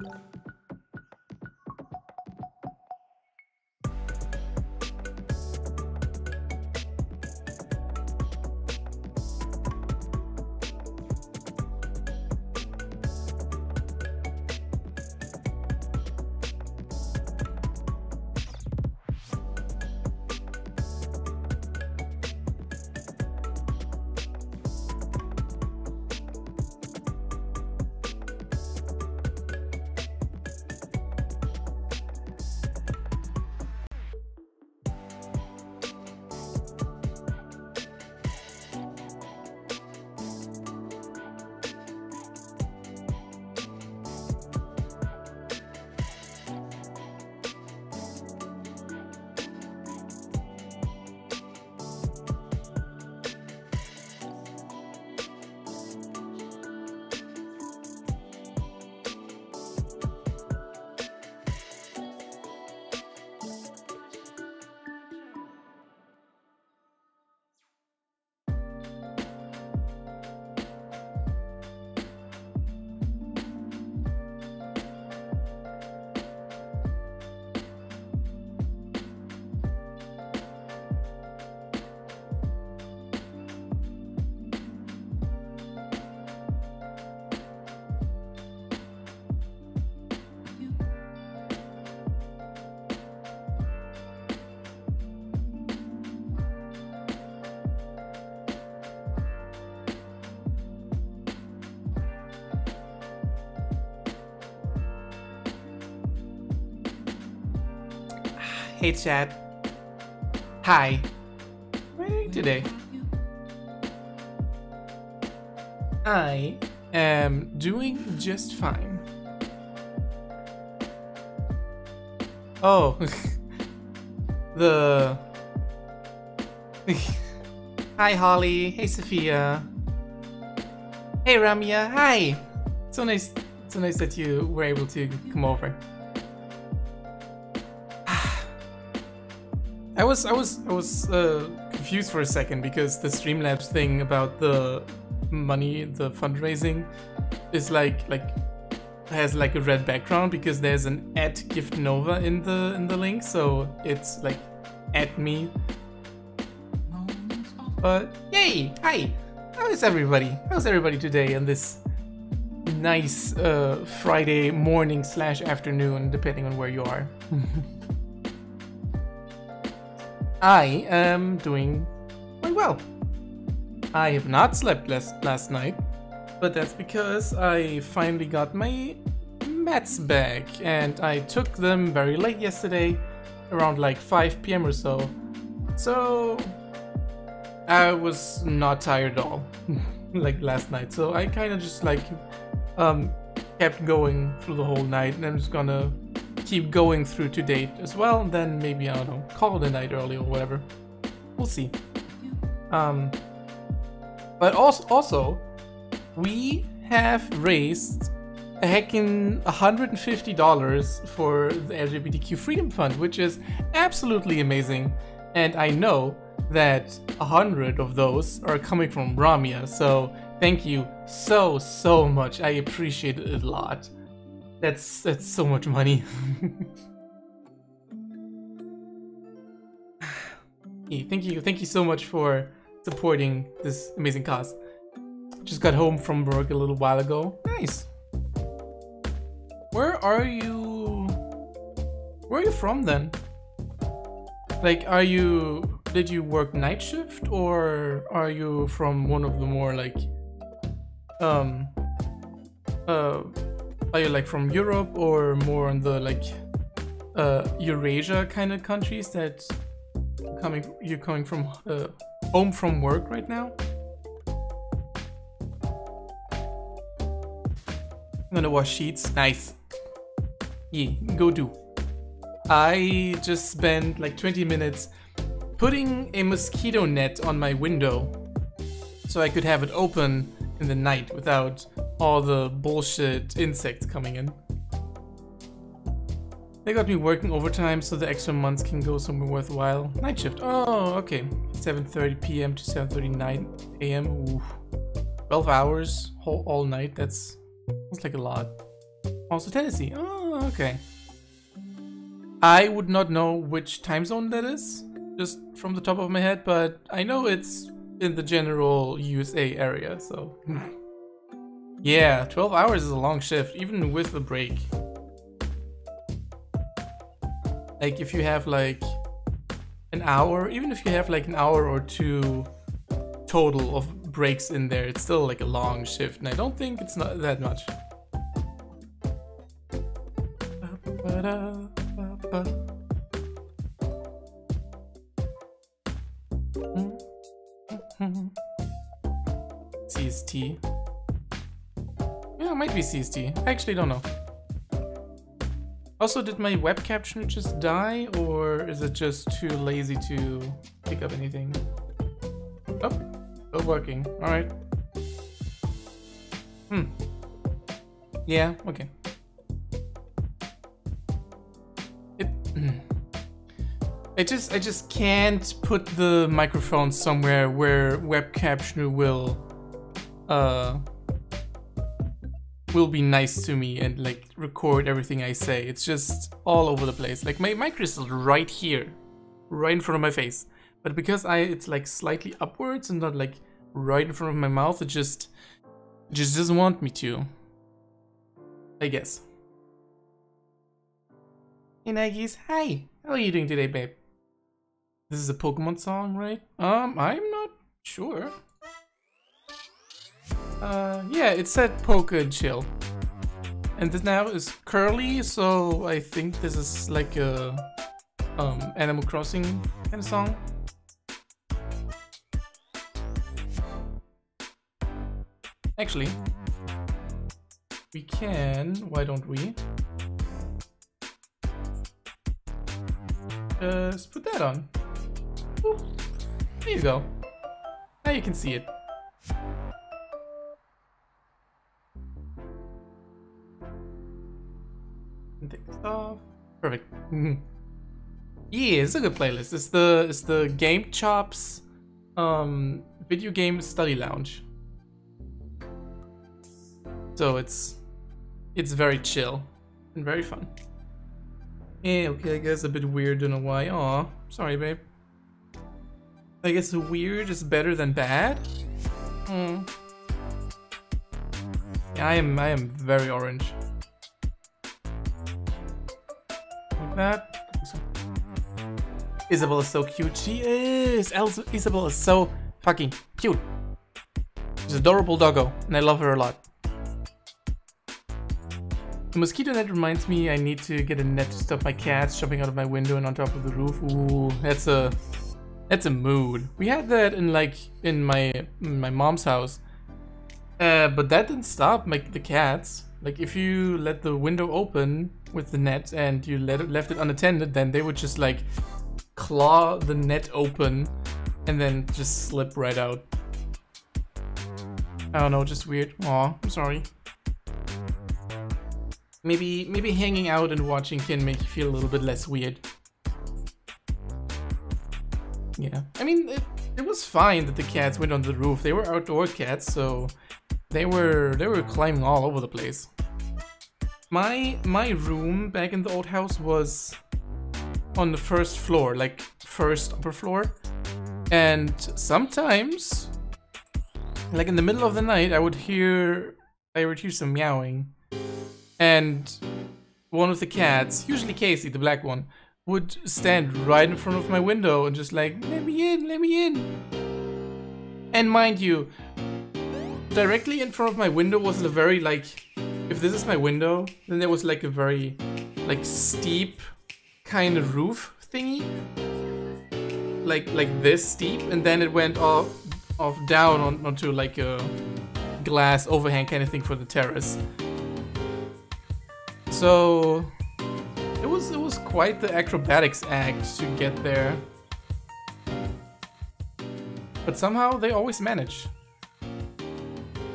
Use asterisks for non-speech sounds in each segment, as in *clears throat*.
you Hey chat. Hi. How are you doing today? I am doing just fine. Oh, *laughs* the. *laughs* Hi Holly. Hey Sophia. Hey Ramya. Hi. So nice. So nice that you were able to come over. Was I was I was uh, confused for a second because the Streamlabs thing about the money, the fundraising, is like like has like a red background because there's an at Giftnova in the in the link, so it's like at me. But yay! Hi! How is everybody? How's everybody today on this nice uh, Friday morning slash afternoon, depending on where you are? *laughs* I am doing quite well. I have not slept last, last night, but that's because I finally got my mats back and I took them very late yesterday, around like 5 pm or so. So I was not tired at all, *laughs* like last night. So I kind of just like um, kept going through the whole night and I'm just gonna keep going through to date as well, then maybe, I don't know, call the night early or whatever. We'll see. Um, but also, also, we have raised a heckin' $150 for the LGBTQ Freedom Fund, which is absolutely amazing. And I know that a hundred of those are coming from Ramya, so thank you so, so much. I appreciate it a lot. That's that's so much money. *laughs* hey, thank you, thank you so much for supporting this amazing cause. Just got home from work a little while ago. Nice. Where are you? Where are you from then? Like, are you? Did you work night shift or are you from one of the more like, um, uh are you like from Europe or more on the like uh, Eurasia kind of countries that coming you're coming from uh, home from work right now? I'm gonna wash sheets. Nice. Yeah, go do. I just spent like 20 minutes putting a mosquito net on my window so I could have it open in the night without all the bullshit insects coming in. They got me working overtime so the extra months can go somewhere worthwhile. Night shift. Oh, okay. 7.30 p.m. to 7.39 a.m. 12 hours whole, all night. That's, that's like a lot. Also Tennessee. Oh, okay. I would not know which time zone that is, just from the top of my head, but I know it's in the general USA area, so... Yeah, 12 hours is a long shift, even with a break. Like, if you have, like, an hour, even if you have, like, an hour or two total of breaks in there, it's still, like, a long shift, and I don't think it's not that much. CST might be CST. I actually don't know. Also, did my web captioner just die, or is it just too lazy to pick up anything? Oh, still working. Alright. Hmm. Yeah, okay. It... *clears throat* I just, I just can't put the microphone somewhere where web captioner will, uh, will be nice to me and like record everything I say. It's just all over the place. Like my mic is right here, right in front of my face. But because I it's like slightly upwards and not like right in front of my mouth, it just just doesn't want me to. I guess. Hey Nagis, hi. How are you doing today, babe? This is a Pokemon song, right? Um, I'm not sure. Uh, yeah, it said poker and chill. And this now is curly, so I think this is like a um, Animal Crossing kind of song. Actually, we can, why don't we? Just put that on. There you go. Now you can see it. Take this off. Perfect. *laughs* yeah, it's a good playlist. It's the it's the GameChops um video game study lounge. So it's it's very chill and very fun. Yeah, okay, I guess a bit weird, don't know why. Aw, sorry babe. I guess weird is better than bad? Hmm. I am I am very orange. That. Isabelle is so cute. She is! Els Isabelle is so fucking cute. She's a adorable doggo, and I love her a lot. The mosquito net reminds me I need to get a net to stop my cats jumping out of my window and on top of the roof. Ooh, that's a that's a mood. We had that in like in my in my mom's house, uh, but that didn't stop like the cats. Like if you let the window open with the net and you let it, left it unattended, then they would just like claw the net open and then just slip right out. I don't know, just weird. Aw, I'm sorry. Maybe maybe hanging out and watching can make you feel a little bit less weird. Yeah, I mean, it, it was fine that the cats went on the roof. They were outdoor cats, so they were they were climbing all over the place. My my room back in the old house was on the first floor, like first upper floor. And sometimes, like in the middle of the night, I would hear I would hear some meowing and one of the cats, usually Casey, the black one, would stand right in front of my window and just like, let me in, let me in. And mind you, directly in front of my window was a very like, if this is my window, then there was like a very like steep kind of roof thingy. Like like this steep, and then it went off off down on, onto like a glass overhang kind of thing for the terrace. So it was it was quite the acrobatics act to get there. But somehow they always manage.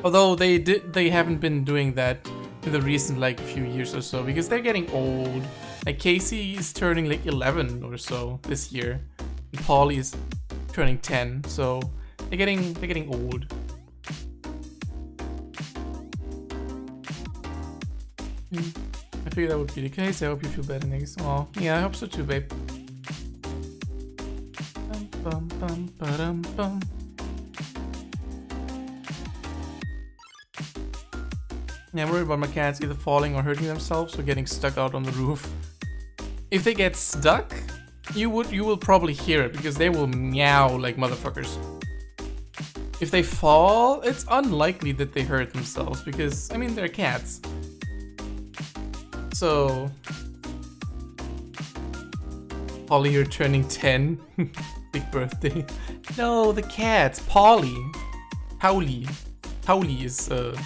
Although they did they haven't been doing that in the recent like few years or so because they're getting old. Like Casey is turning like 11 or so this year. And Polly is turning 10, so they're getting they're getting old. I figured that would be the case. I hope you feel better, Nagis. Oh, yeah, I hope so too, babe. Bum, bum, bum, bum, worry about my cats either falling or hurting themselves or getting stuck out on the roof. If they get stuck, you would you will probably hear it because they will meow like motherfuckers. If they fall, it's unlikely that they hurt themselves because, I mean, they're cats. So... Polly, you're turning 10. *laughs* Big birthday. No, the cats. Polly. Pauli. Pauli is, uh...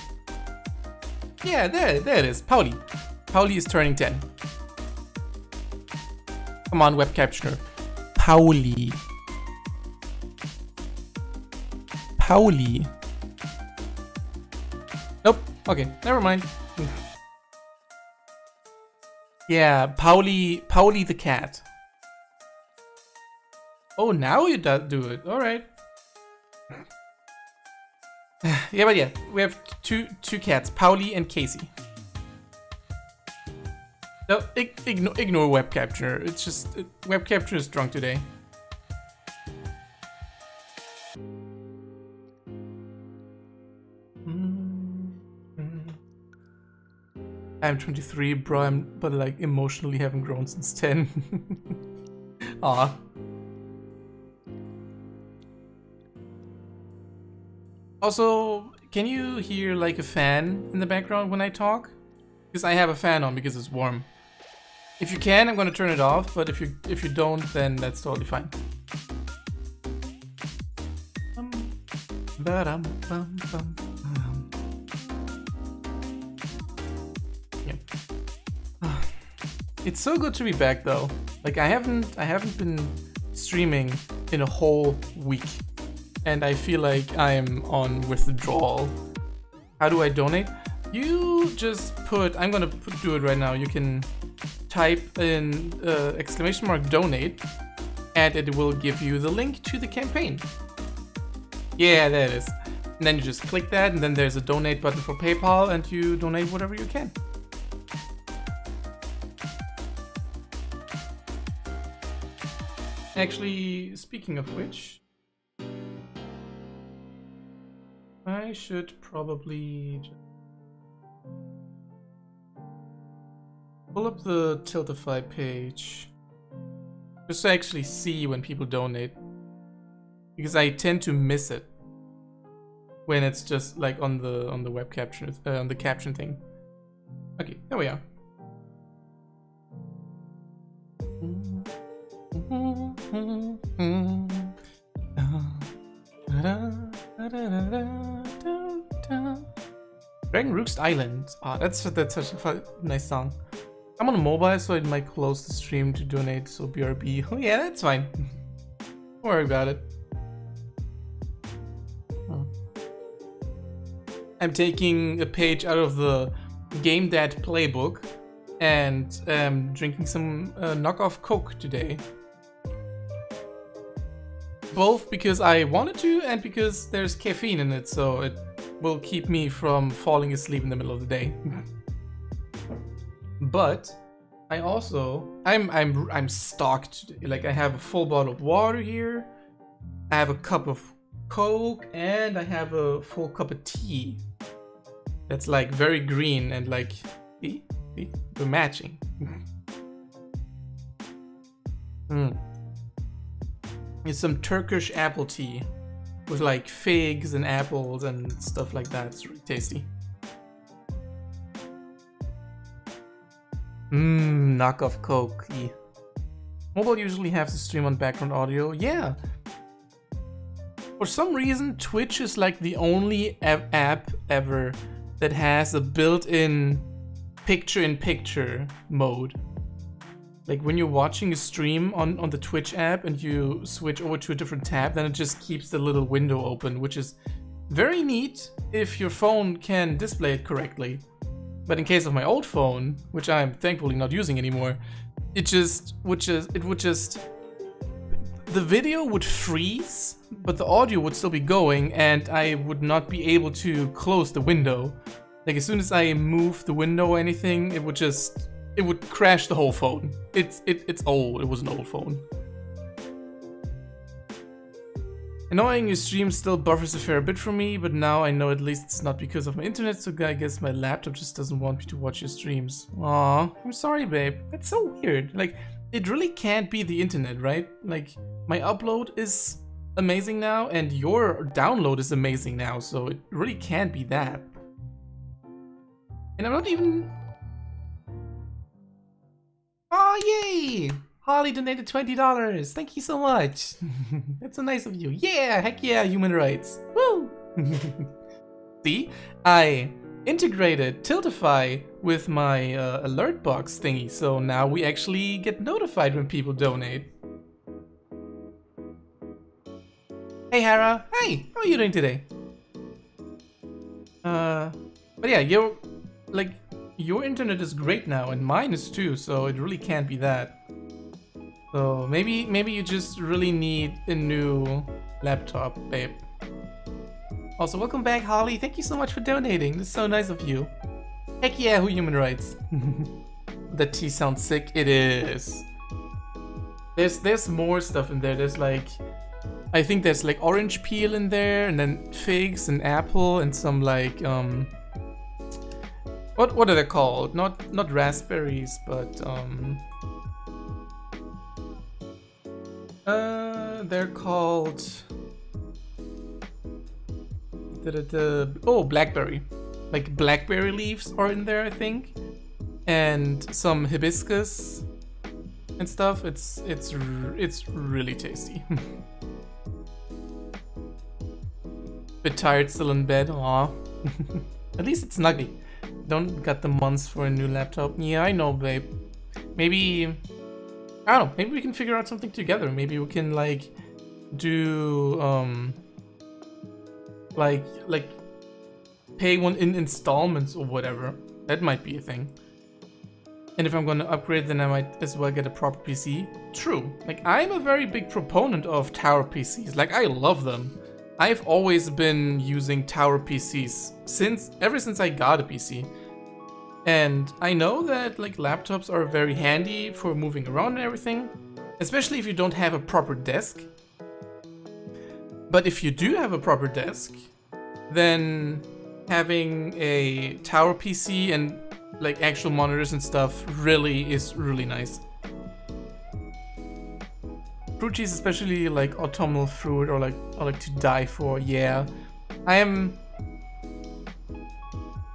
Yeah, there, there it is. Pauli. Pauli is turning 10. Come on, web captioner. Pauli. Pauli. Nope. Okay, never mind. Yeah, Pauli, Pauli the cat. Oh, now you do, do it. All right. Yeah, but yeah, we have two two cats, Pauli and Casey. No, ignore, ignore web capture. It's just it, web capture is drunk today. I'm 23, bro, I'm, but like emotionally haven't grown since 10. *laughs* Ah. Also, can you hear like a fan in the background when I talk? Because I have a fan on because it's warm. If you can, I'm gonna turn it off, but if you if you don't, then that's totally fine. It's so good to be back though. Like I haven't I haven't been streaming in a whole week and I feel like I'm on withdrawal. How do I donate? You just put, I'm gonna put, do it right now. You can type in uh, exclamation mark donate and it will give you the link to the campaign. Yeah, there it is. And then you just click that and then there's a donate button for PayPal and you donate whatever you can. Actually, speaking of which, I should probably pull up the Tiltify page just to actually see when people donate because I tend to miss it when it's just like on the on the web caption uh, on the caption thing. Okay, there we are. *laughs* *laughs* Dragon Roost Island. Ah, that's that's such a nice song. I'm on mobile, so it might close the stream to donate. So BRB. Oh *laughs* yeah, that's fine. Don't worry about it. Oh. I'm taking a page out of the Game Dad playbook and um, drinking some uh, knockoff Coke today both because I wanted to and because there's caffeine in it, so it will keep me from falling asleep in the middle of the day. but I also I'm I'm I'm stocked. Like I have a full bottle of water here. I have a cup of Coke and I have a full cup of tea. That's like very green and like see, see, we're matching. *laughs* Hmm. It's some Turkish apple tea with like figs and apples and stuff like that. It's really tasty. Mmm, knockoff Coke. Mobile usually has the stream on background audio. Yeah. For some reason, Twitch is like the only app ever that has a built-in picture-in-picture mode. Like when you're watching a stream on, on the Twitch app and you switch over to a different tab, then it just keeps the little window open, which is very neat if your phone can display it correctly. But in case of my old phone, which I'm thankfully not using anymore, it just would just it would just the video would freeze, but the audio would still be going and I would not be able to close the window. Like as soon as I move the window or anything, it would just it would crash the whole phone. It's it, it's old. It was an old phone. Annoying your stream still buffers a fair bit for me, but now I know at least it's not because of my internet, so I guess my laptop just doesn't want me to watch your streams. Aw, I'm sorry, babe. That's so weird. Like, it really can't be the internet, right? Like, my upload is amazing now, and your download is amazing now, so it really can't be that. And I'm not even Oh, yay! Holly donated $20. Thank you so much. *laughs* That's so nice of you. Yeah, heck yeah, human rights. Woo! *laughs* See, I integrated Tiltify with my uh, alert box thingy, so now we actually get notified when people donate. Hey Hera, hey, how are you doing today? Uh, but yeah, you're like your internet is great now, and mine is too, so it really can't be that. So maybe maybe you just really need a new laptop, babe. Also, welcome back, Holly. Thank you so much for donating. It's so nice of you. Heck yeah, who human rights? *laughs* the tea sounds sick. It is. There's there's more stuff in there. There's like I think there's like orange peel in there, and then figs and apple and some like um what what are they called? Not not raspberries, but um uh they're called the, the, the oh blackberry. Like blackberry leaves are in there, I think. And some hibiscus and stuff. It's it's it's really tasty. *laughs* Bit tired, still in bed. Aw. *laughs* At least it's snuggly. Don't got the months for a new laptop. Yeah, I know, babe. Maybe I don't know. Maybe we can figure out something together. Maybe we can like do um like like pay one in installments or whatever. That might be a thing. And if I'm gonna upgrade, then I might as well get a proper PC. True. Like, I'm a very big proponent of tower PCs. Like, I love them. I've always been using tower PCs since, ever since I got a PC. And I know that, like, laptops are very handy for moving around and everything. Especially if you don't have a proper desk. But if you do have a proper desk, then having a tower PC and like actual monitors and stuff really is really nice. Fruit cheese, especially like autumnal fruit or like I like to die for, yeah. I am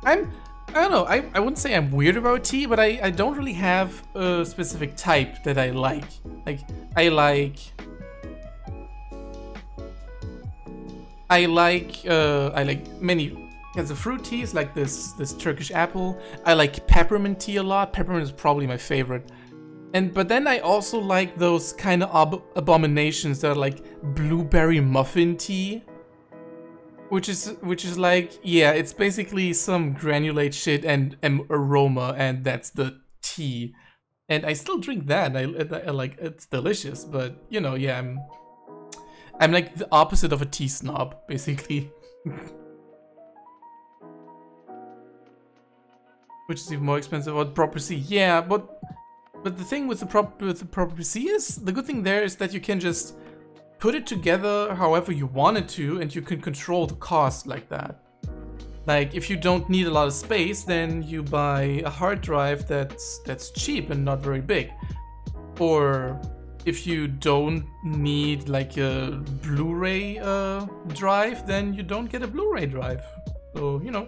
I'm I don't know, I, I wouldn't say I'm weird about tea, but I, I don't really have a specific type that I like. Like I like I like uh I like many has the fruit teas like this this Turkish apple. I like peppermint tea a lot. Peppermint is probably my favorite. And but then I also like those kind of ab abominations that are like blueberry muffin tea. Which is which is like yeah, it's basically some granulate shit and, and aroma and that's the tea. And I still drink that. I, I, I like it's delicious, but you know, yeah, I'm I'm like the opposite of a tea snob, *laughs* basically. which is even more expensive. What proper C? Yeah, but but the thing with the prop with the proper C is the good thing there is that you can just put it together however you want it to, and you can control the cost like that. Like if you don't need a lot of space, then you buy a hard drive that's that's cheap and not very big, or if you don't need like a Blu-ray uh, drive, then you don't get a Blu-ray drive. So you know,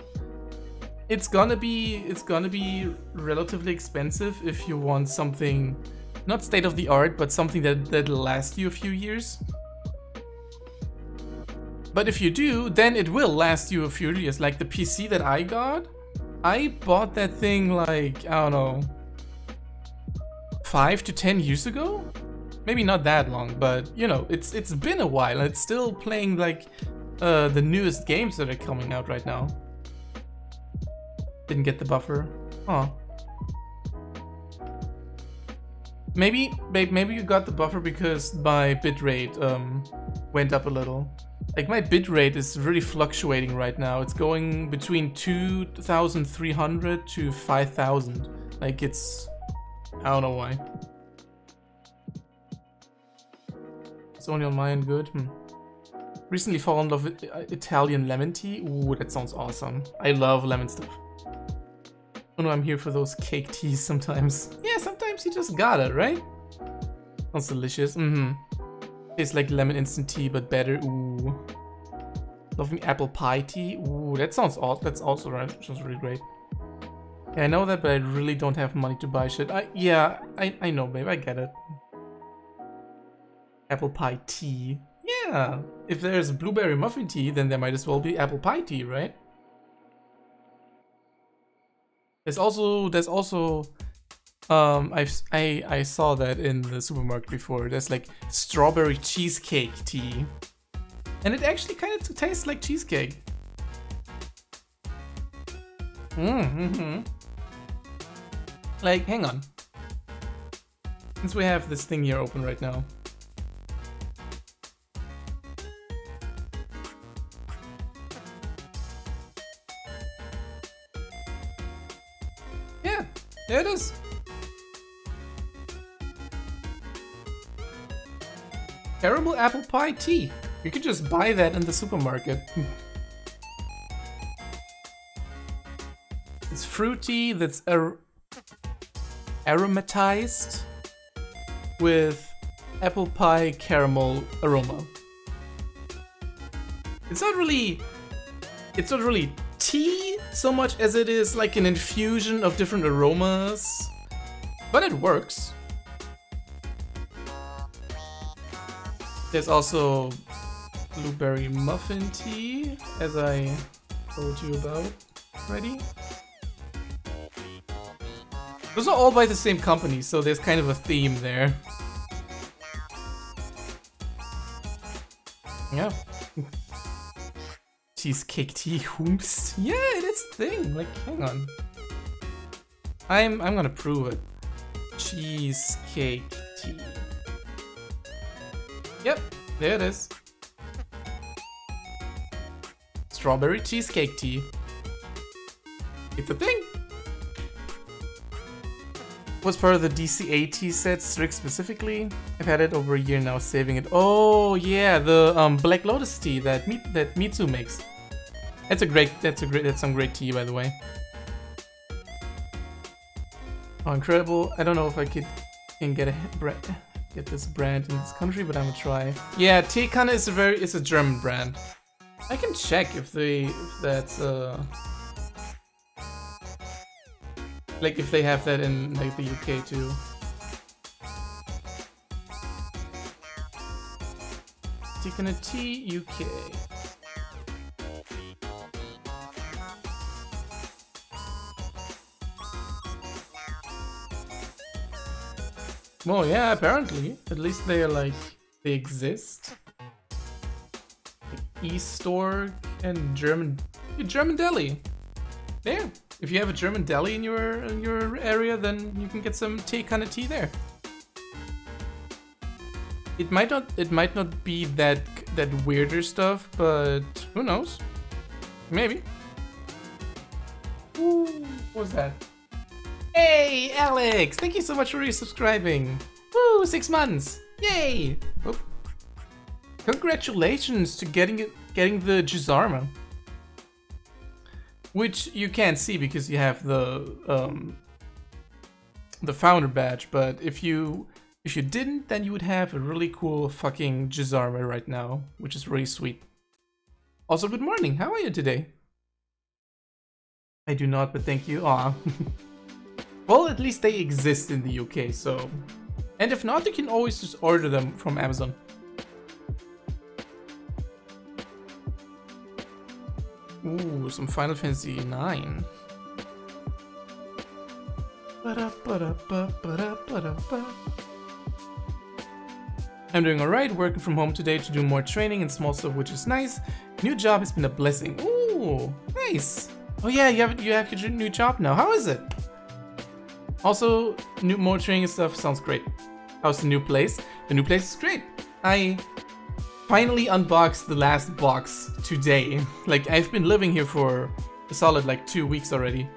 it's gonna be it's gonna be relatively expensive if you want something not state of the art, but something that that'll last you a few years. But if you do, then it will last you a few years. Like the PC that I got, I bought that thing like I don't know, five to ten years ago. Maybe not that long, but you know, it's it's been a while. It's still playing like uh, the newest games that are coming out right now. Didn't get the buffer. Oh. Maybe, maybe you got the buffer because my bitrate um, went up a little. Like my bitrate is really fluctuating right now. It's going between 2,300 to 5,000. Like it's, I don't know why. It's only on my end good. Hmm. Recently fallen in love with uh, Italian lemon tea. Ooh, that sounds awesome. I love lemon stuff. Oh no, I'm here for those cake teas sometimes. Yeah, sometimes you just got it, right? Sounds delicious. Mm-hmm. Tastes like lemon instant tea, but better. Ooh. Love me apple pie tea. Ooh, that sounds awesome. That's also right. Sounds really great. Yeah, I know that, but I really don't have money to buy shit. I yeah, I I know, babe. I get it. Apple pie tea. Yeah. If there's blueberry muffin tea, then there might as well be apple pie tea, right? There's also there's also um I've I I saw that in the supermarket before. There's like strawberry cheesecake tea. And it actually kind of tastes like cheesecake. Mm hmm Like, hang on. Since we have this thing here open right now. There it is. Terrible apple pie tea. You could just buy that in the supermarket. *laughs* it's fruity, that's ar aromatized with apple pie caramel aroma. It's not really... It's not really tea so much as it is like an infusion of different aromas. But it works. There's also blueberry muffin tea, as I told you about already. Those are all by the same company, so there's kind of a theme there. Yeah. *laughs* Cheesecake tea whoops. Yeah, it's a thing. Like, hang on. I'm I'm gonna prove it. Cheesecake tea. Yep, there it is. Strawberry cheesecake tea. It's a thing. Was part of the DCA tea set, Strix specifically. I've had it over a year now, saving it. Oh yeah, the um, Black Lotus tea that Mi that Mitsu makes. That's a great. That's a great. That's some great tea, by the way. Oh, incredible! I don't know if I could can get a get this brand in this country, but I'm gonna try. Yeah, Teekanne is a very. It's a German brand. I can check if they if that's uh like if they have that in like the UK too. Teekanne UK. Well, yeah, apparently. At least they are like, they exist. E-Store and German, German Deli. There. If you have a German deli in your in your area, then you can get some tea kind of tea there. It might not it might not be that that weirder stuff, but who knows? Maybe. Ooh, what was that? Hey, Alex! Thank you so much for resubscribing. Woo, six months! Yay! Oh. Congratulations to getting it, getting the Jizarma which you can't see because you have the um, the founder badge. But if you if you didn't, then you would have a really cool fucking Jizarma right now, which is really sweet. Also, good morning. How are you today? I do not, but thank you. Ah. *laughs* well, at least they exist in the UK, so. And if not, you can always just order them from Amazon. Ooh, some Final Fantasy 9. I'm doing alright, working from home today to do more training and small stuff, which is nice. New job has been a blessing. Ooh, nice. Oh yeah, you have you have your new job now. How is it? Also, new more training and stuff sounds great. How's the new place? The new place is great. I finally unboxed the last box today. *laughs* Like, I've been living here for a solid, like, two weeks already.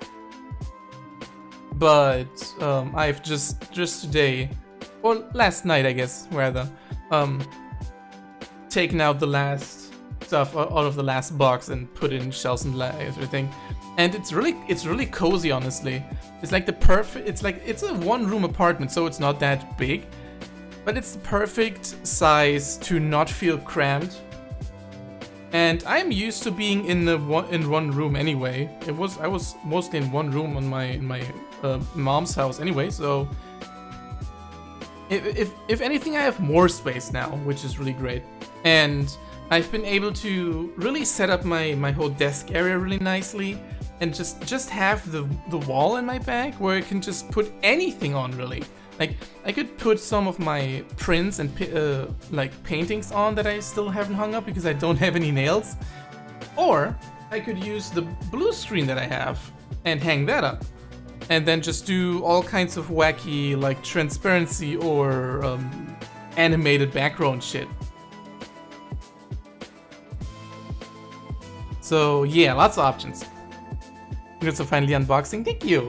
But, um, I've just, just today, or last night, I guess, rather, um, taken out the last stuff out of the last box and put in shelves and everything. And it's really, it's really cozy, honestly. It's like the perfect, it's like, it's a one room apartment, so it's not that big but it's the perfect size to not feel cramped. And I'm used to being in the one in one room anyway. It was I was mostly in one room on my in my uh, mom's house anyway, so if, if if anything, I have more space now, which is really great. And I've been able to really set up my my whole desk area really nicely and just just have the the wall in my back where I can just put anything on really. Like, I could put some of my prints and uh, like paintings on that I still haven't hung up because I don't have any nails. Or I could use the blue screen that I have and hang that up. And then just do all kinds of wacky like transparency or um, animated background shit. So yeah, lots of options. Congrats for finally unboxing. Thank you.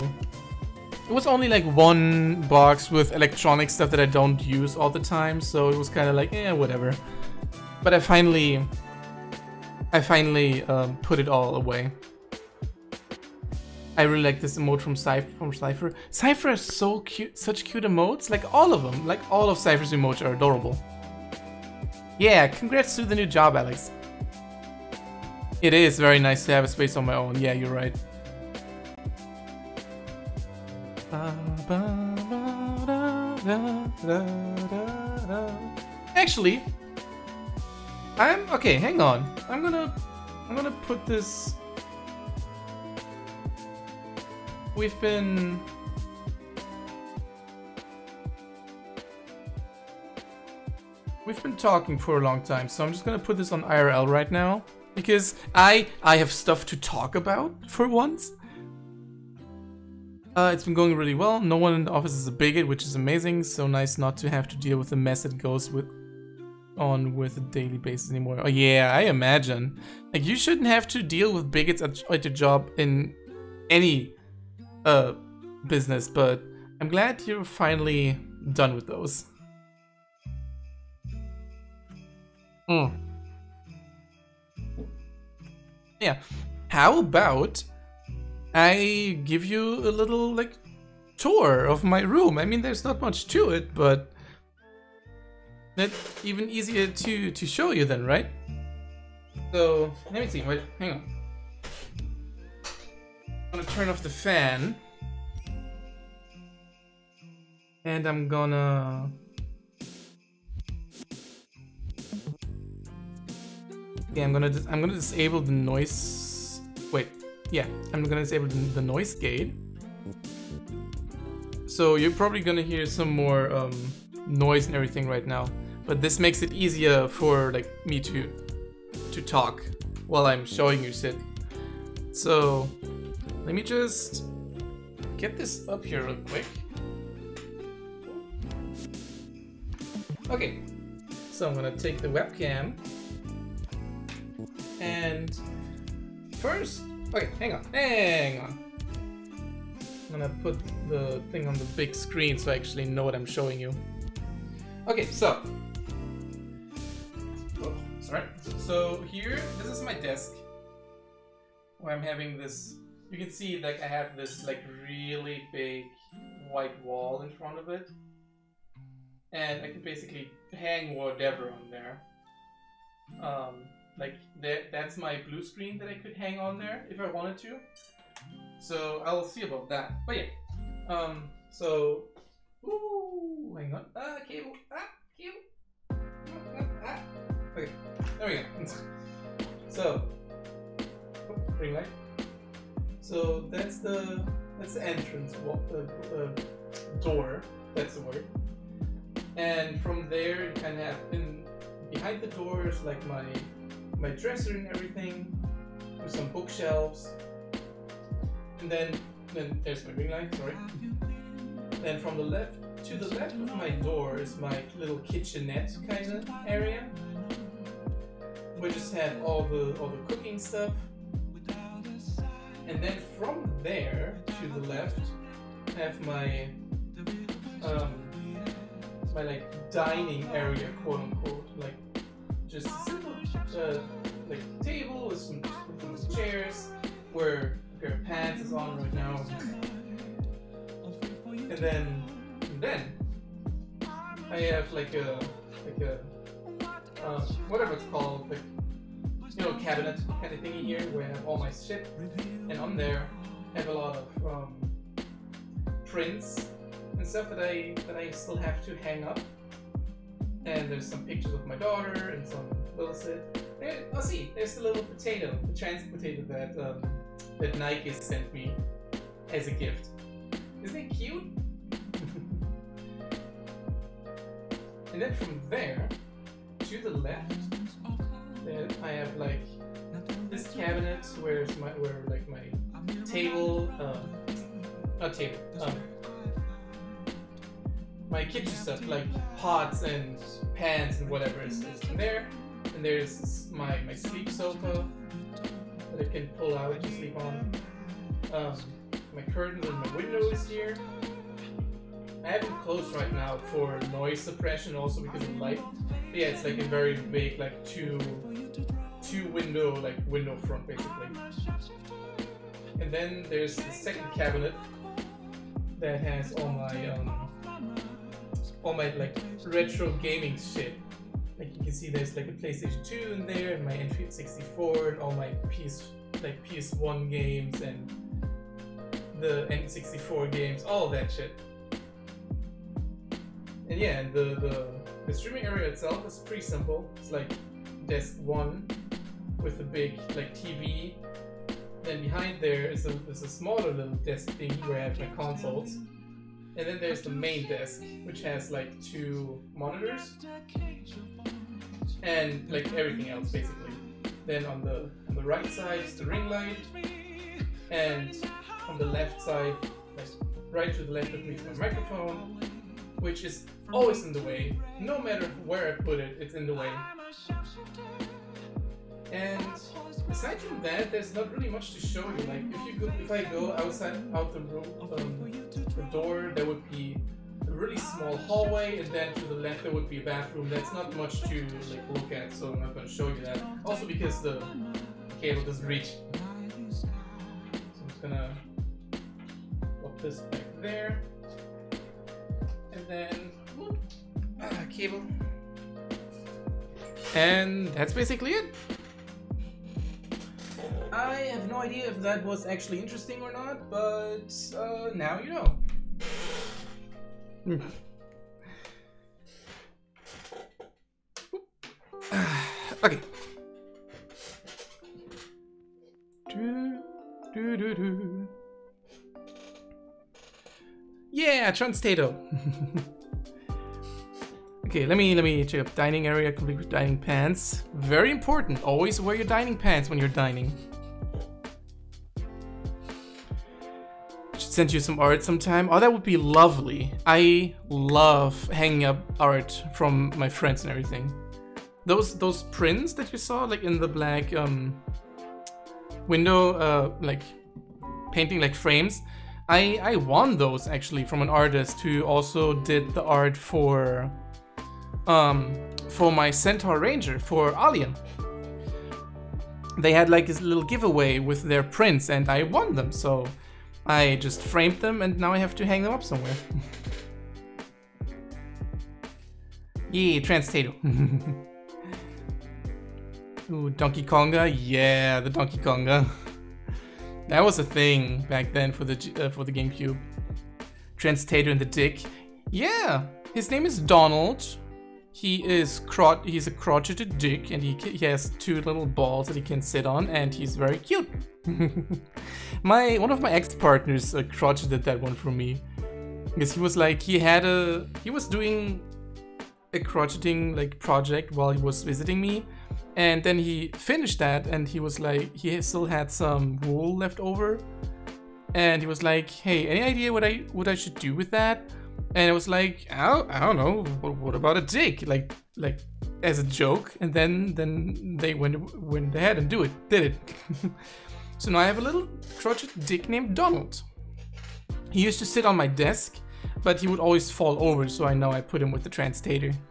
It was only like one box with electronic stuff that I don't use all the time, so it was kind of like, eh, whatever. But I finally, I finally um, put it all away. I really like this emote from Cypher. From Cypher. Cypher has so cute, such cute emotes. Like all of them, like all of Cypher's emotes are adorable. Yeah, congrats to the new job, Alex. It is very nice to have a space on my own. Yeah, you're right. Actually, I'm okay. Hang on. I'm gonna I'm gonna put this. We've been. We've been talking for a long time, so I'm just gonna put this on IRL right now because I I have stuff to talk about for once. Uh, it's been going really well. No one in the office is a bigot, which is amazing. So nice not to have to deal with the mess that goes with on with a daily basis anymore. Oh yeah, I imagine. Like you shouldn't have to deal with bigots at, at your job in any uh business, but I'm glad you're finally done with those. Hmm. Yeah. How about I give you a little like tour of my room? I mean, there's not much to it, but that's even easier to to show you then, right? So let me see. Wait, hang on. I'm gonna turn off the fan, and I'm gonna. Yeah, I'm gonna I'm gonna disable the noise. Wait, yeah, I'm gonna disable the noise gate. So you're probably gonna hear some more um, noise and everything right now. But this makes it easier for like me to to talk while I'm showing you shit. So let me just get this up here real quick. Okay, so I'm gonna take the webcam and first, okay, hang on, hang on. I'm gonna put the thing on the big screen so I actually know what I'm showing you. Okay, so Sorry. So here, this is my desk where I'm having this. You can see like I have this like really big white wall in front of it, and I can basically hang whatever on there. Um, like that, that's my blue screen that I could hang on there if I wanted to. So I'll see about that. But yeah, um, so, ooh, hang on, ah, cable, ah, cable, ah, ah. okay. There we go. *laughs* so, ring light. So that's the that's the entrance uh, uh, door. That's the word. And from there, you can have in behind the doors like my my dresser and everything, with some bookshelves. And then then there's my ring light. Sorry. Then from the left to the left of my door is my little kitchenette kind of area we just have all the all the cooking stuff. And then from there to the left, have my um, my like dining area, quote unquote, like just a simple uh, like table with some, with some chairs where of pants is on right now, and then and then I have like a like a um, whatever it's called, like you know, cabinet kind of thingy here where I have all my shit, and on there I have a lot of um, prints and stuff that I that I still have to hang up. And there's some pictures of my daughter and some shit. oh, see, there's the little potato, the trans potato that um, that Nike sent me as a gift. Isn't it cute? *laughs* and then from there, to the left, then I have like this cabinet where's my where like my table, um, not table, um, my kitchen stuff like pots and pans and whatever is in there. And there's my my sleep sofa that I can pull out to sleep on. Um, my curtains and my windows here. I have them closed right now for noise suppression, also because of light. But yeah, it's like a very big, like two, two window, like window front basically. And then there's the second cabinet that has all my um, all my like retro gaming shit. Like you can see, there's like a PlayStation 2 in there, and my N64, and all my PS like PS1 games and the N64 games, all that shit and yeah, and the, the, the streaming area itself is pretty simple. It's like desk one with a big like TV. Then behind there is a is a smaller little desk thing where I have my consoles. And then there's the main desk, which has like two monitors and like everything else basically. Then on the on the right side is the ring light, and on the left side, right to the left of me is my microphone, which is always in the way. No matter where I put it, it's in the way. And aside from that, there's not really much to show you. Like if you go, if I go outside out the room, um, the door, there would be a really small hallway, and then to the left there would be a bathroom. That's not much to like look at, so I'm not going to show you that. Also because the cable doesn't reach. So I'm just gonna put this back there, and then whoop, ah, cable. And that's basically it. I have no idea if that was actually interesting or not, but uh, now you know. *sighs* okay. Do, do, do, do. Yeah, Transtato. *laughs* okay, let me let me check up dining area, complete with dining pants. Very important. Always wear your dining pants when you're dining. Send you some art sometime. Oh, that would be lovely. I love hanging up art from my friends and everything. Those those prints that you saw, like in the black um, window, uh, like painting like frames. I I won those actually from an artist who also did the art for um for my Centaur Ranger for Alien. They had like this little giveaway with their prints and I won them, so I just framed them and now I have to hang them up somewhere. *laughs* yeah, Transtato. *laughs* Ooh, Donkey Konga? Yeah, the Donkey Konga. *laughs* that was a thing back then for the uh, for the GameCube. Transtator and the Dick. Yeah, his name is Donald. He is cro he's a crotcheted dick and he, he has two little balls that he can sit on and he's very cute. *laughs* my one of my ex-partners uh, crotcheted that one for me. Because he was like he had a he was doing a crocheting like project while he was visiting me and then he finished that and he was like he still had some wool left over and he was like hey any idea what i what i should do with that and it was like i don't, I don't know what, what about a dick? Like like as a joke. And then then they went went ahead and do it did it. *laughs* So now i have a little crotchet dick named donald. He used to sit on my desk but he would always fall over so i know i put him with the transtator *sighs*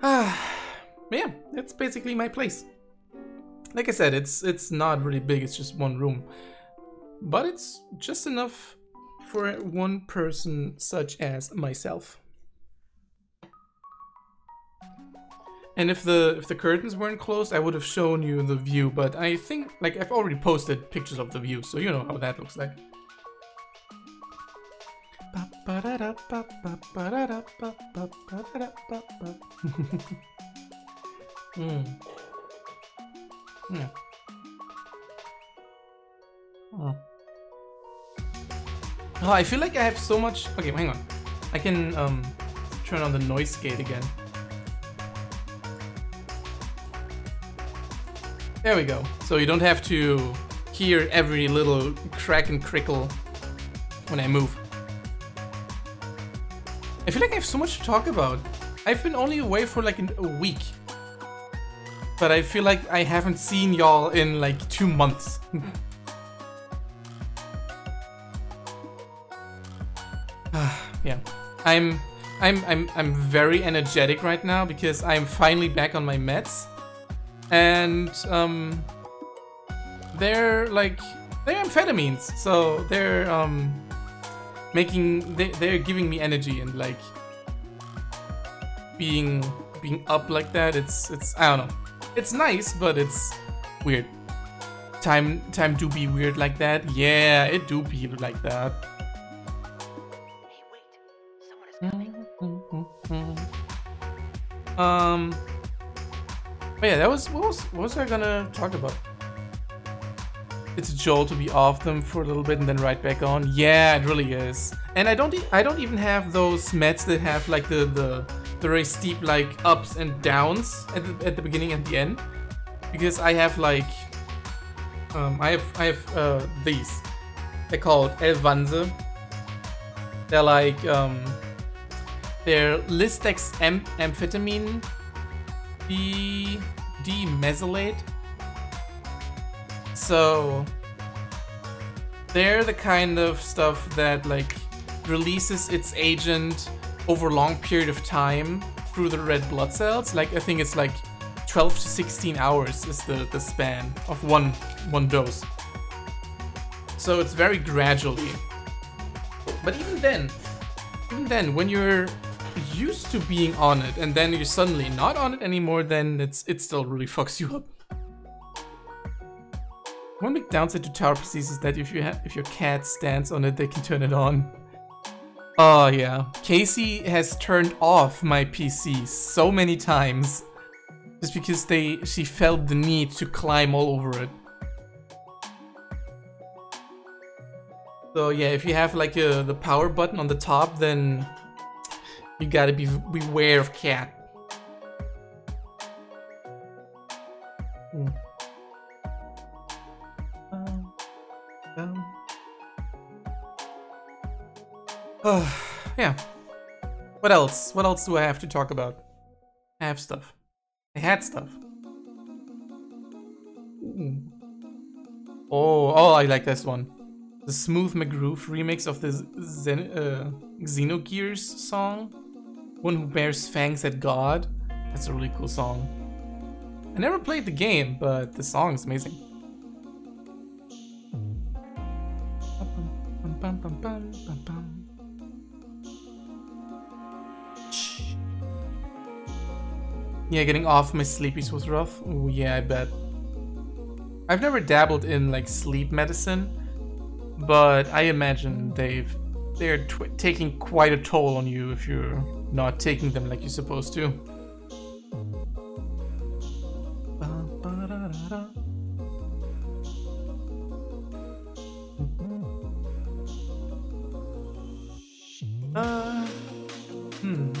Ah, yeah, that's basically my place. Like I said, it's it's not really big, it's just one room. But it's just enough for one person such as myself. And if the if the curtains weren't closed, I would have shown you the view, but I think like I've already posted pictures of the view, so you know how that looks like. *laughs* mm. Yeah. Oh. oh, I feel like I have so much. Okay, hang on. I can um turn on the noise gate again. There we go. So you don't have to hear every little crack and crickle when I move. I feel like I have so much to talk about. I've been only away for like a week. But I feel like I haven't seen y'all in like two months. *sighs* yeah. I'm I'm I'm I'm very energetic right now because I'm finally back on my meds. And um they're like they're amphetamines, so they're um making they, they're giving me energy and like being being up like that it's it's i don't know it's nice but it's weird time time do be weird like that. Yeah, it do be like that. *laughs* Um. But yeah, that was what was what was I gonna talk about? It's a jolt to be off them for a little bit and then right back on. Yeah, it really is. And I don't e I don't even have those mets that have like the the, very steep like ups and downs at the, at the beginning and the end because I have like um, I have I have uh, these. They're called Elvanse. They're like um, they're Listex am amphetamine D dimesylate. So they're the kind of stuff that like releases its agent over a long period of time through the red blood cells. Like I think it's like 12 to 16 hours is the, the span of one one dose. So it's very gradually. But even then, even then, when you're used to being on it and then you're suddenly not on it anymore, then it's it still really *laughs* fucks you up. One big downside to tower PCs is that if you if your cat stands on it, they can turn it on. Oh yeah, Casey has turned off my PC so many times just because they she felt the need to climb all over it. So yeah, if you have like a, the power button on the top, then you gotta be beware of cat. Hmm. *sighs* yeah. What else? What else do I have to talk about? I have stuff. I had stuff. Ooh. Oh, oh, I like this one. The Smooth McGroove remix of the Zen uh, Xenogears song. One who bears fangs at God. That's a really cool song. I never played the game, but the song is amazing. Yeah, getting off my sleepies was rough. Oh yeah, I bet. I've never dabbled in like sleep medicine, but I imagine they've they're taking quite a toll on you if you're not taking them like you're supposed to. Uh, hmm.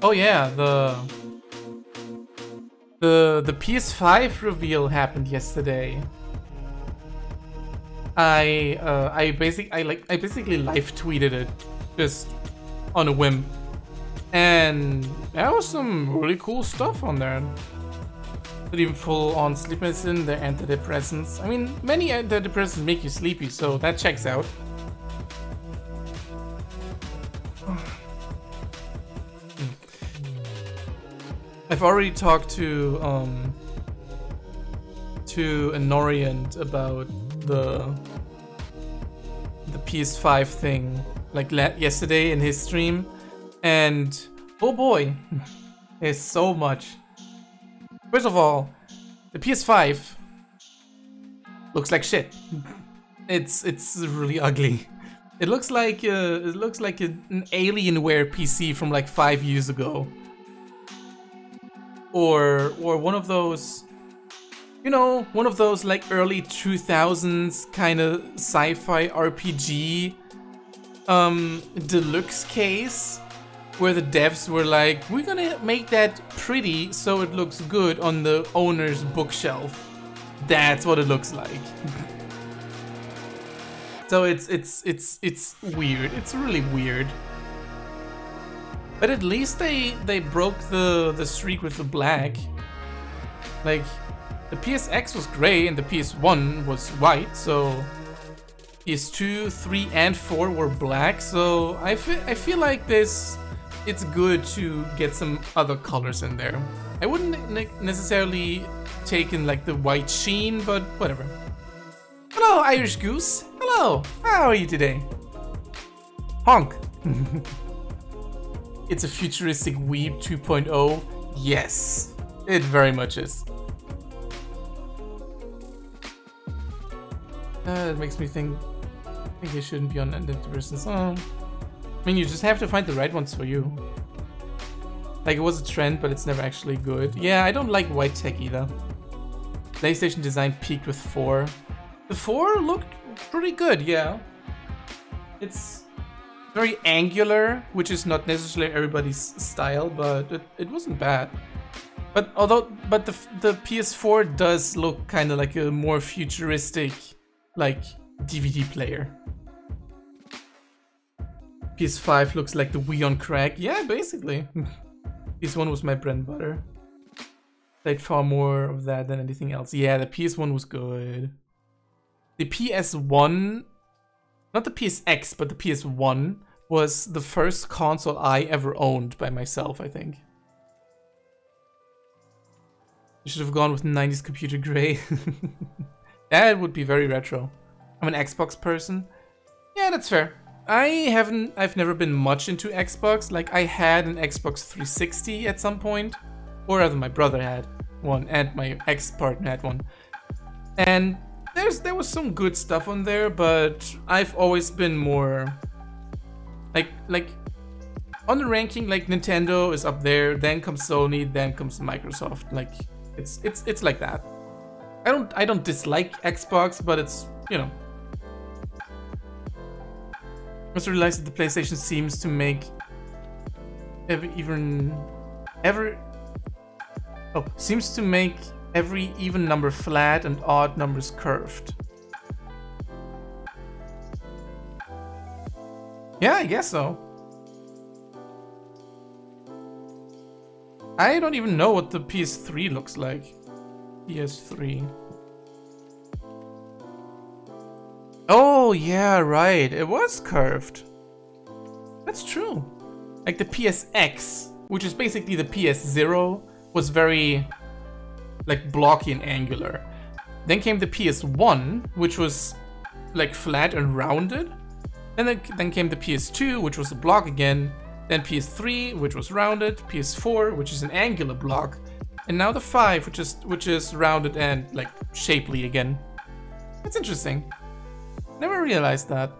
Oh yeah, the the the PS5 reveal happened yesterday. I uh, I basic I like I basically live tweeted it just on a whim, and there was some really cool stuff on there. Even full on sleep medicine, the antidepressants. I mean, many antidepressants make you sleepy, so that checks out. I've already talked to um to Anorient about the the PS5 thing like yesterday in his stream and oh boy *laughs* there's so much. First of all the PS5 looks like shit. *laughs* It's it's really ugly. It looks like uh, it looks like an Alienware PC from like five years ago or or one of those you know, one of those like early 2000s kind of sci-fi RPG um deluxe case where the devs were like, we're gonna make that pretty so it looks good on the owner's bookshelf. That's what it looks like. so it's it's it's it's weird. It's really weird. But at least they they broke the the streak with the black. Like the PSX was gray and the PS1 was white, so PS2, 3 and 4 were black, so I feel I feel like this it's good to get some other colors in there. I wouldn't ne necessarily take in like the white sheen, but whatever. Hello, Irish Goose. Hello. How are you today? Honk. *laughs* it's a futuristic Weeb 2.0? Yes, it very much is. Uh, it makes me think, I think it shouldn't be on antiviruses. Oh. I mean, you just have to find the right ones for you. Like, it was a trend, but it's never actually good. Yeah, I don't like white tech either. PlayStation design peaked with 4. The 4 looked pretty good, yeah. It's very angular, which is not necessarily everybody's style, but it, it wasn't bad. But although, but the, the PS4 does look kind of like a more futuristic, like, DVD player. PS5 looks like the Wii on crack. Yeah, basically. *laughs* this one was my bread and butter. Played far more of that than anything else. Yeah, the PS1 was good. The PS1, not the PSX, but the PS1 was the first console I ever owned by myself, I think. You should have gone with 90s computer gray. *laughs* that would be very retro. I'm an Xbox person. Yeah, that's fair. I haven't, I've never been much into Xbox. Like, I had an Xbox 360 at some point. Or rather, my brother had one, and my ex-partner had one. And there's there was some good stuff on there, but I've always been more like like on the ranking like Nintendo is up there, then comes Sony, then comes Microsoft. Like it's it's it's like that. I don't I don't dislike Xbox, but it's you know. I also realized that the PlayStation seems to make every even ever oh seems to make every even number flat and odd numbers curved. Yeah, I guess so. I don't even know what the PS3 looks like. PS3. Oh, yeah, right. It was curved. That's true. Like the PSX, which is basically the PS0, was very like blocky and angular. Then came the PS1, which was like flat and rounded. Then, then came the PS2, which was a block again. Then PS3, which was rounded. PS4, which is an angular block. And now the 5, which is which is rounded and like shapely again. That's interesting. Never realized that.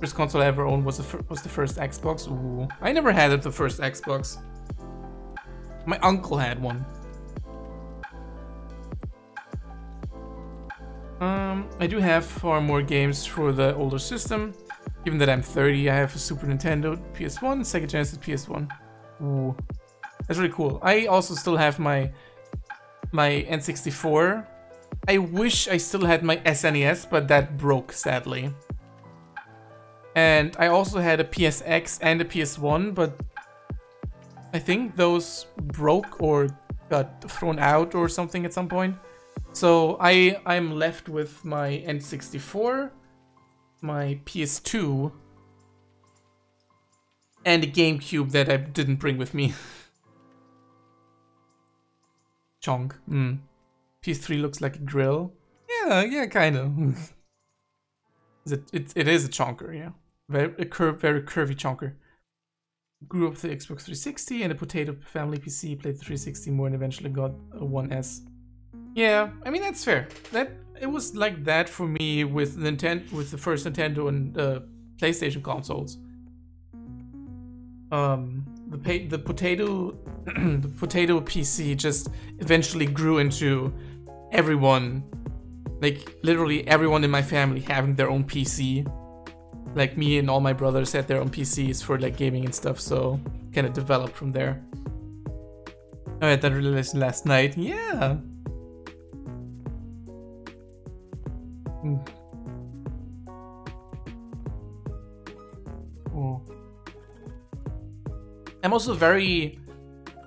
First console I ever owned was the, was the first Xbox. Ooh. I never had it the first Xbox. My uncle had one. Um, I do have far more games for the older system. Given that I'm 30, I have a Super Nintendo, PS1, Sega Genesis, PS1. Ooh, that's really cool. I also still have my my N64. I wish I still had my SNES, but that broke sadly. And I also had a PSX and a PS1, but I think those broke or got thrown out or something at some point. So I I'm left with my N64, my PS2, and a GameCube that I didn't bring with me. Chonk. Mm. PS3 looks like a grill. Yeah, yeah, kind of. *laughs* it, it, it is a chonker, yeah. Very, a cur very curvy chonker grew up with the Xbox 360 and a potato family PC, played the 360 more and eventually got a 1S. Yeah, I mean that's fair. That it was like that for me with Nintendo with the first Nintendo and uh, PlayStation consoles. Um, the the potato *clears throat* the potato PC just eventually grew into everyone, like literally everyone in my family having their own PC like me and all my brothers had their own PCs for like gaming and stuff, so kind of developed from there. I had that released last night. Yeah. Mm. Oh. I'm also very,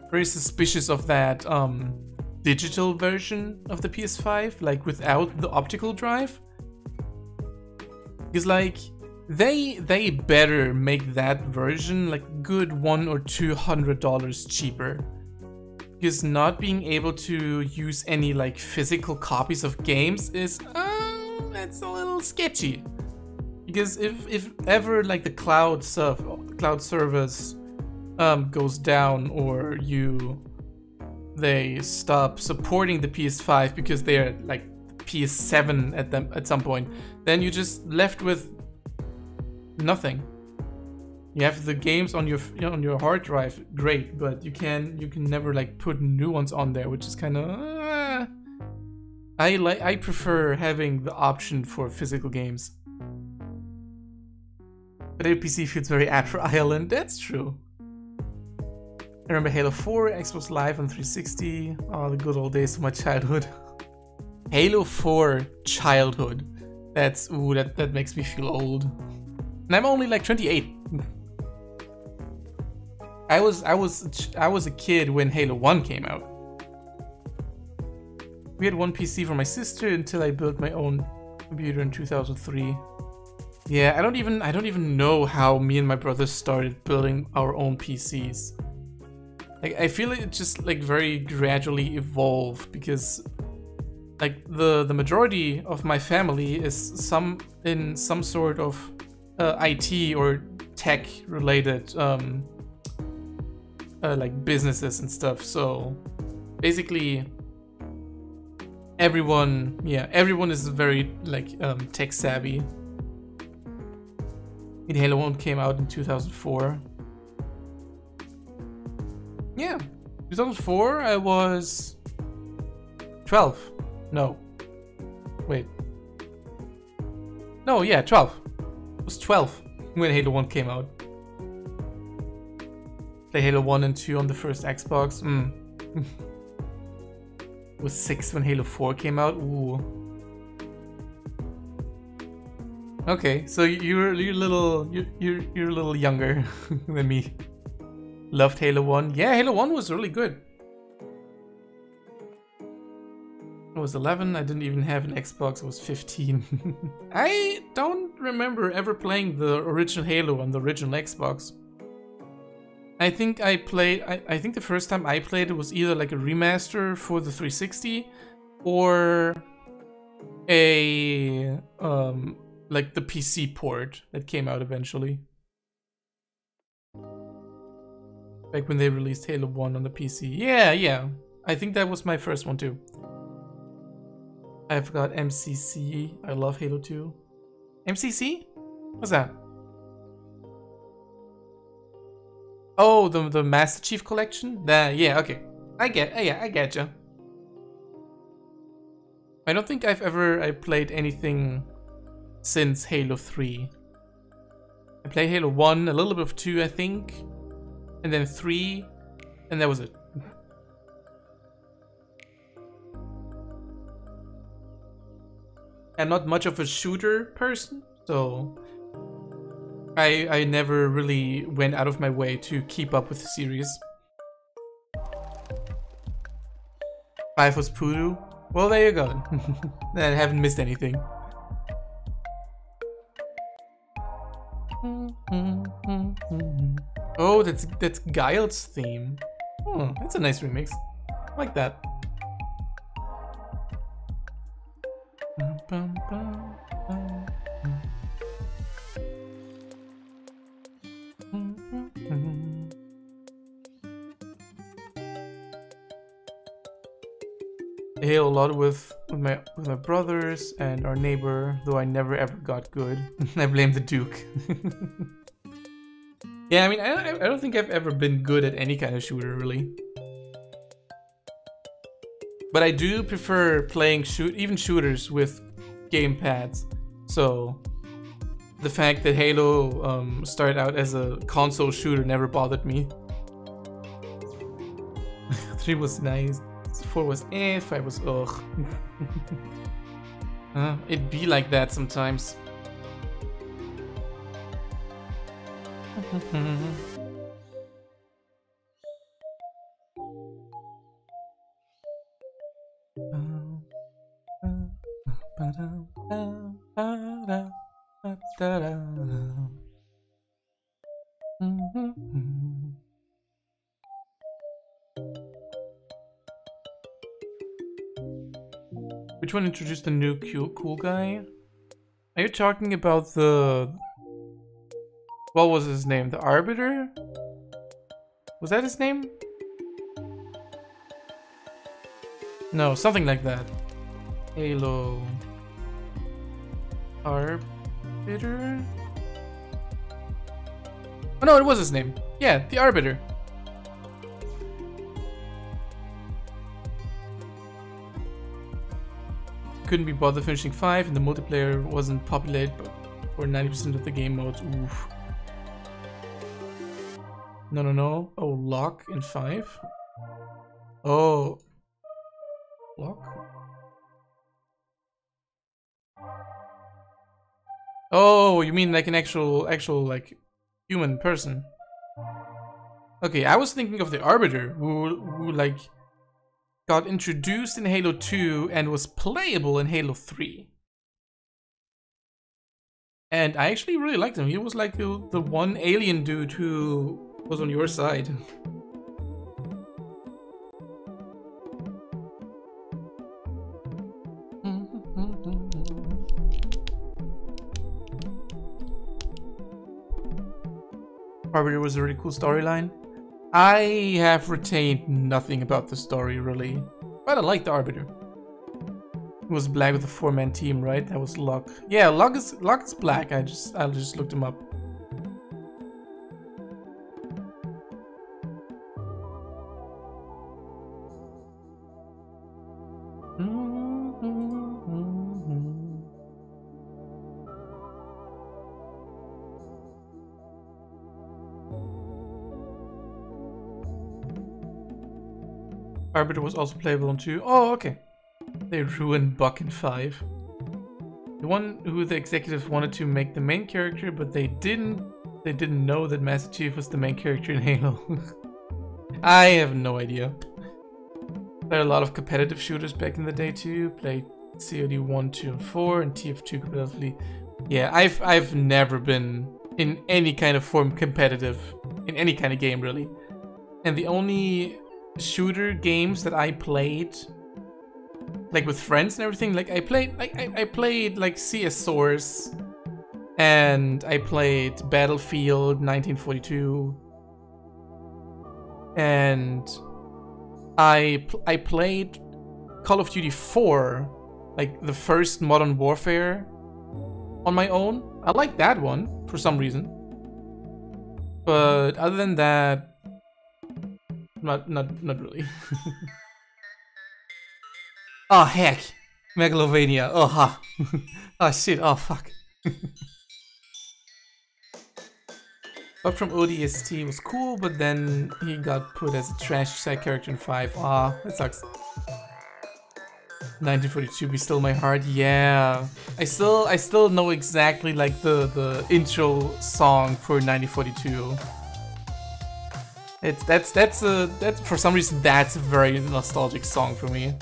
very suspicious of that um, digital version of the PS5, like without the optical drive. Because like, they they better make that version like good one or two hundred dollars cheaper. Because not being able to use any like physical copies of games is uh, it's a little sketchy. because if if ever like the cloud serv cloud service um, goes down or you they stop supporting the PS5 because they're like PS7 at them at some point, then you're just left with nothing. You have the games on your on your hard drive, great, but you can you can never like put new ones on there, which is kind of. Uh, I like I prefer having the option for physical games. But APC feels very *laughs* apt for Ireland. That's true. I remember Halo 4, Xbox Live on 360. Oh, the good old days of my *laughs* childhood. Halo 4 childhood. That's ooh, that that makes me feel old. And I'm only like 28. I was I was I was a kid when Halo 1 came out. We had one PC for my sister until I built my own computer in 2003. Yeah, I don't even I don't even know how me and my brother started building our own PCs. Like I feel it just like very gradually evolved because like the the majority of my family is some in some sort of uh, IT or tech related um, uh, like businesses and stuff. So basically everyone yeah everyone is very like um, tech savvy in Halo 1 came out in 2004. Yeah, 2004 I was 12. No. Wait. No, yeah, 12. I was 12 when Halo 1 came out. Play Halo 1 and 2 on the first Xbox. Mm. *laughs* was 6 when Halo 4 came out. Ooh. Okay, so you're you're little you're you're, you're a little younger *laughs* than me. Loved Halo 1. Yeah, Halo 1 was really good. I was 11, I didn't even have an Xbox, I was 15. *laughs* I don't remember ever playing the original Halo on the original Xbox. I think I played, I, I think the first time I played it was either like a remaster for the 360 or a um, like the PC port that came out eventually. Back when they released Halo 1 on the PC. Yeah, yeah. I think that was my first one too. I've got MCC. I love Halo 2. MCC? What's that? Oh, the the Master Chief Collection? That yeah, okay. I get oh, yeah, I get you. I don't think I've ever I played anything since Halo 3. I played Halo 1, a little bit of 2 I think, and then 3, and that was it. I'm not much of a shooter person, so I I never really went out of my way to keep up with the series. Five was Poodoo. Well, there you go. *laughs* I haven't missed anything. Oh, that's that's Guile's theme. Oh, that's a nice remix. I like that. I hail a lot with with my with my brothers and our neighbor, though I never ever got good. *laughs* I blame the Duke. *laughs* yeah, I mean, I, I don't think I've ever been good at any kind of shooter, really. But I do prefer playing shoot even shooters with game pads. So the fact that Halo um, started out as a console shooter never bothered me. *laughs* 3 was nice. 4 was eh, 5 was ugh. *laughs* uh, it'd be like that sometimes. *laughs* Which one introduced the new cool, guy? Are you talking about the... What was his name? The Arbiter? Was that his name? No, something like that. Halo... Arbiter? Oh no, it was his name. Yeah, the Arbiter. Couldn't be bothered finishing 5 and the multiplayer wasn't populated for 90% of the game modes. Oof. No, no, no. Oh, Locke in 5? Oh. Locke? Oh, you mean like an actual, actual, like, human person? Okay, I was thinking of the Arbiter, who, who like, got introduced in Halo 2 and was playable in Halo 3. And I actually really liked him. He was like the, the one alien dude who was on your side. *laughs* Arbiter was a really cool storyline. I have retained nothing about the story, really. But I like the Arbiter. It was black with a four-man team, right? That was Locke. Yeah, Locke is, Locke is black. I just I just looked him up. Arbiter was also playable on 2. Oh, okay. They ruined Buck in 5. The one who the executives wanted to make the main character, but they didn't they didn't know that Master Chief was the main character in Halo. *laughs* I have no idea. Played a lot of competitive shooters back in the day too. Played COD 1, 2, and 4, and TF2 competitively. Yeah, I've I've never been in any kind of form competitive in any kind of game really. And the only shooter games that I played like with friends and everything like I played like I, I played like CS Source and I played Battlefield 1942 and I I played Call of Duty 4 like the first Modern Warfare on my own. I like that one for some reason. But other than that not not not really. *laughs* oh heck, Megalovania. Oh ha. *laughs* oh shit. Oh fuck. *laughs* Up from ODST was cool, but then he got put as a trash side character in 5. Ah, that sucks. 1942 be still my heart. Yeah. I still I still know exactly like the the intro song for 1942. It's that's that's a that for some reason that's a very nostalgic song for me.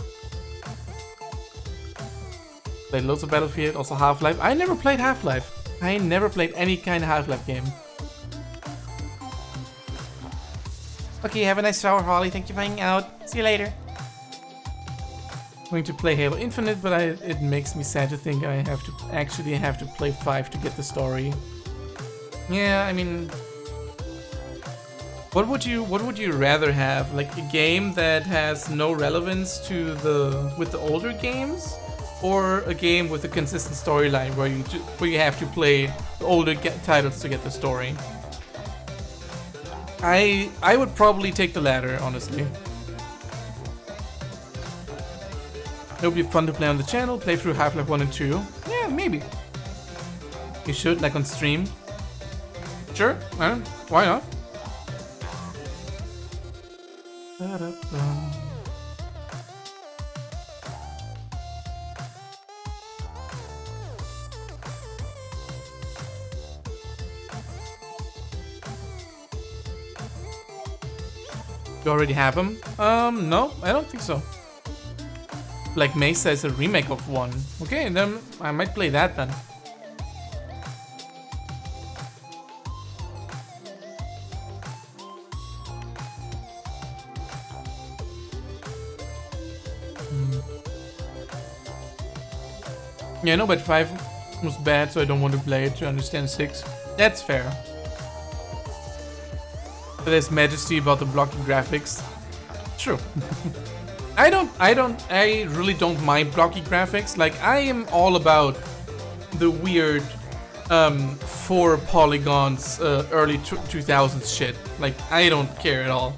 Played loads of Battlefield, also Half-Life. I never played Half-Life. I never played any kind of Half-Life game. Okay, have a nice shower, Holly. Thank you for hanging out. See you later. I'm going to play Halo Infinite, but I, it makes me sad to think I have to actually have to play 5 to get the story. Yeah, I mean, what would you What would you rather have? Like a game that has no relevance to the with the older games, or a game with a consistent storyline where you where you have to play the older titles to get the story? I I would probably take the latter, honestly. It would be fun to play on the channel, play through Half-Life 1 and 2. Yeah, maybe. You should, like on stream. Sure. Why not? You already have them? Um, no, I don't think so. Black Mesa is a remake of one. Okay, then I might play that then. Yeah, no, but 5 was bad, so I don't want to play it to understand 6. That's fair. But there's majesty about the blocky graphics. True. *laughs* I don't, I don't, I really don't mind blocky graphics. Like, I am all about the weird um, four polygons uh, early 2000s shit. Like, I don't care at all.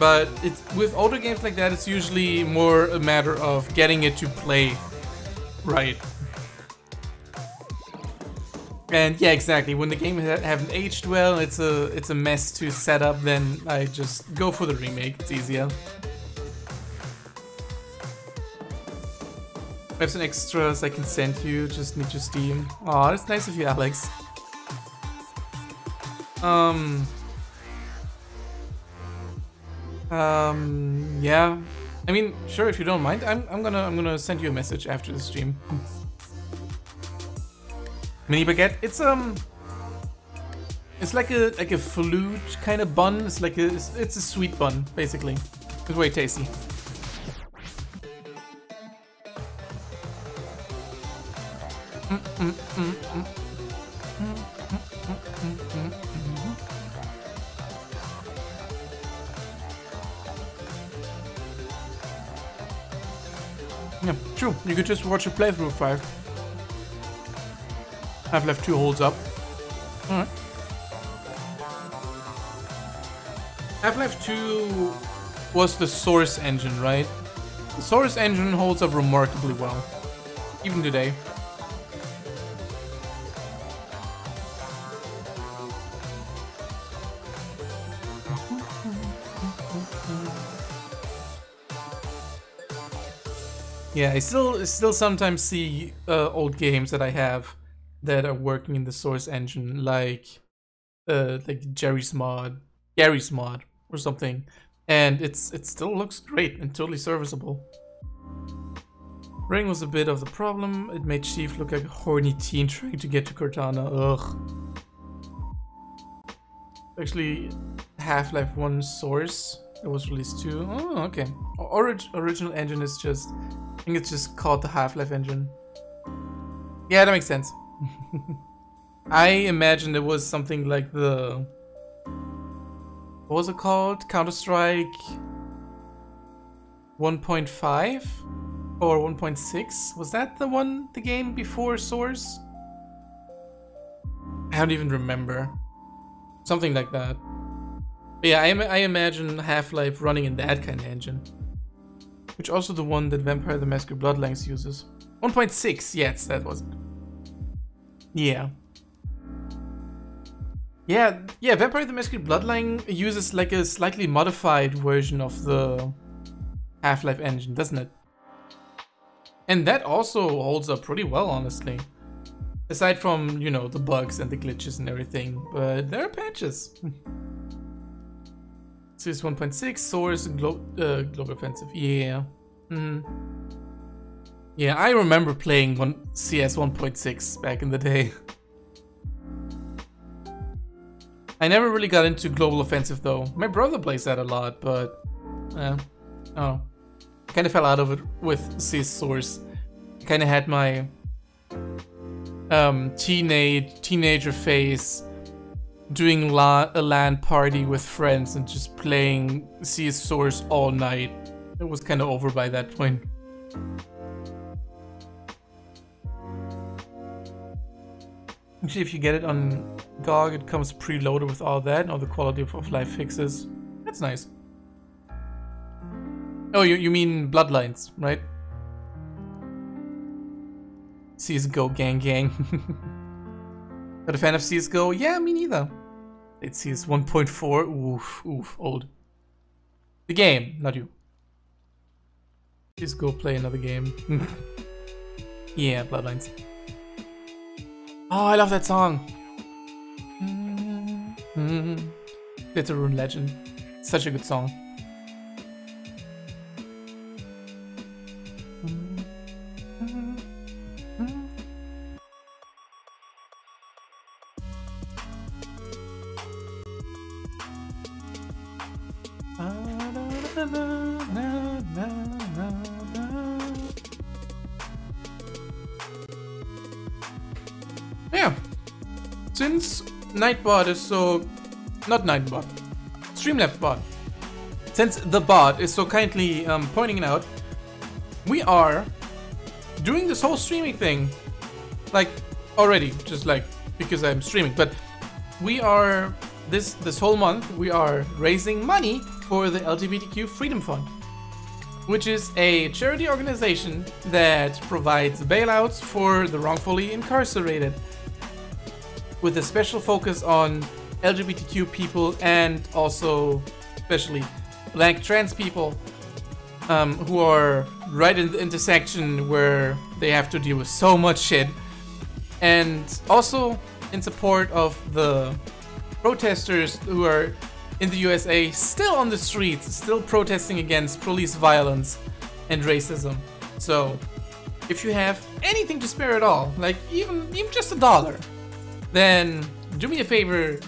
But it's with older games like that, it's usually more a matter of getting it to play right. And yeah, exactly. When the game ha haven't aged well, it's a it's a mess to set up. Then I just go for the remake. It's easier. I have some extras I can send you. Just need your Steam. Oh, that's nice of you, Alex. Um. Um. Yeah. I mean, sure, if you don't mind, I'm I'm gonna I'm gonna send you a message after the stream. Mini baguette. It's um. It's like a like a flute kind of bun. It's like a it's, it's a sweet bun basically. It's very tasty. Mm, mm, mm, Yeah, true. You could just watch a playthrough of 5. Half-Life 2 holds up. Alright. Half-Life 2 was the Source engine, right? The Source engine holds up remarkably well. Even today. Yeah, I still still sometimes see uh, old games that I have that are working in the source engine, like uh, like Jerry's mod, Garry's mod, or something, and it's it still looks great and totally serviceable. Ring was a bit of the problem. It made Chief look like a horny teen trying to get to Cortana. Ugh. Actually, Half-Life 1 Source that was released too. Oh, okay. Orig original engine is just I think it's just called the Half-Life engine. Yeah, that makes sense. *laughs* I imagine it was something like the... What was it called? Counter-Strike 1.5? Or 1.6? Was that the one, the game before Source? I don't even remember. Something like that. But yeah, I, I imagine Half-Life running in that kind of engine. Which also the one that Vampire the Masquerade Bloodlines uses. 1.6, yes, that was it. Yeah. Yeah, yeah, Vampire the Masquerade Bloodline uses like a slightly modified version of the Half-Life engine, doesn't it? And that also holds up pretty well, honestly. Aside from, you know, the bugs and the glitches and everything, but there are patches. *laughs* CS 1.6, Source, Glo uh, Global Offensive. Yeah. Mm. Yeah, I remember playing one CS 1.6 back in the day. I never really got into Global Offensive though. My brother plays that a lot, but... Uh, oh. Kind of fell out of it with CS Source. Kind of had my um, teenage teenager phase doing la a LAN party with friends and just playing CS Source all night. It was kind of over by that point. Actually, if you get it on GOG, it comes preloaded with all that and all the quality of life fixes. That's nice. Oh, you, you mean Bloodlines, right? CSGO gang gang. *laughs* Not a fan of CSGO? Yeah, me neither. It sees 1.4. Oof, oof, old. The game, not you. Just go play another game. *laughs* yeah, Bloodlines. Oh, I love that song. Mm-hmm. Little Rune Legend. Such a good song. Nightbot is so... Not Nightbot. Streamlabs bot. Since the bot is so kindly um, pointing it out, we are doing this whole streaming thing. Like, already, just like, because I'm streaming. But we are, this, this whole month, we are raising money for the LGBTQ Freedom Fund which is a charity organization that provides bailouts for the wrongfully incarcerated, with a special focus on LGBTQ people and also, especially, black trans people um, who are right in the intersection where they have to deal with so much shit. And also in support of the protesters who are in the USA still on the streets, still protesting against police violence and racism. So, if you have anything to spare at all, like even even just a dollar, then do me a favor,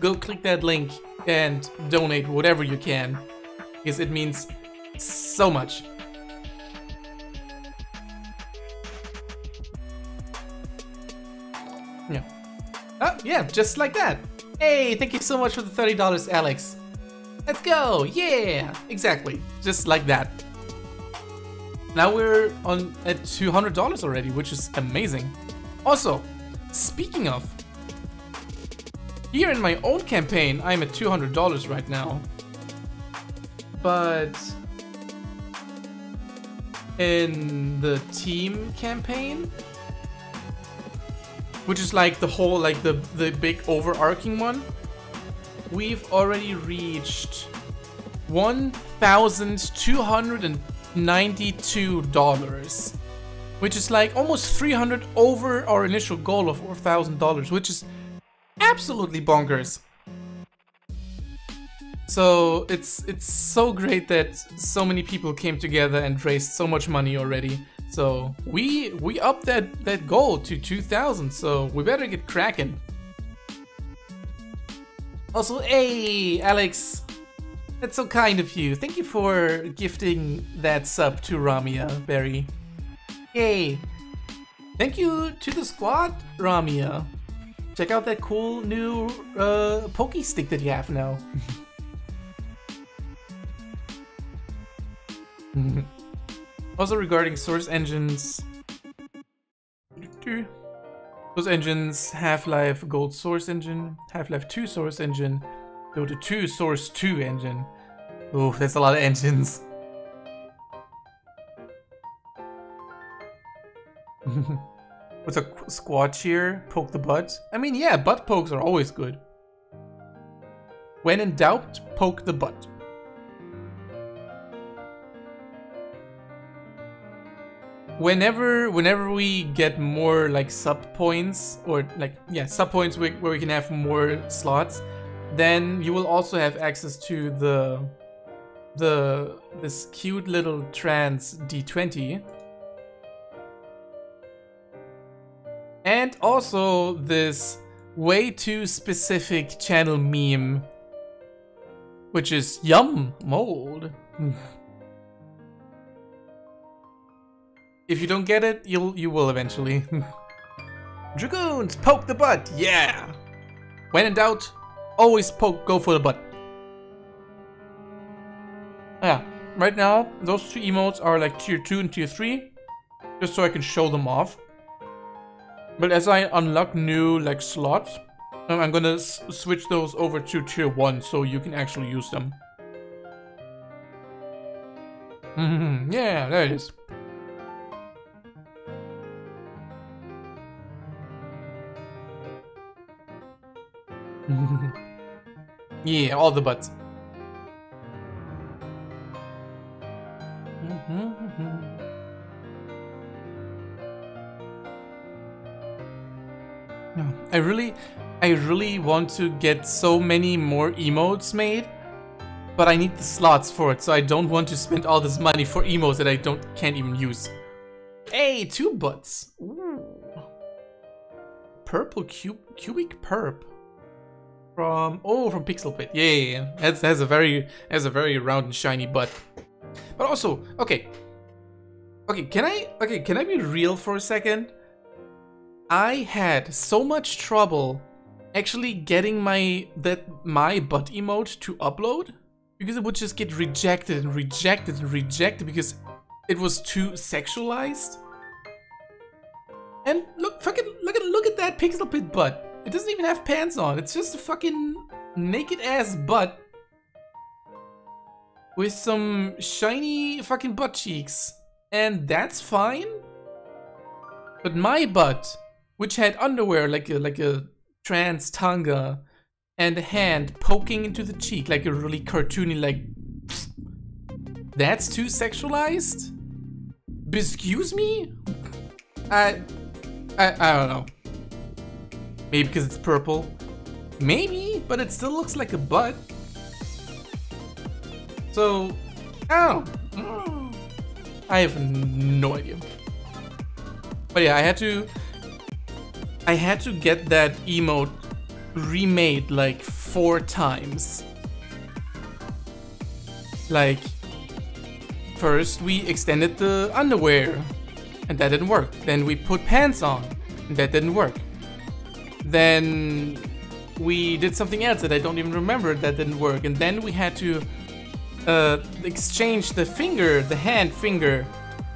go click that link and donate whatever you can, because it means so much. Yeah. Oh, yeah, just like that. Hey, thank you so much for the $30, Alex. Let's go, yeah, exactly, just like that. Now we're on at $200 already, which is amazing. Also, speaking of, here in my own campaign, I'm at $200 right now. But in the team campaign, which is like the whole, like the, the big overarching one, we've already reached $1,292, which is like almost 300 over our initial goal of $4,000, which is absolutely bonkers. So it's it's so great that so many people came together and raised so much money already. So we we upped that that goal to 2,000. So we better get cracking. Also, hey, Alex, that's so kind of you. Thank you for gifting that sub to Ramia, Barry. Hey, thank you to the squad, Ramia. Check out that cool new uh, Pokey stick that you have now. *laughs* *laughs* also regarding source engines, those engines, Half-Life Gold Source Engine, Half-Life 2 Source Engine, Dota 2 Source 2 Engine. Oh, that's a lot of engines. *laughs* What's a squad cheer? Poke the butt? I mean, yeah, butt pokes are always good. When in doubt, poke the butt. whenever whenever we get more like sub points or like yeah sub points where, where we can have more slots then you will also have access to the the this cute little trans d20 and also this way too specific channel meme which is yum mold If you don't get it, you'll you will eventually. *laughs* Dragoons, poke the butt, yeah! When in doubt, always poke, go for the butt. Ah, yeah, right now, those two emotes are like tier 2 and tier 3, just so I can show them off. But as I unlock new like slots, um, I'm gonna switch those over to tier 1 so you can actually use them. Mm-hmm, yeah, there it is. *laughs* yeah, all the butts. Mm-hmm, mm-hmm. I really, I really want to get so many more emotes made, but I need the slots for it, so I don't want to spend all this money for emotes that I don't can't even use. Hey, two butts. Ooh. Purple cube, cubic perp. From oh, from Pixel Pit. Yeah, yeah, yeah. Has has a very has a very round and shiny butt. But also, okay, okay. Can I okay? Can I be real for a second? I had so much trouble actually getting my that my butt emote to upload because it would just get rejected and rejected and rejected because it was too sexualized. And look, fucking look at look at that pixel pit butt. It doesn't even have pants on. It's just a fucking naked ass butt with some shiny fucking butt cheeks. And that's fine. But my butt, which had underwear like a like a trans tanga and a hand poking into the cheek like a really cartoony like *sniffs* that's too sexualized? Excuse me? I, I I don't know. Maybe because it's purple. Maybe, but it still looks like a butt. So, oh, I have no idea. But yeah, I had to, I had to get that emote remade like four times. Like, first we extended the underwear, and that didn't work. Then we put pants on, and that didn't work. Then we did something else that I don't even remember that didn't work. And then we had to uh, exchange the finger, the hand finger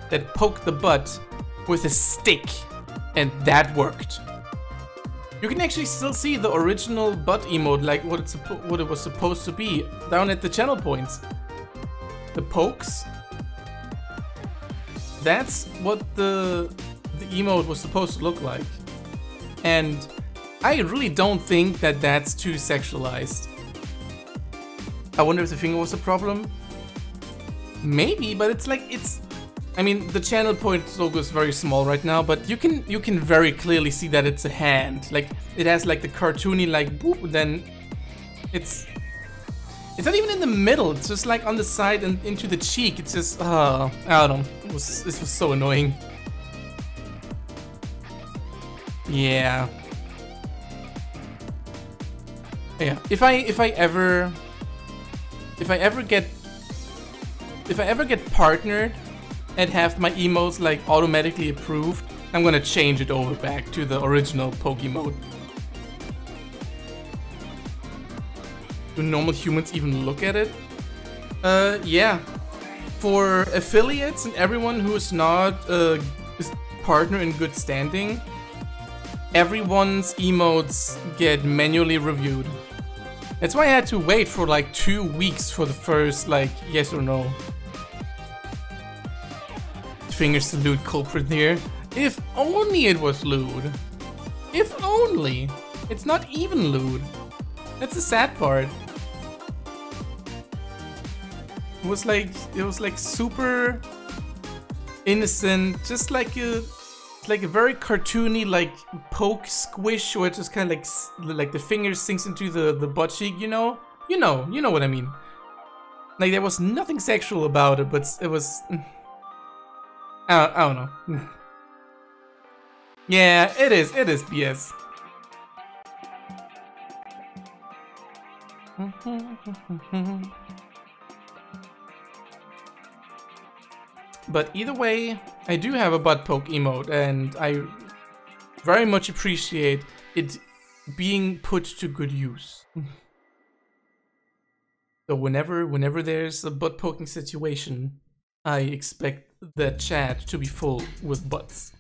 that poked the butt with a stick. And that worked. You can actually still see the original butt emote, like what, it's what it was supposed to be, down at the channel points. The pokes. That's what the, the emote was supposed to look like. And I really don't think that that's too sexualized. I wonder if the finger was a problem. Maybe, but it's like, it's... I mean, the channel point logo is very small right now, but you can you can very clearly see that it's a hand. Like, it has like the cartoony like boop, then it's... It's not even in the middle, it's just like on the side and into the cheek. It's just, uh, I don't know. It was, this was so annoying. Yeah. Yeah, if I if I ever if I ever get if I ever get partnered and have my emotes like automatically approved, I'm gonna change it over back to the original Pokemon. Do normal humans even look at it? Uh, yeah. For affiliates and everyone who is not a partner in good standing, everyone's emotes get manually reviewed. That's why I had to wait for like two weeks for the first like yes or no. Fingers to lewd culprit here. If only it was lewd. If only. It's not even lewd. That's the sad part. It was like it was like super innocent, just like a like a very cartoony like poke squish where it just kind of like like the finger sinks into the the butt cheek you know you know you know what i mean like there was nothing sexual about it but it was mm. I don't, I don't know yeah it is it is bs *laughs* But either way, I do have a butt poke emote and I very much appreciate it being put to good use. *laughs* so whenever whenever there's a butt poking situation, I expect the chat to be full with butts.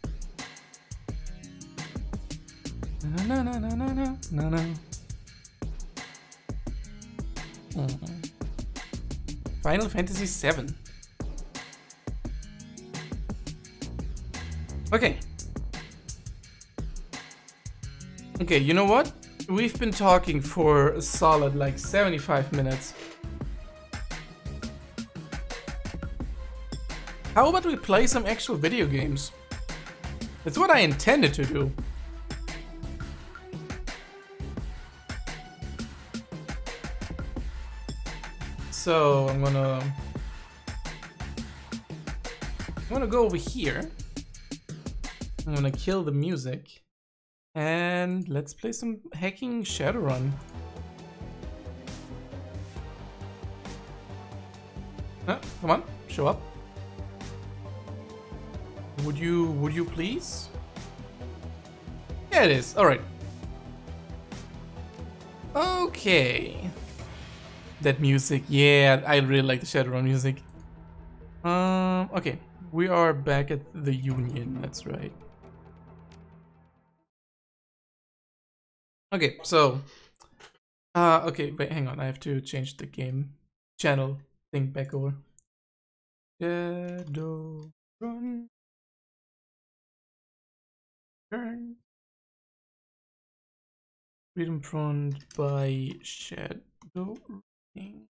No, no, no, no, no, no, no. Mm-hmm. Final Fantasy VII. Okay. Okay, you know what? We've been talking for a solid like 75 minutes. How about we play some actual video games? That's what I intended to do. So I'm gonna I'm gonna go over here. I'm gonna kill the music. And let's play some hacking Shadowrun. Huh? Come on, show up. Would you, would you please? Yeah, it is. Alright. Okay. That music. Yeah, I really like the Shadowrun music. Um, okay. We are back at the Union. That's right. Okay, so... Uh, okay, wait, hang on. I have to change the game channel thing back over. Shadow run. Turn. Freedom Fund by Shadow Running.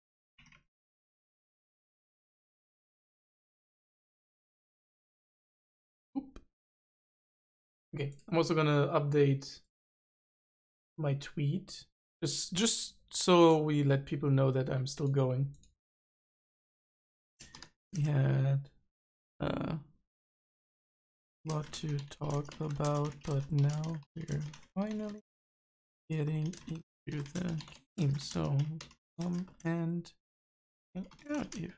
Oop. Okay, I'm also gonna update my tweet just just so we let people know that I'm still going. We had uh, lot to talk about, but now we're finally getting into the game. So come and hang out if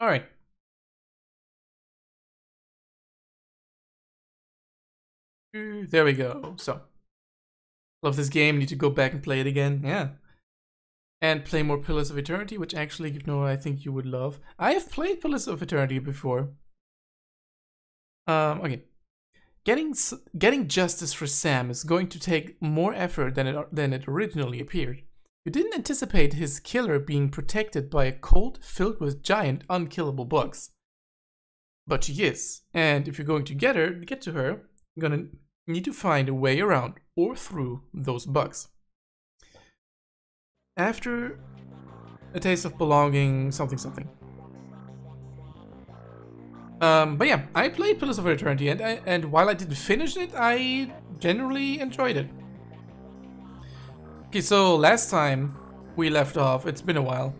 All right. There we go. So, love this game. Need to go back and play it again. Yeah. And play more Pillars of Eternity, which actually, you know, I think you would love. I have played Pillars of Eternity before. Um, okay. Getting getting justice for Sam is going to take more effort than it than it originally appeared. You didn't anticipate his killer being protected by a cult filled with giant, unkillable bugs. But she is, and if you're going to get her, get to her, you're gonna need to find a way around or through those bugs. After a taste of belonging, something something. Um, but yeah, I played Pillars of Eternity, and I, and while I didn't finish it, I generally enjoyed it. Okay, so last time we left off, it's been a while.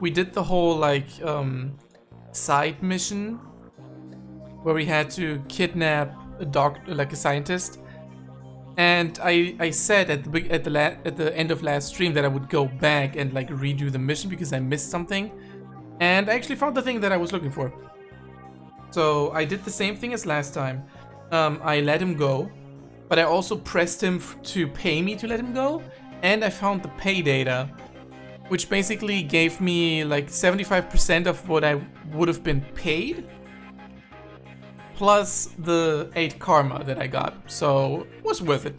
We did the whole like um, side mission where we had to kidnap a doctor, like a scientist. And I, I said at the at the at the end of last stream that I would go back and like redo the mission because I missed something, and I actually found the thing that I was looking for. So I did the same thing as last time. Um, I let him go, but I also pressed him to pay me to let him go, and I found the pay data, which basically gave me like 75% of what I would have been paid plus the 8 karma that I got, so it was worth it.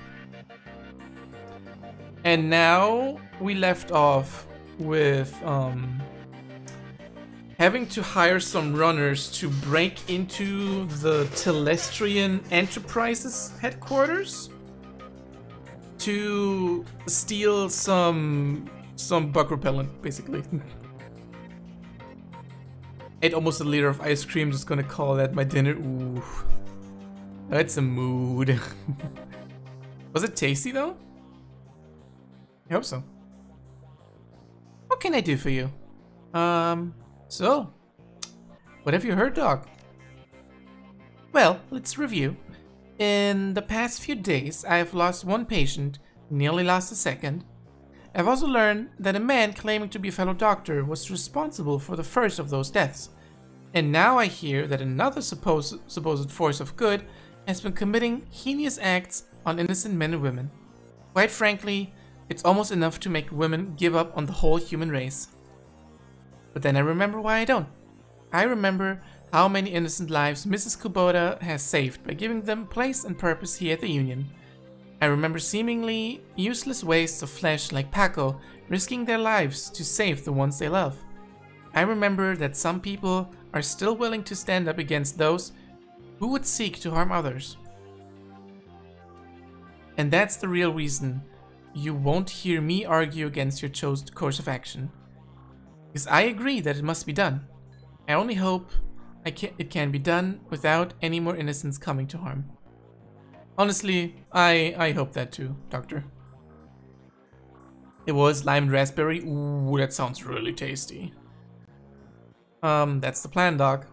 And now we left off with um, having to hire some runners to break into the Telestrian Enterprises headquarters to steal some some bug repellent, basically. *laughs* ate almost a liter of ice cream, just gonna call that my dinner. Ooh. That's a mood. *laughs* Was it tasty though? I hope so. What can I do for you? Um, so, what have you heard, dog? Well, let's review. In the past few days, I have lost one patient, nearly lost a second, I've also learned that a man claiming to be a fellow doctor was responsible for the first of those deaths. And now I hear that another supposed, supposed force of good has been committing heinous acts on innocent men and women. Quite frankly, it's almost enough to make women give up on the whole human race. But then I remember why I don't. I remember how many innocent lives Mrs. Kubota has saved by giving them place and purpose here at the Union. I remember seemingly useless wastes of flesh like Paco risking their lives to save the ones they love. I remember that some people are still willing to stand up against those who would seek to harm others. And that's the real reason you won't hear me argue against your chosen course of action. Because I agree that it must be done. I only hope I can it can be done without any more innocents coming to harm. Honestly, I, I hope that too, Doctor. It was lime and raspberry. Ooh, that sounds really tasty. Um, that's the plan, Doc.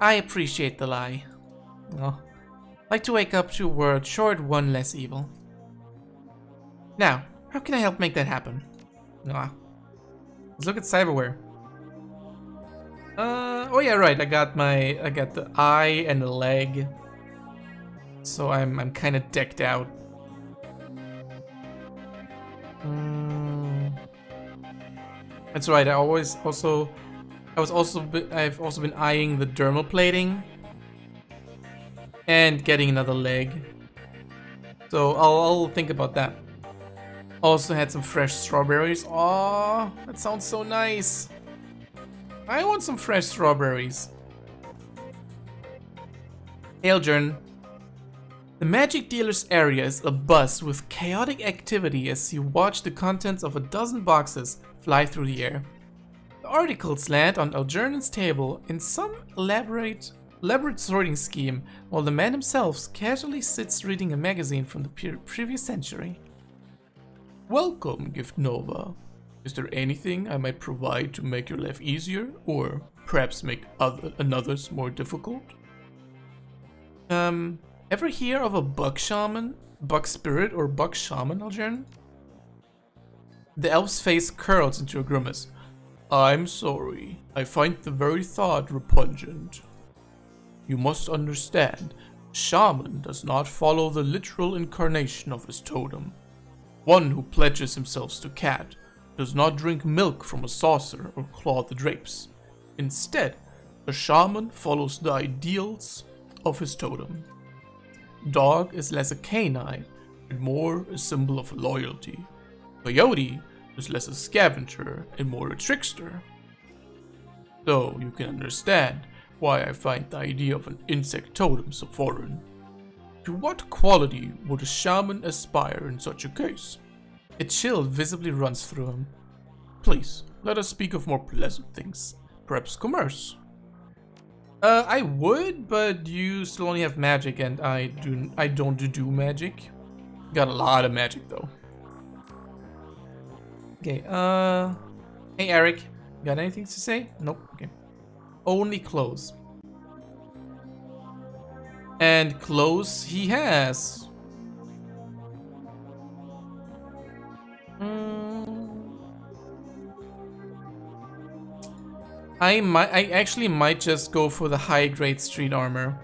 I appreciate the lie. Oh, like to wake up to a world short one less evil. Now, how can I help make that happen? Ah, let's look at cyberware. Uh, oh yeah, right. I got my, I got the eye and the leg. So I'm, I'm kind of decked out. Mm. That's right. I always also, I was also, I've also been eyeing the dermal plating and getting another leg. So I'll, I'll think about that. Also had some fresh strawberries. Oh, that sounds so nice. I want some fresh strawberries. Aeljern. The magic dealer's area is abuzz with chaotic activity as you watch the contents of a dozen boxes fly through the air. The articles land on Aeljern's table in some elaborate, elaborate sorting scheme, while the man himself casually sits reading a magazine from the previous century. Welcome, Giftnova. Is there anything I might provide to make your life easier, or perhaps make other another's more difficult? Um, ever hear of a bug shaman, bug spirit, or bug shaman, Aeljern? The elf's face curls into a grimace. I'm sorry, I find the very thought repugnant. You must understand, shaman does not follow the literal incarnation of his totem. One who pledges himself to cat does not drink milk from a saucer or claw the drapes. Instead, a shaman follows the ideals of his totem. Dog is less a canine and more a symbol of loyalty. Coyote is less a scavenger and more a trickster. So you can understand why I find the idea of an insect totem so foreign. To what quality would a shaman aspire in such a case? A chill visibly runs through him. Please, let us speak of more pleasant things. Perhaps commerce. Uh, I would, but you still only have magic, and I do I don't do magic. Got a lot of magic though. Okay. Uh, hey Eric, got anything to say? Nope. Okay. Only clothes. And clothes he has. I might, I actually might just go for the high grade street armor.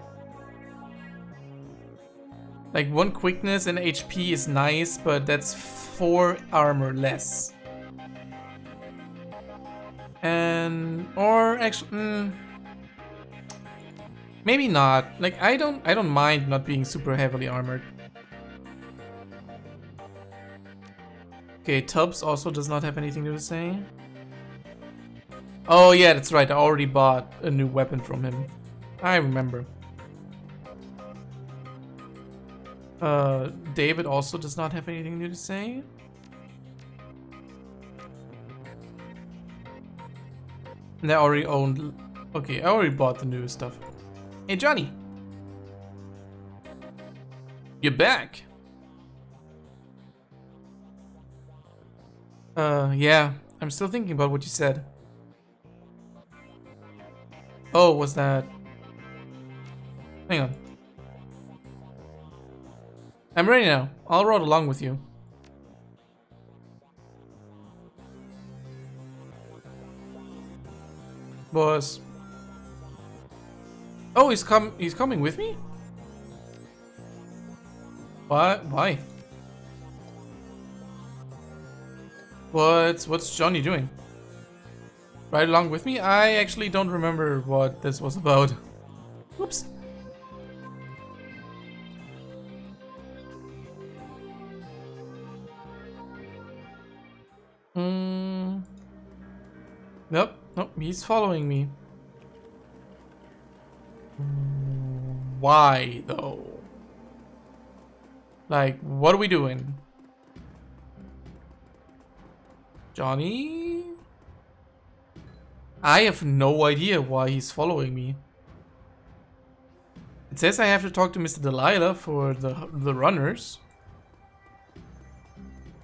Like one quickness and HP is nice, but that's four armor less. And or actually, mm, maybe not. Like I don't, I don't mind not being super heavily armored. Okay, Tubbs also does not have anything to say. Oh yeah, that's right. I already bought a new weapon from him. I remember. Uh, David also does not have anything new to say. And I already owned... Okay, I already bought the new stuff. Hey, Johnny. You're back. Uh, yeah. I'm still thinking about what you said. Oh, was that... Hang on. I'm ready now. I'll ride along with you. Boss. Oh, he's come. He's coming with me. Why? Why? What's What's Johnny doing? Right along with me? I actually don't remember what this was about. Whoops. Hmm. Nope, nope, he's following me. Why, though? Like, what are we doing? Johnny? I have no idea why he's following me. It says I have to talk to Mr. Delilah for the, the runners.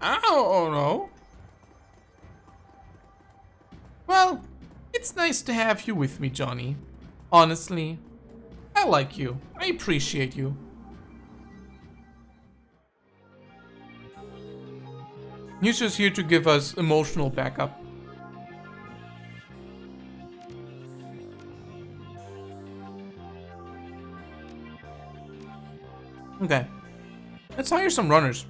I don't know. Well, it's nice to have you with me, Johnny. Honestly, I like you. I appreciate you. Just here to give us emotional backup. Okay. Let's hire some runners.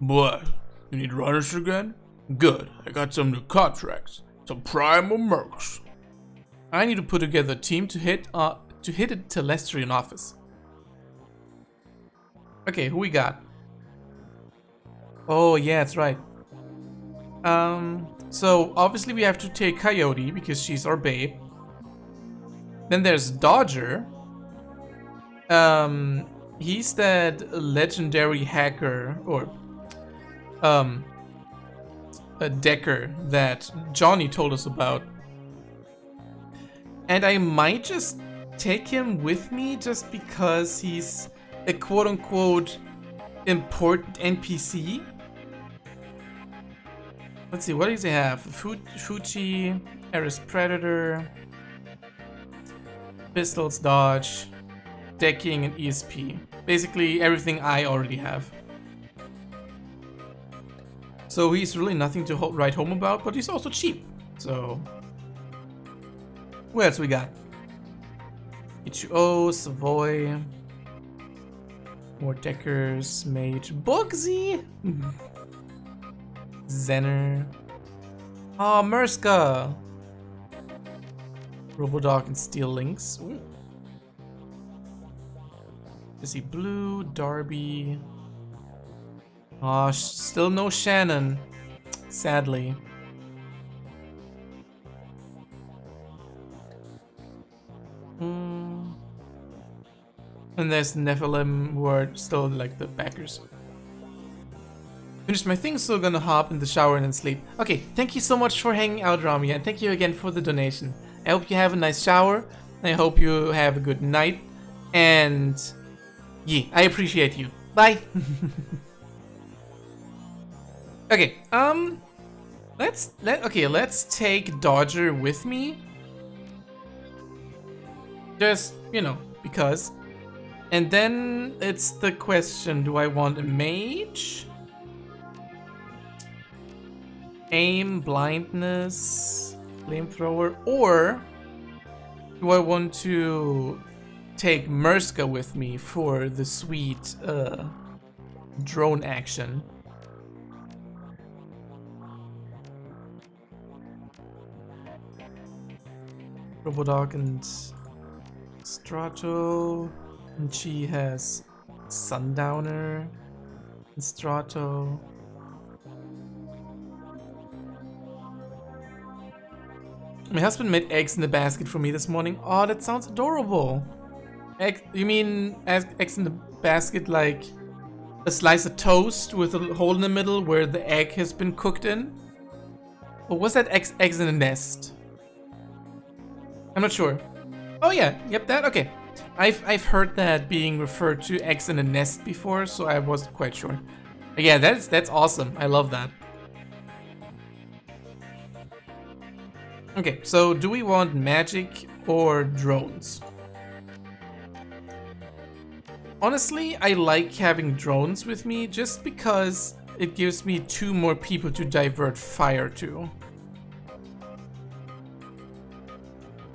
What? You need runners again? Good. I got some new contracts. Some primal mercs. I need to put together a team to hit uh to hit a Telestrian office. Okay, who we got? Oh yeah, that's right. Um so obviously we have to take Coyote because she's our babe. Then there's Dodger. Um he's that legendary hacker or um a decker that Johnny told us about. And I might just take him with me just because he's a quote unquote important NPC. Let's see, what does he have? Fuchi, Ares Predator, Pistols, Dodge, Decking, and ESP. Basically everything I already have. So he's really nothing to write home about, but he's also cheap. So, what else we got? H2O, Savoy, more Deckers, Mage, Bugsy, *laughs* Zener, oh, ah, Murska, Robodog and Steel Lynx. Ooh. Is he blue? Darby, Oh, still no Shannon. Sadly. Hmm. And there's Nephilim who are still like the backers. Finished my thing, so gonna hop in the shower and then sleep. Okay, thank you so much for hanging out, Rami, and thank you again for the donation. I hope you have a nice shower. I hope you have a good night. And yeah, I appreciate you. Bye. *laughs* Okay, um, let's let okay, let's take Dodger with me. Just you know because, and then it's the question: Do I want a mage? Aim, blindness, flamethrower, or do I want to take Murska with me for the sweet uh, drone action? Robodog and Strato. And she has Sundowner and Strato. My husband made eggs in the basket for me this morning. Oh, that sounds adorable. Egg, you mean eggs in the basket like a slice of toast with a hole in the middle where the egg has been cooked in? Or was that eggs, eggs in a nest? I'm not sure. Oh yeah, yep, that, okay. I've, I've heard that being referred to eggs in a nest before, so I wasn't quite sure. But yeah, that's, that's awesome. I love that. Okay, so do we want magic or drones? Honestly, I like having drones with me just because it gives me two more people to divert fire to.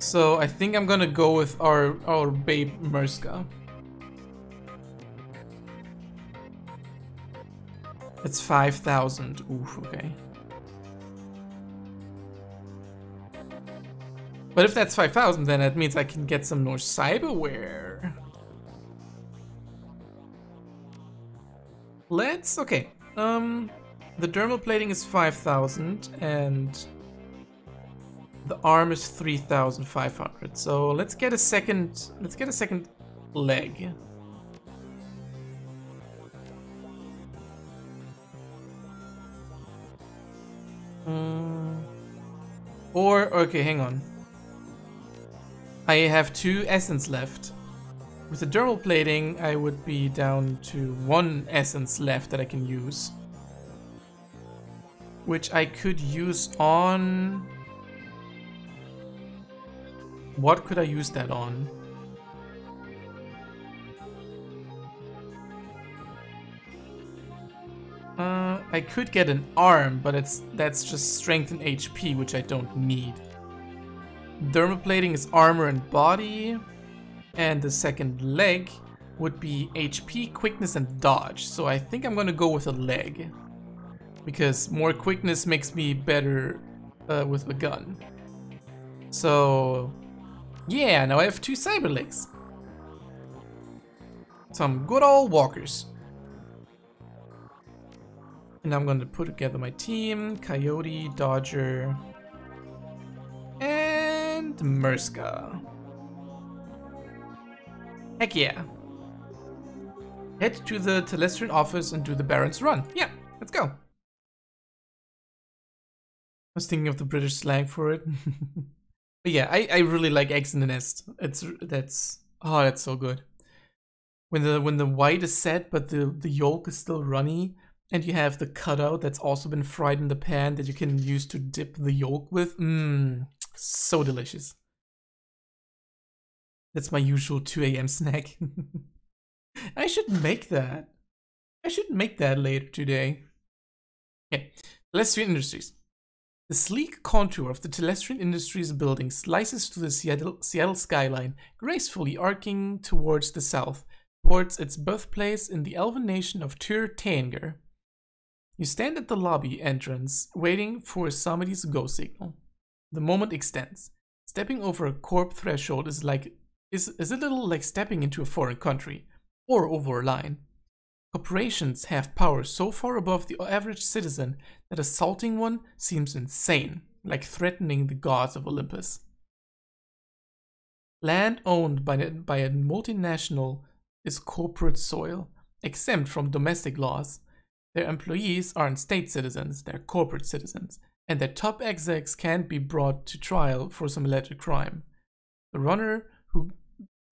So I think I'm gonna go with our, our babe Murska. It's 5,000. Oof, okay. But if that's 5,000, then that means I can get some more cyberware. Let's, okay. Um, the dermal plating is 5,000 and the arm is 3,500. So let's get a second, let's get a second leg. Um, or, okay, hang on. I have two essence left. With the dermal plating, I would be down to one essence left that I can use. Which I could use on... What could I use that on? Uh, I could get an arm, but it's that's just strength and HP, which I don't need. Dermaplating is armor and body. And the second leg would be HP, quickness, and dodge. So I think I'm gonna go with a leg. Because more quickness makes me better uh, with a gun. So yeah, now I have two cyber legs. Some good old walkers. And I'm going to put together my team. Coyote, Dodger, and Murska. Heck yeah. Head to the Telestrian office and do the Baron's run. Yeah, let's go. I was thinking of the British slang for it. *laughs* but yeah, I, I really like eggs in the nest. It's that's oh that's so good. When the when the white is set but the, the yolk is still runny, and you have the cutout that's also been fried in the pan that you can use to dip the yolk with. Mmm, so delicious. That's my usual 2 a.m. snack. *laughs* I should make that. I should make that later today. Okay, Telestrian Industries. The sleek contour of the Telestrian Industries building slices through the Seattle, Seattle skyline, gracefully arcing towards the south, towards its birthplace in the elven nation of Tir Tairngire. You stand at the lobby entrance, waiting for somebody's go signal. The moment extends. Stepping over a corp threshold is like is, is a little like stepping into a foreign country, or over a line. Corporations have power so far above the average citizen that assaulting one seems insane, like threatening the gods of Olympus. Land owned by, by a multinational is corporate soil, exempt from domestic laws, their employees aren't state citizens, they're corporate citizens, and that top execs can't be brought to trial for some alleged crime. The runner who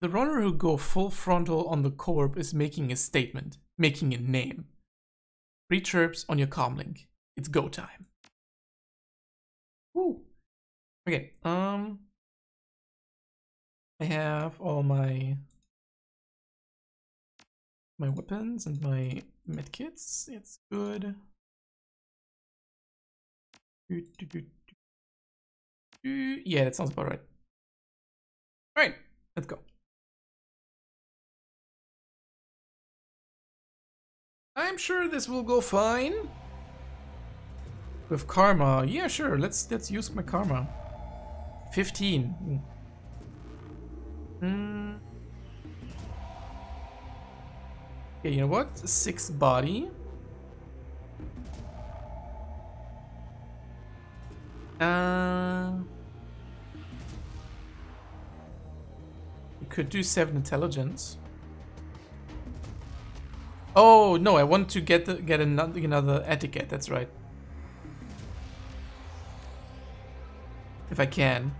the runner who go full frontal on the corp is making a statement, making a name. Three chirps on your comlink. It's go time. Woo. Okay, um I have all my my weapons and my medkits. It's good. Yeah, that sounds about right. Alright, let's go. I'm sure this will go fine. With karma. Yeah, sure. Let's let's use my karma. 15. Hmm. Okay, you know what? Six body. Uh, we could do seven intelligence. Oh no, I want to get the, get another another etiquette. That's right. If I can.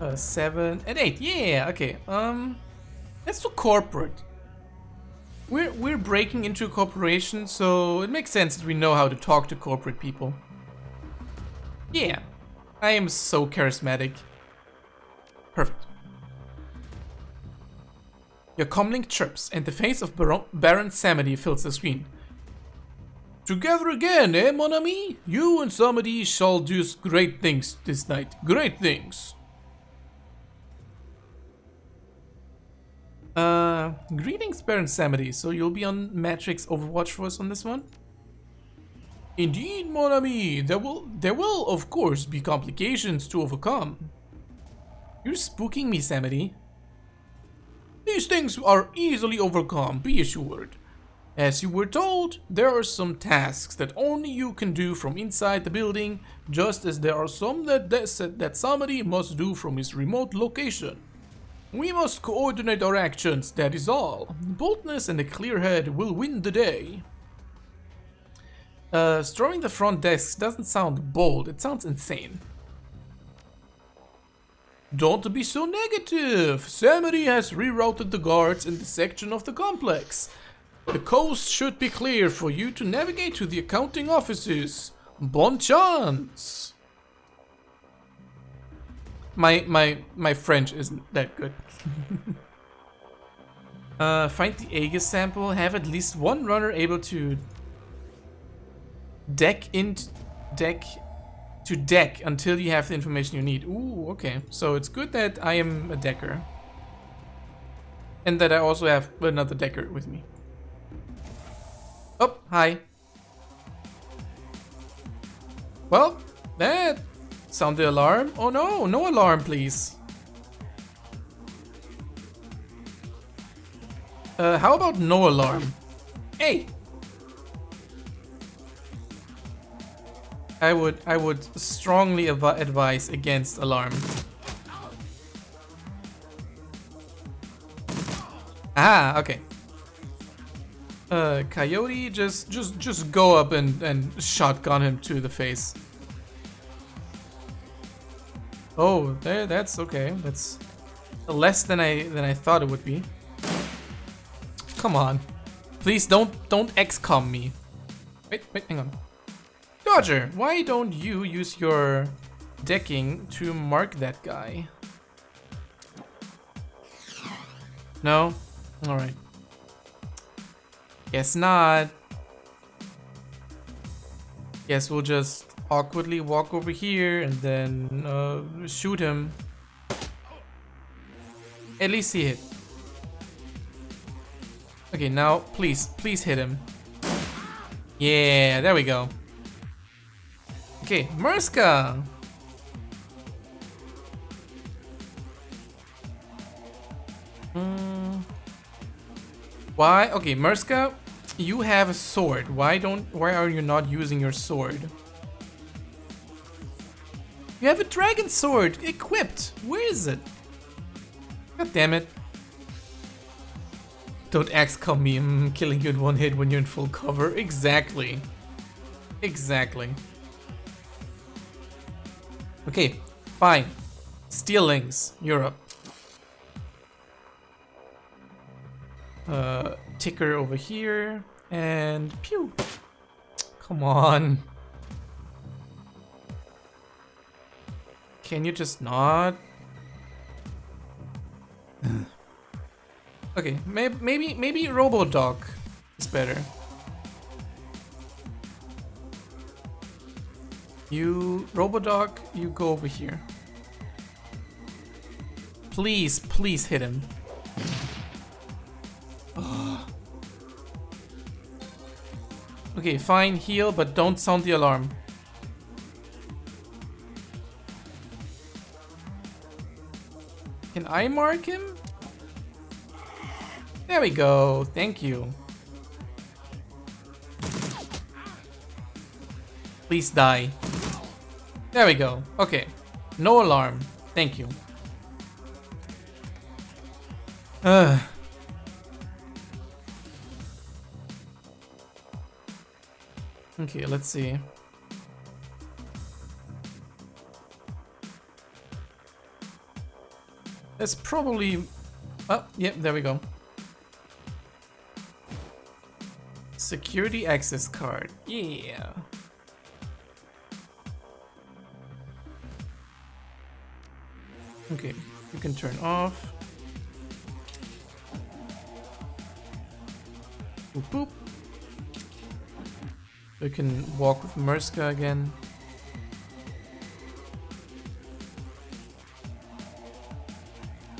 Uh, seven and eight. Yeah. Okay. Um, let's do corporate. We're, we're breaking into a corporation, so it makes sense that we know how to talk to corporate people. Yeah, I am so charismatic. Perfect. Your comlink chirps, and the face of Baron, Baron Samedi fills the screen. Together again, eh, mon ami? You and Samedi shall do great things this night. Great things. Uh, greetings, Baron Samedi. So you'll be on Matrix Overwatch for us on this one? Indeed, mon ami. There will, there will, of course, be complications to overcome. You're spooking me, Samedi. These things are easily overcome, be assured. As you were told, there are some tasks that only you can do from inside the building, just as there are some that, that, that somebody must do from his remote location. We must coordinate our actions, that is all. Boldness and a clear head will win the day. Uh, storming the front desk doesn't sound bold, it sounds insane. Don't be so negative! Samedi has rerouted the guards in the section of the complex. The coast should be clear for you to navigate to the accounting offices. Bon chance! My my my French isn't that good. *laughs* uh, find the Aegis sample. Have at least one runner able to deck in deck to deck until you have the information you need. Ooh, okay. So it's good that I am a decker. And that I also have another decker with me. Oh, hi. Well, that sound the alarm. Oh no, no alarm, please. Uh, how about no alarm? Hey! I would I would strongly advise against alarm. Ah, okay. Uh, Coyote, just just just go up and and shotgun him to the face. Oh, there, that's okay. That's less than I than I thought it would be. Come on, please don't don't XCOM me. Wait, wait, hang on. Dodger, why don't you use your decking to mark that guy? No? Alright. Guess not. Guess we'll just awkwardly walk over here and then uh, shoot him. At least he hit. Okay, now please, please hit him. Yeah, there we go. Okay, Murska. Mm. Why? Okay, Murska, you have a sword. Why don't? Why are you not using your sword? You have a dragon sword equipped. Where is it? God damn it. Don't XCOM me, I'm killing you in one hit when you're in full cover. Exactly. Exactly. Okay, fine. Steel Lynx, Europe. Uh, ticker over here, and pew. Come on. Can you just not? okay, maybe maybe maybe Robodog is better. You, Robodog, you go over here. Please, please hit him. *gasps* Okay, fine, heal, but don't sound the alarm. Can I mark him? There we go, thank you. Please die. There we go, okay. No alarm, thank you. Ugh. Okay, let's see. That's probably... Oh, yep, there we go. Security access card. Yeah. Okay, you can turn off. Boop boop. We can walk with Murska again.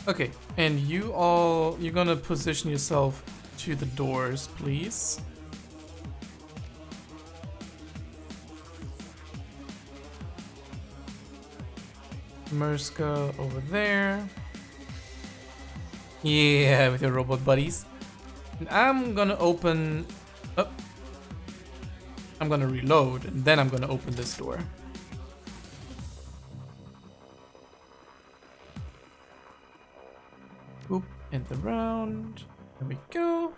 Okay, and you all, you're gonna position yourself to the doors, please. Murska over there. Yeah, with your robot buddies. I'm gonna open... Oh, I'm gonna reload, and then I'm gonna open this door. Oop, and the round. There we go.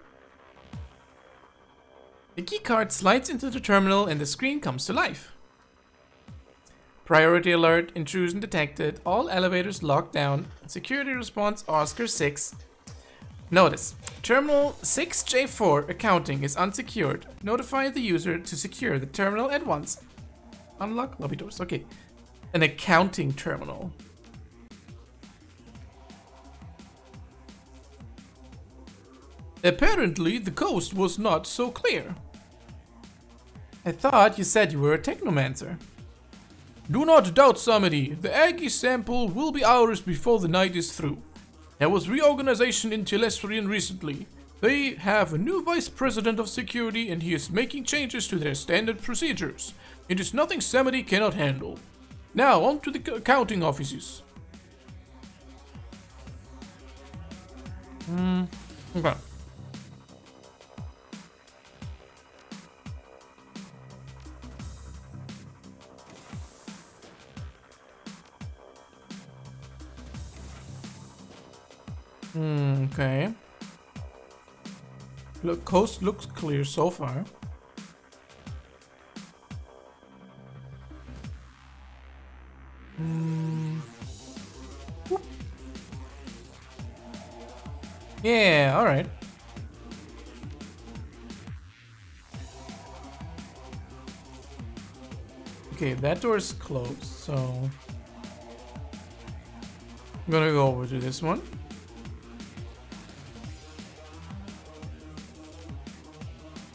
The keycard slides into the terminal and the screen comes to life. Priority alert, intrusion detected, all elevators locked down, security response Oscar 6, Notice, terminal 6J4 accounting is unsecured. Notify the user to secure the terminal at once. Unlock lobby doors. Okay. An accounting terminal. Apparently, the coast was not so clear. I thought you said you were a technomancer. Do not doubt, Samedi. The Aegis sample will be ours before the night is through. There was reorganization in Telestrian recently. They have a new vice president of security and he is making changes to their standard procedures. It is nothing Samedi cannot handle. Now on to the accounting offices. Hmm, okay. Hmm, okay. Look, coast looks clear so far. Hmm. Yeah, alright. Okay, that door is closed, so... I'm gonna go over to this one.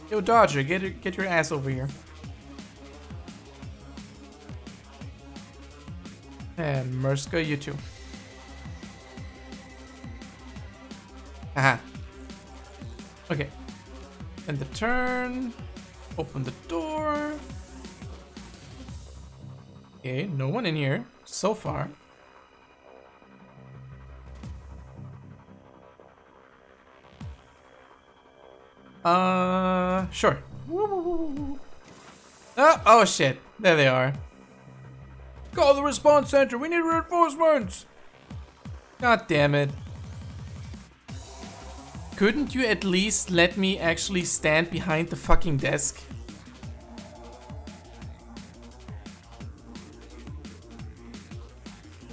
Yo, Dodger, get get your ass over here. And Murska, you too. Aha. Okay. And the turn. Open the door. Okay, no one in here so far. Uh, sure. Oh, oh shit. There they are. Call the response center. We need reinforcements. God damn it. Couldn't you at least let me actually stand behind the fucking desk?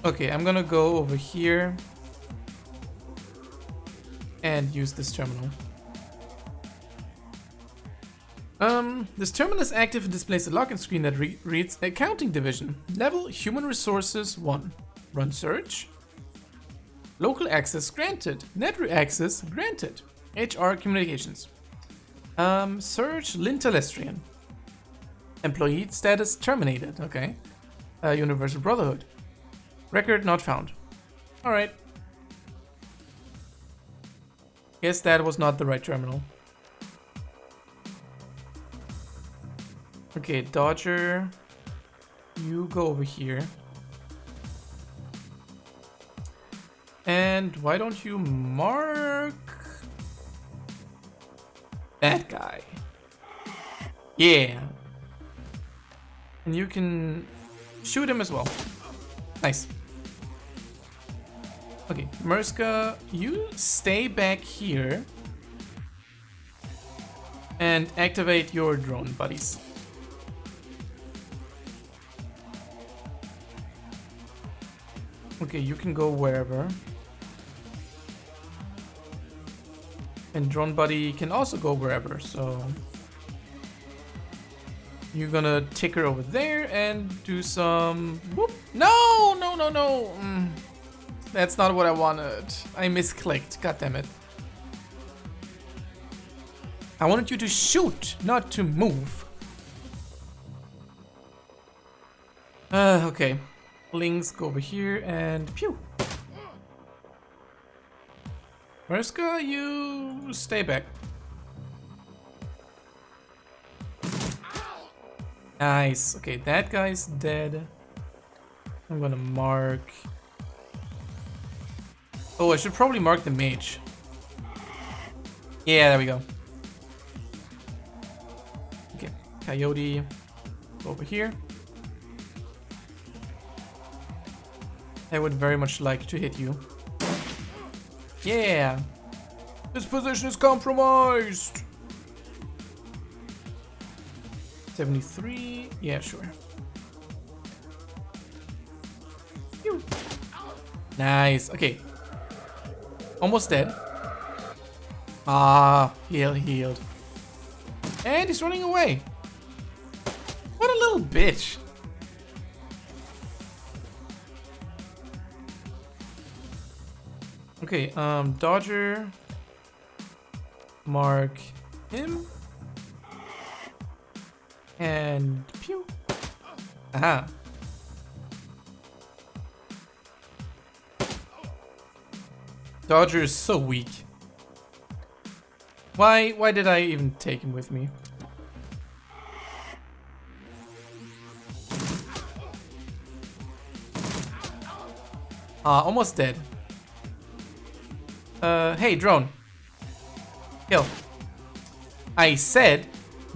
Okay, I'm gonna go over here and use this terminal. Um, this terminal is active and displays a login screen that re reads Accounting Division. Level Human Resources 1. Run search. Local access granted. Network access granted. HR Communications. Um, search Lynn Telestrian. Employee status terminated. Okay. Uh, Universal Brotherhood. Record not found. Alright. Guess that was not the right terminal. Okay, Dodger, you go over here. And why don't you mark that guy? Yeah. And you can shoot him as well. Nice. Okay, Murska, you stay back here and activate your drone buddies. Okay, you can go wherever. And Drone Buddy can also go wherever, so... You're gonna take her over there and do some... Whoop. No, no, no, no! Mm. That's not what I wanted. I misclicked, god damn it. I wanted you to shoot, not to move. Uh, okay. Lynx go over here and pew. Murska, you stay back. Nice. Okay, that guy's dead. I'm gonna mark... Oh, I should probably mark the mage. Yeah, there we go. Okay, Coyote, over here. I would very much like to hit you. Yeah! This position is compromised! 73, yeah, sure. Nice, okay. Almost dead. Ah, heal, healed. And he's running away. What a little bitch. Okay, um, Dodger, mark him, and pew. Aha. Dodger is so weak. Why why did I even take him with me? Ah, almost dead. Uh, hey, drone. Kill. I said,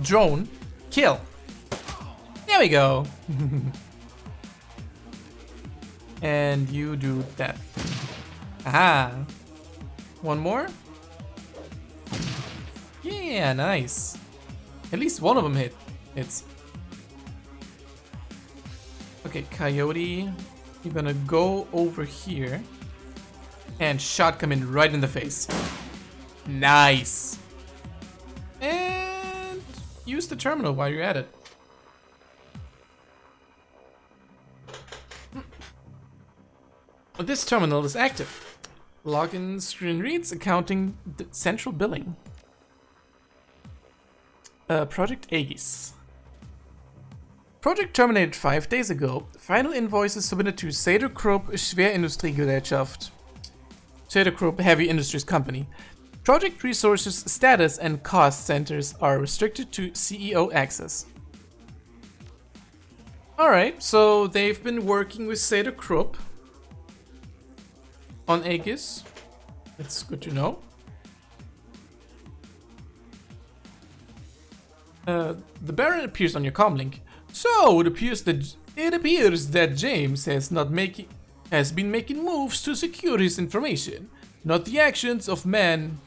drone, kill. There we go. *laughs* and you do that. Aha. One more? Yeah, nice. At least one of them hit. Hits. Okay, Coyote. You're gonna go over here and shot come in right in the face. Nice. And use the terminal while you're at it. This terminal is active. Login screen reads accounting central billing. Uh, Project Aegis. Project terminated five days ago. Final invoices submitted to Saeder-Krupp Schwerindustriegesellschaft. Saeder-Krupp Heavy Industries Company. Project resources, status, and cost centers are restricted to CEO access. Alright, so they've been working with Saeder-Krupp on Aegis. That's good to know. Uh, the Baron appears on your comlink. So it appears that it appears that James has not making has been making moves to secure his information, not the actions of man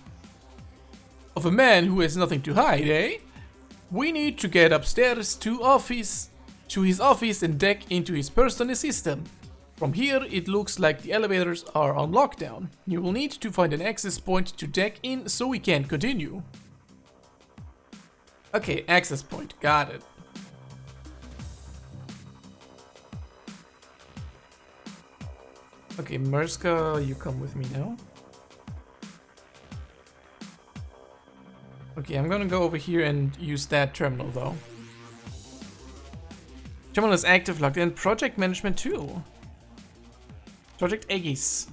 of a man who has nothing to hide, eh? We need to get upstairs to office to his office and deck into his personal system. From here, it looks like the elevators are on lockdown. You will need to find an access point to deck in so we can continue. Okay, access point, got it. Okay, Murska, you come with me now. Okay, I'm gonna go over here and use that terminal though. Terminal is active, logged in. Project management tool. Project Aegis.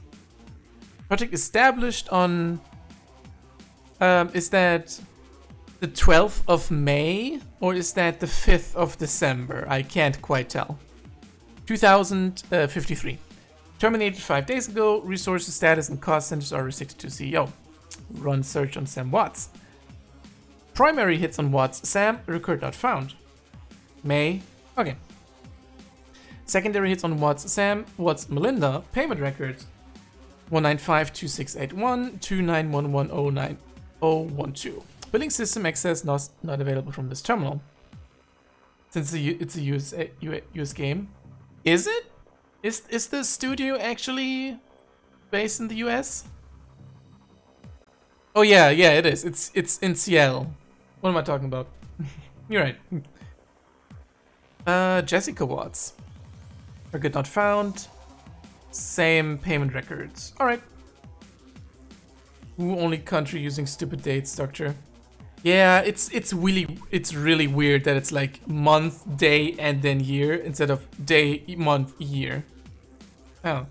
Project established on... Um, is that the 12th of May? Or is that the 5th of December? I can't quite tell. 2053. Terminated five days ago. Resources, status, and cost centers are restricted to CEO. Run search on Sam Watts. Primary hits on Watts. Sam, record not found. May. Okay. Secondary hits on Watts. Sam, Watts. Melinda. Payment records. 1952681 291109012. Billing system access not, not available from this terminal. Since it's a US, US game. Is it? Is is the studio actually based in the US? Oh yeah, yeah, it is. It's it's in Seattle. What am I talking about? *laughs* You're right. *laughs* Uh, Jessica Watts. Record not found. Same payment records. Alright. Only country using stupid date structure. Yeah, it's it's really it's really weird that it's like month, day, and then year instead of day, month, year. Oh.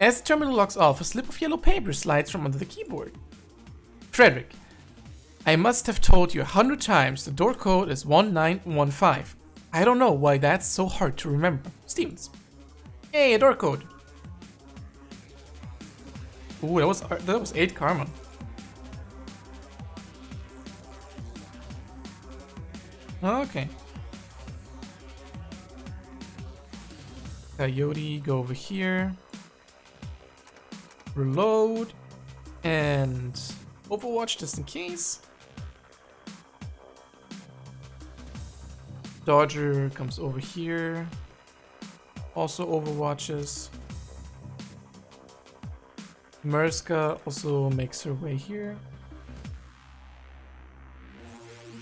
As the terminal locks off, a slip of yellow paper slides from under the keyboard. Frederick, I must have told you a hundred times the door code is 1915. I don't know why that's so hard to remember. Stevens. Hey, a door code. Ooh, that was that was eight karma. Okay. Coyote, go over here. Reload. And Overwatch just in case. Dodger comes over here. Also overwatches. Murska also makes her way here.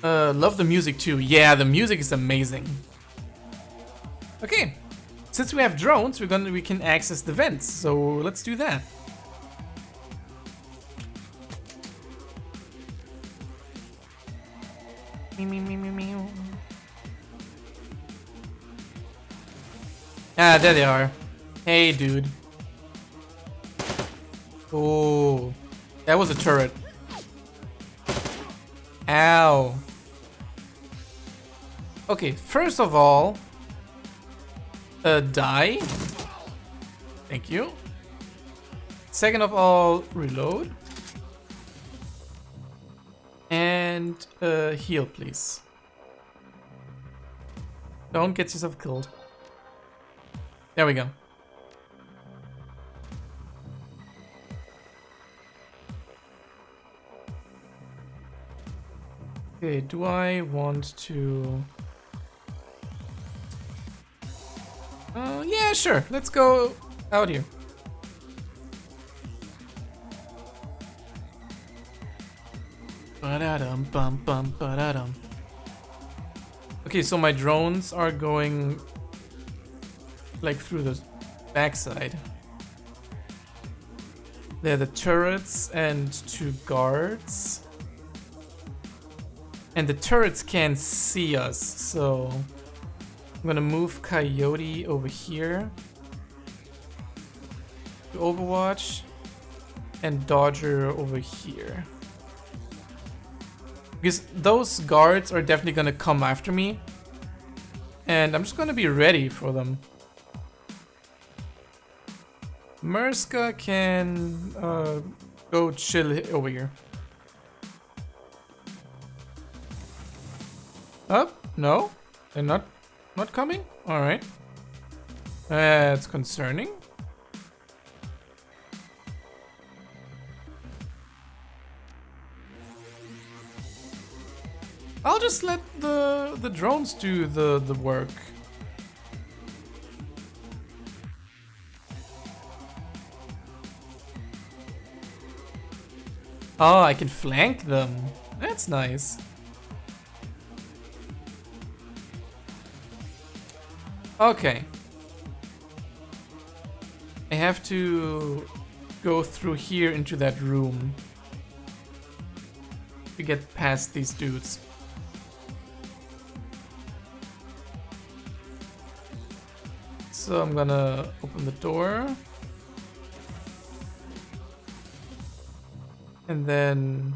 Uh, love the music too. Yeah, the music is amazing. Okay, since we have drones, we're gonna we can access the vents. So let's do that. Ah, there they are. Hey, dude. Oh, that was a turret. Ow. Okay, first of all, uh, die. Thank you. Second of all, reload. And uh, heal, please. Don't get yourself killed. There we go. Okay, do I want to... Uh, yeah, sure. Let's go out here. Ba-da-dum, bum, bum, ba-da-dum. Okay, so my drones are going like through the backside. They're the turrets and two guards. And the turrets can't see us, so I'm gonna move Coyote over here to Overwatch and Dodger over here. Because those guards are definitely gonna come after me. And I'm just gonna be ready for them. Murska can uh, go chill over here. Up? No? They're not not coming? Alright. That's concerning. I'll just let the the drones do the the work. Oh, I can flank them. That's nice. Okay. I have to go through here into that room to get past these dudes. So I'm gonna open the door. And then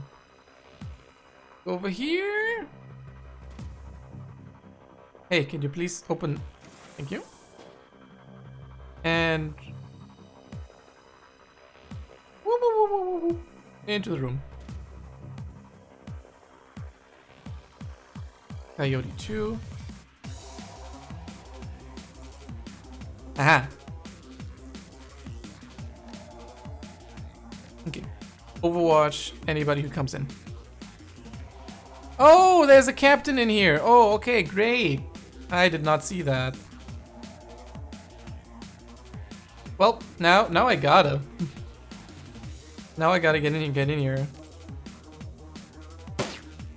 over here. Hey, can you please open Thank you. And into the room. Coyote 2. Aha. Okay. Overwatch anybody who comes in. Oh, there's a captain in here. Oh, okay, great. I did not see that. Well, now now I gotta. now I gotta get in and get in here.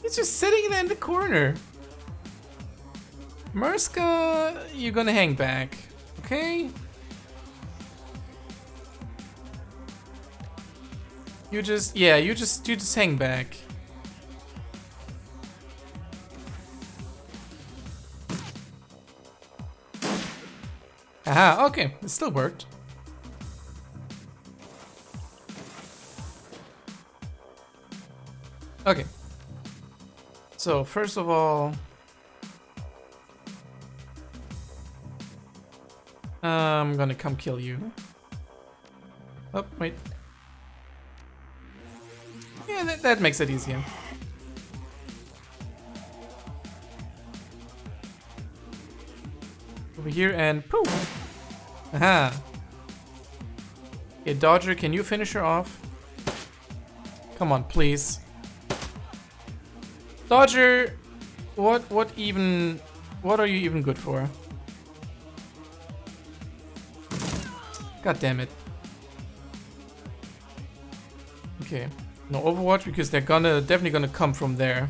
He's just sitting there in the corner. Murska, you're gonna hang back, okay? You just, yeah, you just, you just hang back. Aha, okay, it still worked. Okay. So first of all, I'm gonna come kill you. Oh, wait. Yeah, that, that makes it easier. Over here and poof! Aha! Okay, Dodger, can you finish her off? Come on, please. Dodger, what what even what are you even good for? God damn it. Okay. No Overwatch because they're gonna definitely gonna come from there.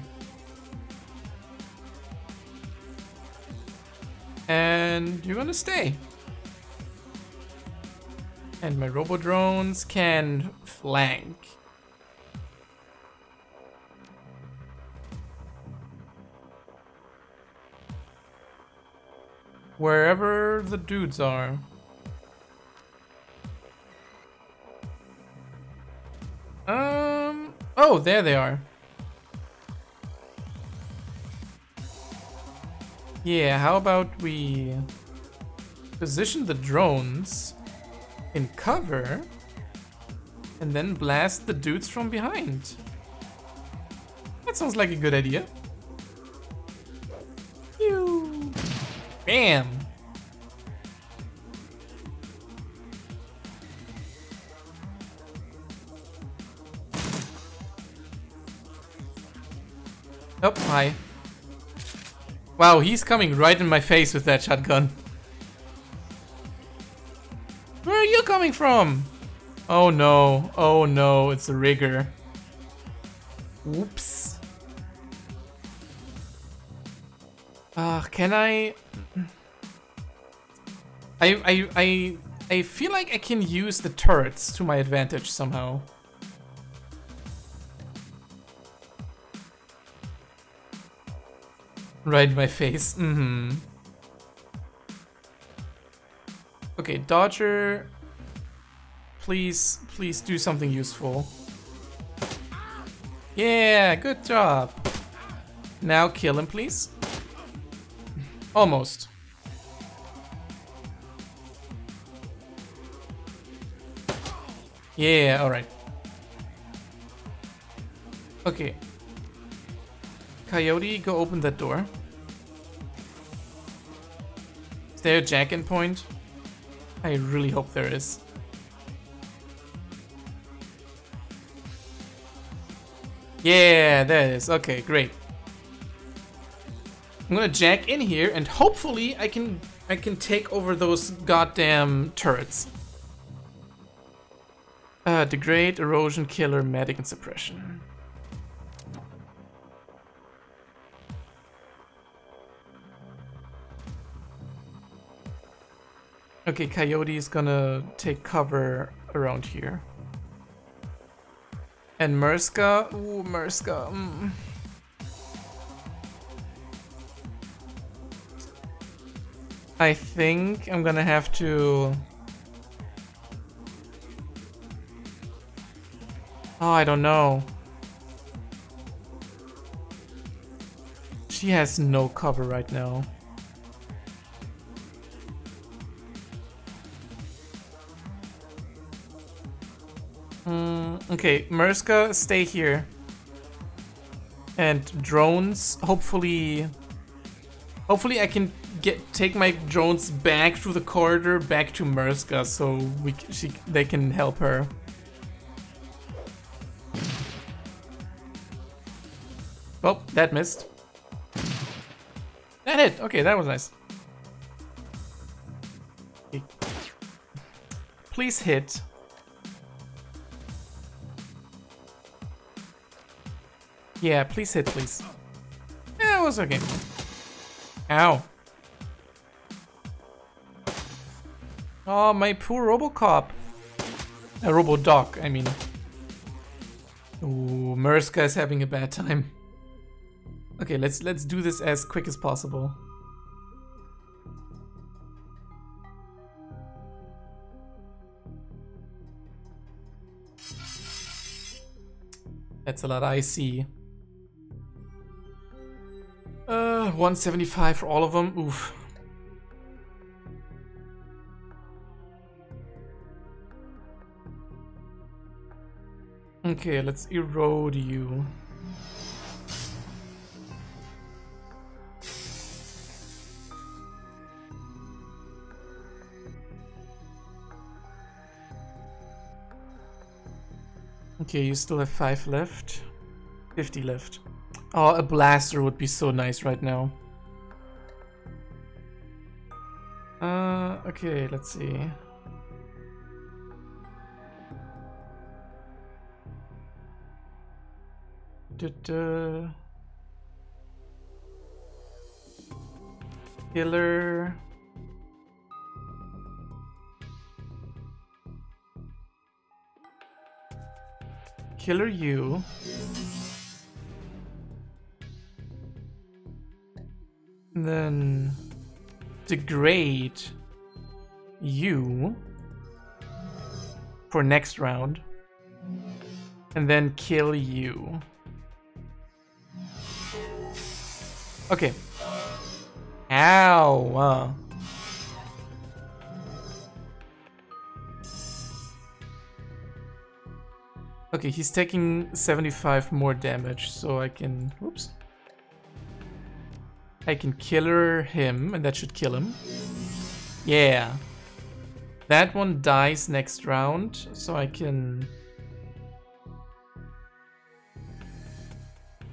And you're gonna stay. And my robo drones can flank. Wherever the dudes are. Um. Oh, there they are. Yeah, how about we position the drones in cover and then blast the dudes from behind. That sounds like a good idea. Pew. Bam! Oh, hi. Wow, he's coming right in my face with that shotgun. Where are you coming from? Oh no, oh no, it's a rigger. Oops. Uh, can I... I, I, I, I feel like I can use the turrets to my advantage somehow. Right in my face. Mm-hmm. Okay, Dodger. Please, please do something useful. Yeah, good job. Now kill him, please. *laughs* Almost. Yeah, alright. Okay, Coyote, go open that door. Is there a jack-in point? I really hope there is. Yeah, there is. Okay, great. I'm gonna jack in here and hopefully I can I can take over those goddamn turrets. Uh, degrade, erosion, killer, medic, and suppression. Okay, Coyote is gonna take cover around here. And Murska, ooh, Murska, mm. I think I'm gonna have to... Oh, I don't know. She has no cover right now. Mm, okay, Murska, stay here. And drones, hopefully... Hopefully I can get take my drones back through the corridor back to Murska so we she they can help her. Oh, that missed. That hit. Okay, that was nice. Please hit. Yeah, please hit, please. Yeah, it was okay. Ow. Oh, my poor Robocop. A Robodoc, I mean. Ooh, Murska is having a bad time. Okay, let's let's do this as quick as possible. That's a lot I see. Uh, 175 for all of them. Oof. Okay, let's erode you. Okay, you still have 5 left. 50 left. Oh, a blaster would be so nice right now. Uh, okay, let's see. Da Killer. Killer you. then degrade you for next round. And then kill you. Okay. Ow. Uh. Okay, he's taking 75 more damage, so I can... Oops. I can killer him, and that should kill him. Yeah. That one dies next round, so I can...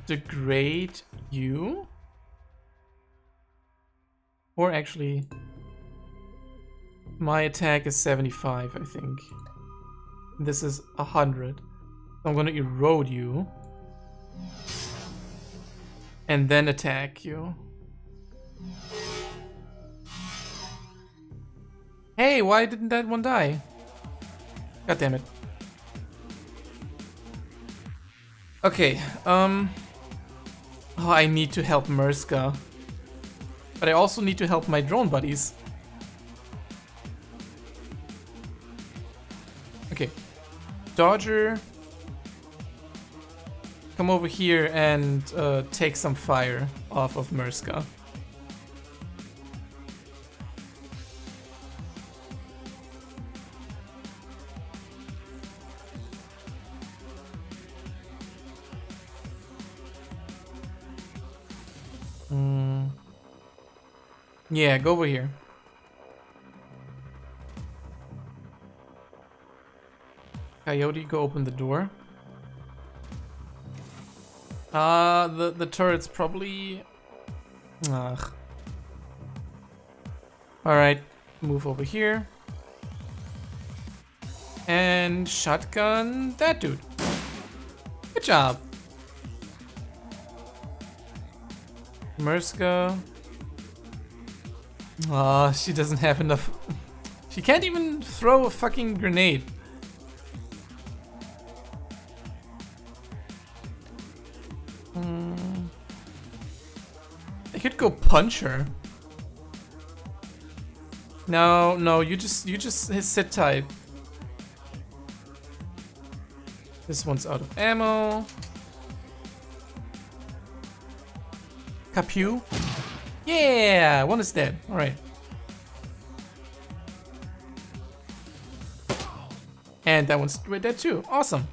Degrade you? Or actually... My attack is 75, I think. This is 100. I'm gonna erode you. And then attack you. Hey, why didn't that one die? God damn it. Okay, um... Oh, I need to help Murska. But I also need to help my drone buddies. Okay. Dodger come over here and uh, take some fire off of Murska. Mm. Yeah, go over here. Coyote, go open the door. Uh, the, the turret's probably... Ugh. Alright, move over here. And shotgun that dude. Good job. Murska. Aw, oh, she doesn't have enough... She can't even throw a fucking grenade. Could go punch her. No, no, you just you just sit tight. This one's out of ammo. Capu. Yeah, one is dead. All right. And that one's dead too. Awesome.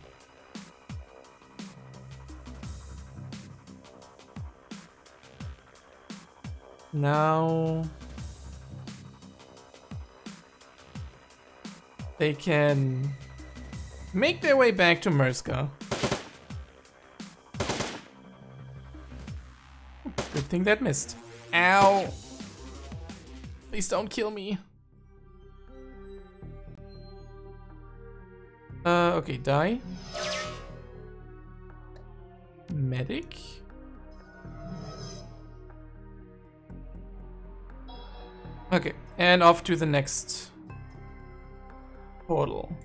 Now... They can make their way back to Murska. Good thing that missed. Ow! Please don't kill me. Uh, okay, die. Medic? Okay, and off to the next portal.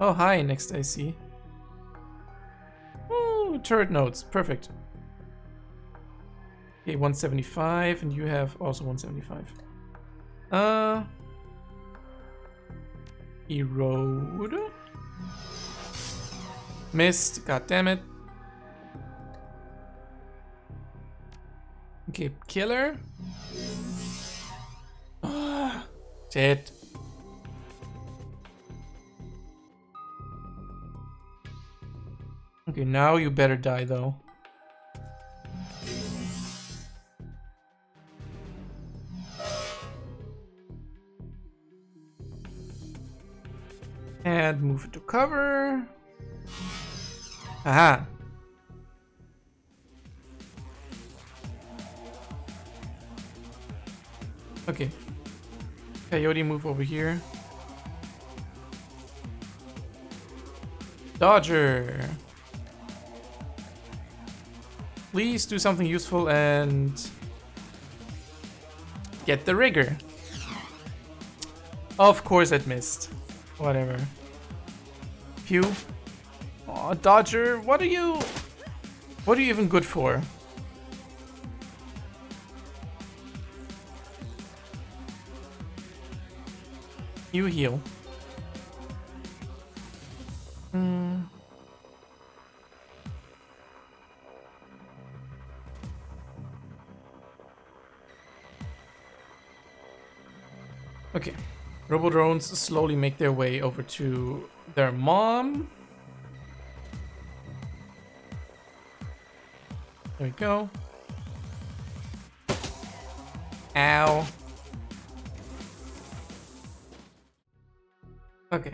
Oh, hi, next I see. Ooh, turret nodes, perfect. Okay, 175, and you have also 175. Uh... Erode? Missed, god damn it. Okay, killer. Ah, dead. Okay, now you better die though. And move it to cover. Aha. Okay. Coyote, move over here. Dodger! Please do something useful and... Get the rigger. Of course it missed. Whatever. Pew. Aw, Dodger, what are you... What are you even good for? You heal. Hmm. Okay. Robo drones slowly make their way over to their mom. There we go. Ow. Okay.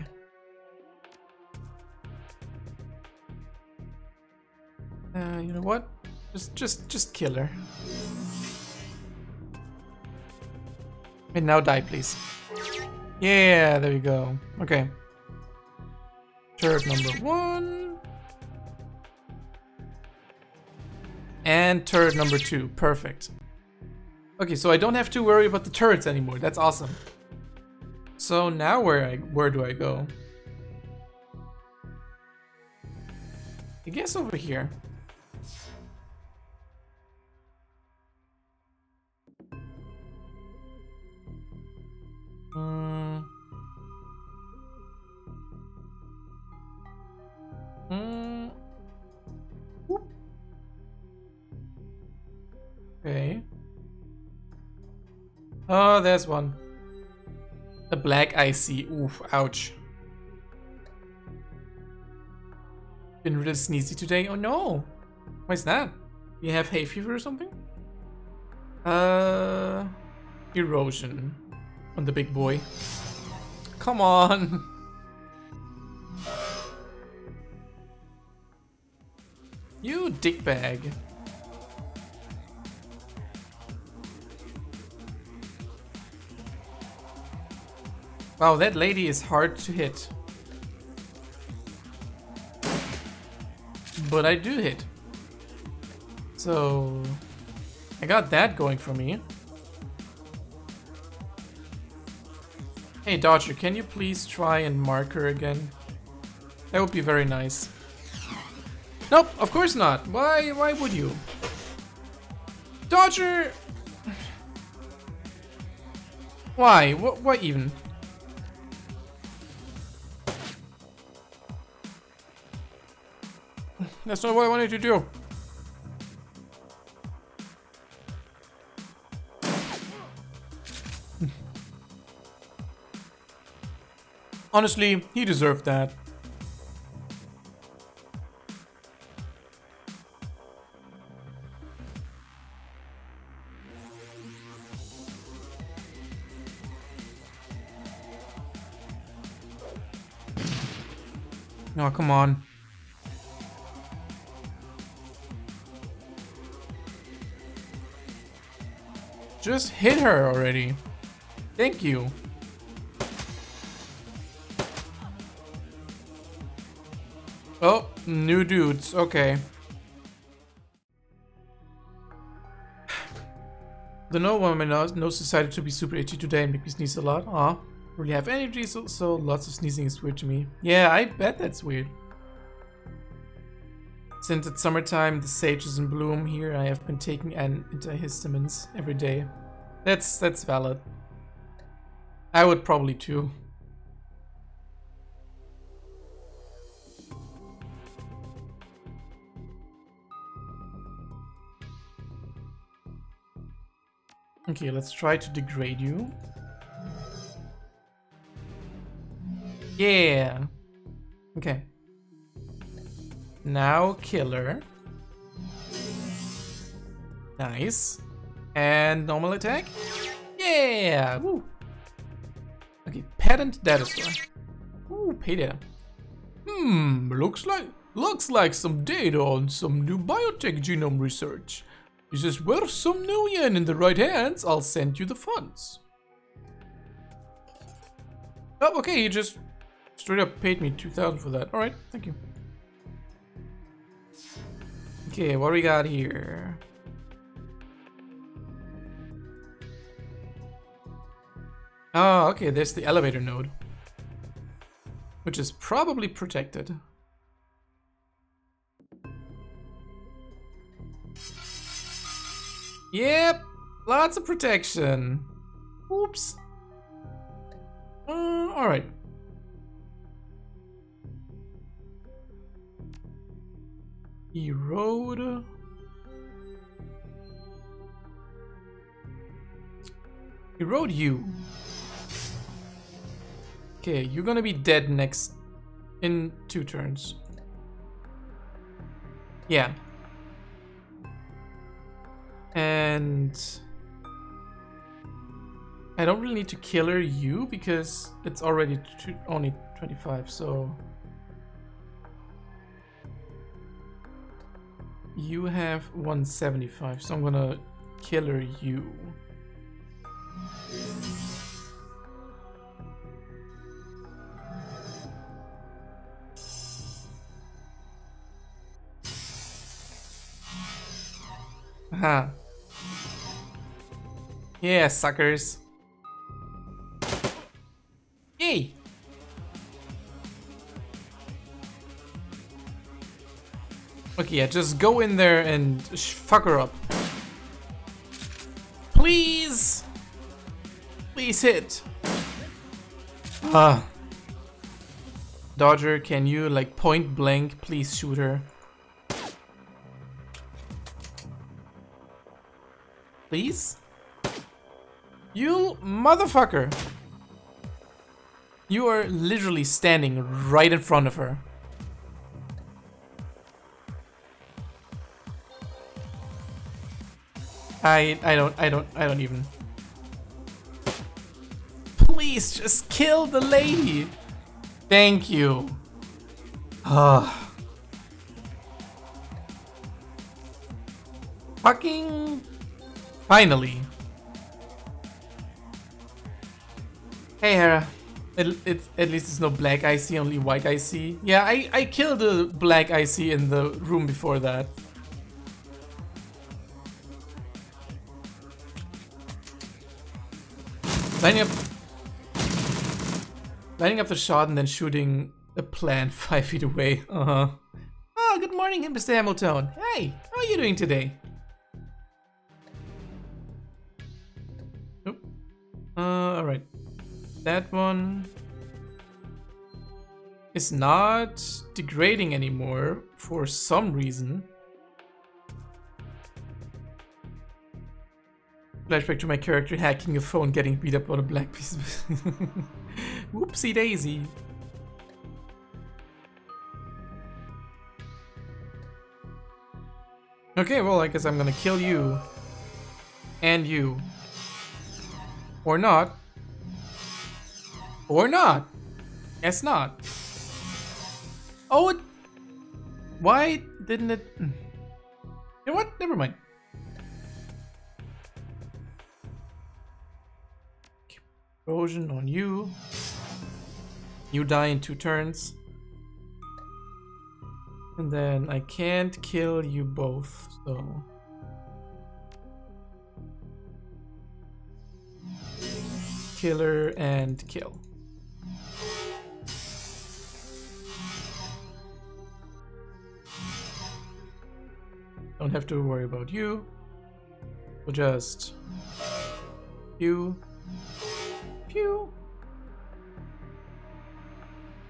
Uh, you know what? Just, just, just kill her. And now die, please. Yeah, there you go. Okay. Turret number one. And turret number two. Perfect. Okay, so I don't have to worry about the turrets anymore. That's awesome. So now where I where do I go? I guess over here. Hmm. Hmm. Okay. Oh, there's one. A black IC. Oof, ouch. Been really sneezy today? Oh no! Why is that? You have hay fever or something? Uh... Erosion on the big boy. Come on. *laughs* You dickbag. Wow, that lady is hard to hit. But I do hit. So... I got that going for me. Hey Dodger, can you please try and mark her again? That would be very nice. Nope, of course not. Why why would you? Dodger Why? What what even? That's not what I wanted to do. Honestly, he deserved that. Oh, come on. Just hit her already. Thank you. Oh, new dudes. Okay. *sighs* The no nose, nose decided to be super itchy today and make me sneeze a lot. Ah, really have energy, so, so lots of sneezing is weird to me. Yeah, I bet that's weird. Since it's summertime, the sage is in bloom here, I have been taking antihistamines every day. That's that's valid. I would probably too. Okay, let's try to degrade you. Yeah. Okay. Now killer. Nice. And normal attack? Yeah! Woo! Okay, patent data. Ooh, pay data. Hmm, looks like looks like some data on some new biotech genome research. He says, worth some new yen in the right hands, I'll send you the funds. Oh, okay, he just straight up paid me 2000 for that. Alright, thank you. Okay, what do we got here? Oh, okay, there's the elevator node. Which is probably protected. Yep, lots of protection. Oops. Uh, alright. Erode. Erode you. Okay, you're gonna be dead next in two turns. Yeah. And I don't really need to killer you because it's already only 25, so you have 175, so I'm gonna killer you. Aha. Yeah, suckers. Okay, yeah, just go in there and fuck her up. Please! Please hit. Ah. Dodger, can you, like, point blank, please shoot her? Please? You motherfucker! You are literally standing right in front of her. I I don't I don't I don't even. Please just kill the lady. Thank you. Ah. Fucking finally. Hey Hera. At least it's no black IC, only white IC. Yeah, I, I killed the black IC in the room before that. Lining up, lining up the shot and then shooting a plant *laughs* five feet away. Uh huh. Oh, good morning, Mr. Hamilton. Hey, how are you doing today? Nope. Uh, all right. That one is not degrading anymore for some reason. Flashback to my character hacking a phone, getting beat up on a black piece. *laughs* Whoopsie daisy. Okay, well, I guess I'm gonna kill you. And you. Or not. Or not. Guess not. Oh, it... Why didn't it... Hmm. You know what? Never mind. Erosion on you. You die in two turns. And then I can't kill you both, so... Killer and kill. Don't have to worry about you. We'll just... You Pew.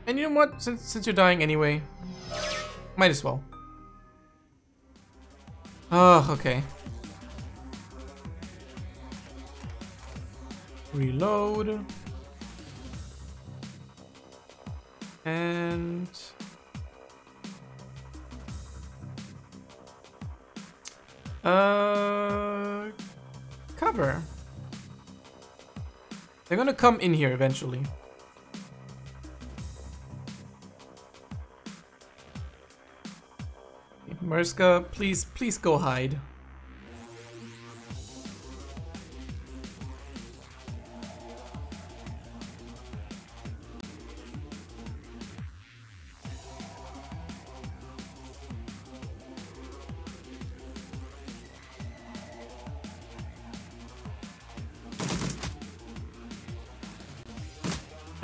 And you know what? Since since you're dying anyway, might as well. Oh, okay. Reload. And... Uh... Cover. They're gonna come in here eventually. Murska, please, please go hide.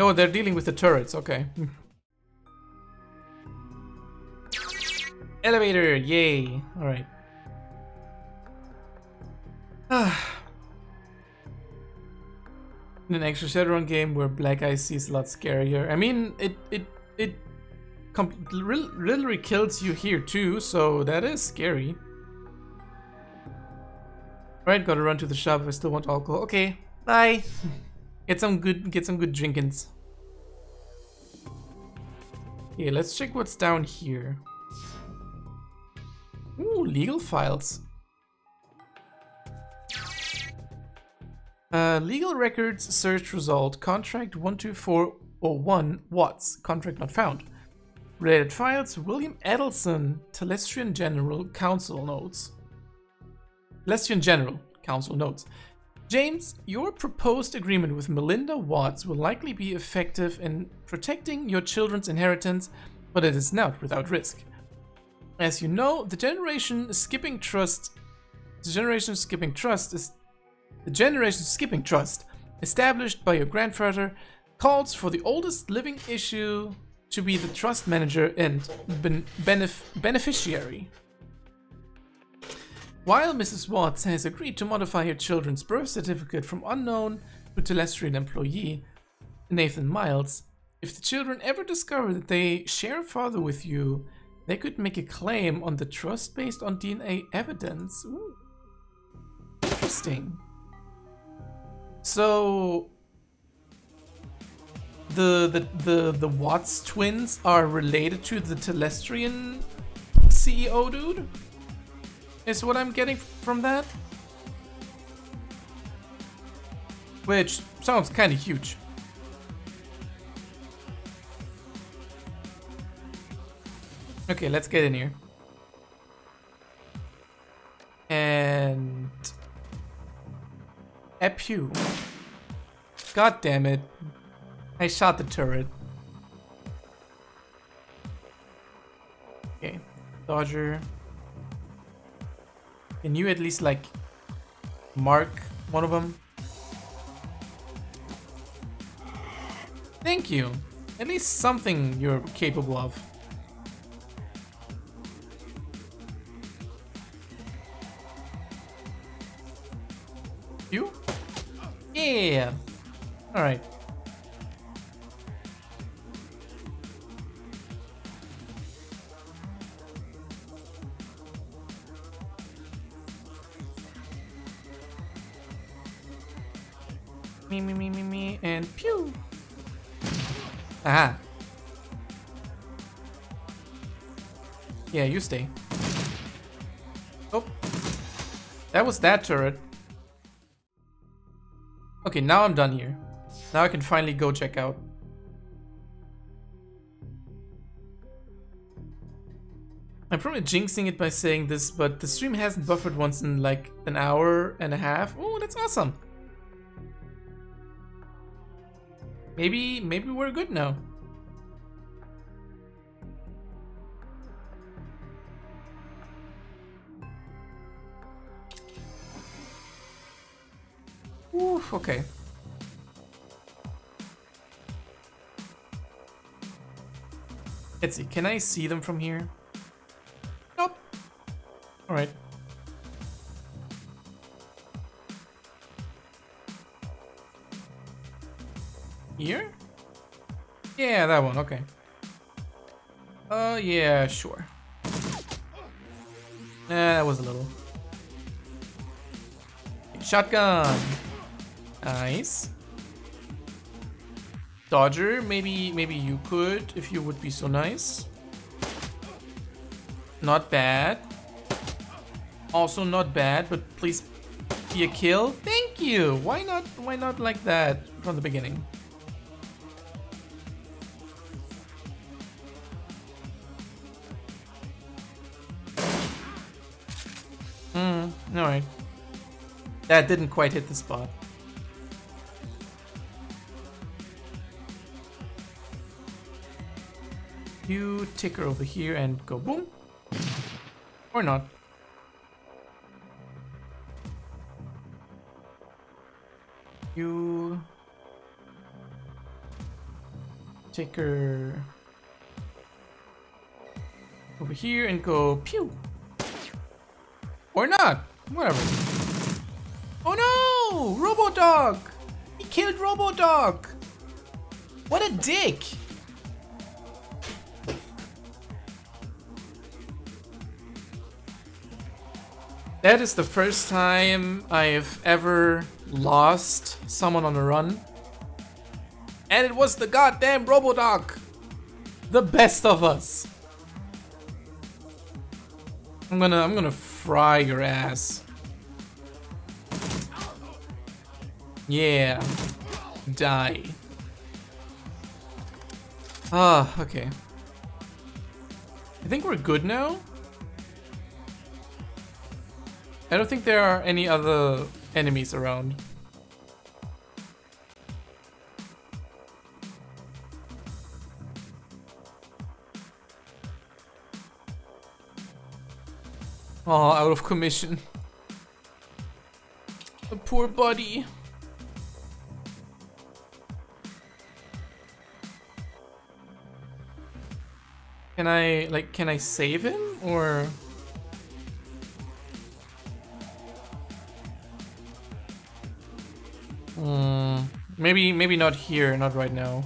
Oh, they're dealing with the turrets, okay. Elevator, yay. Alright. *sighs* In an extra Shadowrun game where Black IC is a lot scarier. I mean, it, it, it literally kills you here too, so that is scary. Alright, gotta run to the shop I still want alcohol. Okay, bye. *laughs* Get some good, get some good drinkings. Okay, let's check what's down here. Ooh, legal files. Uh, legal records search result contract 12401 Watts contract not found. Related files William Edelson Telestrian General Counsel notes. Telestrian General Counsel notes. James, your proposed agreement with Melinda Watts will likely be effective in protecting your children's inheritance, but it is not without risk. As you know, the Generation Skipping Trust the Generation Skipping Trust is the Generation Skipping Trust, established by your grandfather, calls for the oldest living issue to be the trust manager and ben benef beneficiary. While Mrs. Watts has agreed to modify her children's birth certificate from unknown to Telestrian employee, Nathan Miles, if the children ever discover that they share a father with you, they could make a claim on the trust based on DNA evidence. Ooh. Interesting. So the the the the Watts twins are related to the Telestrian CEO dude? Is what I'm getting from that? Which sounds kind of huge. Okay, let's get in here. And... A pew. God damn it. I shot the turret. Okay. Dodger. Can you at least like mark one of them? Thank you. At least something you're capable of. You? Yeah. All right. Me, me, me, me, me, and pew! Aha. Yeah, you stay. Oh. That was that turret. Okay, now I'm done here. Now I can finally go check out. I'm probably jinxing it by saying this, but the stream hasn't buffered once in like an hour and a half. Oh, that's awesome. Maybe, maybe we're good now. Oof, okay. Let's see, can I see them from here? Nope. Alright. Here? Yeah, that one, okay. Uh, yeah, sure. That was a little. Shotgun! Nice. Dodger, maybe maybe you could, if you would be so nice. Not bad. Also not bad, but please be a kill. Thank you! Why not why not like that from the beginning? Mm, Alright. That didn't quite hit the spot. You ticker over here and go boom. Or not. You ticker over here and go pew. Or not. Whatever. Oh no! Robodog! He killed Robodog! What a dick! That is the first time I've ever lost someone on a run. And it was the goddamn Robodoc! The best of us! I'm gonna, I'm gonna fry your ass. Yeah. Die. Ah, okay. I think we're good now. I don't think there are any other enemies around. Oh, out of commission. A poor buddy. Can I, like, can I save him, or...? Hmm, maybe, maybe not here, not right now.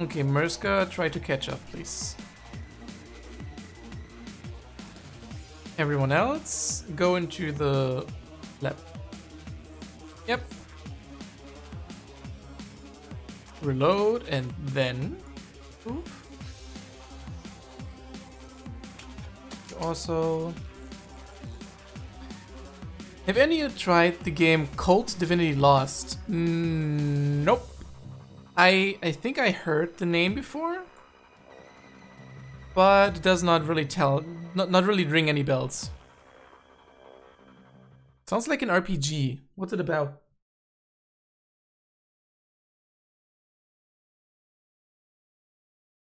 Okay, Murska, try to catch up, please. Everyone else, go into the lab. Yep. Reload and then Oof. Also, have any of you tried the game KULT Divinity Lost? Mm, nope. I I think I heard the name before, but does not really tell, not, not really ring any bells. Sounds like an RPG. What's it about?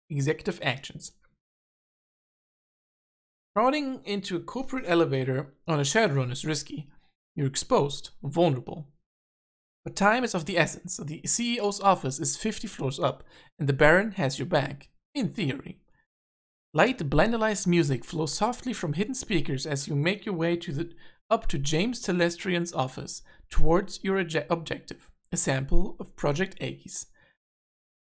Executive actions. Crowding into a corporate elevator on a shared Shadowrun is risky. You're exposed, vulnerable. But time is of the essence. The CEO's office is 50 floors up, and the Baron has your back, in theory. Light blendalized music flows softly from hidden speakers as you make your way to the up to James Telestrian's office, towards your objective, a sample of Project Aegis.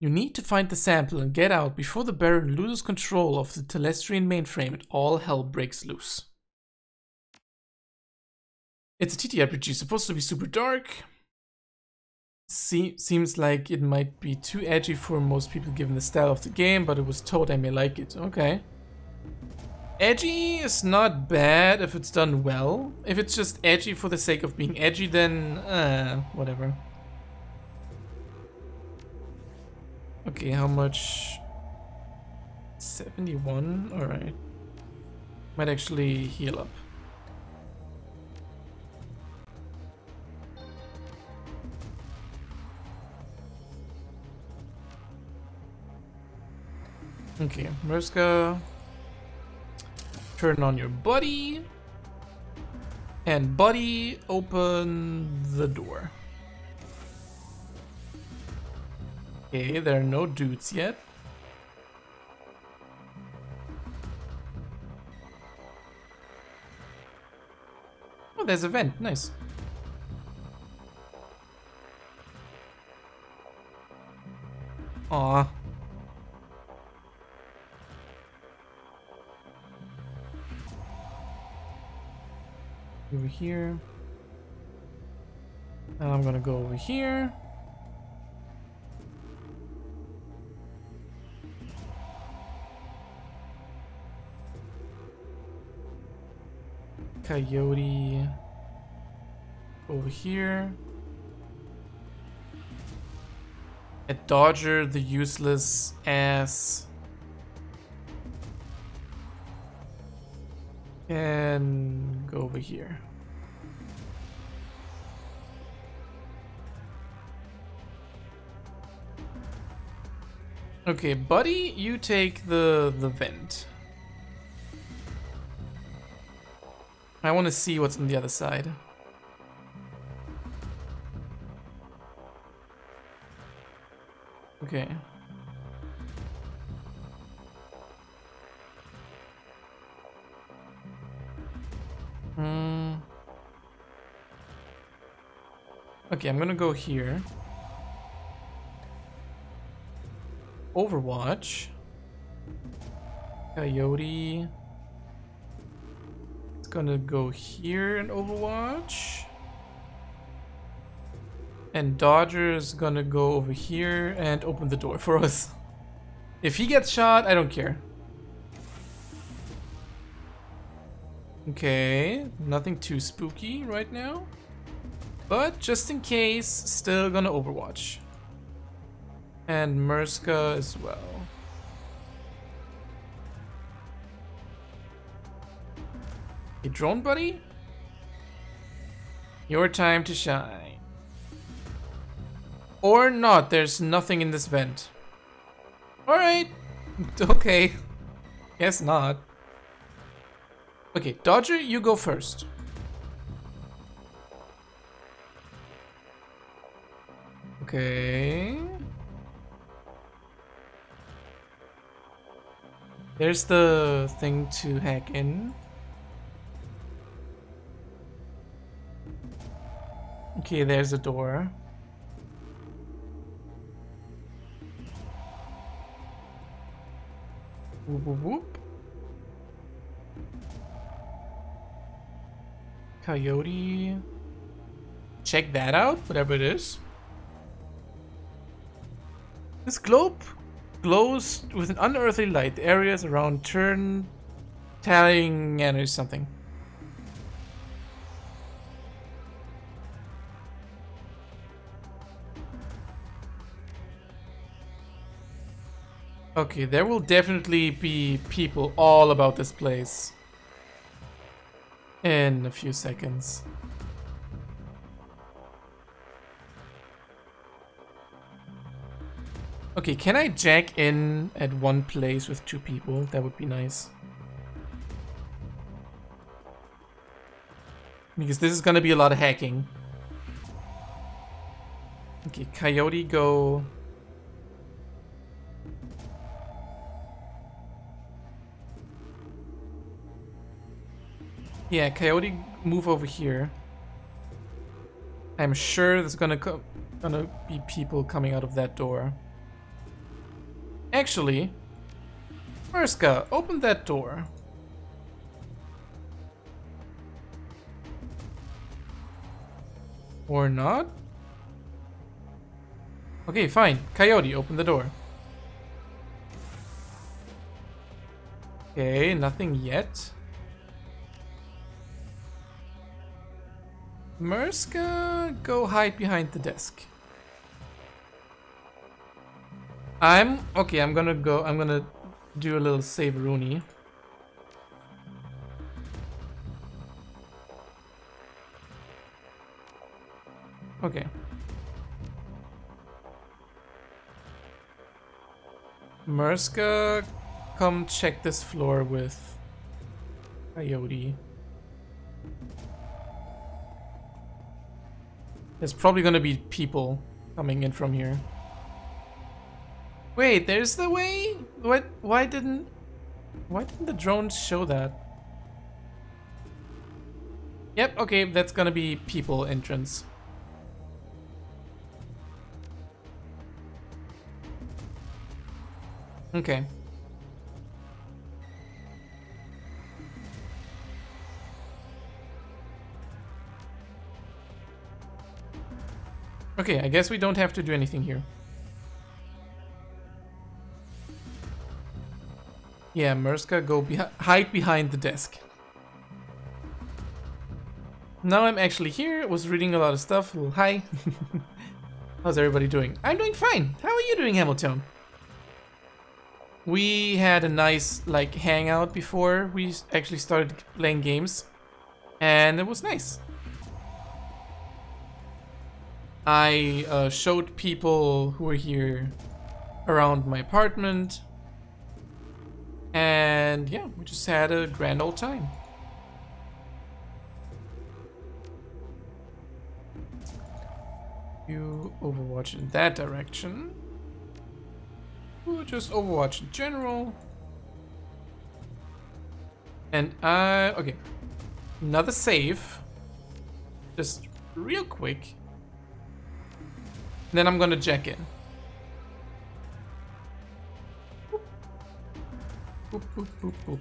You need to find the sample and get out before the Baron loses control of the Telestrian mainframe and all hell breaks loose. It's a TTRPG, supposed to be super dark, Se seems like it might be too edgy for most people given the style of the game, but it was told I may like it. Okay. Edgy is not bad if it's done well. If it's just edgy for the sake of being edgy, then uh, whatever. Okay, how much? 71? Alright. Might actually heal up. Okay, Murska. Turn on your buddy. And buddy, open the door. Okay, there are no dudes yet. Oh, there's a vent. Nice. Aw. Over here. And I'm gonna go over here. Coyote over here. A Dodger, the useless ass. And go over here. Okay, buddy, you take the the vent. I want to see what's on the other side. Okay. Hmm. Okay, I'm gonna go here. Overwatch. Coyote. It's gonna go here in Overwatch. And Dodger is gonna go over here and open the door *laughs* for us. If he gets shot, I don't care. Okay, nothing too spooky right now. But just in case, still gonna Overwatch. And Murska as well. Hey, drone buddy? Your time to shine. Or not, there's nothing in this vent. Alright. *laughs* Okay. Guess not. Okay, Dodger, you go first. Okay. There's the thing to hack in. Okay, there's a door. Whoop, whoop, whoop. Coyote. Check that out, whatever it is. This globe glows with an unearthly light. The areas around turn telling and or something. Okay, there will definitely be people all about this place. In a few seconds. Okay, can I jack in at one place with two people? That would be nice. Because this is gonna be a lot of hacking. Okay, Coyote go Yeah, Coyote, move over here. I'm sure there's gonna gonna be people coming out of that door. Actually, Murska, open that door. Or not? Okay, fine. Coyote, open the door. Okay, nothing yet. Murska, go hide behind the desk. I'm okay. I'm gonna go. I'm gonna do a little save Rooney. Okay. Murska, come check this floor with Coyote. There's probably gonna be people coming in from here. Wait, there's the way? What? Why didn't... Why didn't the drones show that? Yep, okay, that's gonna be people entrance. Okay. Okay, I guess we don't have to do anything here. Yeah, Murska, go hide behind the desk. Now I'm actually here, was reading a lot of stuff. Well, hi. *laughs* How's everybody doing? I'm doing fine. How are you doing, Hamilton? We had a nice, like, hangout before we actually started playing games. And it was nice. I uh, showed people who were here around my apartment. And yeah, we just had a grand old time. You Overwatch in that direction. We'll just Overwatch in general. And uh, okay. Another save. Just real quick. Then I'm gonna jack in. Boop, boop. Boop.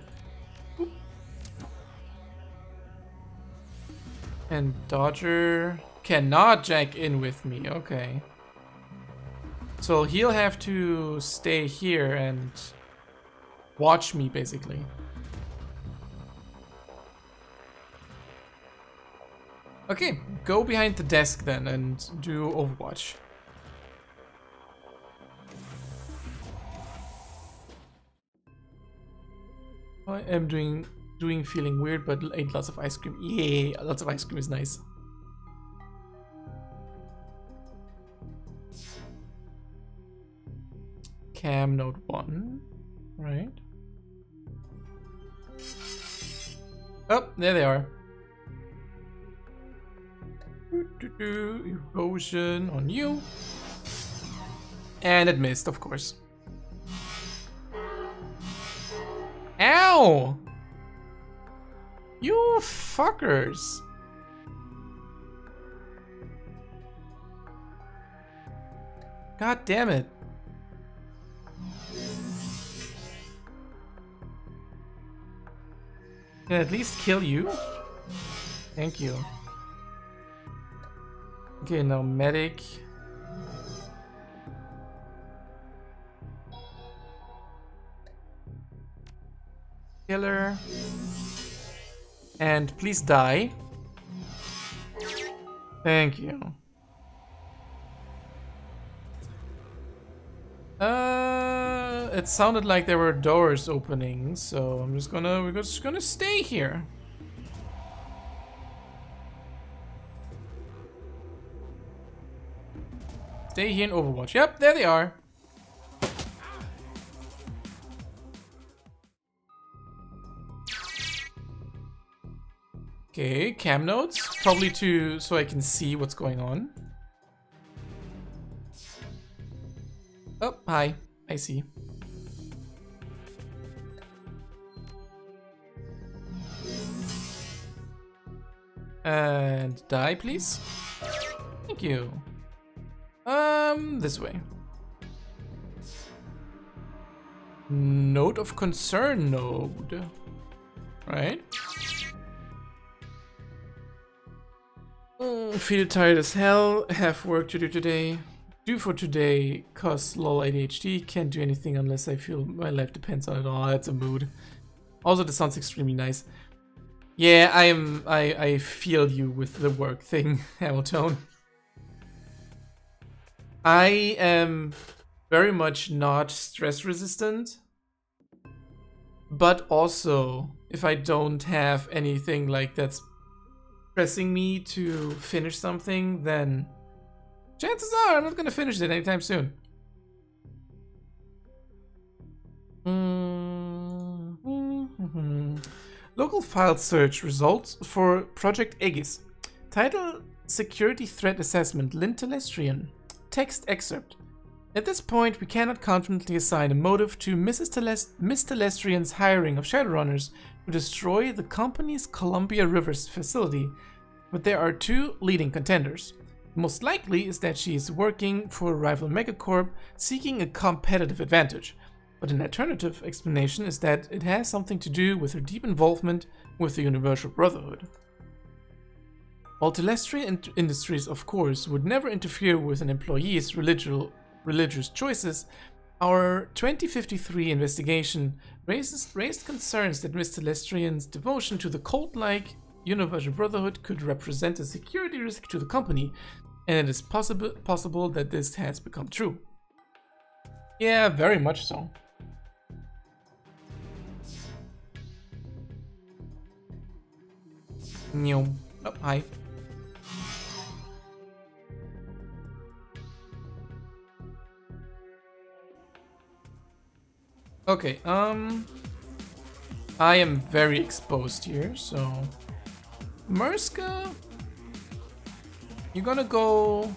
And Dodger cannot jack in with me. Okay. So he'll have to stay here and watch me, basically. Okay, go behind the desk then and do Overwatch. I am doing doing feeling weird, but ate lots of ice cream. Yay, lots of ice cream is nice. Cam node 1, right? Oh, there they are. Erosion on you. And it missed, of course. Ow! You fuckers. God damn it. Can I at least kill you? Thank you. Okay, now medic. Killer. And please die. Thank you. Uh, it sounded like there were doors opening, so I'm just gonna we're just gonna stay here. Stay here in Overwatch. Yep, there they are. Okay, cam nodes, probably to so I can see what's going on. Oh, hi. I see. And die, please. Thank you. Um, this way. Note of concern node. Right? Mm, feel tired as hell, have work to do today. Do for today, cause lol ADHD, can't do anything unless I feel my life depends on it. Oh, that's a mood. Also, this sounds extremely nice. Yeah, I am. I I feel you with the work thing, *laughs* Hamilton. I am very much not stress resistant, but also if I don't have anything like that's pressing me to finish something, then chances are I'm not gonna finish it anytime soon. Mm -hmm. Local file search results for Project Aegis. Title Security Threat Assessment Lynn Telestrian. Text excerpt. At this point, we cannot confidently assign a motive to Mrs. Telest Miss Telestrian's hiring of Shadowrunners to destroy the company's Columbia Rivers facility, but there are two leading contenders. Most likely is that she is working for a rival megacorp seeking a competitive advantage, but an alternative explanation is that it has something to do with her deep involvement with the Universal Brotherhood. While Telestrian Industries, of course, would never interfere with an employee's religious choices, our 2053 investigation raises, raised concerns that Mr. Telestrian's devotion to the cult-like Universal Brotherhood could represent a security risk to the company and it is possible possible that this has become true. Yeah, very much so. Oh, hi. Okay, um... I am very exposed here, so... Murska you're gonna go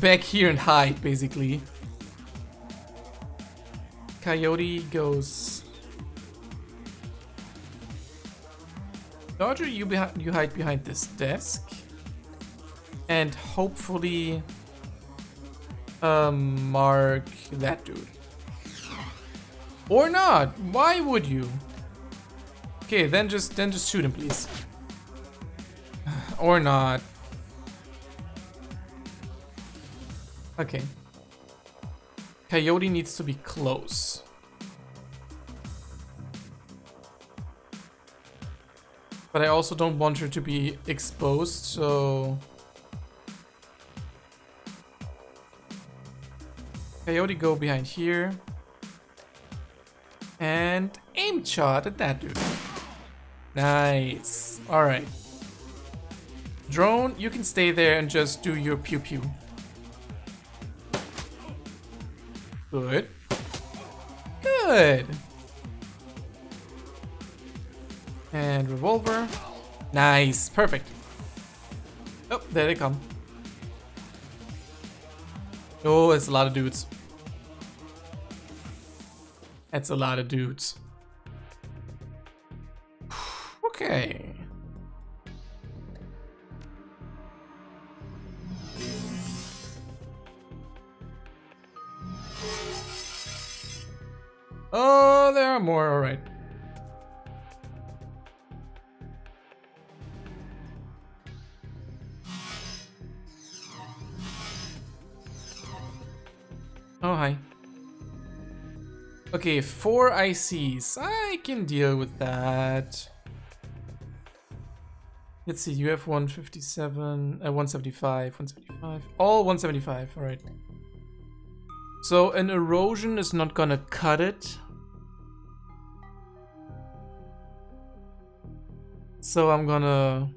back here and hide, basically. Coyote goes... Dodger, you, you hide behind this desk. And hopefully... Um, mark that dude. Or not. Why would you? Okay, then just then just shoot him, please. *sighs* or not. Okay. Coyote needs to be close. But I also don't want her to be exposed, so... Coyote go behind here. And aim shot at that dude. Nice. Alright. Drone, you can stay there and just do your pew pew. Good. Good. And revolver. Nice. Perfect. Oh, there they come. Oh, it's a lot of dudes. That's a lot of dudes. okay. Oh, there are more, alright. Oh, hi. Okay, four ICs. I can deal with that. Let's see, you have 157, uh, 175, 175. All 175, alright. So an erosion is not gonna cut it. So I'm gonna...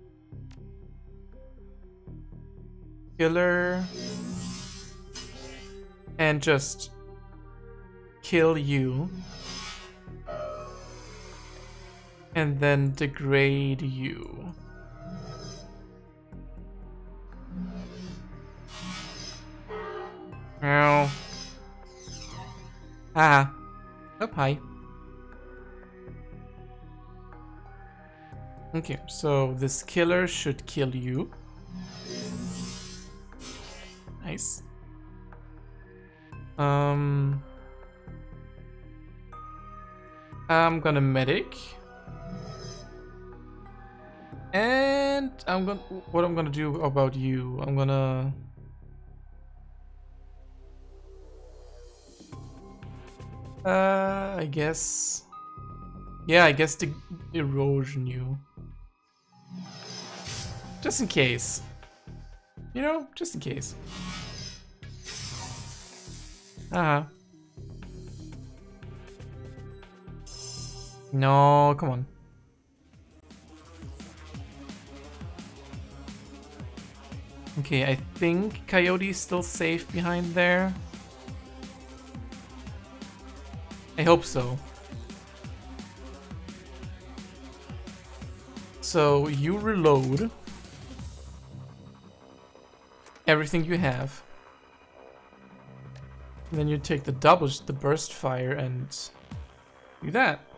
Killer... And just... Kill you. And then degrade you. Ow. Ah. Oh, hi. Okay, so this killer should kill you. Nice. Um... I'm gonna medic. And I'm gonna... What I'm gonna do about you? I'm gonna... Uh, I guess. Yeah, I guess the erosion you. Just in case. You know, just in case. Uh No, come on. Okay, I think Coyote's still safe behind there. I hope so. So you reload everything you have. And then you take the double, the burst fire and do that.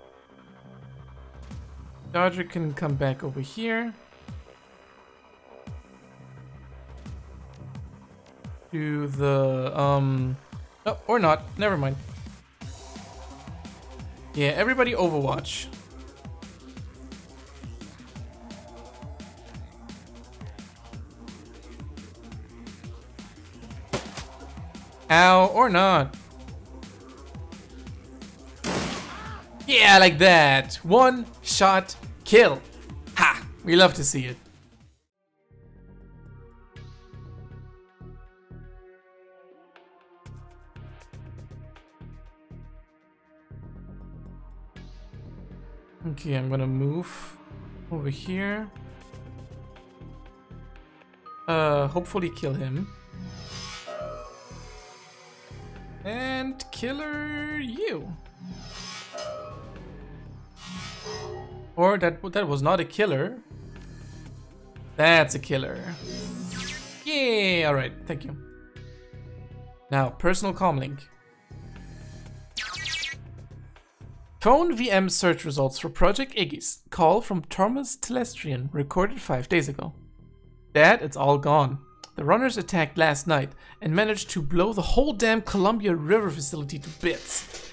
Dodger can come back over here. Do the, um, oh, or not, never mind. Yeah, everybody Overwatch. Ow, or not. Yeah, like that. One shot kill. Ha! We love to see it. Okay, I'm gonna move over here. Uh, hopefully kill him. And killer you. Or that that was not a killer. That's a killer. Yeah, alright, thank you. Now, personal comlink. Phone VM search results for Project Aegis call from Thomas Telestrian recorded five days ago. Dad, it's all gone. The runners attacked last night and managed to blow the whole damn Columbia River facility to bits.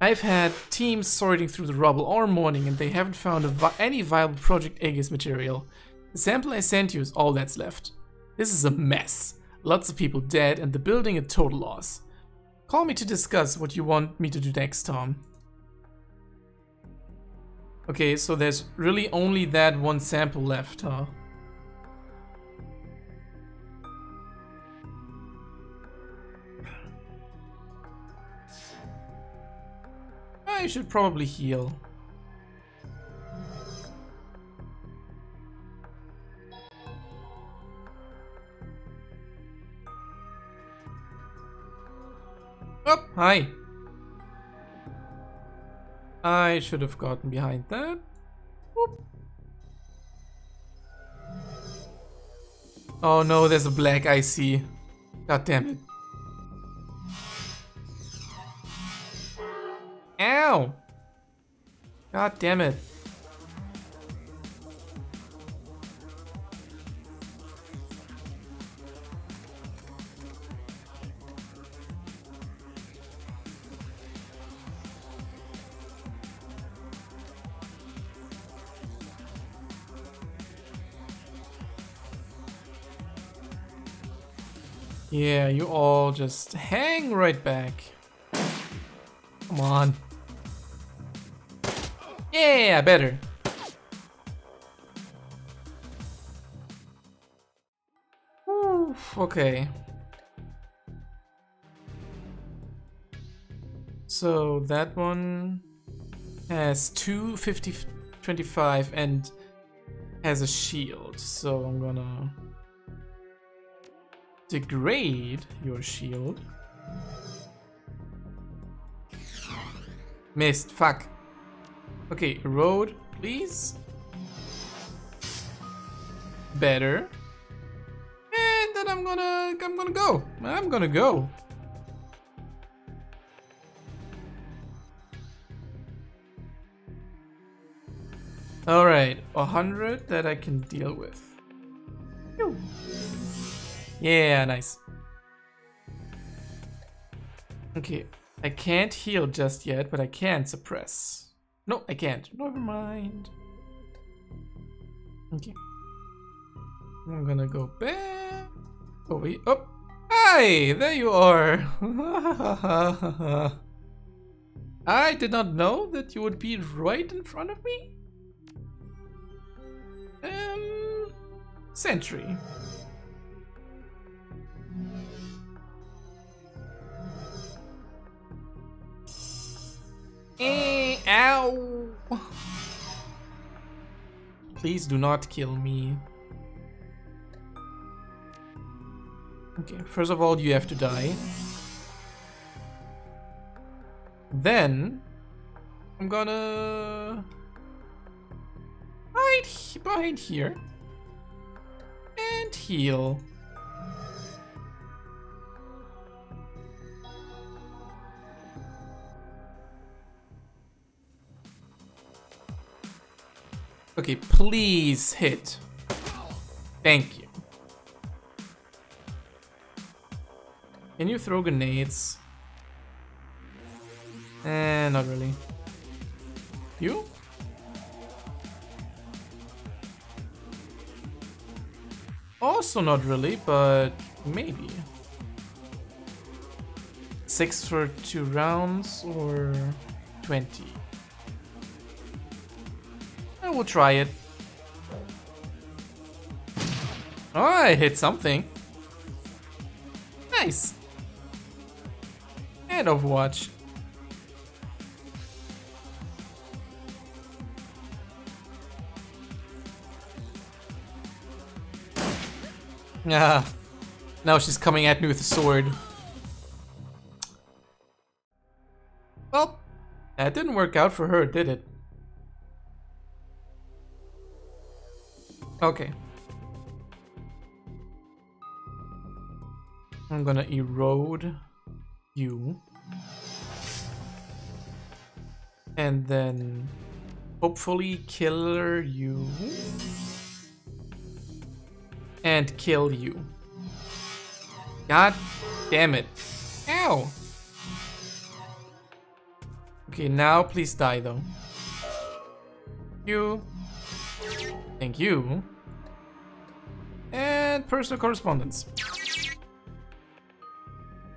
I've had teams sorting through the rubble all morning and they haven't found vi any viable Project Aegis material. The sample I sent you is all that's left. This is a mess. Lots of people dead and the building a total loss. Call me to discuss what you want me to do next, Tom. Okay, so there's really only that one sample left, huh? I should probably heal. Oh, hi. I should have gotten behind that. Whoop. Oh no, there's a black IC. God damn it. Ow! God damn it. Yeah, you all just hang right back. Come on. Yeah, better. Oof, okay. So that one has two 50, 25 and has a shield. So I'm gonna degrade your shield. Missed, fuck. Okay, road, please. Better. And then I'm gonna, I'm gonna go. I'm gonna go. Alright, a hundred that I can deal with. Yeah, nice. Okay, I can't heal just yet, but I can suppress. No, I can't. Never mind. Okay. I'm gonna go back. Oh, wait. Oh! Hi! There you are! *laughs* I did not know that you would be right in front of me. Um... Sentry. Eh, ow! Please do not kill me. Okay, first of all, you have to die. Then, I'm gonna hide behind here and heal. Okay, please hit. Thank you. Can you throw grenades? Eh, not really. You? Also not really, but maybe. Six for two rounds or 20? I will try it. Oh, I hit something. Nice. And Overwatch. *laughs* Ah. Now she's coming at me with a sword. Well, that didn't work out for her, did it? Okay. I'm gonna erode you. And then hopefully killer you. And kill you. God damn it. Ow. Okay, now please die though. You. Thank you. And personal correspondence.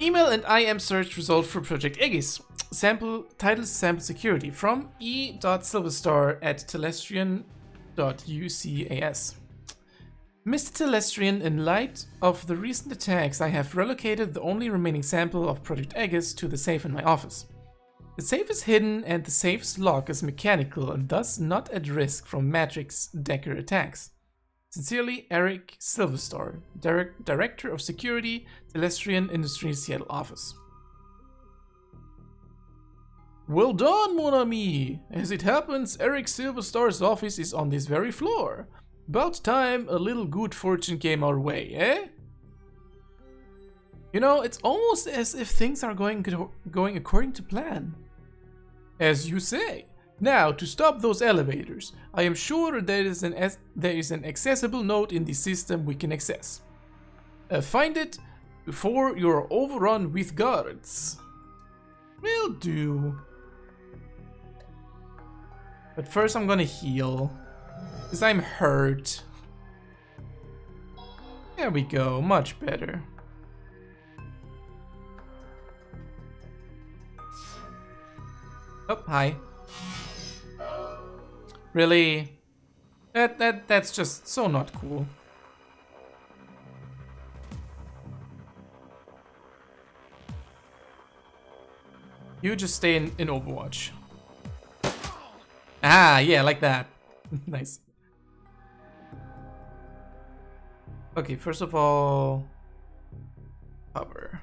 Email and IM search result for Project Aegis. Sample title sample security from e.silverstar at telestrian.ucas. Mr. Telestrian, in light of the recent attacks, I have relocated the only remaining sample of Project Aegis to the safe in my office. The safe is hidden and the safe's lock is mechanical and thus not at risk from Matrix Decker attacks. Sincerely, Eric Silverstar, Direct Director of Security, Telestrian Industries Seattle office. Well done, mon ami! As it happens, Eric Silverstar's office is on this very floor. About time a little good fortune came our way, eh? You know, it's almost as if things are going going according to plan. As you say. Now, to stop those elevators, I am sure there is an there is an accessible node in the system we can access. Uh, find it before you're overrun with guards. Will do. But first I'm gonna heal. Because I'm hurt. There we go, much better. Oh, hi. Really? That that that's just so not cool. You just stay in, in Overwatch. Ah, yeah, like that. *laughs* nice. Okay, first of all, cover.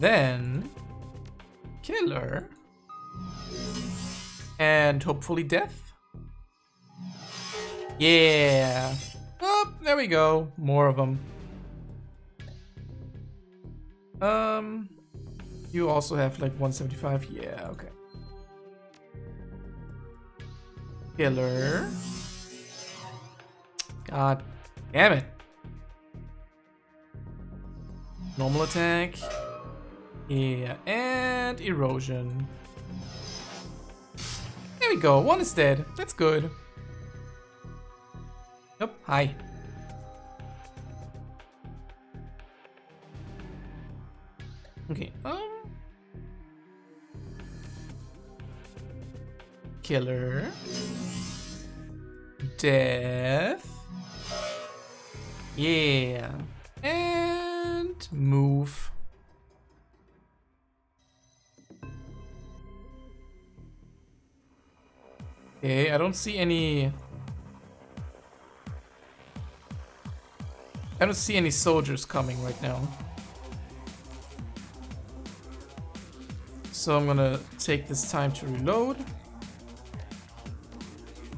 Then, killer. And hopefully death. Yeah. Oh, there we go. More of them. Um, you also have like 175. Yeah, okay. Killer. God damn it. Normal attack. Yeah, and erosion. There we go, one is dead. That's good. Nope, hi. Okay, um... Killer. Death. Yeah. And move. Okay, I don't see any... I don't see any soldiers coming right now. So I'm gonna take this time to reload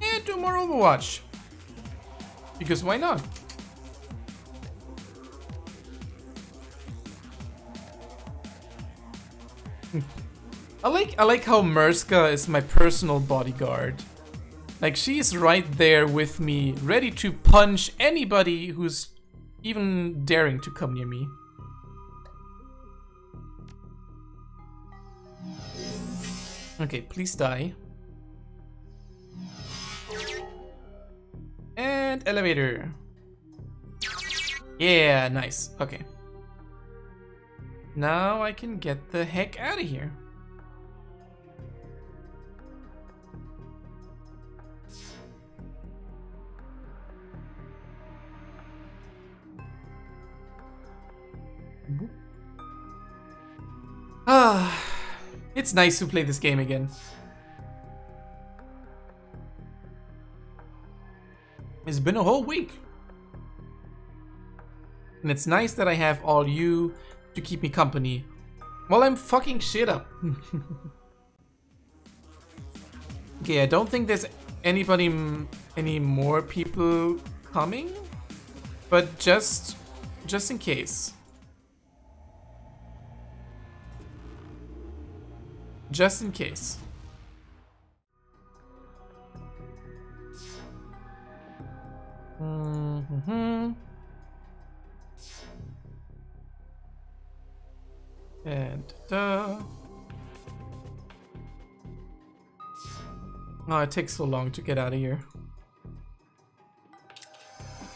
And do more Overwatch. Because why not? *laughs* I like I like how Murska is my personal bodyguard. Like she's right there with me, ready to punch anybody who's even daring to come near me. Okay, please die. And elevator. Yeah, nice. Okay. Now I can get the heck out of here. Ah, *sighs* it's nice to play this game again. It's been a whole week. And it's nice that I have all you to keep me company while I'm fucking shit up. *laughs* okay, I don't think there's anybody, any more people coming, but just, just in case. just in case. Mm -hmm. And uh... Oh, it takes so long to get out of here.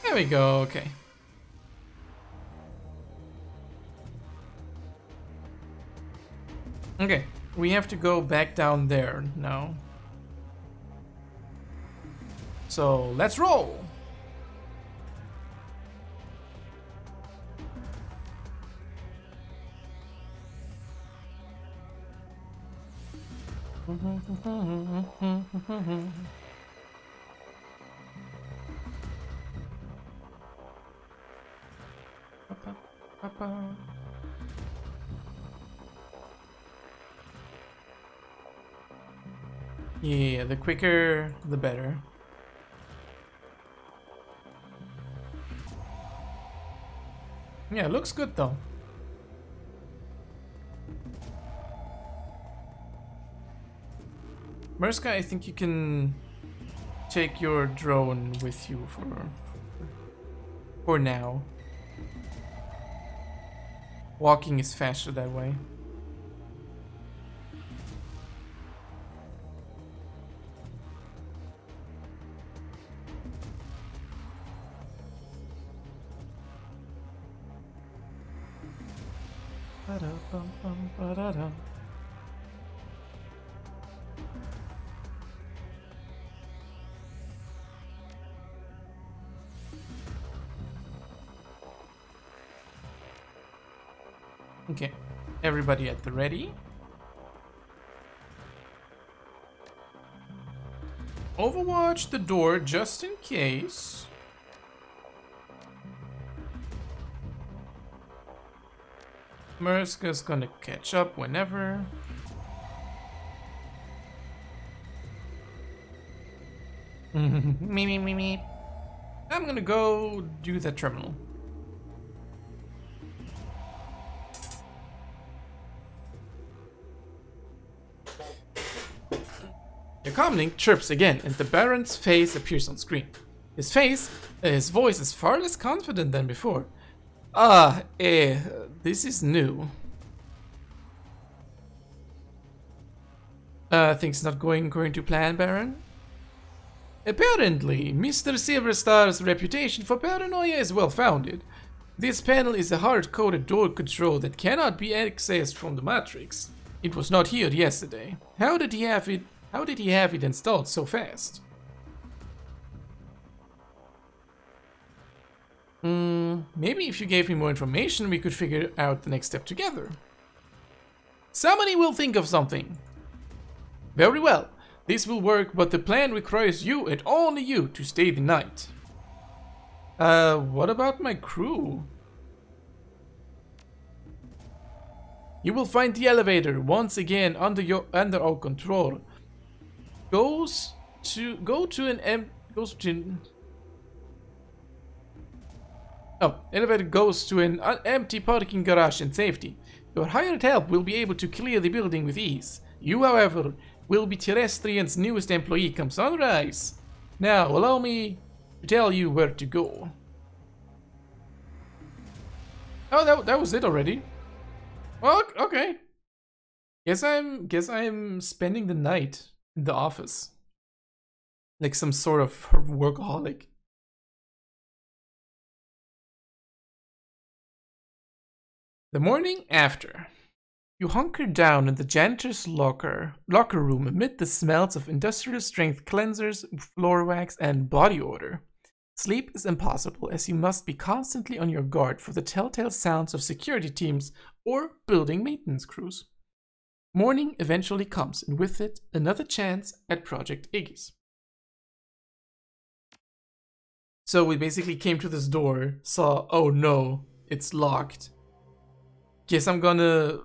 There we go, okay. Okay we have to go back down there now. So let's roll. *laughs* Yeah, the quicker, the better. Yeah, looks good though. Murska, I think you can take your drone with you for for now. Walking is faster that way. Okay, everybody at the ready. Overwatch the door just in case. Murska's gonna catch up whenever. me, me, me, me. I'm gonna go do the terminal. The comlink chirps again, and the Baron's face appears on screen. His face, his voice is far less confident than before. Ah, eh, this is new. Uh, things not going according to plan, Baron? Apparently, Mr. Silverstar's reputation for paranoia is well founded. This panel is a hard-coded door control that cannot be accessed from the Matrix. It was not here yesterday. How did he have it how did he have it installed so fast? Hmm, maybe if you gave me more information, we could figure out the next step together. Somebody will think of something. Very well, this will work, but the plan requires you and only you to stay the night. Uh, what about my crew? You will find the elevator once again under your under our control goes to go to an M goes to Oh, elevator goes to an uh, empty parking garage in safety. Your hired help will be able to clear the building with ease. You, however, will be Telestrian's newest employee come sunrise. Now, allow me to tell you where to go. Oh, that, that was it already. Well, okay. Guess I'm guess I'm spending the night in the office. Like some sort of workaholic. The morning after, you hunker down in the janitor's locker, locker room amid the smells of industrial strength cleansers, floor wax, and body odor. Sleep is impossible as you must be constantly on your guard for the telltale sounds of security teams or building maintenance crews. Morning eventually comes, and with it, another chance at Project Aegis. So we basically came to this door, saw, oh no, it's locked. Guess I'm gonna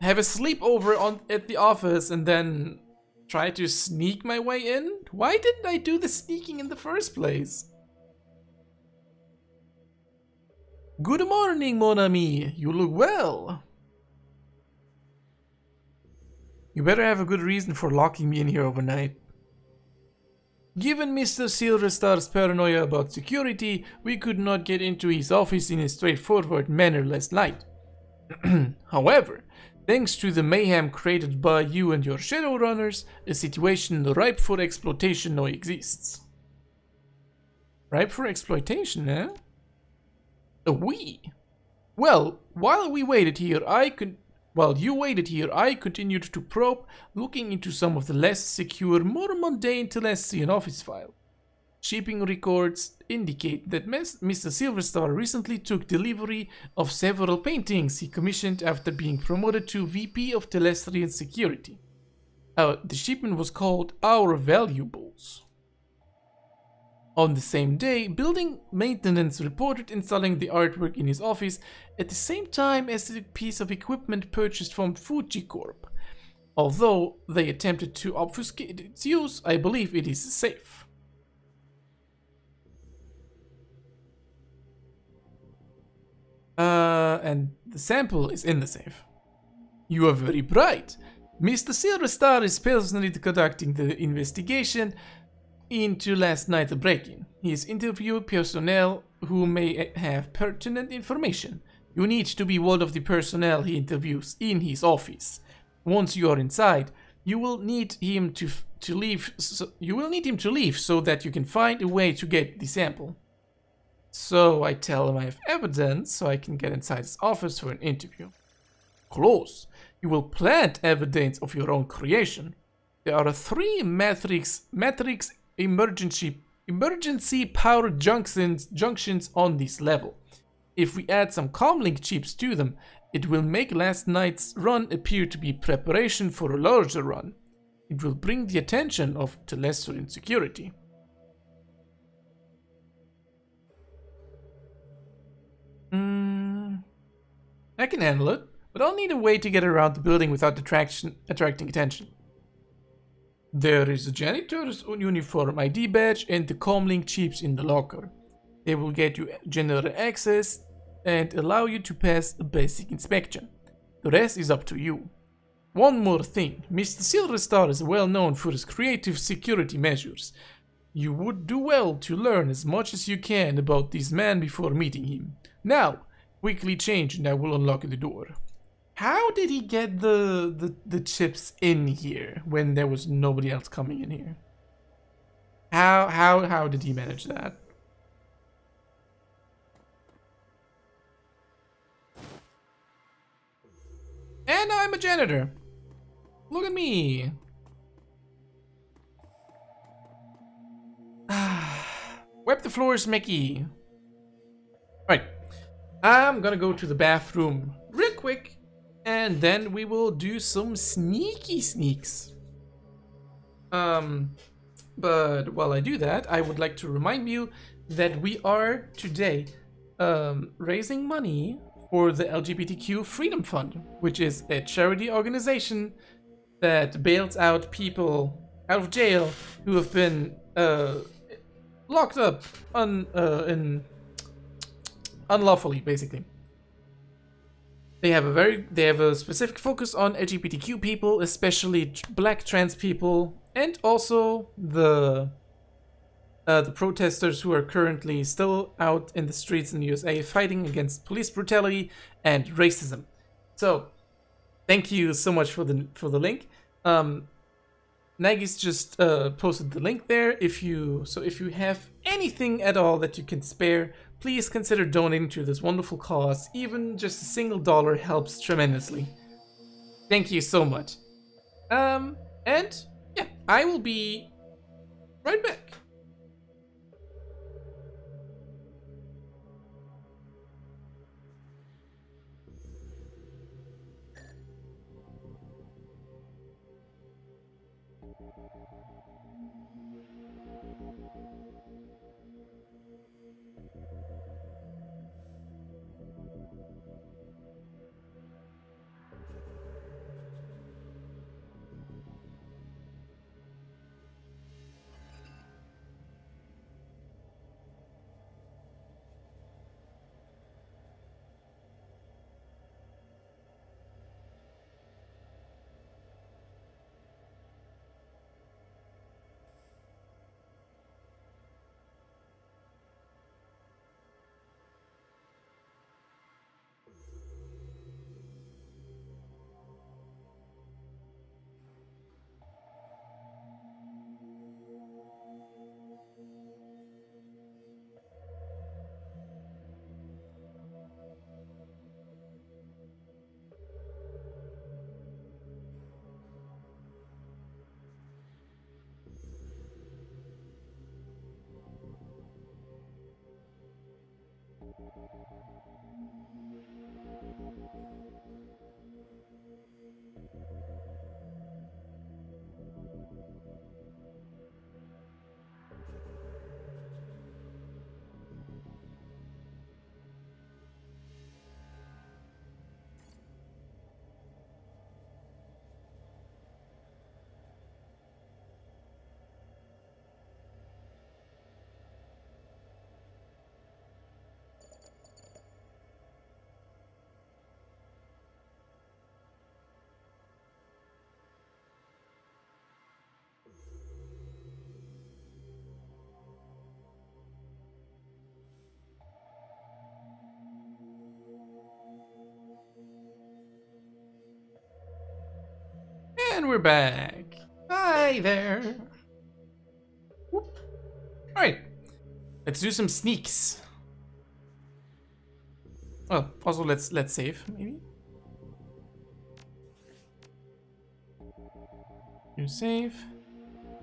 have a sleepover on at the office and then try to sneak my way in? Why didn't I do the sneaking in the first place? Good morning, mon ami. You look well. You better have a good reason for locking me in here overnight. Given Mr. Silverstar's paranoia about security, we could not get into his office in a straightforward manner last night. *clears throat* However, Thanks to the mayhem created by you and your Shadowrunners, a situation ripe for exploitation now exists. Ripe for exploitation, eh? A we? Well, while we waited here, I could... While you waited here, I continued to probe, looking into some of the less secure, more mundane Telestrian office file. Shipping records indicate that Mr. Silverstar recently took delivery of several paintings he commissioned after being promoted to VP of Telestrian Security. Uh, the shipment was called Our Valuables. On the same day, building maintenance reported installing the artwork in his office at the same time as the piece of equipment purchased from Fuji Corp. Although they attempted to obfuscate its use, I believe it is safe. Uh, and the sample is in the safe. You are very bright. Mr. Silverstar is personally conducting the investigation into last night's break-in. He is interviewing personnel who may have pertinent information. You need to be one of the personnel he interviews in his office. Once you are inside, you will need him to to leave. So, you will need him to leave so that you can find a way to get the sample. So I tell him I have evidence so I can get inside his office for an interview. Close. You will plant evidence of your own creation. There are three metrics matrix emergency emergency power junctions junctions on this level. If we add some comlink chips to them, it will make last night's run appear to be preparation for a larger run. It will bring the attention of Telestrian security. Mm, I can handle it, but I'll need a way to get around the building without attracting attention. There is a janitor's uniform ID badge and the comlink chips in the locker. They will get you general access and allow you to pass a basic inspection. The rest is up to you. One more thing, Mr. Silverstar is well known for his creative security measures. You would do well to learn as much as you can about this man before meeting him. Now, quickly change and I will unlock the door. How did he get the, the, the chips in here when there was nobody else coming in here? How, how, how did he manage that? And I'm a janitor. Look at me. *sighs* Wipe the floors, Mickey. Right. I'm gonna go to the bathroom real quick and then we will do some sneaky sneaks. Um, but while I do that, I would like to remind you that we are today um, raising money for the LGBTQ Freedom Fund, which is a charity organization that bails out people out of jail who have been uh, locked up un, uh, in unlawfully, basically. They have a very they have a specific focus on LGBTQ people, especially black trans people, and also the uh, the protesters who are currently still out in the streets in the USA fighting against police brutality and racism. So, thank you so much for the for the link. Um, Nagis just uh, posted the link there. If you so if you have anything at all that you can spare, please consider donating to this wonderful cause. Even just a single dollar helps tremendously. Thank you so much. Um, and yeah, I will be right back. And we're back. Hi there. Whoop. All right, let's do some sneaks. Oh, also let's let's save maybe. You save.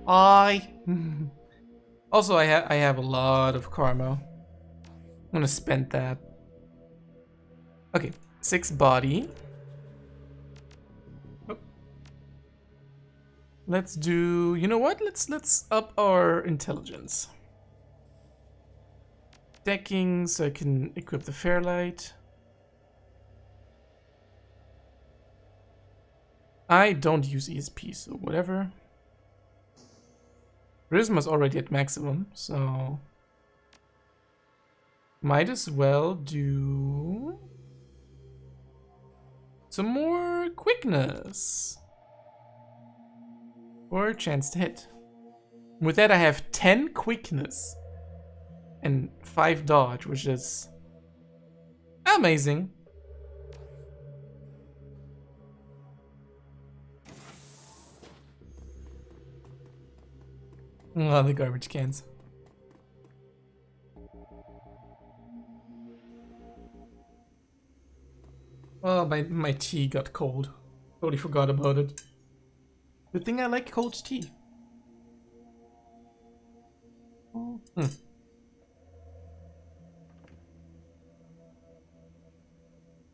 I. *laughs* also, I have I have a lot of karma. I'm gonna spend that. Okay, six body. Let's do, you know what? Let's let's up our intelligence. Decking so I can equip the Fairlight. I don't use ESP, so whatever. Charisma's already at maximum, so might as well do some more quickness or a chance to hit. With that I have 10 quickness and 5 dodge, which is amazing. Oh, the garbage cans. Oh, my, my tea got cold. Totally forgot about it. Good thing I like cold tea. Hmm.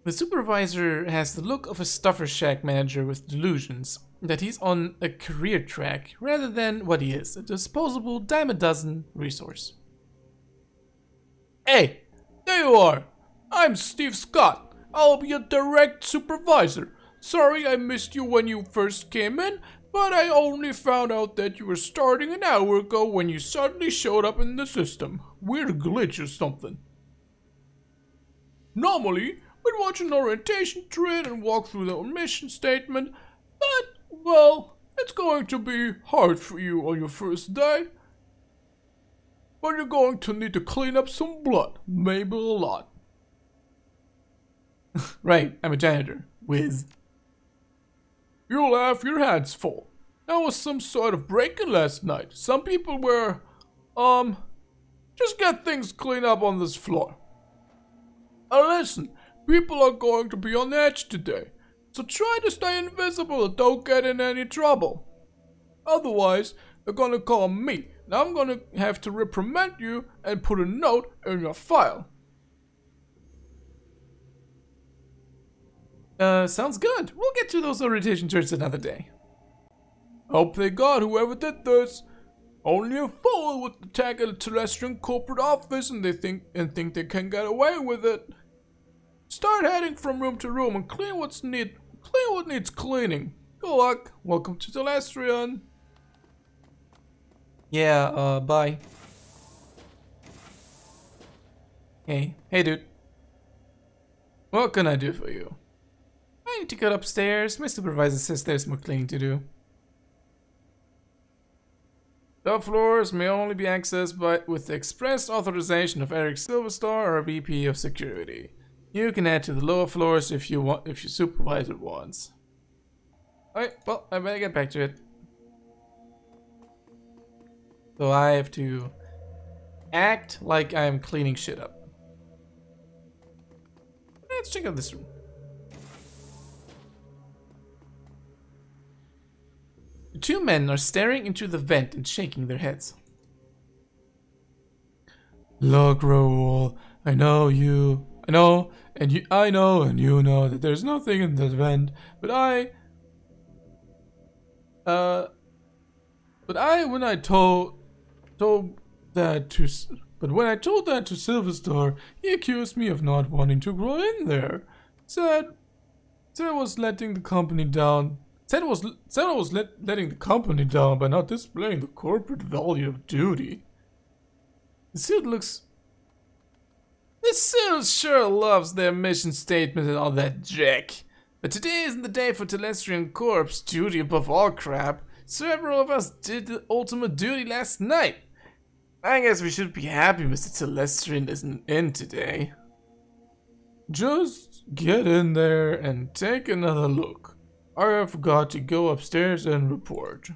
The supervisor has the look of a stuffer shack manager with delusions that he's on a career track rather than what he is, a disposable dime a dozen resource. Hey, there you are. I'm Steve Scott. I'll be your direct supervisor. Sorry I missed you when you first came in, but I only found out that you were starting an hour ago when you suddenly showed up in the system. Weird glitch or something. Normally, we'd watch an orientation thread and walk through the mission statement, but, well, it's going to be hard for you on your first day. But you're going to need to clean up some blood, maybe a lot. *laughs* right, I'm a janitor. Whiz. You'll have your hands full. There was some sort of break-in last night. Some people were, um, just get things cleaned up on this floor. And listen, people are going to be on edge today, so try to stay invisible and don't get in any trouble. Otherwise, they're gonna call me, and I'm gonna have to reprimand you and put a note in your file. Uh, sounds good. We'll get to those orientation charts another day. Hope they got whoever did this. Only a fool would attack a Telestrian corporate office and they think and think they can get away with it. Start heading from room to room and clean what's need clean what needs cleaning. Good luck. Welcome to Telestrian. Yeah, uh, bye. Hey, hey dude. What can I do for you? I need to get upstairs. My supervisor says there's more cleaning to do. The floors may only be accessed by with the express authorization of Eric Silverstar or VP of Security. You can add to the lower floors if you want if your supervisor wants. Alright, well, I better get back to it. So I have to act like I'm cleaning shit up. Let's check out this room. Two men are staring into the vent and shaking their heads. Look, Raoul, I know you, I know, and you, I know, and you know that there's nothing in the vent, but I, uh, but I, when I told, told that to, but when I told that to Silverstar, he accused me of not wanting to grow in there. Said, said I was letting the company down. Said was, said I was let, letting the company down by not displaying the corporate value of duty. The suit looks the suit sure loves their mission statement and all that jack. But today isn't the day for Telestrian Corps duty above all crap. Several of us did the ultimate duty last night. I guess we should be happy Mr. Telestrian isn't in today. Just get in there and take another look. I forgot to go upstairs and report.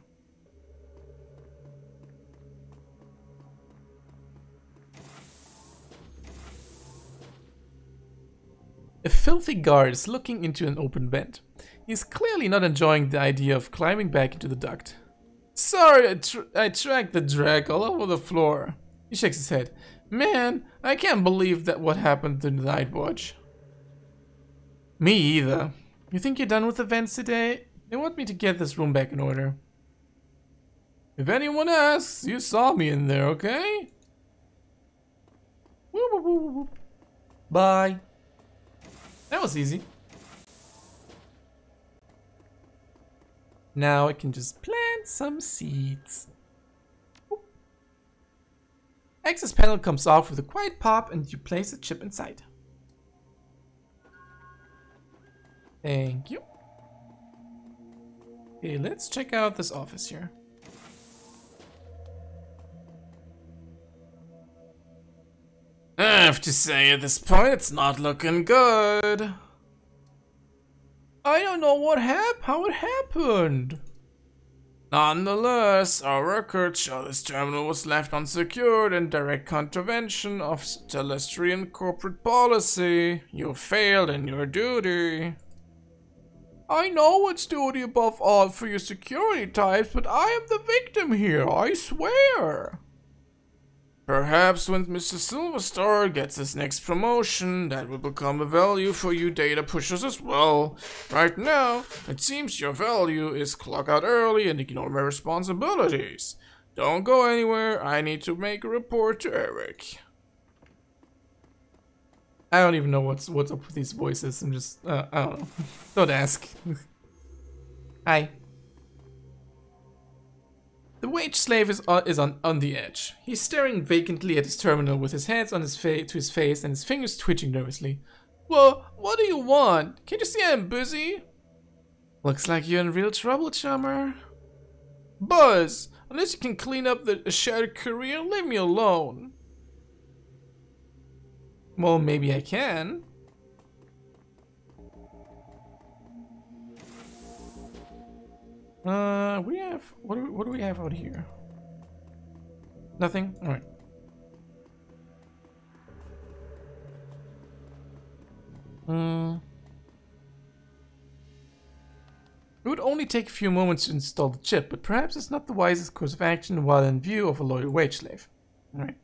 A filthy guard is looking into an open vent. He's clearly not enjoying the idea of climbing back into the duct. Sorry, I, I tracked the drag all over the floor. He shakes his head. Man, I can't believe that what happened to the night watch. Me either. You think you're done with events today? They want me to get this room back in order. If anyone asks, you saw me in there, okay? Bye. That was easy. Now I can just plant some seeds. Access panel comes off with a quiet pop and you place a chip inside. Thank you. Okay, let's check out this office here. I have to say, at this point, it's not looking good. I don't know what hap how it happened. Nonetheless, our records show this terminal was left unsecured in direct contravention of Telestrian corporate policy. You failed in your duty. I know it's duty above all for your security types, but I am the victim here, I swear. Perhaps when Mr. Silverstar gets his next promotion, that will become a value for you data pushers as well. Right now, it seems your value is clock out early and ignore my responsibilities. Don't go anywhere, I need to make a report to Eric. I don't even know what's what's up with these voices, I'm just, uh, I don't know. *laughs* don't ask. *laughs* Hi. The wage slave is on, is on, on the edge. He's staring vacantly at his terminal with his hands on his face to his face and his fingers twitching nervously. Well, what do you want? Can't you see I'm busy? Looks like you're in real trouble, chummer. Buzz, unless you can clean up the shattered career, leave me alone. Well, maybe I can. Uh, we have what do we, what do we have out here? Nothing. All right. Hmm. It would only take a few moments to install the chip, but perhaps it's not the wisest course of action while in view of a loyal wage slave. Alright.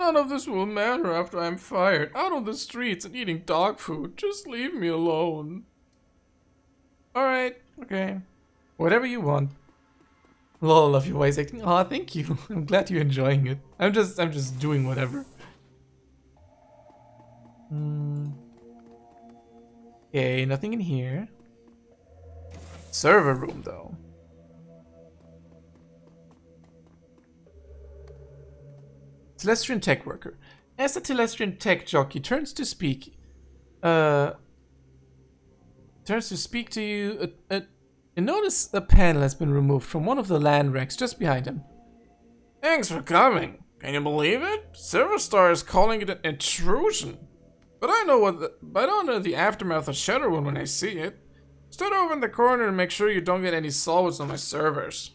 None of this will matter after I'm fired, out on the streets and eating dog food. Just leave me alone. Alright, okay. Whatever you want. Lol, love voice acting. Aw, thank you. *laughs* I'm glad you're enjoying it. I'm just I'm just doing whatever. Hmm. Okay, nothing in here. Server room though. Telestrian tech worker. As the Telestrian tech jockey turns to speak, uh, turns to speak to you, uh, uh, you notice a panel has been removed from one of the LAN racks just behind him. Thanks for coming. Can you believe it? Silverstar is calling it an intrusion. But I know what the, but I don't know the aftermath of Shadowrun when I see it. Stand over in the corner and make sure you don't get any solvents on my servers.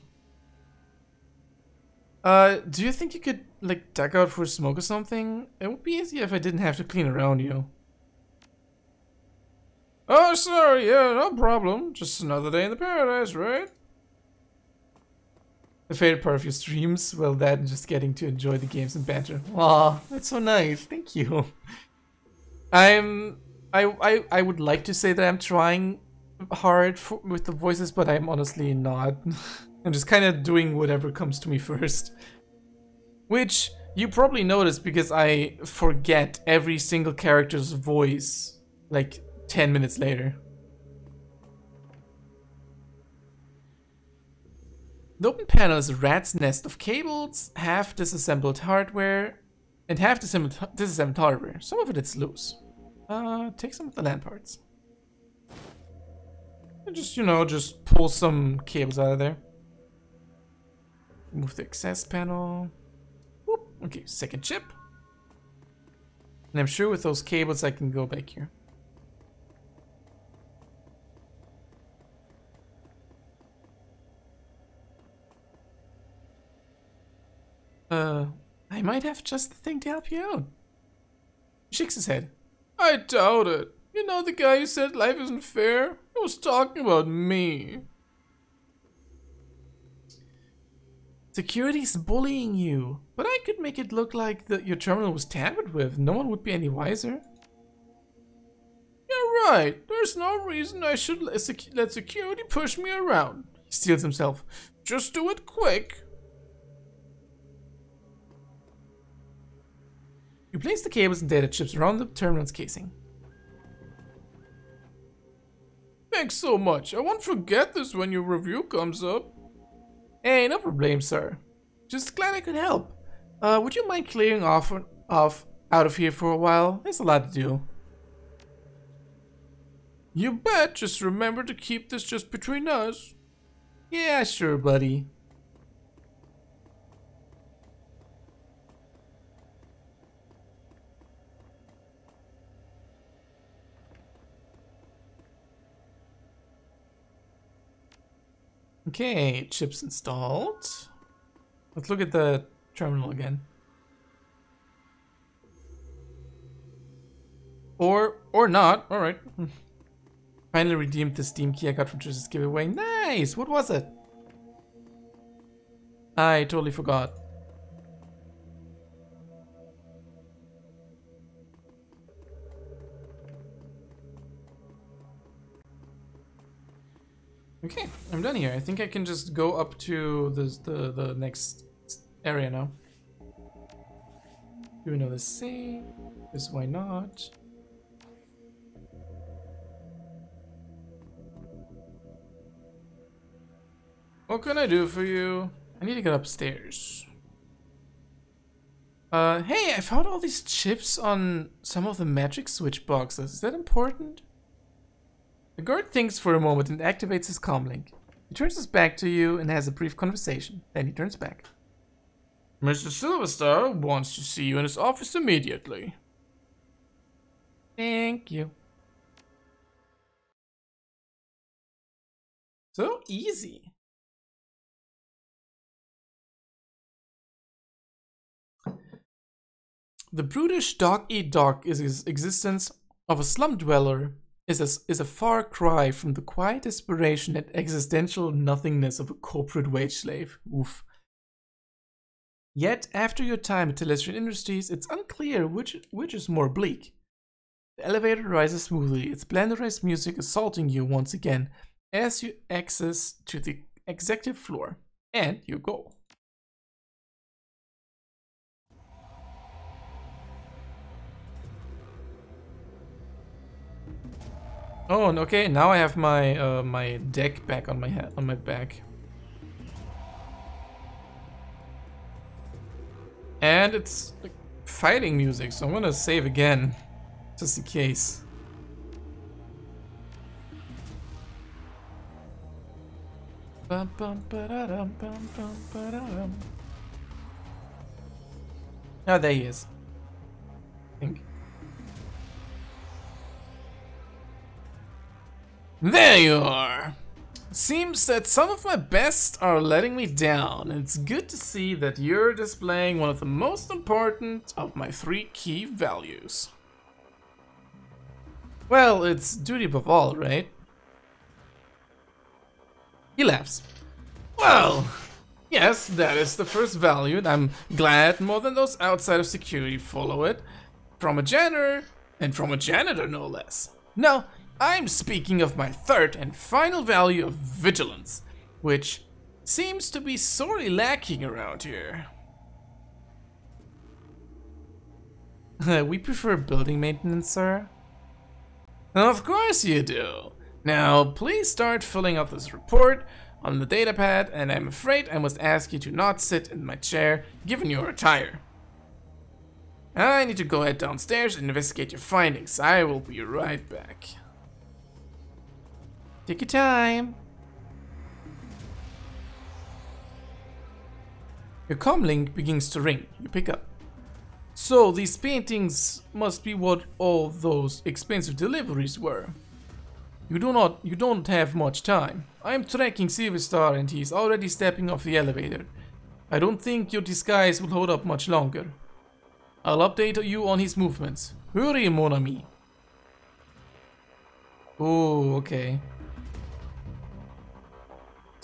Uh, do you think you could, like, duck out for smoke or something? It would be easier if I didn't have to clean around you. Oh, sorry, yeah, no problem. Just another day in the paradise, right? the favorite part of your streams? Well, that and just getting to enjoy the games and banter. Wow, that's so nice. Thank you. I'm. I, I, I would like to say that I'm trying hard for, with the voices, but I'm honestly not. *laughs* I'm just kind of doing whatever comes to me *laughs* first. Which you probably noticed because I forget every single character's voice like 10 minutes later. The open panel is a rat's nest of cables, half disassembled hardware, and half disassembled, hardware. Some of it is loose. Uh, take some of the LAN parts. And just, you know, just pull some cables out of there. Move the access panel. Okay, second chip. And I'm sure with those cables I can go back here. Uh, I might have just the thing to help you out. Shakes his head. I doubt it. You know the guy who said life isn't fair? He was talking about me. Security's bullying you, but I could make it look like that your terminal was tampered with. No one would be any wiser. You're right. There's no reason I should let, security push me around. He steels himself. Just do it quick. You place the cables and data chips around the terminal's casing. Thanks so much. I won't forget this when your review comes up. Hey, no problem, sir. Just glad I could help. Uh, would you mind clearing off, off out of here for a while? There's a lot to do. You bet. Just remember to keep this just between us. Yeah, sure, buddy. Okay, chips installed. Let's look at the terminal again. Or, or not. Alright. *laughs* Finally redeemed the Steam key I got from Trish's giveaway. Nice! What was it? I totally forgot. Okay, I'm done here. I think I can just go up to the, the, the next area now. Do another save. This why not? What can I do for you? I need to get upstairs. Uh, hey, I found all these chips on some of the magic switch boxes. Is that important? The guard thinks for a moment and activates his comlink. He turns his back to you and has a brief conversation. Then he turns back. Mr. Silverstar wants to see you in his office immediately. Thank you. So easy. The brutish dog-eat-dog is his existence of a slum dweller is a, is a far cry from the quiet desperation and existential nothingness of a corporate wage slave. Oof. Yet, after your time at Telestrian Industries, it's unclear which, which is more bleak. The elevator rises smoothly, its blenderized music assaulting you once again as you access to the executive floor and you go. Oh, okay. Now I have my uh, my deck back on my head on my back. And it's like fighting music, so I'm gonna save again, just in case. Bum, bum, ba bum, bum, Oh, there he is. I think. There you are! Seems that some of my best are letting me down. It's good to see that you're displaying one of the most important of my three key values. Well, it's duty above all, right? He laughs. Well, Yes, that is the first value, and I'm glad more than those outside of security follow it. From a janitor, and from a janitor no less. Now, I'm speaking of my third and final value of vigilance, which seems to be sorely lacking around here. *laughs* we prefer building maintenance, sir. Of course you do. Now, please start filling out this report on the datapad, and I'm afraid I must ask you to not sit in my chair, given your attire. I need to go head downstairs and investigate your findings. I will be right back. Take your time. Your comlink begins to ring. You pick up. So these paintings must be what all those expensive deliveries were. You do not you don't have much time. I am tracking Silverstar and he is already stepping off the elevator. I don't think your disguise will hold up much longer. I'll update you on his movements. Hurry, mon ami. Oh, okay.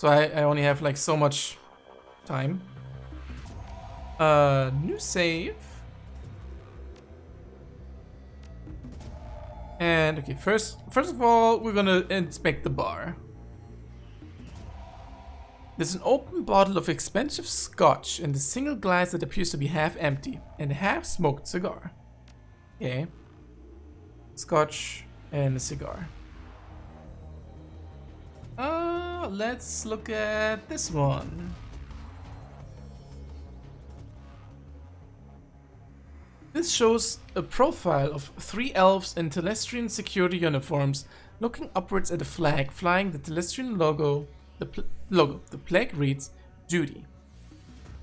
So I, I only have like so much time. Uh, new save. And okay, first first of all, we're gonna inspect the bar. There's an open bottle of expensive scotch and a single glass that appears to be half empty and a half smoked cigar. Okay. Scotch and a cigar. Uh, let's look at this one. This shows a profile of three elves in Telestrian security uniforms looking upwards at a flag flying the Telestrian logo. The logo. The flag reads Duty.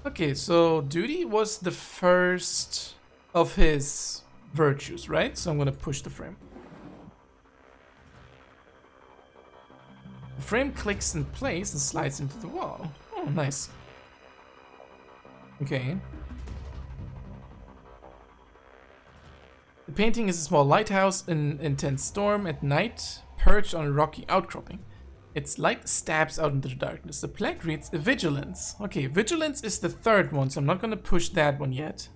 Okay, so Duty was the first of his virtues, right? So I'm gonna push the frame. The frame clicks in place and slides into the wall. Oh, nice. Okay. The painting is a small lighthouse in intense storm at night, perched on a rocky outcropping. Its light stabs out into the darkness. The plaque reads Vigilance. Okay, Vigilance is the third one, so I'm not going to push that one yet.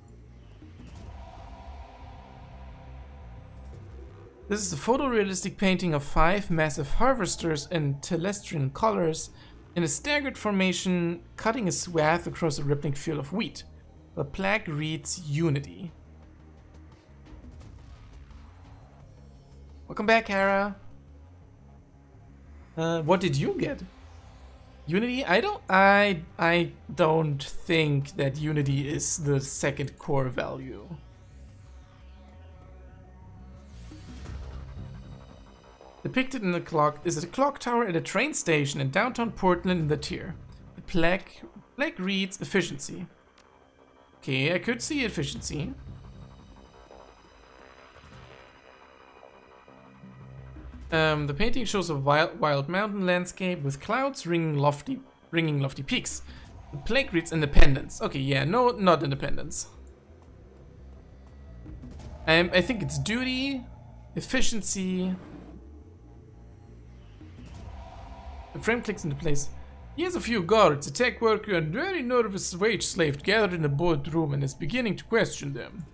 This is a photorealistic painting of five massive harvesters in Telestrian colors in a staggered formation cutting a swath across a rippling field of wheat. The plaque reads Unity. Welcome back, Hera. Uh, what did you get? Unity? I don't. I. I don't think that Unity is the second core value. Depicted in the clock is a clock tower at a train station in downtown Portland in the tier. The plaque, plaque reads efficiency. Okay, I could see efficiency. Um, the painting shows a wild, wild mountain landscape with clouds ringing lofty, ringing lofty peaks. The plaque reads independence. Okay, yeah, no, not independence. Um, I think it's duty, efficiency. The frame clicks into place. He has a few guards, a tech worker, and very nervous wage slave gathered in the boardroom and is beginning to question them.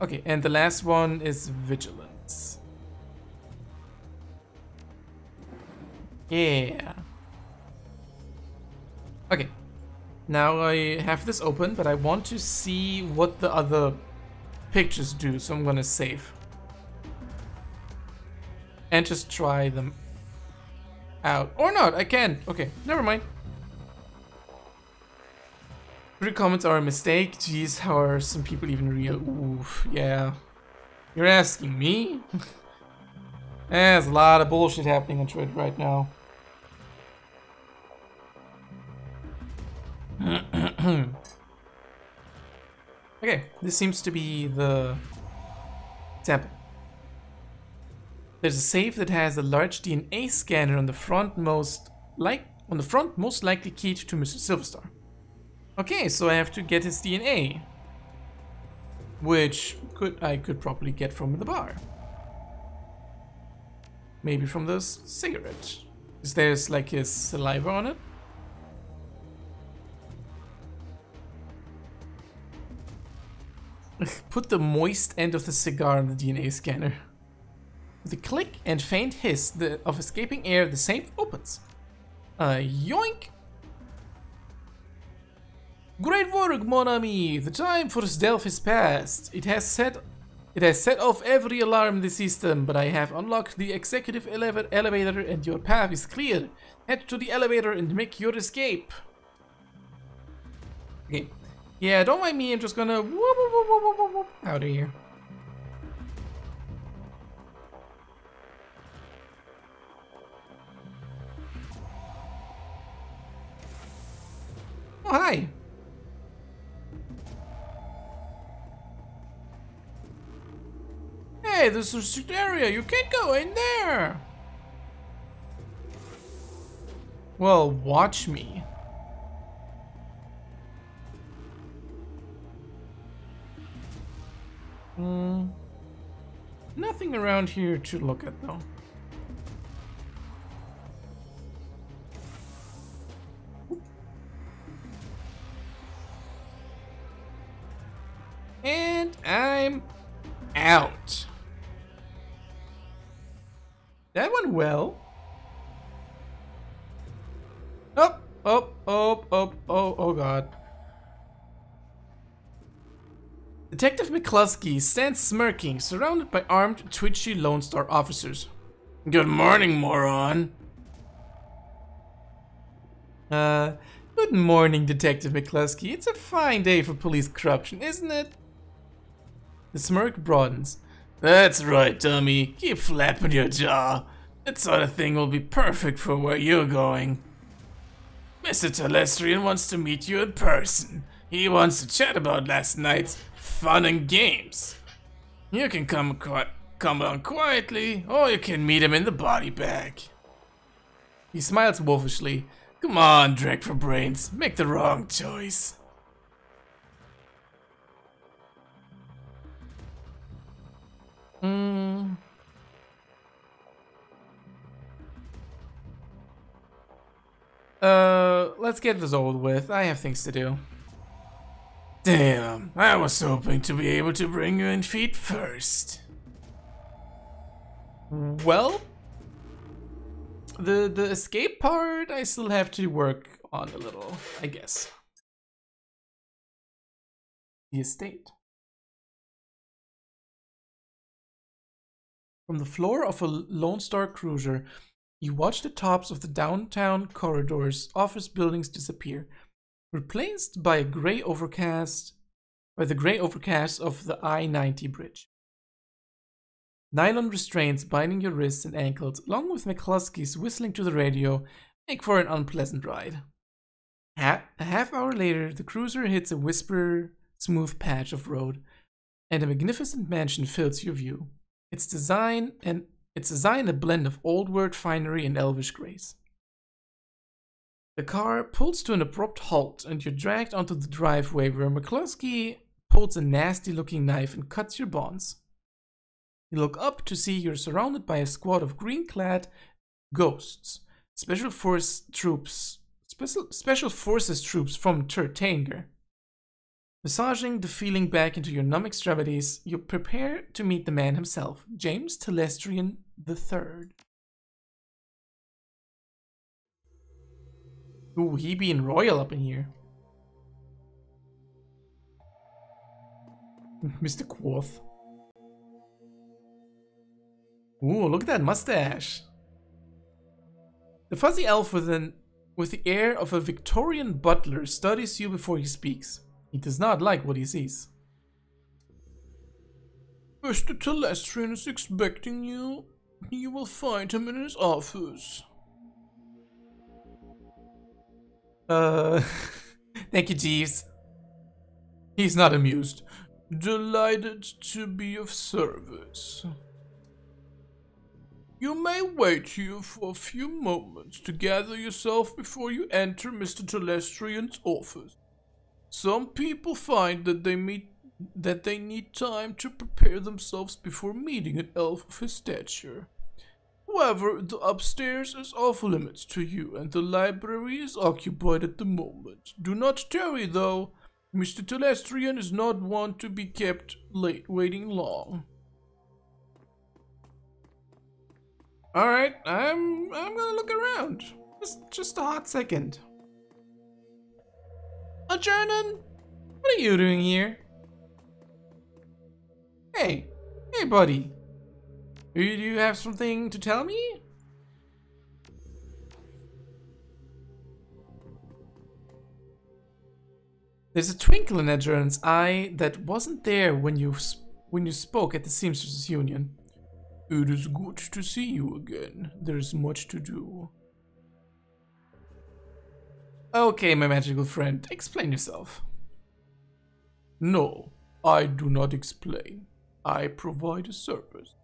Okay, and the last one is vigilance. Yeah. Okay. Now I have this open, but I want to see what the other pictures do, so I'm gonna save. And just try them out. Or not, I can. Okay, never mind. Three comments are a mistake. Jeez, how are some people even real? Oof, yeah. You're asking me? *laughs* There's a lot of bullshit happening on Twitter right now. *clears throat* okay, this seems to be the temple. There's a safe that has a large DNA scanner on the front most like on the front most likely keyed to Mr. Silverstar. Okay, so I have to get his DNA. Which could I could probably get from the bar. Maybe from the cigarette. Is there's like his saliva on it? *laughs* Put the moist end of the cigar in the DNA scanner. A click and faint hiss the, of escaping air, the safe opens. Uh, yoink! Great work, mon ami! The time for stealth is past. It has set it has set off every alarm in the system, but I have unlocked the executive ele elevator and your path is clear. Head to the elevator and make your escape. Okay. Yeah, don't mind me, I'm just gonna whoop, whoop, whoop, out of here. Hi. Hey, this is a area. You can't go in there. Well, watch me. Hmm. Nothing around here to look at, though. And I'm out. That went well. Oh, oh, oh, oh, oh, oh god. Detective McCluskey stands smirking, surrounded by armed, twitchy Lone Star officers. Good morning, moron. Uh, good morning, Detective McCluskey. It's a fine day for police corruption, isn't it? The smirk broadens. That's right, dummy. Keep flapping your jaw. That sort of thing will be perfect for where you're going. Mr. Telestrian wants to meet you in person. He wants to chat about last night's fun and games. You can come come on quietly, or you can meet him in the body bag. He smiles wolfishly. Come on, drek for brains. Make the wrong choice. Hmm. Uh, let's get this over with. I have things to do. Damn, I was hoping to be able to bring you in feet first. Well, the the escape part I still have to work on a little, I guess. The estate. From the floor of a Lone Star cruiser, you watch the tops of the downtown corridors, office buildings disappear, replaced by a gray overcast by the gray overcast of the I-90 bridge. Nylon restraints binding your wrists and ankles, along with McCluskey's whistling to the radio, make for an unpleasant ride. a half hour later, the cruiser hits a whisper smooth patch of road, and a magnificent mansion fills your view. Its design and its design a blend of old world finery and elvish grace. The car pulls to an abrupt halt and you're dragged onto the driveway where McCluskey pulls a nasty looking knife and cuts your bonds. You look up to see you're surrounded by a squad of green clad ghosts, special force troops, special, special forces troops from Tir Tairngire. Massaging the feeling back into your numb extremities, you prepare to meet the man himself, James Telestrian III. Ooh, he being royal up in here. *laughs* Mr. Quoth. Ooh, look at that mustache. The fuzzy elf with, an, with the air of a Victorian butler studies you before he speaks. He does not like what he sees. Mr. Telestrian is expecting you. You will find him in his office. Uh, *laughs* thank you, Jeeves. He's not amused. Delighted to be of service. You may wait here for a few moments to gather yourself before you enter Mr. Telestrian's office. Some people find that they meet that they need time to prepare themselves before meeting an elf of his stature. However, the upstairs is off limits to you and the library is occupied at the moment. Do not tarry though. Mr. Telestrian is not one to be kept late waiting long. All right, I'm I'm gonna look around. Just just a hot second. Adjournin, what are you doing here? Hey, hey, buddy. Do you have something to tell me? There's a twinkle in Adjourn's eye that wasn't there when you when you spoke at the Seamstresses Union. It is good to see you again. There's much to do. Okay, my magical friend, explain yourself. No, I do not explain. I provide a service.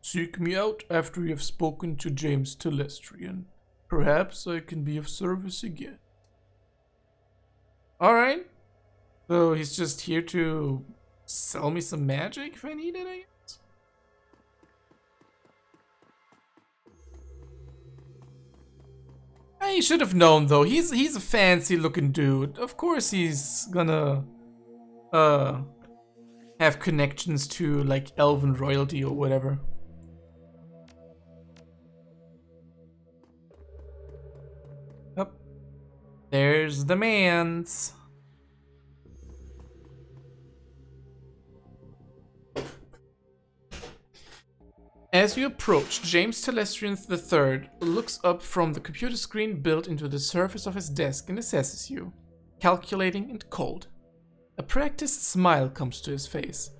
Seek me out after you have spoken to James Telestrian. Perhaps I can be of service again. Alright. So he's just here to sell me some magic if I need it, I should have known though. He's he's a fancy looking dude. Of course he's gonna uh have connections to like elven royalty or whatever. There's the man's. As you approach, James Telestrian III looks up from the computer screen built into the surface of his desk and assesses you, calculating and cold. A practiced smile comes to his face.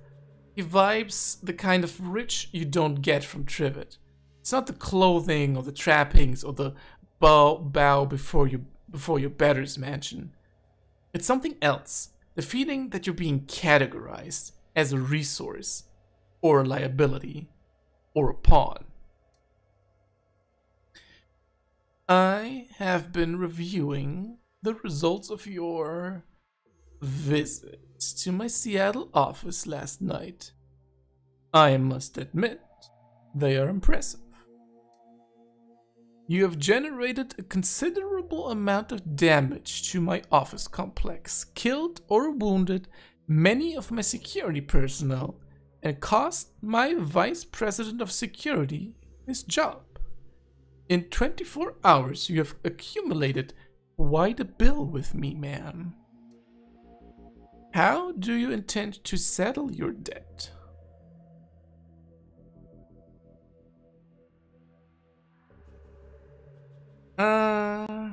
He vibes the kind of rich you don't get from Trivet. It's not the clothing or the trappings or the bow, bow before you before your betters mansion. It's something else. The feeling that you're being categorized as a resource, or a liability, or a pawn. I have been reviewing the results of your visit to my Seattle office last night. I must admit, they are impressive. You have generated a considerable amount of damage to my office complex, killed or wounded many of my security personnel, and cost my vice president of security his job. In 24 hours, you have accumulated quite a bill with me, ma'am. How do you intend to settle your debt? Uh.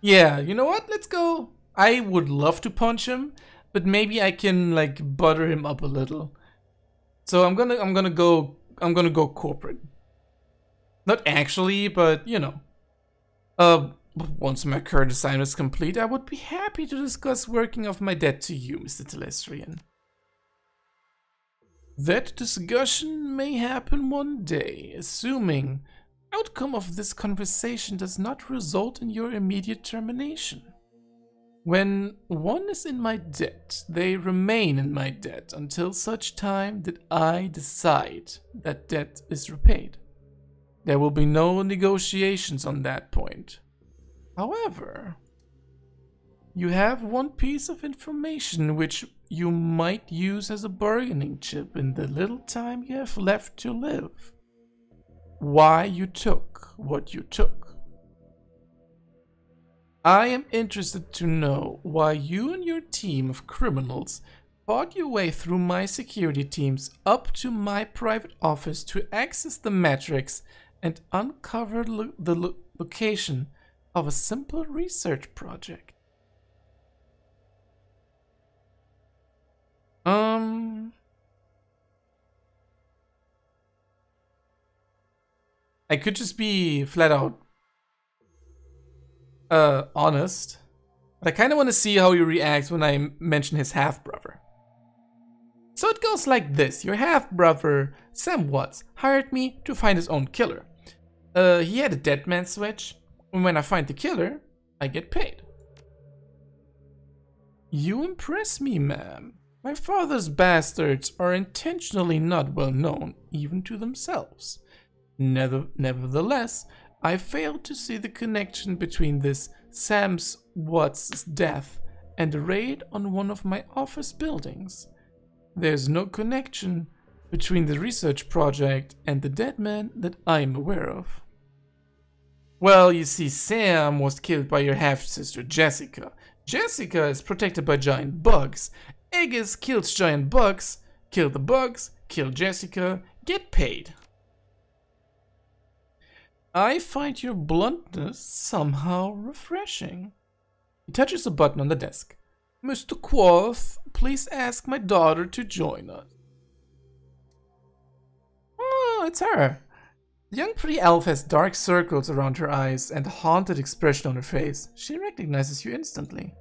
Yeah, you know what? Let's go. I would love to punch him, but maybe I can like butter him up a little. So I'm gonna I'm gonna go I'm gonna go corporate. Not actually, but you know. Uh once my current assignment is complete, I would be happy to discuss working off my debt to you, Mr. Telestrian. That discussion may happen one day, assuming outcome of this conversation does not result in your immediate termination. When one is in my debt, they remain in my debt until such time that I decide that debt is repaid. There will be no negotiations on that point. However, you have one piece of information which you might use as a bargaining chip in the little time you have left to live. Why you took what you took. I am interested to know why you and your team of criminals fought your way through my security teams up to my private office to access the matrix and uncover lo the lo location of a simple research project. Um. I could just be flat out uh, honest. I kind of want to see how he reacts when I mention his half-brother. So it goes like this. Your half-brother, Sam Watts, hired me to find his own killer. Uh, he had a dead man switch, and when I find the killer, I get paid. You impress me, ma'am. My father's bastards are intentionally not well known, even to themselves. Never, nevertheless, I failed to see the connection between this Sam's Watts' death and a raid on one of my office buildings. There's no connection between the research project and the dead man that I'm aware of. Well, you see, Sam was killed by your half sister Jessica. Jessica is protected by giant bugs. Aegis kills giant bugs, kill the bugs, kill Jessica, get paid. I find your bluntness somehow refreshing. He touches a button on the desk. Mr. Quoth, please ask my daughter to join us. Oh, it's her. The young pretty elf has dark circles around her eyes and a haunted expression on her face. She recognizes you instantly.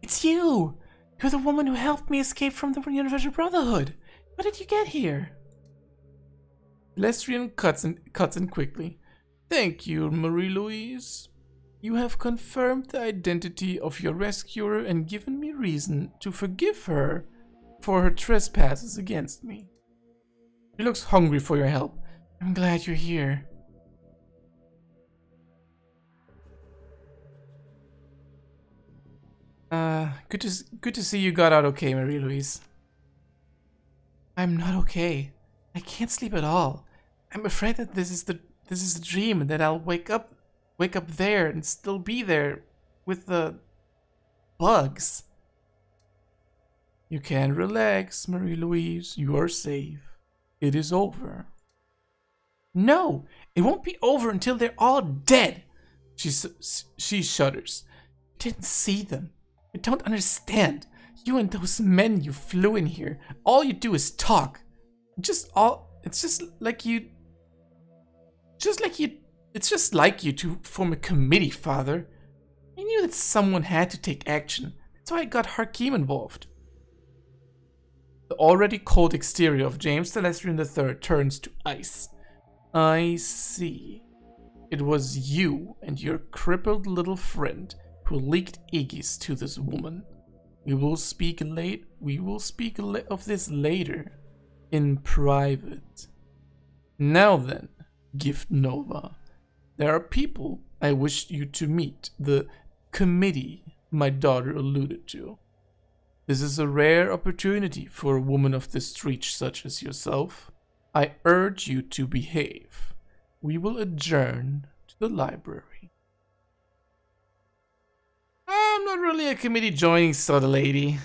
It's you! You're the woman who helped me escape from the Universal Brotherhood. How did you get here? Telestrian cuts in, cuts in quickly. Thank you, Marie-Louise. You have confirmed the identity of your rescuer and given me reason to forgive her for her trespasses against me. She looks hungry for your help. I'm glad you're here. Uh, good to good to see you got out okay, Marie Louise. I'm not okay. I can't sleep at all. I'm afraid that this is the this is a dream and that I'll wake up wake up there and still be there with the bugs. You can relax, Marie Louise. You are safe. It is over. No, it won't be over until they're all dead. She she shudders. Didn't see them. I don't understand. You and those men you flew in here, all you do is talk. Just all, it's just like you, just like you, it's just like you to form a committee, father. I knew that someone had to take action. That's why I got Harkim involved. The already cold exterior of James Telestrian III turns to ice. I see. It was you and your crippled little friend who leaked Aegis to this woman. We will speak late. We will speak of this later, in private. Now then, Gift Nova, there are people I wish you to meet. The committee my daughter alluded to. This is a rare opportunity for a woman of the street such as yourself. I urge you to behave. We will adjourn to the library. I'm not really a committee joining sort of lady.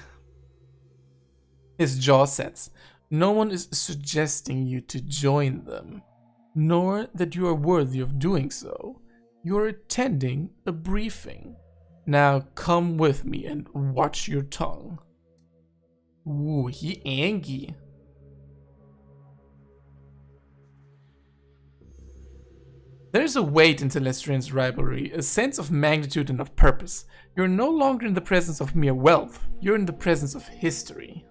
His jaw sets. No one is suggesting you to join them, nor that you are worthy of doing so. You are attending a briefing. Now come with me and watch your tongue. Ooh, he angry. There's a weight in Telestrian's rivalry, a sense of magnitude and of purpose. You're no longer in the presence of mere wealth, you're in the presence of history.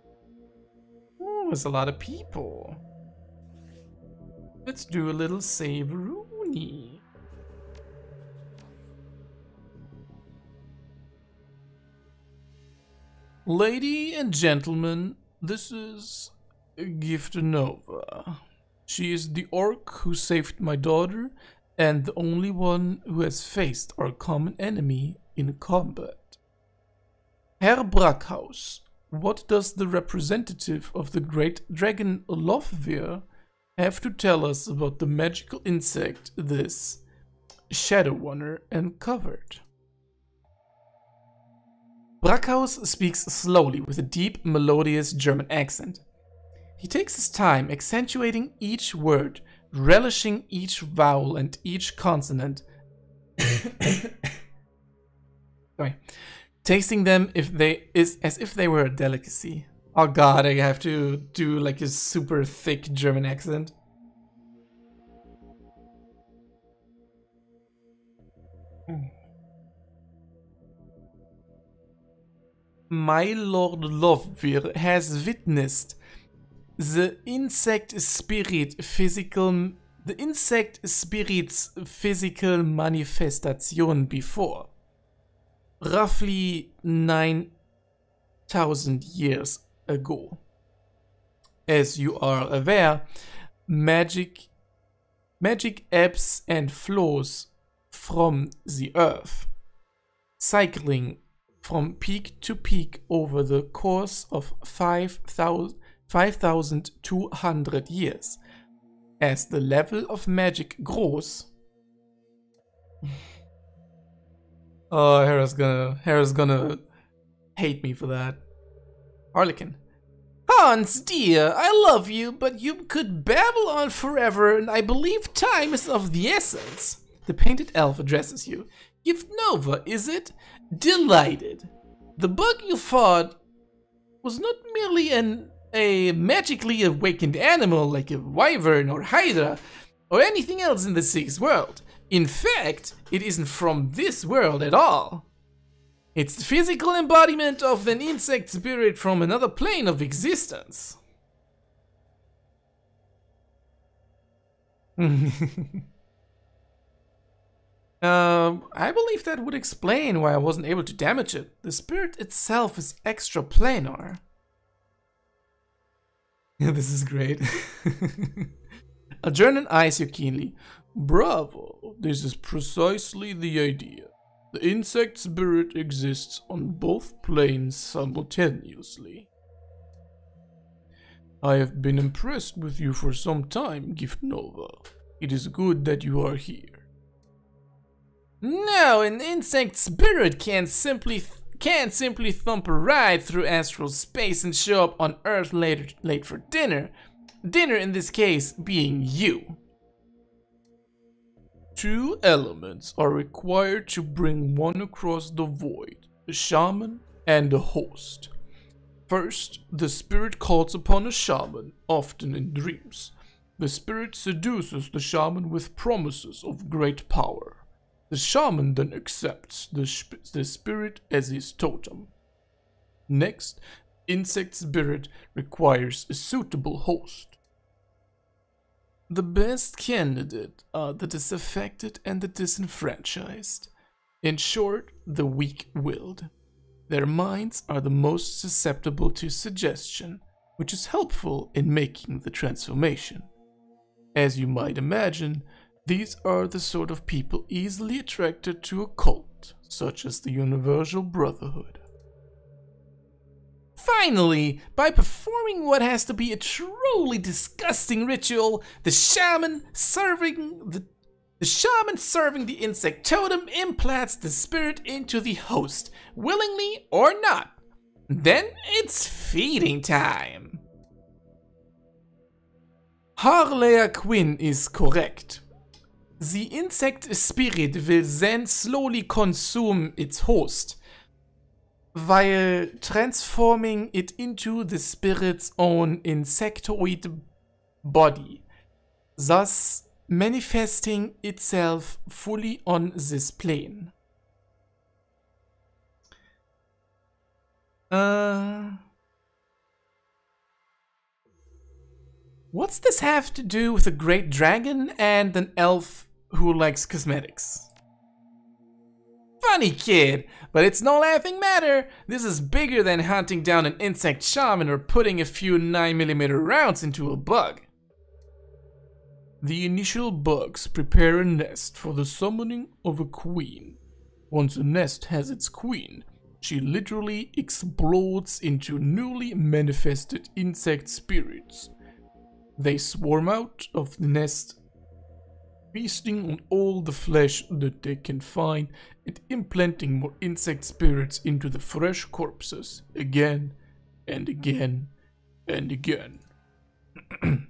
Oh, there's a lot of people. Let's do a little save Rooney. Lady and gentlemen, this is Gift Nova. She is the orc who saved my daughter and the only one who has faced our common enemy in combat. Herr Brackhaus, what does the representative of the great dragon Lofwyr have to tell us about the magical insect this Shadow Runner uncovered? Brackhaus speaks slowly with a deep, melodious German accent. He takes his time accentuating each word relishing each vowel and each consonant. *coughs* Sorry. Tasting them if they is as if they were a delicacy. Oh god, I have to do like a super thick German accent. My Lord Lofwyr has witnessed the insect spirit physical the insect spirit's physical manifestation before roughly 9000 years ago as you are aware magic Magic ebbs and flows from the earth, cycling from peak to peak over the course of 5,200 years. As the level of magic grows, oh, Hera's gonna, Hera's gonna hate me for that. Harlequin. Hans, dear, I love you, but you could babble on forever, and I believe time is of the essence. The painted elf addresses you. Gift Nova, is it? Delighted. The bug you fought was not merely an a magically awakened animal like a wyvern or hydra or anything else in the sixth world. In fact, it isn't from this world at all. It's the physical embodiment of an insect spirit from another plane of existence. *laughs* Um, I believe that would explain why I wasn't able to damage it. The spirit itself is extra planar. Yeah, *laughs* this is great. *laughs* Adjourn eyes you keenly. Bravo, this is precisely the idea. The insect spirit exists on both planes simultaneously. I have been impressed with you for some time, Gift Nova. It is good that you are here. No, an insect spirit can't simply can't simply thump a ride through astral space and show up on Earth later late for dinner. Dinner in this case being you. Two elements are required to bring one across the void, a shaman and a host. First, the spirit calls upon a shaman, often in dreams. The spirit seduces the shaman with promises of great power. The shaman then accepts the, the spirit as his totem. Next, insect spirit requires a suitable host. The best candidate are the disaffected and the disenfranchised. In short, the weak-willed. Their minds are the most susceptible to suggestion, which is helpful in making the transformation. As you might imagine, these are the sort of people easily attracted to a cult, such as the Universal Brotherhood. Finally, by performing what has to be a truly disgusting ritual, the shaman serving the the shaman serving the insect totem implants the spirit into the host, willingly or not. Then it's feeding time. Harlequin is correct. The insect spirit will then slowly consume its host, while transforming it into the spirit's own insectoid body, thus manifesting itself fully on this plane. Uh, what's this have to do with a great dragon and an elf who likes cosmetics. Funny kid, but it's no laughing matter. This is bigger than hunting down an insect shaman or putting a few 9mm rounds into a bug. The initial bugs prepare a nest for the summoning of a queen. Once a nest has its queen, she literally explodes into newly manifested insect spirits. They swarm out of the nest feasting on all the flesh that they can find and implanting more insect spirits into the fresh corpses again and again and again. *clears throat* the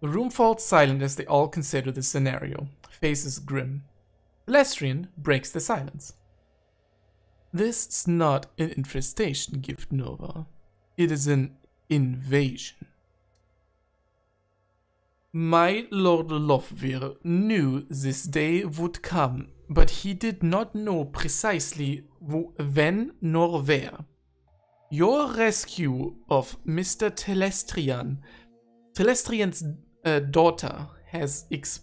room falls silent as they all consider the scenario, faces grim. Telestrian breaks the silence. This is not an infestation, Gift Nova. It is an invasion. My Lord Lofwyr knew this day would come, but he did not know precisely when nor where. Your rescue of Mr. Telestrian, Telestrian's uh, daughter, has ex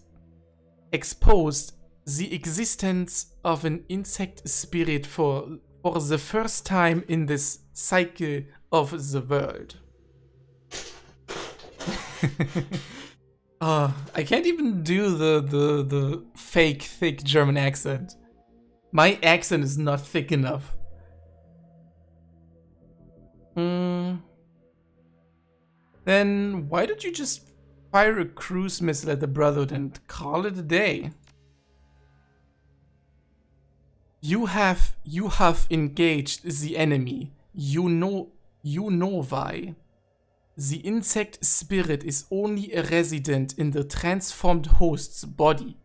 exposed the existence of an insect spirit for, for the first time in this cycle of the world. *laughs* Uh, I can't even do the, the, the fake, thick German accent. My accent is not thick enough. Hmm. Then why don't you just fire a cruise missile at the Brotherhood and call it a day? You have you have engaged the enemy. You know you know why. The insect spirit is only a resident in the transformed host's body.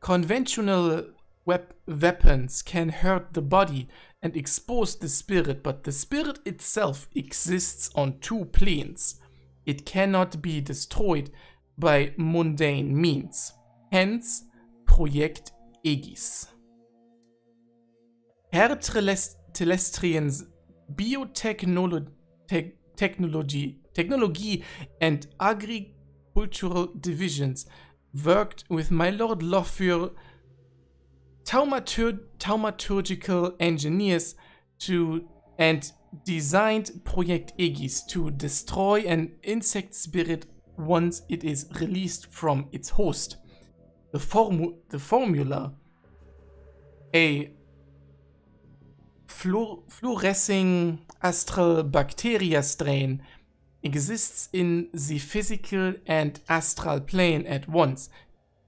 Conventional wep weapons can hurt the body and expose the spirit, but the spirit itself exists on two planes. It cannot be destroyed by mundane means. Hence, Project Aegis. Herr Telestrians biotechnology technology and Agricultural Divisions worked with my Lord Lofwyr taumatur thaumaturgical engineers to and designed Project Aegis to destroy an insect spirit once it is released from its host. The, formu the formula, a fluorescing astral bacteria strain exists in the physical and astral plane at once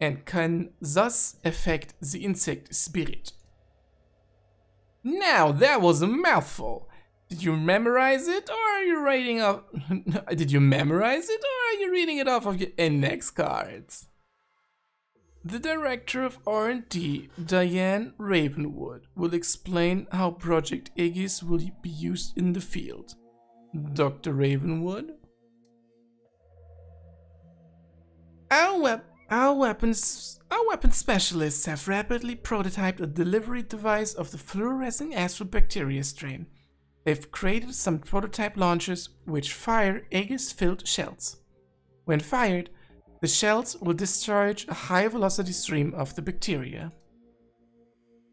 and can thus affect the insect spirit. Now that was a mouthful. Did you memorize it or are you reading off *laughs* Did you memorize it or are you reading it off of your index cards? The director of R&D, Diane Ravenwood, will explain how Project Aegis will be used in the field. Mm-hmm. Dr. Ravenwood? Our, wep our weapons our weapon specialists have rapidly prototyped a delivery device of the fluorescing astrobacteria strain. They've created some prototype launchers which fire Aegis-filled shells. When fired, the shells will discharge a high-velocity stream of the bacteria.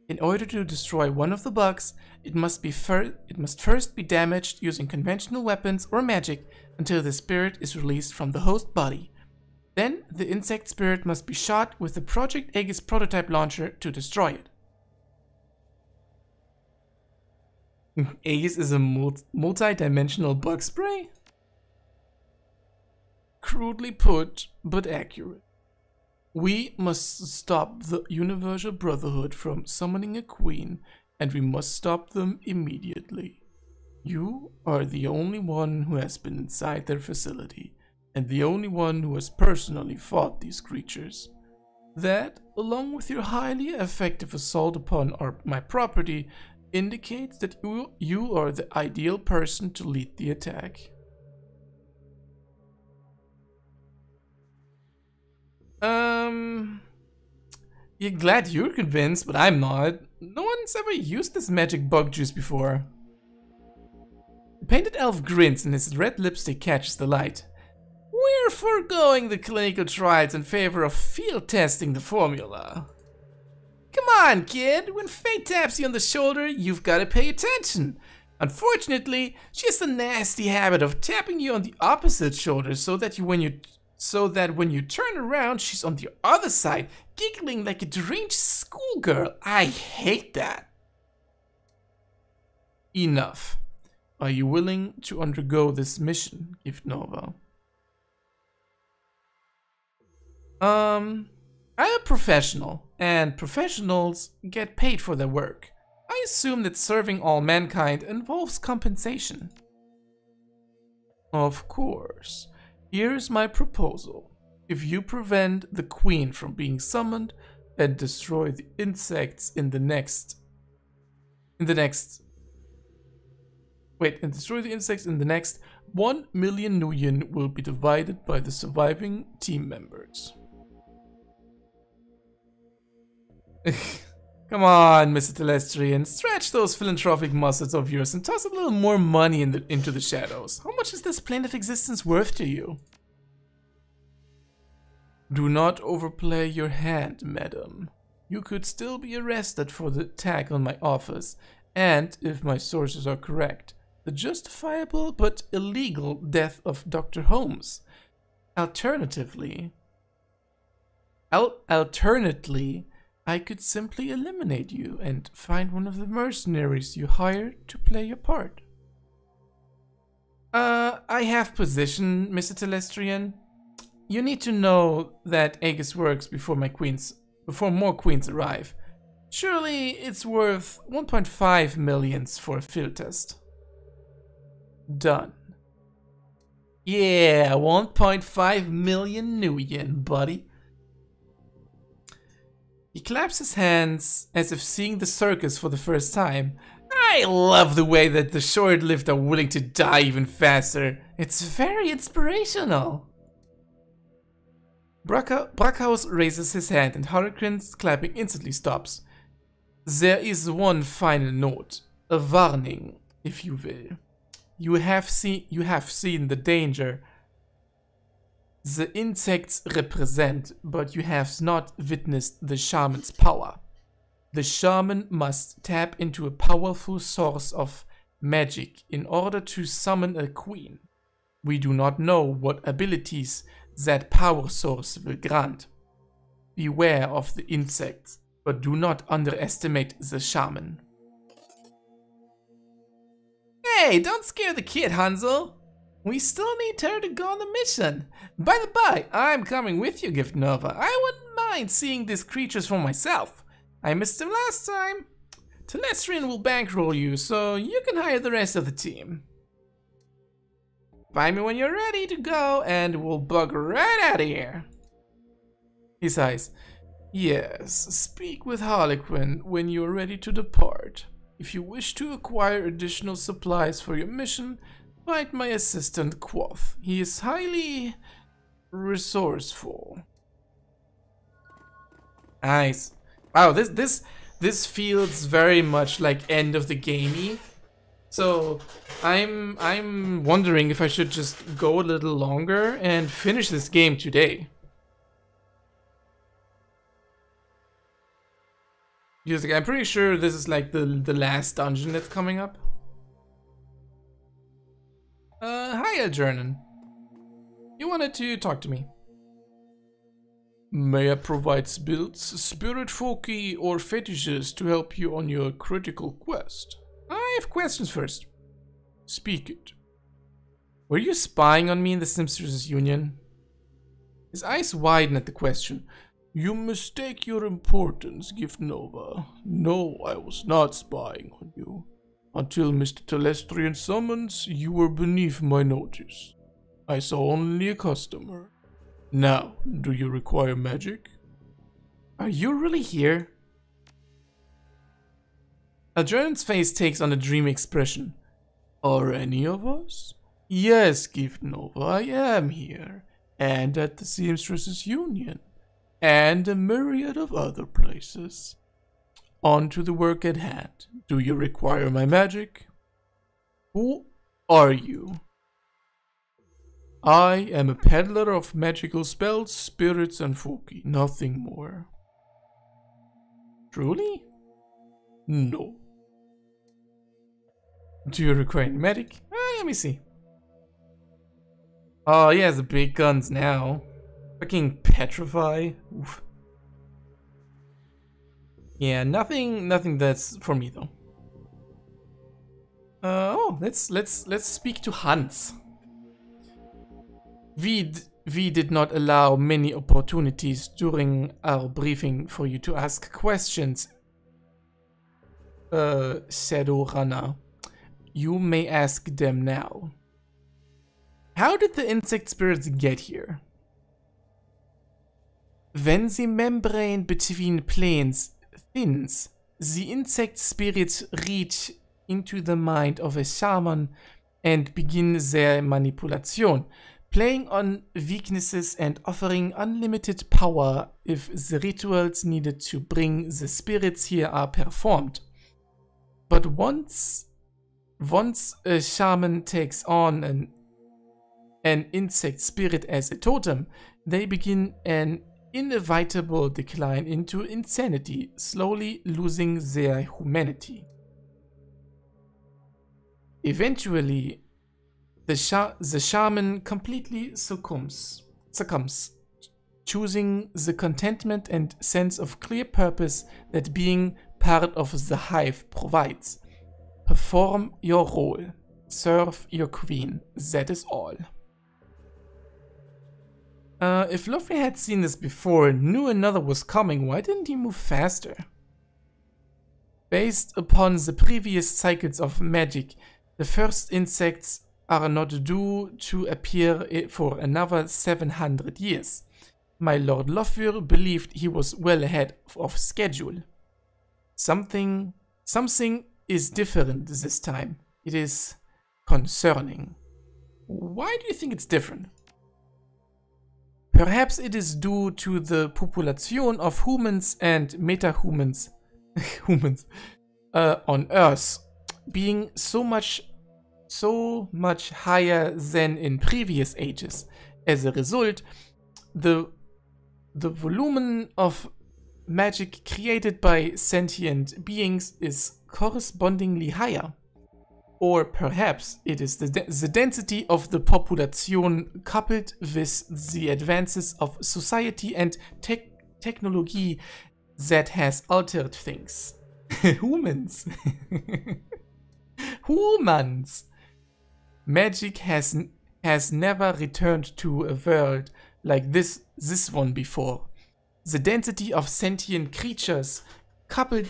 In order to destroy one of the bugs, it must, be it must first be damaged using conventional weapons or magic until the spirit is released from the host body. Then, the insect spirit must be shot with the Project Aegis prototype launcher to destroy it. *laughs* Aegis is a multi-dimensional bug spray? Crudely put, but accurate. We must stop the Universal Brotherhood from summoning a queen, and we must stop them immediately. You are the only one who has been inside their facility, and the only one who has personally fought these creatures. That, along with your highly effective assault upon our, my property, indicates that you, you are the ideal person to lead the attack. Um, you're glad you're convinced, but I'm not. No one's ever used this magic bug juice before. The painted elf grins and his red lipstick catches the light. We're foregoing the clinical trials in favor of field testing the formula. Come on, kid. When fate taps you on the shoulder, you've got to pay attention. Unfortunately, she has the nasty habit of tapping you on the opposite shoulder so that you, when you so that when you turn around, she's on the other side, giggling like a deranged schoolgirl. I hate that. Enough. Are you willing to undergo this mission, Gift Nova? Um, I'm a professional, and professionals get paid for their work. I assume that serving all mankind involves compensation. Of course. Here's my proposal. If you prevent the queen from being summoned and destroy the insects in the next... In the next... Wait, and destroy the insects in the next 1 million Nuyen will be divided by the surviving team members. *laughs* Come on, Mr. Telestrian, stretch those philanthropic muscles of yours and toss a little more money in the, into the shadows. How much is this plane of existence worth to you? Do not overplay your hand, madam. You could still be arrested for the attack on my office, and, if my sources are correct, the justifiable but illegal death of Dr. Holmes. Alternatively, Al alternately, I could simply eliminate you and find one of the mercenaries you hired to play your part. Uh, I have position, Mr. Telestrian. You need to know that Aegis works before my queens, before more queens arrive. Surely it's worth 1.5 millions for a field test. Done. Yeah, 1.5 million nuyen, buddy. He claps his hands as if seeing the circus for the first time. I love the way that the short-lived are willing to die even faster. It's very inspirational. Brackhaus raises his hand and Harlequin's clapping instantly stops. There is one final note, a warning, if you will. You have seen you have seen the danger the insects represent, but you have not witnessed the shaman's power. The shaman must tap into a powerful source of magic in order to summon a queen. We do not know what abilities that power source will grant. Beware of the insects, but do not underestimate the shaman. Hey, don't scare the kid, Hansel. We still need her to go on the mission. By the by, I'm coming with you, Gift Nova. I wouldn't mind seeing these creatures for myself. I missed them last time. Telestrian will bankroll you, so you can hire the rest of the team. Find me when you're ready to go, and we'll bug right out of here. He sighs. Yes, speak with Harlequin when you're ready to depart. If you wish to acquire additional supplies for your mission, find my assistant Quoth. He is highly resourceful. Nice. Wow, this this this feels very much like end of the gamey. So I'm I'm wondering if I should just go a little longer and finish this game today. Because I'm pretty sure this is like the, the last dungeon that's coming up. Uh, hi Algernon. You wanted to talk to me. May I provide builds, spirit folky, or fetishes to help you on your critical quest? I have questions first. Speak it. Were you spying on me in the Seamstresses Union? His eyes widen at the question, you mistake your importance, Gift Nova. No, I was not spying on you. Until Mr. Telestrian summons, you were beneath my notice. I saw only a customer. Now, do you require magic? Are you really here? Adren's face takes on a dreamy expression. Are any of us? Yes, Gift Nova, I am here. And at the Seamstresses Union and a myriad of other places. On to the work at hand. Do you require my magic? Who are you? I am a peddler of magical spells, spirits, and folky, nothing more. Truly? No. Do you require magic? Ah, let me see. Oh, he has big guns now. Fucking petrify. Oof. Yeah, nothing, nothing that's for me though. Uh, oh, let's let's let's speak to Hans. We we did not allow many opportunities during our briefing for you to ask questions. Uh, Shadowrunner, you may ask them now. How did the insect spirits get here? When the membrane between planes the insect spirits reach into the mind of a shaman and begin their manipulation, playing on weaknesses and offering unlimited power if the rituals needed to bring the spirits here are performed. But once once a shaman takes on an an insect spirit as a totem, they begin an inevitable decline into insanity, slowly losing their humanity. Eventually, the, sha the shaman completely succumbs, succumbs choosing the contentment and sense of clear purpose that being part of the hive provides. Perform your role. Serve your queen. That is all. Uh, if Lofwyr had seen this before and knew another was coming, why didn't he move faster? Based upon the previous cycles of magic, the first insects are not due to appear for another 700 years. My Lord Lofwyr believed he was well ahead of schedule. Something, something is different this time. It is concerning. Why do you think it's different? Perhaps it is due to the population of humans and metahumans *laughs* humans uh, on Earth being so much so much higher than in previous ages. As a result, the the volume of magic created by sentient beings is correspondingly higher. Or perhaps it is the, de the density of the population coupled with the advances of society and te technology that has altered things. *laughs* Humans. *laughs* Humans. Magic has has never returned to a world like this this one before. The density of sentient creatures coupled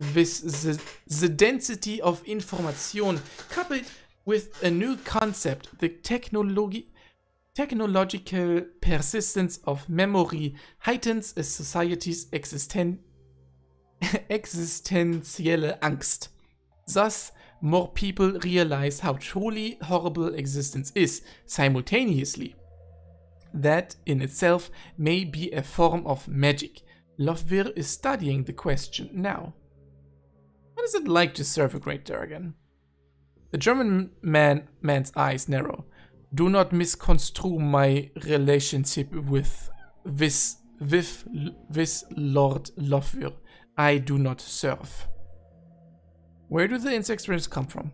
with the, the density of information coupled with a new concept, the technology technological persistence of memory heightens a society's existen *laughs* existentielle Angst. Thus, more people realize how truly horrible existence is simultaneously. That in itself may be a form of magic. Lofwyr is studying the question now. What is it like to serve a great dragon? The German man, man's eyes narrow. Do not misconstrue my relationship with this, with, with Lord Lofwyr. I do not serve. Where do the insect strings come from?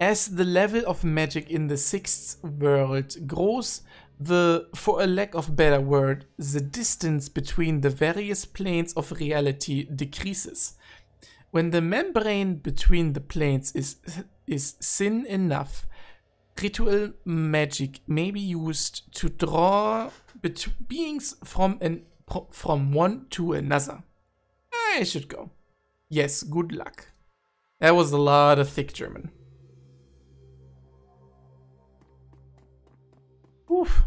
As the level of magic in the sixth world grows, the, for a lack of better word, the distance between the various planes of reality decreases. When the membrane between the planes is, is thin enough, ritual magic may be used to draw beings from, an, from one to another. I should go. Yes, good luck. That was a lot of thick German. Oof.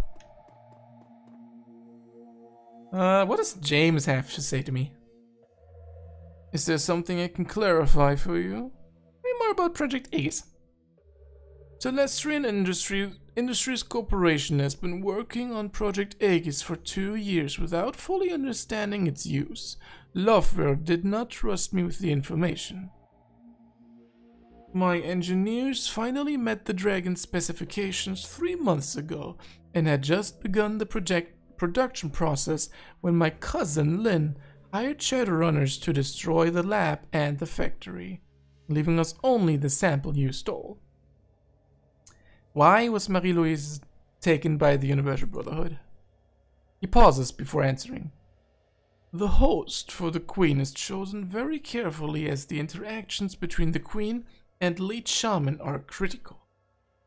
Uh, what does James have to say to me? Is there something I can clarify for you? Maybe more about Project Aegis. Telestrian Industry, Industries Corporation has been working on Project Aegis for two years without fully understanding its use. Lofwyr did not trust me with the information. My engineers finally met the Dragon specifications three months ago and had just begun the project production process when my cousin Lynn hired Shadowrunners to destroy the lab and the factory, leaving us only the sample you stole. Why was Marie-Louise taken by the Universal Brotherhood? He pauses before answering. The host for the queen is chosen very carefully as the interactions between the queen and lead shaman are critical.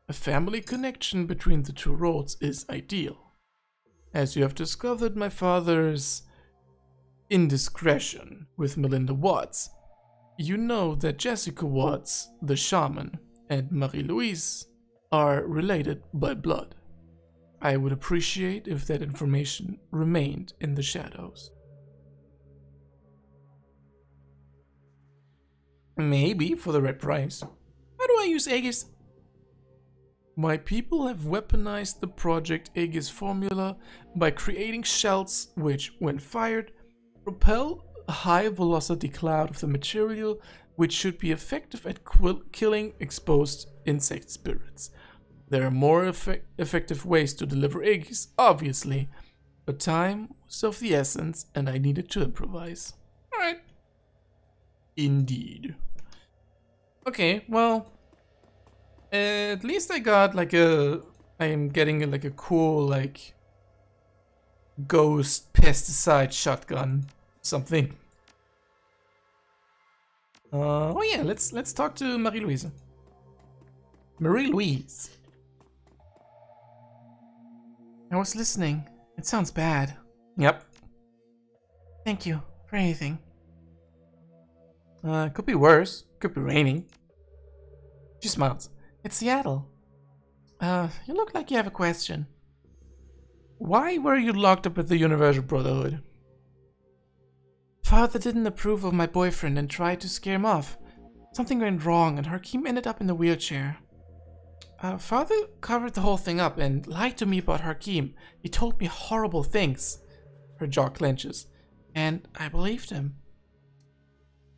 A family connection between the two roles is ideal. As you have discovered my father's indiscretion with Melinda Watts, you know that Jessica Watts, the shaman, and Marie-Louise are related by blood. I would appreciate if that information remained in the shadows. Maybe for the red price. How do I use Aegis? My people have weaponized the Project Aegis formula by creating shells which, when fired, propel a high velocity cloud of the material which should be effective at killing exposed insect spirits. There are more effect effective ways to deliver Aegis, obviously, but time was of the essence and I needed to improvise. Alright. Indeed. Okay, well, at least I got like a, I am getting like a cool like ghost pesticide shotgun something. Uh, oh yeah, let's let's talk to Marie Louise. Marie Louise. I was listening. It sounds bad. Yep. Thank you for anything. Uh, could be worse. Could be raining. She smiles. It's Seattle. Uh, you look like you have a question. Why were you locked up at the Universal Brotherhood? Father didn't approve of my boyfriend and tried to scare him off. Something went wrong and Harkeem ended up in the wheelchair. Uh, Father covered the whole thing up and lied to me about Harkeem. He told me horrible things. Her jaw clenches. And I believed him.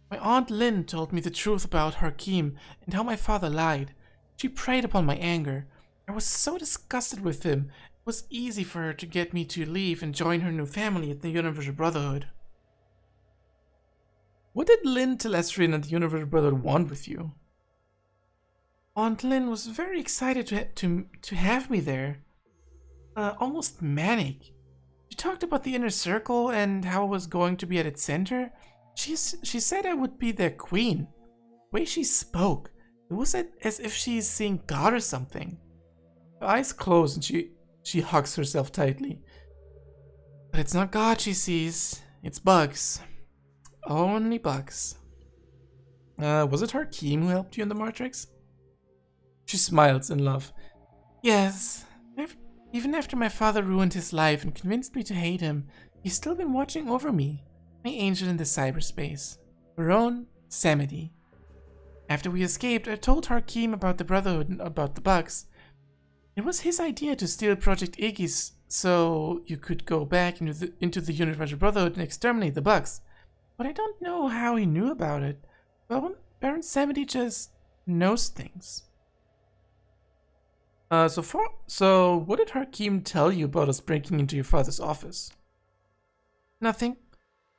My Aunt Lynn told me the truth about Harkeem and how my father lied. She preyed upon my anger. I was so disgusted with him, it was easy for her to get me to leave and join her new family at the Universal Brotherhood. What did Lynn Telestrian and the Universe Brother want with you? Aunt Lynn was very excited to, to, to have me there. Uh, almost manic. She talked about the inner circle and how I was going to be at its center. She, she said I would be their queen. The way she spoke, it was as if she's seeing God or something. Her eyes close and she, she hugs herself tightly. But it's not God she sees, it's bugs. Only bugs. Uh, was it Harkeem who helped you in the Matrix? She smiles in love. Yes, even after my father ruined his life and convinced me to hate him, he's still been watching over me, my angel in the cyberspace. Baron Samedi. After we escaped, I told Harkeem about the Brotherhood and about the bugs. It was his idea to steal Project Aegis so you could go back into the, into the Universal Brotherhood and exterminate the bugs. But I don't know how he knew about it. Well, Baron Samedi just knows things. Uh, so so what did Harkeem tell you about us breaking into your father's office? Nothing.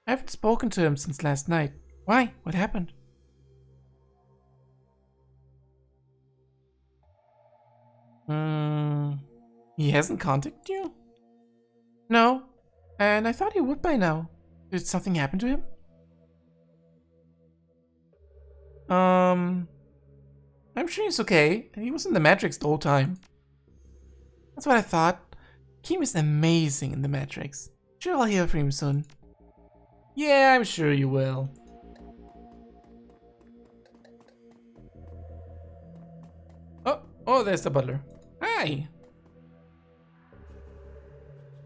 I haven't spoken to him since last night. Why? What happened? Hmm. He hasn't contacted you? No. And I thought he would by now. Did something happen to him? Um. I'm sure he's okay. He was in the Matrix the whole time. That's what I thought. Kim is amazing in the Matrix. Sure I'll hear from him soon. Yeah, I'm sure you will. Oh, oh, there's the butler. Hi.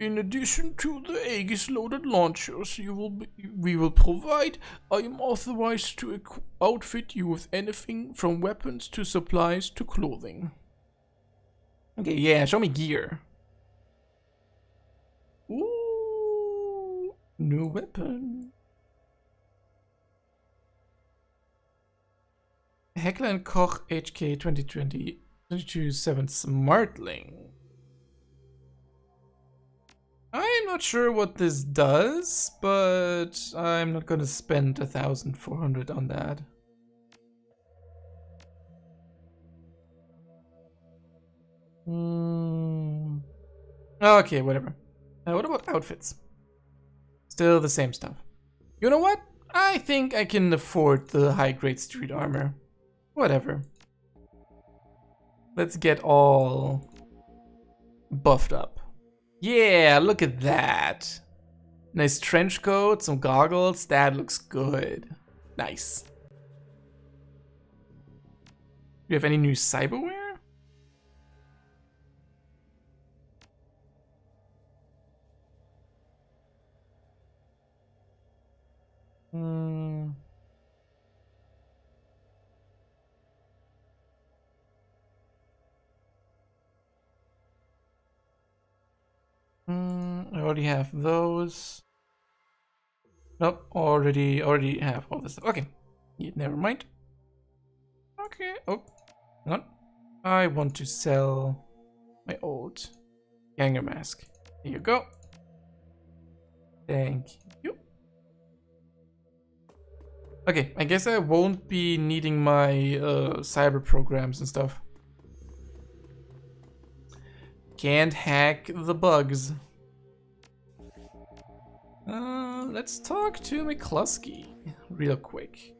In addition to the Aegis loaded launchers you will be, we will provide, I am authorized to outfit you with anything from weapons to supplies to clothing. Okay, yeah, show me gear. Ooh, new weapon. Heckler & Koch HK 2020 22-7 Smartlink. I'm not sure what this does, but I'm not gonna spend a thousand four hundred on that. Hmm. Okay, whatever. Uh, what about outfits? Still the same stuff. You know what? I think I can afford the high-grade street armor. Whatever. Let's get all buffed up. Yeah, look at that. Nice trench coat, some goggles. That looks good. Nice. Do you have any new cyberware? Hmm. Mm, I already have those. Nope, already already have all this. stuff. Okay, never mind. Okay, oh, not. I want to sell my old ganger mask. Here you go. Thank you. Okay, I guess I won't be needing my uh, cyber programs and stuff. Can't hack the bugs. Uh, let's talk to McCluskey real quick.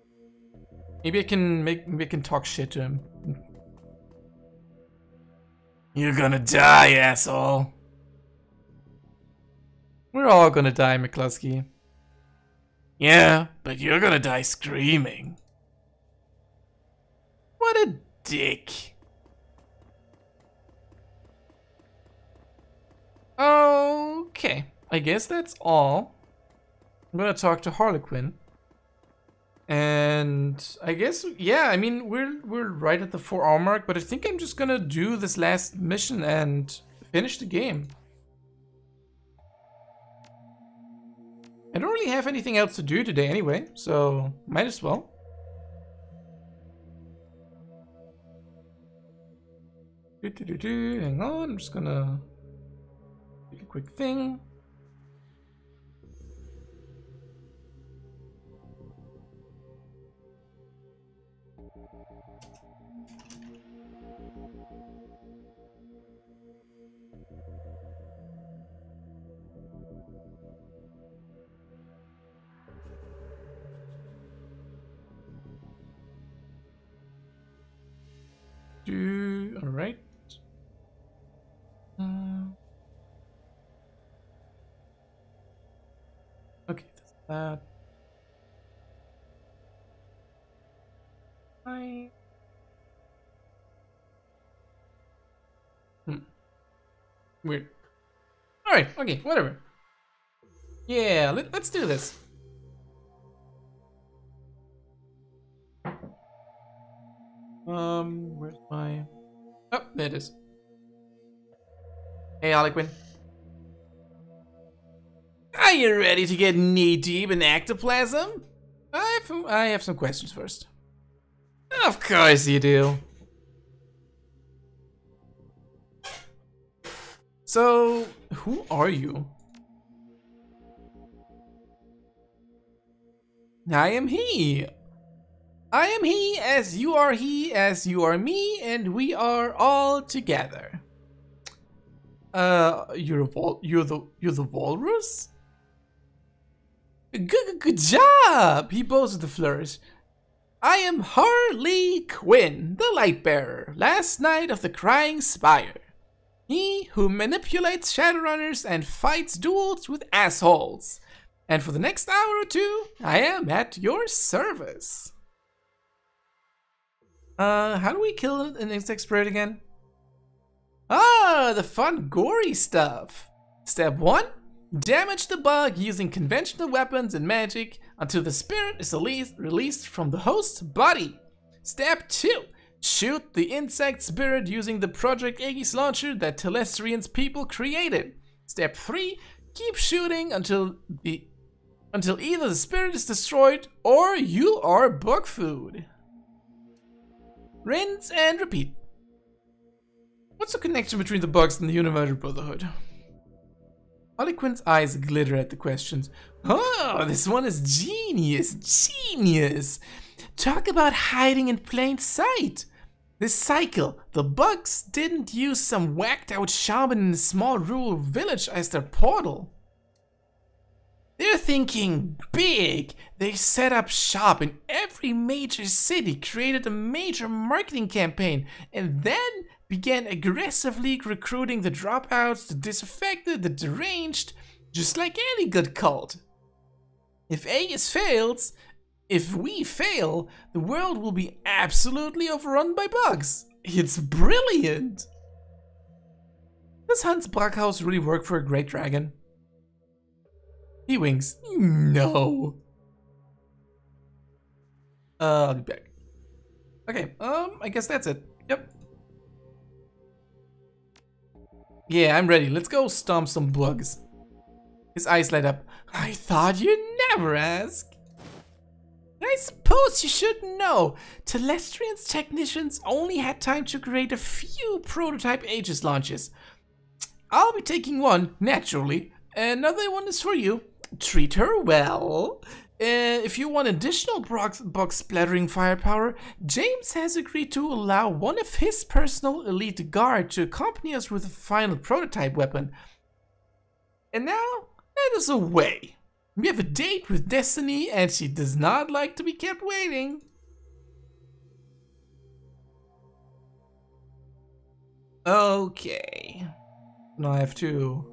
Maybe I can make maybe I can talk shit to him. You're gonna die, asshole. We're all gonna die, McCluskey. Yeah, but you're gonna die screaming. What a dick. Okay, I guess that's all. I'm gonna talk to Harlequin. And I guess yeah, I mean we're we're right at the four hour mark, but I think I'm just gonna do this last mission and finish the game. I don't really have anything else to do today anyway, so might as well. Do, do, do, do. Hang on, I'm just gonna quick thing. That. I. Hmm. Weird. All right. Okay. Whatever. Yeah. Let, let's do this. Um, where's my... Oh, there it is. Hey, Harlequin. Are you ready to get knee-deep in ectoplasm? I have, I have some questions first. Of course you do. So, who are you? I am he, I am he, as you are he, as you are me, and we are all together. Uh, you're a you're the you're the walrus. Good, good, job! He bows with a flourish. I am Harlequin, the Lightbearer, last knight of the Crying Spire. He who manipulates Shadowrunners and fights duels with assholes. And for the next hour or two, I am at your service. Uh, how do we kill an insect spirit again? Ah, the fun gory stuff. Step 1. Damage the bug using conventional weapons and magic until the spirit is released, from the host's body. Step 2. Shoot the insect spirit using the Project Aegis launcher that Telestrian's people created. Step 3. Keep shooting until the until either the spirit is destroyed or you are bug food. Rinse and repeat. What's the connection between the bugs and the Universal Brotherhood? Harlequin's eyes glitter at the questions. Oh, this one is genius, genius. Talk about hiding in plain sight. This cycle, the bugs didn't use some whacked out shaman in a small rural village as their portal. They're thinking big. They set up shop in every major city, created a major marketing campaign, and then began aggressively recruiting the dropouts, the disaffected, the deranged, just like any good cult. If Aegis fails, if we fail, the world will be absolutely overrun by bugs. It's brilliant! Does Hans Brockhaus really work for a great dragon? He winks. No. Uh, I'll be back. Okay, um, I guess that's it. Yep. Yeah, I'm ready. Let's go stomp some bugs. His eyes light up. I thought you'd never ask. I suppose you should know. Telestrian's technicians only had time to create a few prototype Aegis launches. I'll be taking one, naturally. Another one is for you treat her well. Uh, if you want additional box splattering firepower, James has agreed to allow one of his personal elite guard to accompany us with a final prototype weapon. And now, let us away. We have a date with Destiny and she does not like to be kept waiting. Okay. Now I have to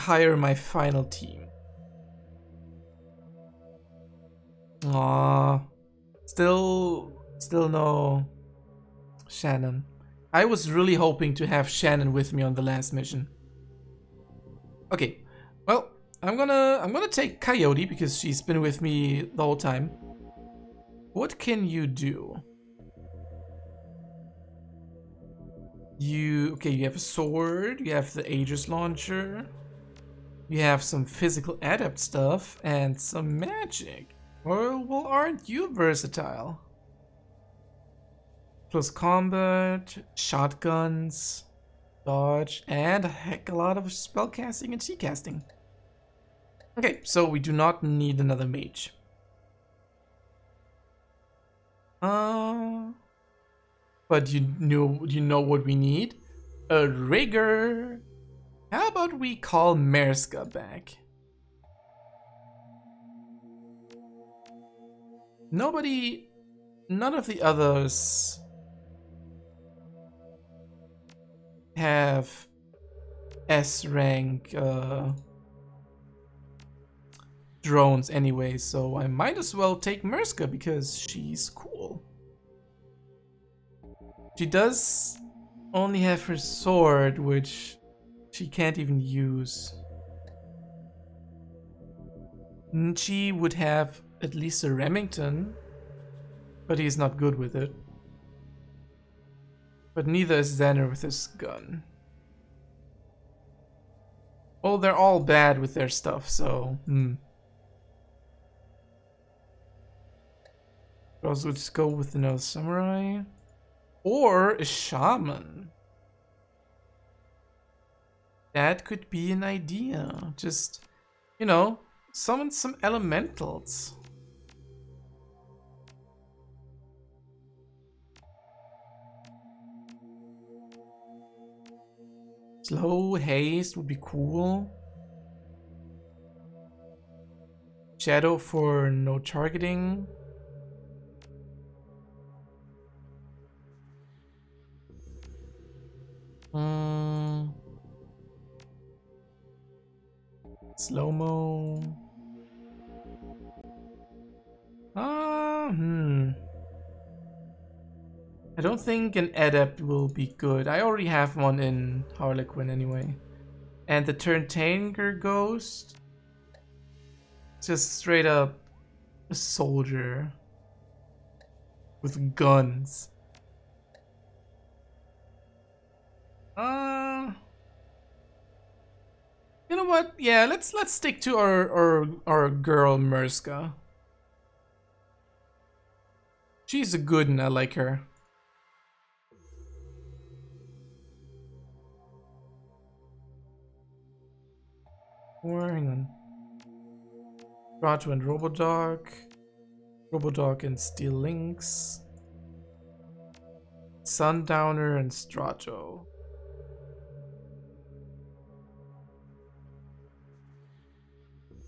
hire my final team. Aww. Still, still no Shannon. I was really hoping to have Shannon with me on the last mission. Okay, well, I'm gonna I'm gonna take Coyote because she's been with me the whole time. What can you do? You okay? You have a sword. You have the Aegis launcher. You have some physical adept stuff and some magic. Well, well, aren't you versatile? Plus combat, shotguns, dodge, and a heck a lot of spellcasting and she casting. Okay, so we do not need another mage. Uh, but you know, you know what we need? A rigger. How about we call Murska back? Nobody, none of the others have S rank uh, drones anyway, so I might as well take Murska because she's cool. She does only have her sword, which she can't even use. She would have at least a Remington, but he's not good with it. But neither is Xander with his gun. Well, they're all bad with their stuff, so... Hmm. Also, just go with another samurai. Or a shaman. That could be an idea. Just, you know, summon some elementals. Slow haste would be cool. Shadow for no targeting. Um, Slow-mo. Ah, hmm. I don't think an adept will be good. I already have one in Harlequin anyway. And the Tir Tairngire Ghost? Just straight up a soldier. With guns. Uh... You know what? Yeah, let's let's stick to our our, our girl Murska. She's a good and I like her. Or, hang on. Strato and Robodog. Robodog and Steel Lynx. Sundowner and Strato.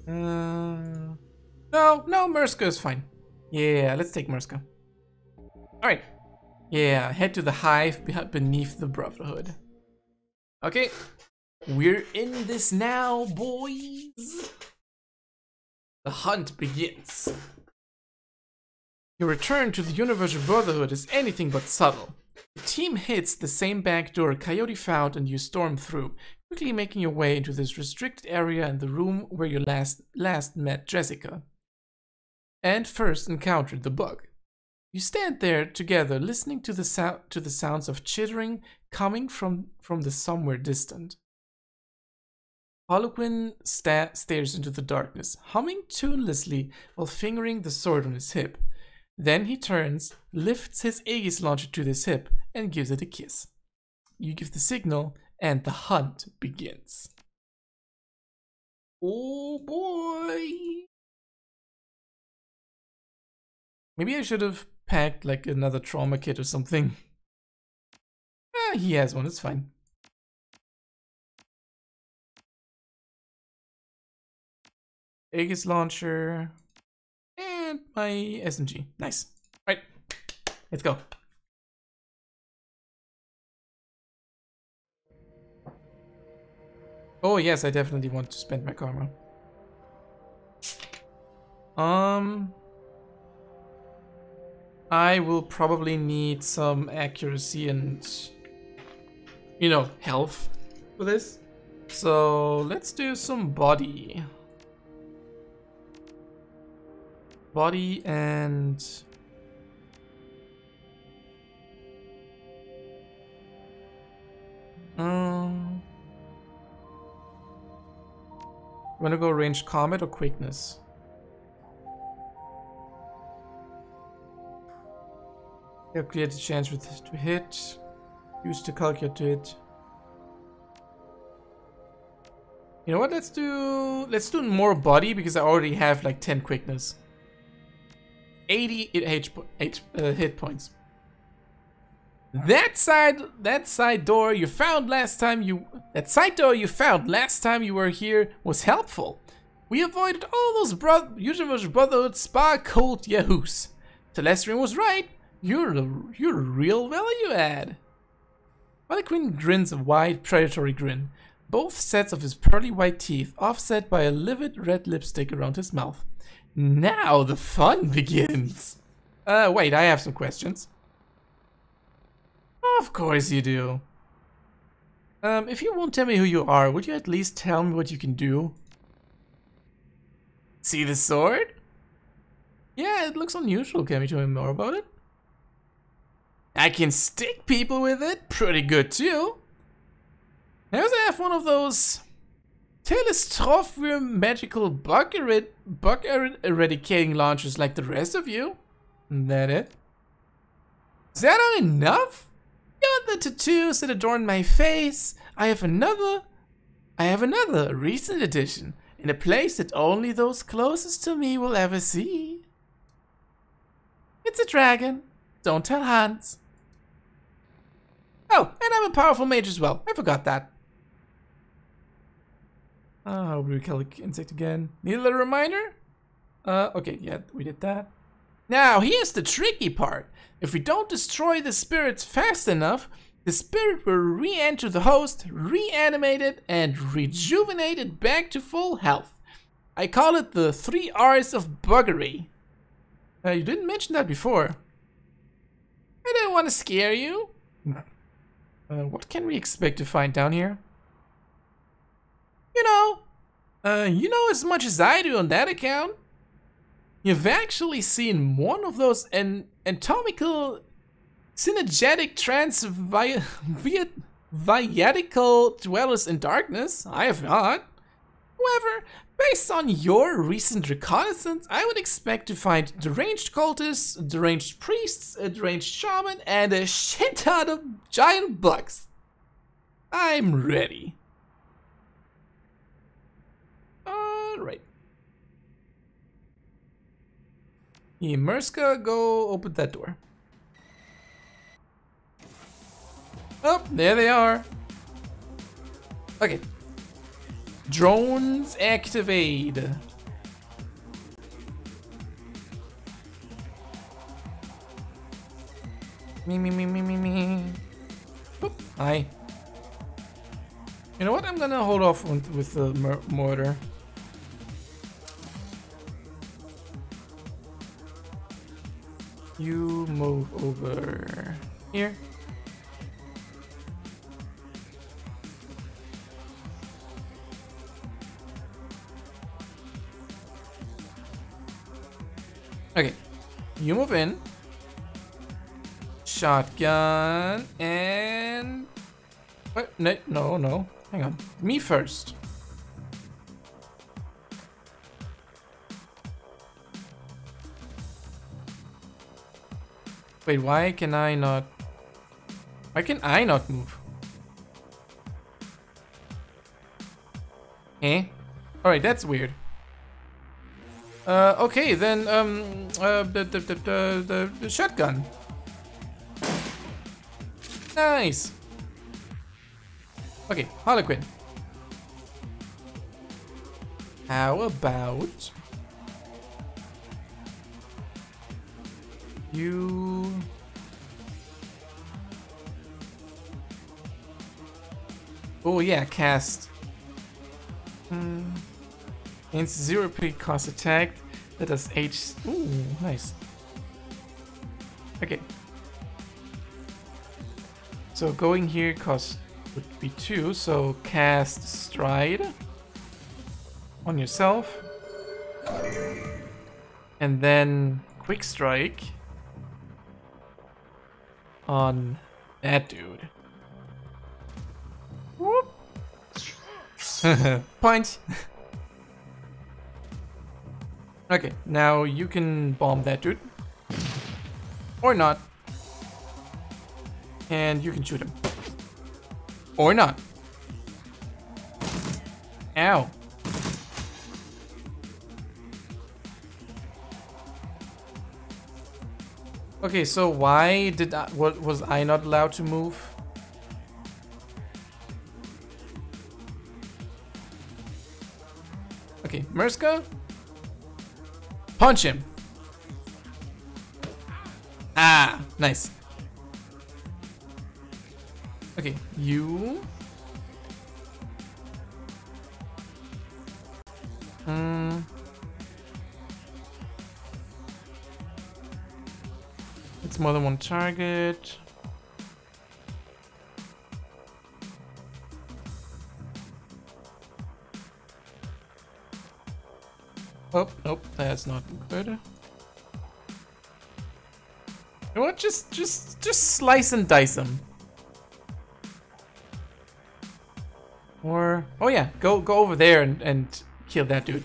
Uh, no, no, Murska is fine. Yeah, let's take Murska. Alright. Yeah, head to the hive beneath the Brotherhood. Okay, we're in this now, boys. The hunt begins. Your return to the Universal Brotherhood is anything but subtle. The team hits the same back door Coyote found and you storm through, quickly making your way into this restricted area in the room where you last, last met Jessica. And first encountered the bug. You stand there together listening to the, to the sounds of chittering coming from, from the somewhere distant. Harlequin sta stares into the darkness, humming tunelessly while fingering the sword on his hip. Then he turns, lifts his Aegis launcher to his hip, and gives it a kiss. You give the signal, and the hunt begins. Oh boy! Maybe I should have packed like another trauma kit or something. Ah, he has one, it's fine. Aegis launcher, and my SMG. Nice. Right, let's go. Oh yes, I definitely want to spend my karma. Um, I will probably need some accuracy and, you know, health for this. So let's do some body. Body and... Um... Wanna go ranged combat or quickness? Calculate the chance with to hit. Use the calculate to hit. You know what? Let's do let's do more body because I already have like 10 quickness. 80 hit, uh, hit points. That side that side door you found last time you that side door you found last time you were here was helpful. We avoided all those bro Universe Brotherhood spa cult yahoos. Telestrian was right. You're a, you're a real value add. Queen grins a wide, predatory grin, both sets of his pearly white teeth offset by a livid red lipstick around his mouth. Now the fun *laughs* begins. Uh, wait, I have some questions. Of course you do. Um, if you won't tell me who you are, would you at least tell me what you can do? See the sword? Yeah, it looks unusual. Can you tell me more about it? I can stick people with it pretty good too. I also have one of those telestrophium magical bug, erid bug erid eradicating launchers like the rest of you. Is that it? Is that not enough? The tattoos that adorn my face, I have another. I have another recent addition in a place that only those closest to me will ever see. It's a dragon. Don't tell Hans. Oh, and I'm a powerful mage as well. I forgot that. Uh, do we kill the insect again? Need a little reminder? Uh, okay, yeah, we did that. Now, here's the tricky part. If we don't destroy the spirits fast enough, the spirit will re-enter the host, reanimated, and rejuvenated back to full health. I call it the three R's of buggery. Uh, you didn't mention that before. I didn't want to scare you. Uh, what can we expect to find down here? You know, uh, you know as much as I do on that account. You've actually seen one of those an anatomical synergetic trans viatical dwellers in darkness. I have not. However, based on your recent reconnaissance, I would expect to find deranged cultists, deranged priests, a deranged shaman, and a shit ton of giant bugs. I'm ready. Alright. Immerska, go open that door. Oh, there they are. Okay, Drones activate. Me, me, me, me, me, me. Oop, hi. You know what? I'm gonna hold off with, with the mortar. You move over here. Okay, you move in. Shotgun and... What? No, no, no. Hang on. Me first. Wait, why can I not... Why can I not move? Eh? Alright, that's weird. Uh, okay, then, um, uh, the, the, the, the, the shotgun. Nice. Okay, Harlequin. How about you Oh yeah, cast. Hmm. Zero pre cost attack. That does H. Ooh, nice. Okay. So going here cost would be two. So cast stride on yourself, and then quick strike on that dude. Whoop. *laughs* Punch. okay, now you can bomb that dude. Or not. And you can shoot him. Or not. Ow. Okay, so why did I, what was I not allowed to move? Okay, Murska? Punch him. Ah, nice. Okay, you. Hmm. It's more than one target. Oh, nope, that's not good. You know what? Just, just, just slice and dice them. Or, oh yeah, go, go over there and, and kill that dude.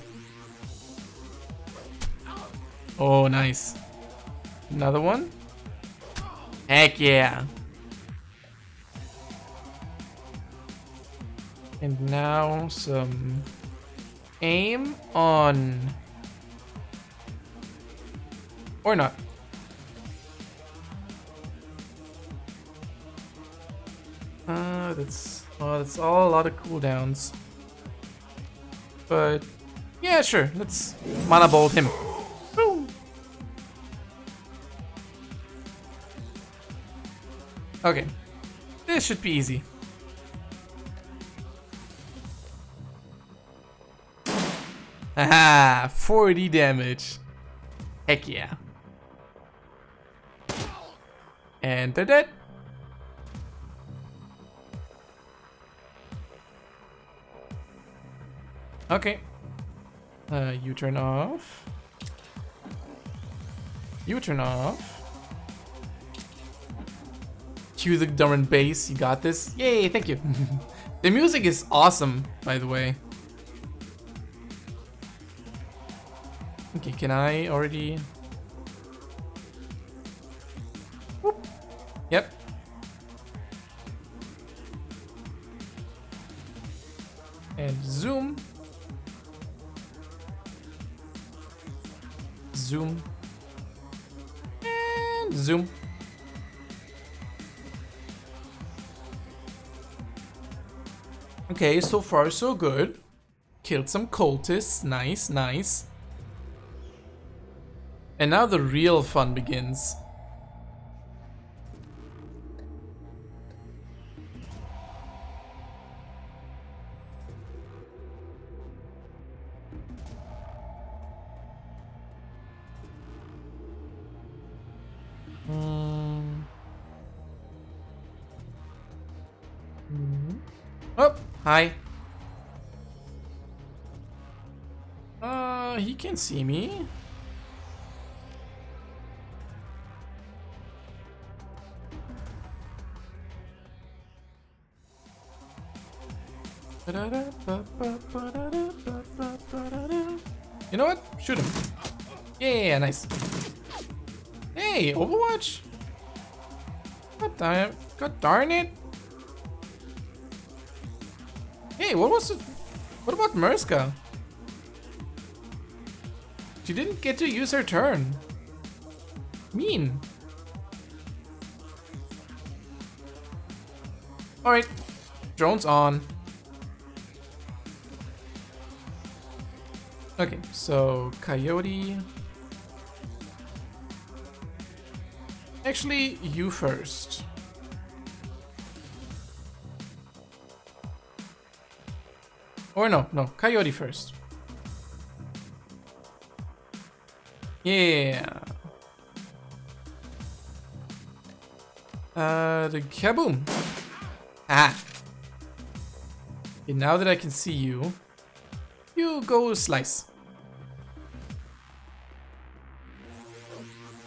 Oh, nice. Another one. Heck yeah. And now some aim on... Or not. Uh, that's... Oh, that's all a lot of cooldowns. But... Yeah, sure. Let's mana bolt him. Okay. This should be easy. Aha! 40 damage. Heck yeah. And they're dead. Okay. Uh, you turn off. You turn off. Cue the drum bass. You got this. Yay! Thank you. *laughs* the music is awesome, by the way. Okay, can I already? Whoop. Yep. And zoom. Zoom. And zoom. Okay, so far so good. Killed some cultists. Nice, nice. And now the real fun begins. Hi. Uh, he can see me. You know what? Shoot him. Yeah, nice. Hey, Overwatch? God damn, God darn it. Hey, what was it? What about Murska? She didn't get to use her turn. Mean. Alright. Drone's on. Okay, so Coyote. Actually, you first. Or no, no, Coyote first. Yeah. Uh, the kaboom. Ah. Okay, now that I can see you, you go slice.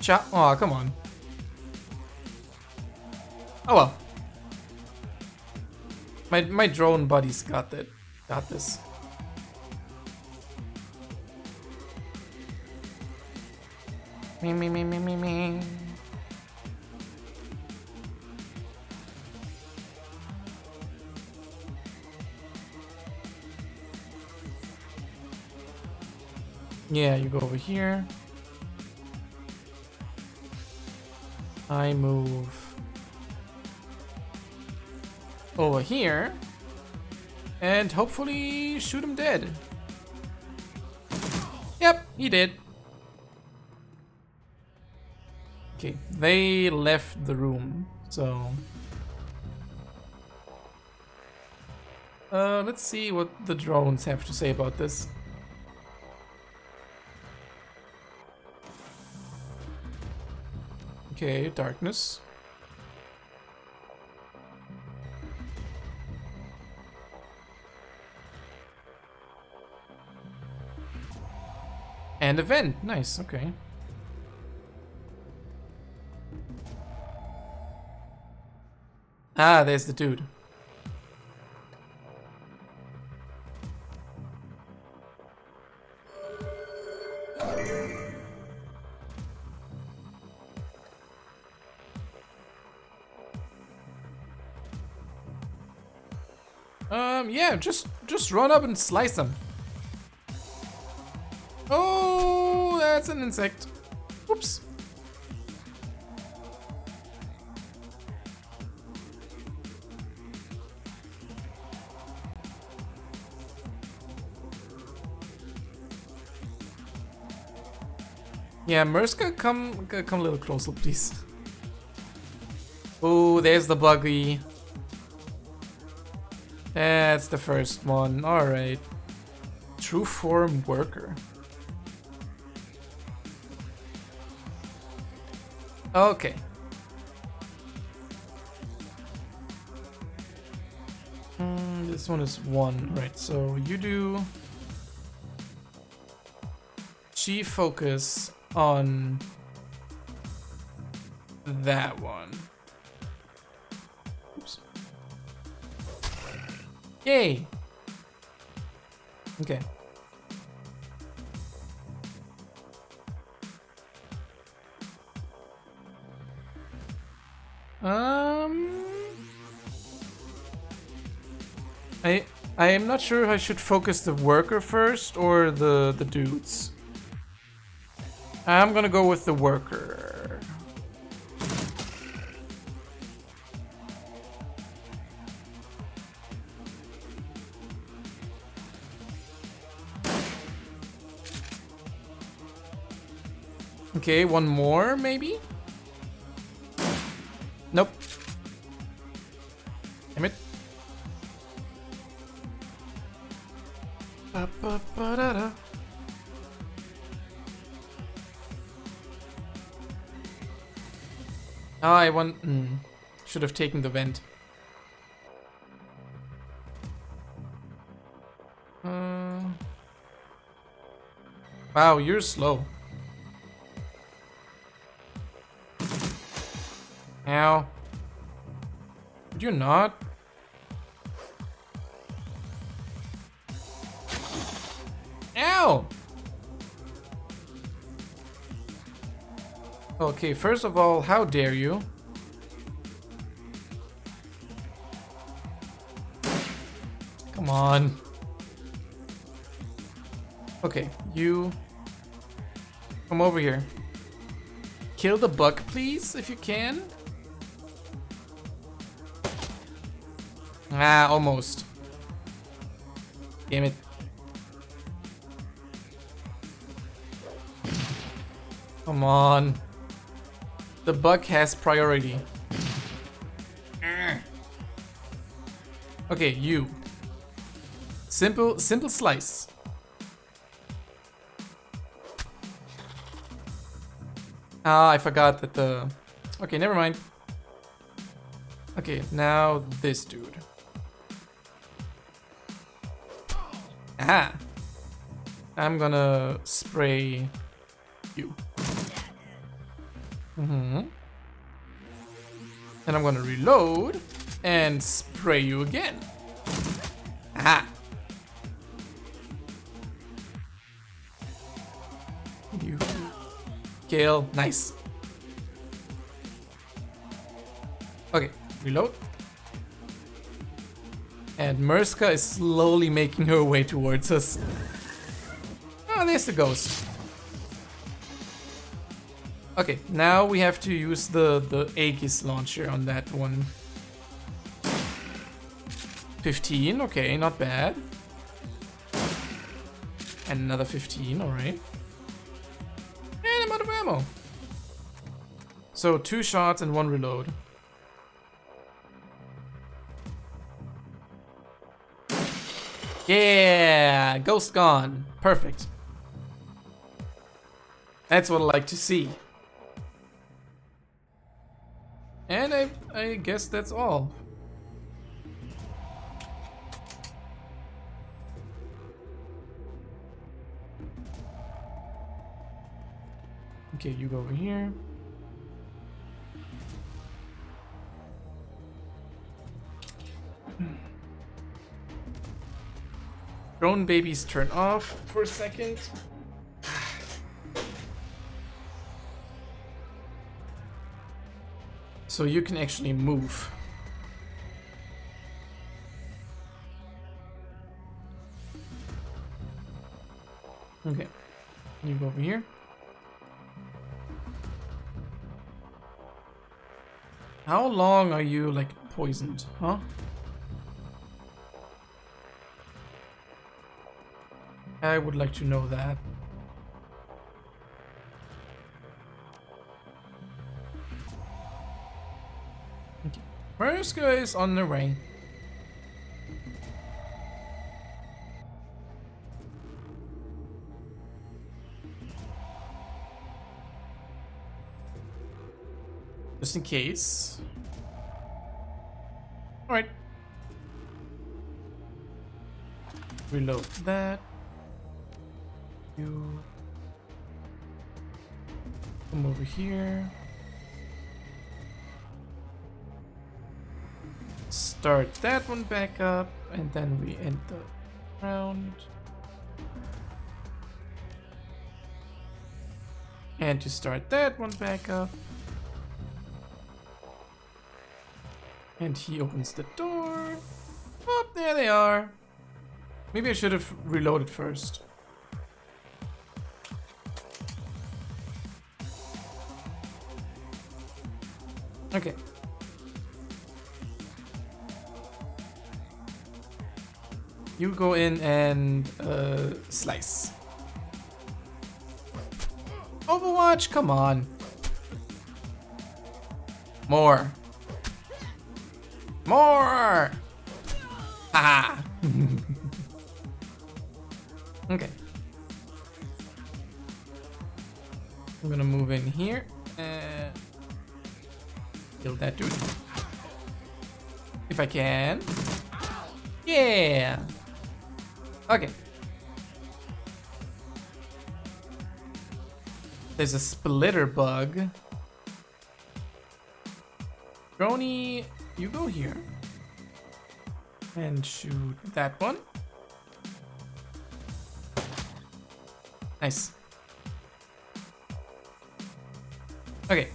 Cha. Oh, come on. Oh well. My my drone buddies got that. Got this. Me me me me me me. Yeah, you go over here. I move over here and hopefully shoot him dead. Yep, he did. Okay, they left the room, so... Uh, let's see what the drones have to say about this. Okay, darkness. And a vent. Nice, okay. Ah, there's the dude. Um, yeah, just just run up and slice them. An insect. Oops. Yeah, Murska, come come a little closer, please. Oh, there's the buggy. That's the first one. Alright. True form worker. Okay. Mm, this one is one, right? So you do Chi focus on that one. Oops. Yay! Okay. I am not sure if I should focus the worker first or the the dudes. I'm gonna go with the worker. Okay, one more maybe? I want. Mm, should have taken the vent. Uh, wow, you're slow. Ow. Did you not? Okay, first of all, how dare you? Come on. Okay, you come over here. Kill the buck, please, if you can. Ah, almost. Damn it. Come on. The bug has priority. Okay, you. Simple, simple slice. Ah, I forgot that the... Okay, never mind. Okay, now this dude. Aha! I'm gonna spray I'm gonna reload and spray you again. Aha! You kill. Nice. Okay, reload. And Murska is slowly making her way towards us. Oh, there's the ghost. Okay, now we have to use the, the Aegis launcher on that one. 15, okay, not bad. And another 15, alright. And I'm out of ammo. So two shots and one reload. Yeah, ghost gone. Perfect. That's what I like to see. Guess that's all. Okay, you go over here. Drone babies turn off for a second. So you can actually move. Okay. You go over here. How long are you, like, poisoned, huh? I would like to know that. Murska is on the way. Just in case. Alright. Reload that. You come over here. Start that one back up, and then we end the round. And to start that one back up. And he opens the door. Oh, there they are. Maybe I should have reloaded first. You go in and uh, slice. Overwatch, come on. More. More! Haha! *laughs* okay. I'm gonna move in here and kill that dude. If I can. Yeah! Okay. There's a splitter bug. Droney, you go here. And shoot that one. Nice. Okay.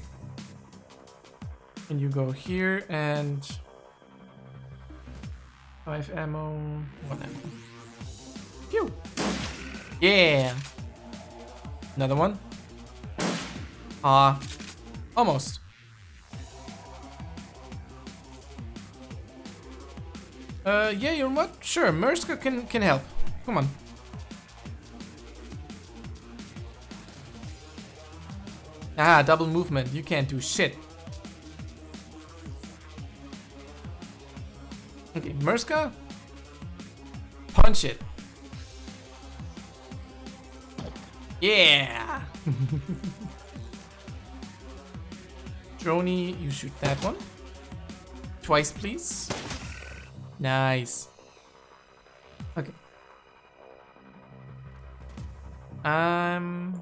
And you go here and five ammo, one ammo. Yeah. Another one. Ah, uh, almost. Uh, yeah, you know what? Sure, Murska can can help. Come on. Ah, double movement. You can't do shit. Okay, Murska? Punch it. Yeah! *laughs* Droney, you shoot that one. Twice, please. Nice. Okay. Um...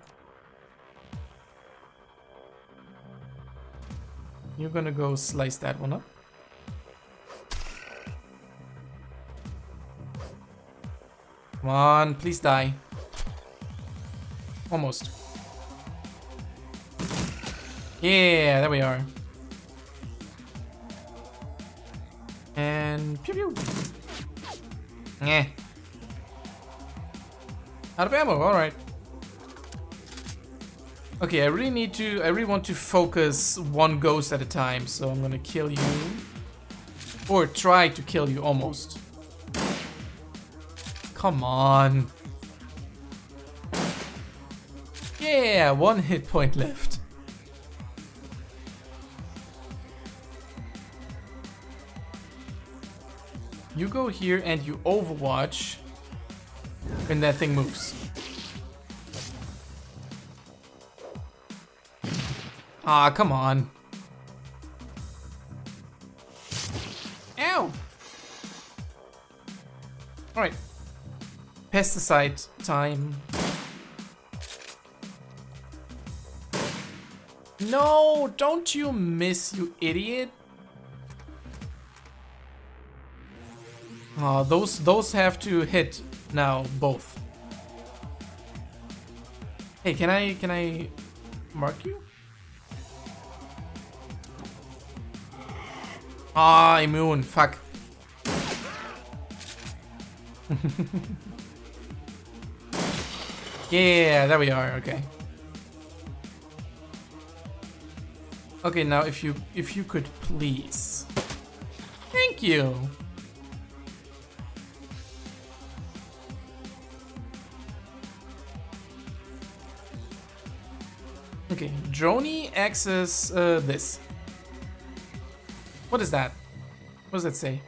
You're gonna go slice that one up. Come on, please die. Almost. Yeah, there we are. And pew pew. Yeah. Out of ammo, alright. Okay, I really need to, I really want to focus one ghost at a time, so I'm gonna kill you. Or try to kill you, almost. Come on. Yeah, one hit point left. You go here and you overwatch when that thing moves. Ah, come on. Ow! Alright. Pesticide time. No, don't you miss, you idiot. Oh, those those have to hit now, both. Hey, can I can I mark you? Ah, immune, fuck. *laughs* yeah, there we are, okay. Okay, now if you if you could please. Thank you. Okay, Droney access uh, this. What is that? What does that say?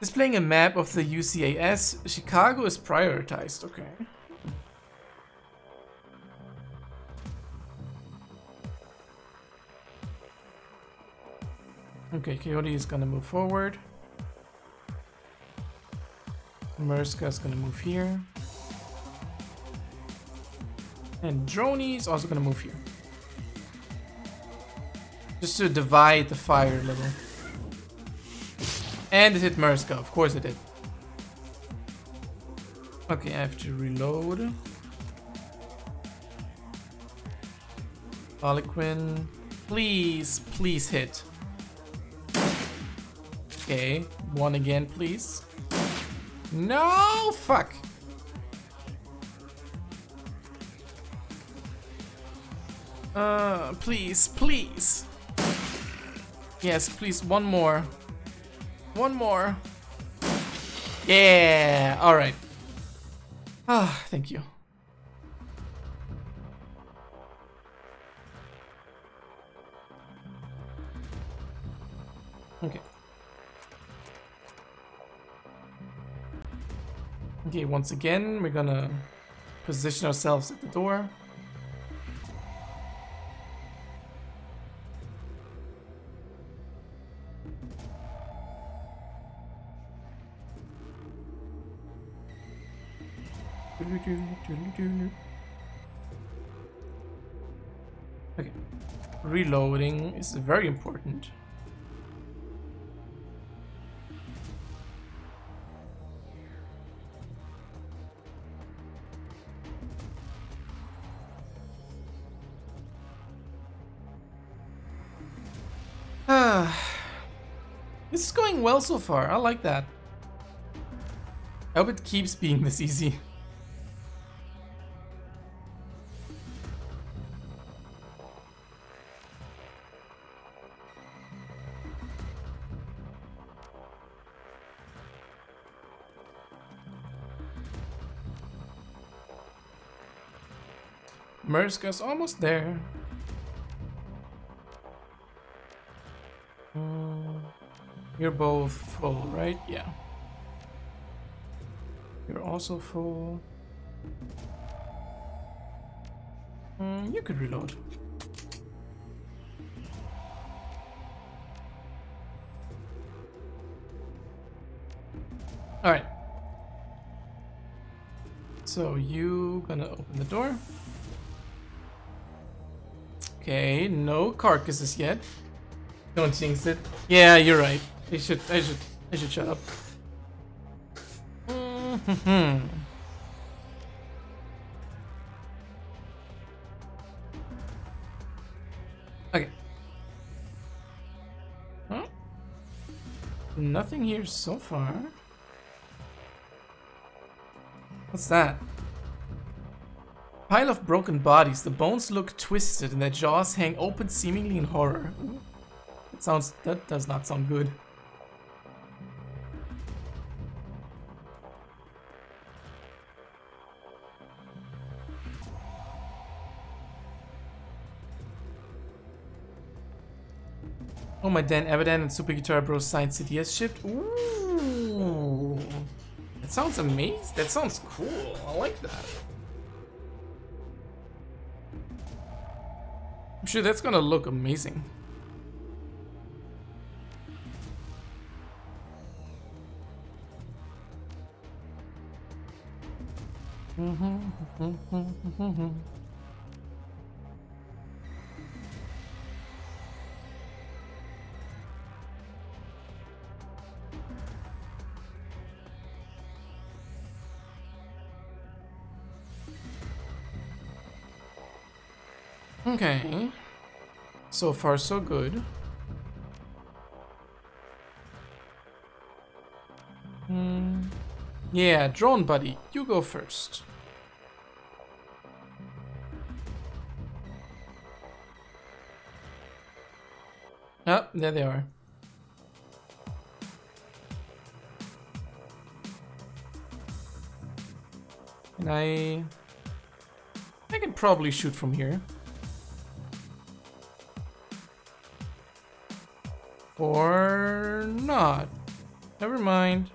Displaying a map of the UCAS, Chicago is prioritized. Okay. Okay, Coyote is gonna move forward. Murska is gonna move here. And Droney is also gonna move here. Just to divide the fire a little. And it hit Murska, of course it did. Okay, I have to reload. Harlequin, please, please hit. Okay, one again, please. No, fuck. Uh, please, please. Yes, please, one more. One more. Yeah, alright. Ah, thank you. Okay, once again, we're gonna position ourselves at the door. Okay. Reloading is very important. Well so far. I like that. I hope it keeps being this easy. Murska's almost there. You're both full, right? Yeah. You're also full. Mm, you could reload. Alright. So you gonna open the door. Okay, no carcasses yet. Don't jinx it. Yeah, you're right. I should I should I should shut up. Mm -hmm. Okay. Huh? Nothing here so far. What's that? Pile of broken bodies. The bones look twisted and their jaws hang open seemingly in horror. That sounds... that does not sound good. My Dan Avidan and Super Guitar Bros signed CDS shipped. Ooh. That sounds amazing. That sounds cool. I like that. I'm sure that's gonna look amazing. Mm-hmm. Mm-hmm. Mm-hmm. Okay. So far, so good. Hmm. Yeah, drone buddy, you go first. Oh, there they are. And I... I can probably shoot from here. Or not. Never mind.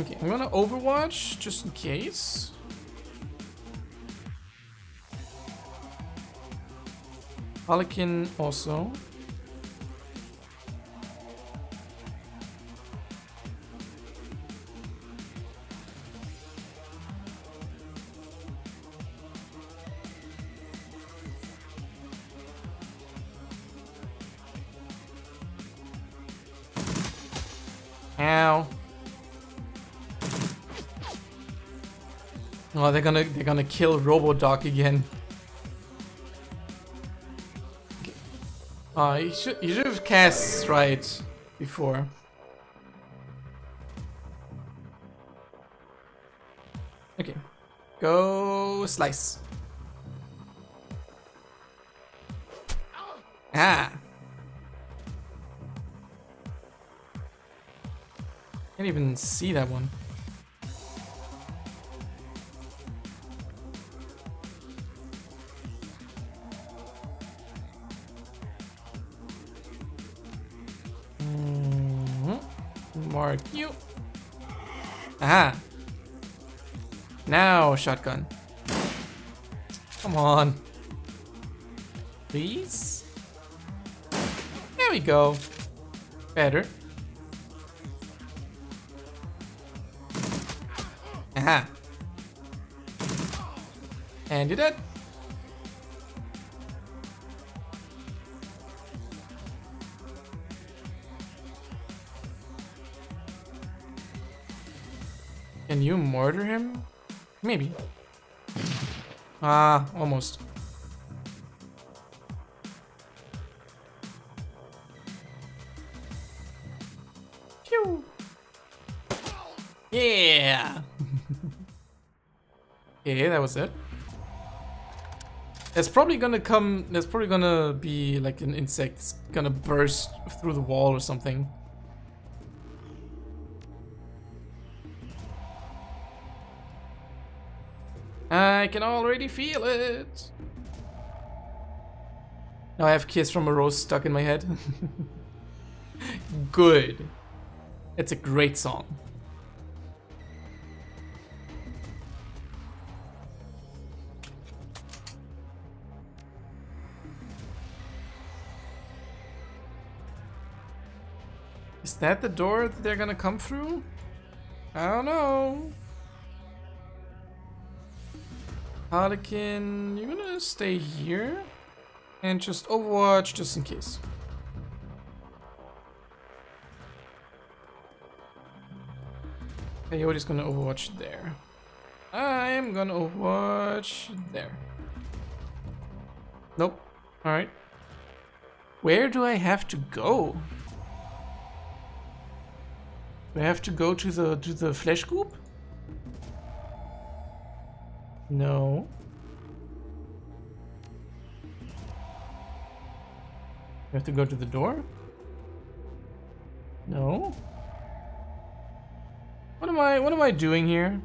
Okay, I'm gonna overwatch just in case. Pelican also. Gonna they're gonna kill Robodoc again. Oh, you should you should have cast right before. Okay, go slice. Ah. Can't even see that one. Shotgun. Come on. Please? There we go. Better. Aha. And you're dead. Can you murder him? Maybe. Ah, almost. Phew. Yeah. *laughs* okay, that was it. It's probably gonna come. There's probably gonna be like an insect gonna burst through the wall or something. I can already feel it. Now I have Kiss from a Rose stuck in my head. *laughs* Good. It's a great song. Is that the door that they're gonna come through? I don't know. Harlequin, you're gonna stay here and just overwatch just in case. Coyote's gonna overwatch there. I am gonna overwatch there. Nope. Alright. Where do I have to go? Do I have to go to the to the flesh goop? No. You have to go to the door? No. What am I what am I doing here?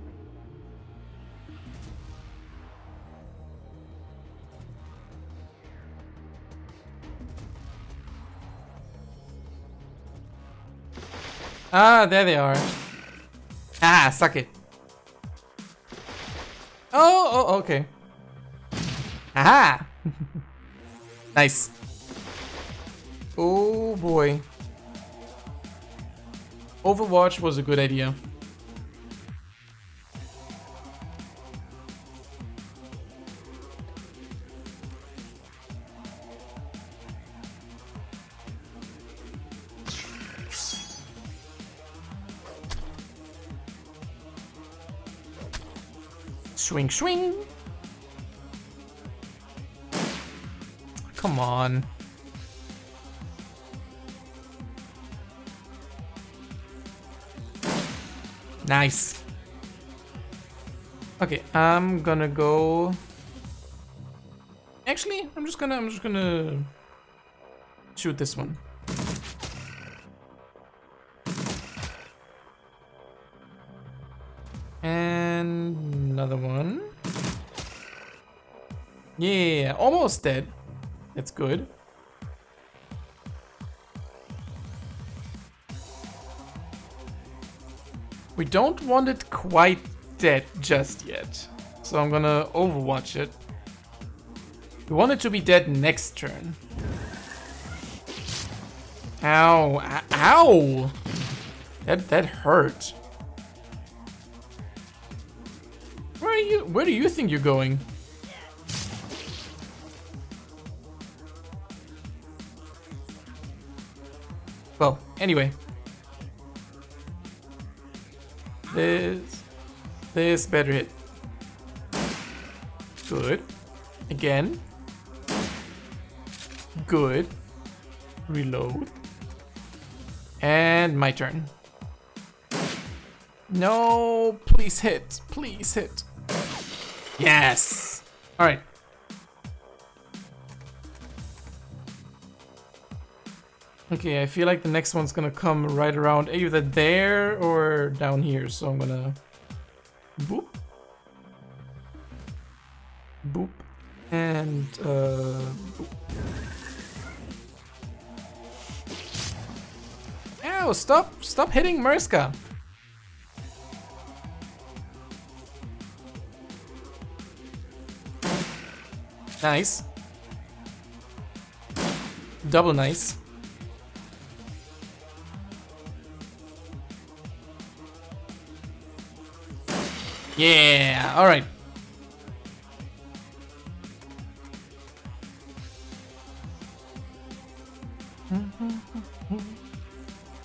Ah, there they are. Ah, suck it. Oh, oh, okay. Aha! *laughs* nice. Oh boy. Overwatch was a good idea. Swing, swing. Come on. Nice. Okay, I'm gonna go. Actually, I'm just gonna I'm just gonna shoot this one. Yeah, almost dead. That's good. We don't want it quite dead just yet. So I'm gonna overwatch it. We want it to be dead next turn. Ow. Ow! That, that hurt. Where are you? Where do you think you're going? Anyway. This... This better hit. Good. Again. Good. Reload. And my turn. No, please hit. Please hit. Yes! Alright. Okay, I feel like the next one's gonna come right around either there or down here, so I'm gonna... Boop. Boop. And, uh... Boop. Stop! Stop hitting Murska! Nice. Double nice. Yeah, alright.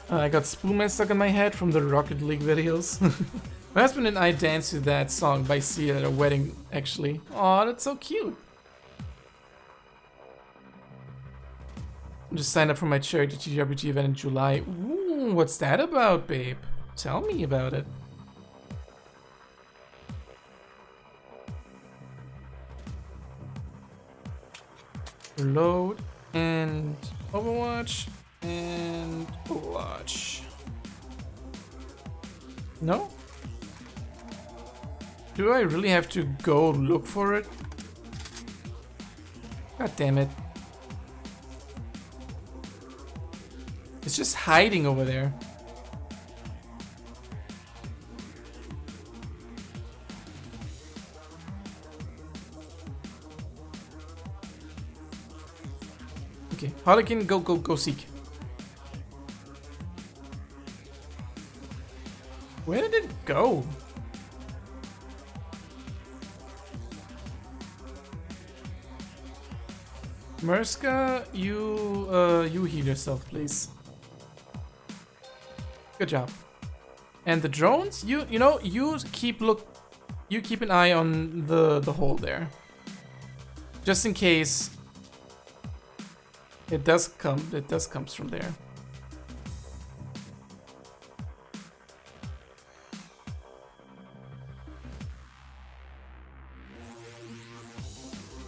I got Spoonman stuck in my head from the Rocket League videos. *laughs* My husband and I danced to that song by Seal at a wedding, actually. Oh, that's so cute. Just signed up for my charity TTRPG event in July. Ooh, what's that about, babe? Tell me about it. Load and Overwatch and Overwatch. No? Do I really have to go look for it? God damn it. It's just hiding over there. Harlequin, go, go, go seek. Where did it go? Murska, you, uh, you heal yourself, please. Good job. And the drones, you, you know, you keep look, you keep an eye on the, the hole there. Just in case it does come, it does comes from there.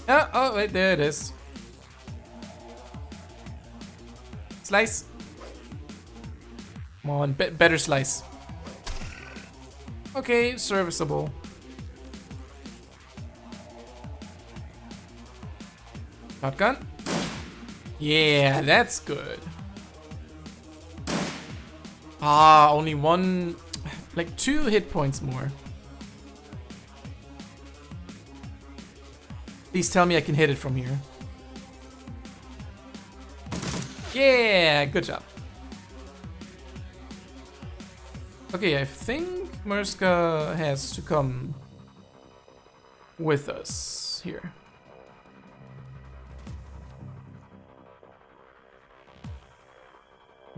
Oh, oh, wait, there it is. Slice. Come on, be better slice. Okay, serviceable. Shotgun. Yeah, that's good. Ah, only one, like two hit points more. Please tell me I can hit it from here. Yeah, good job. Okay, I think Murska has to come with us here.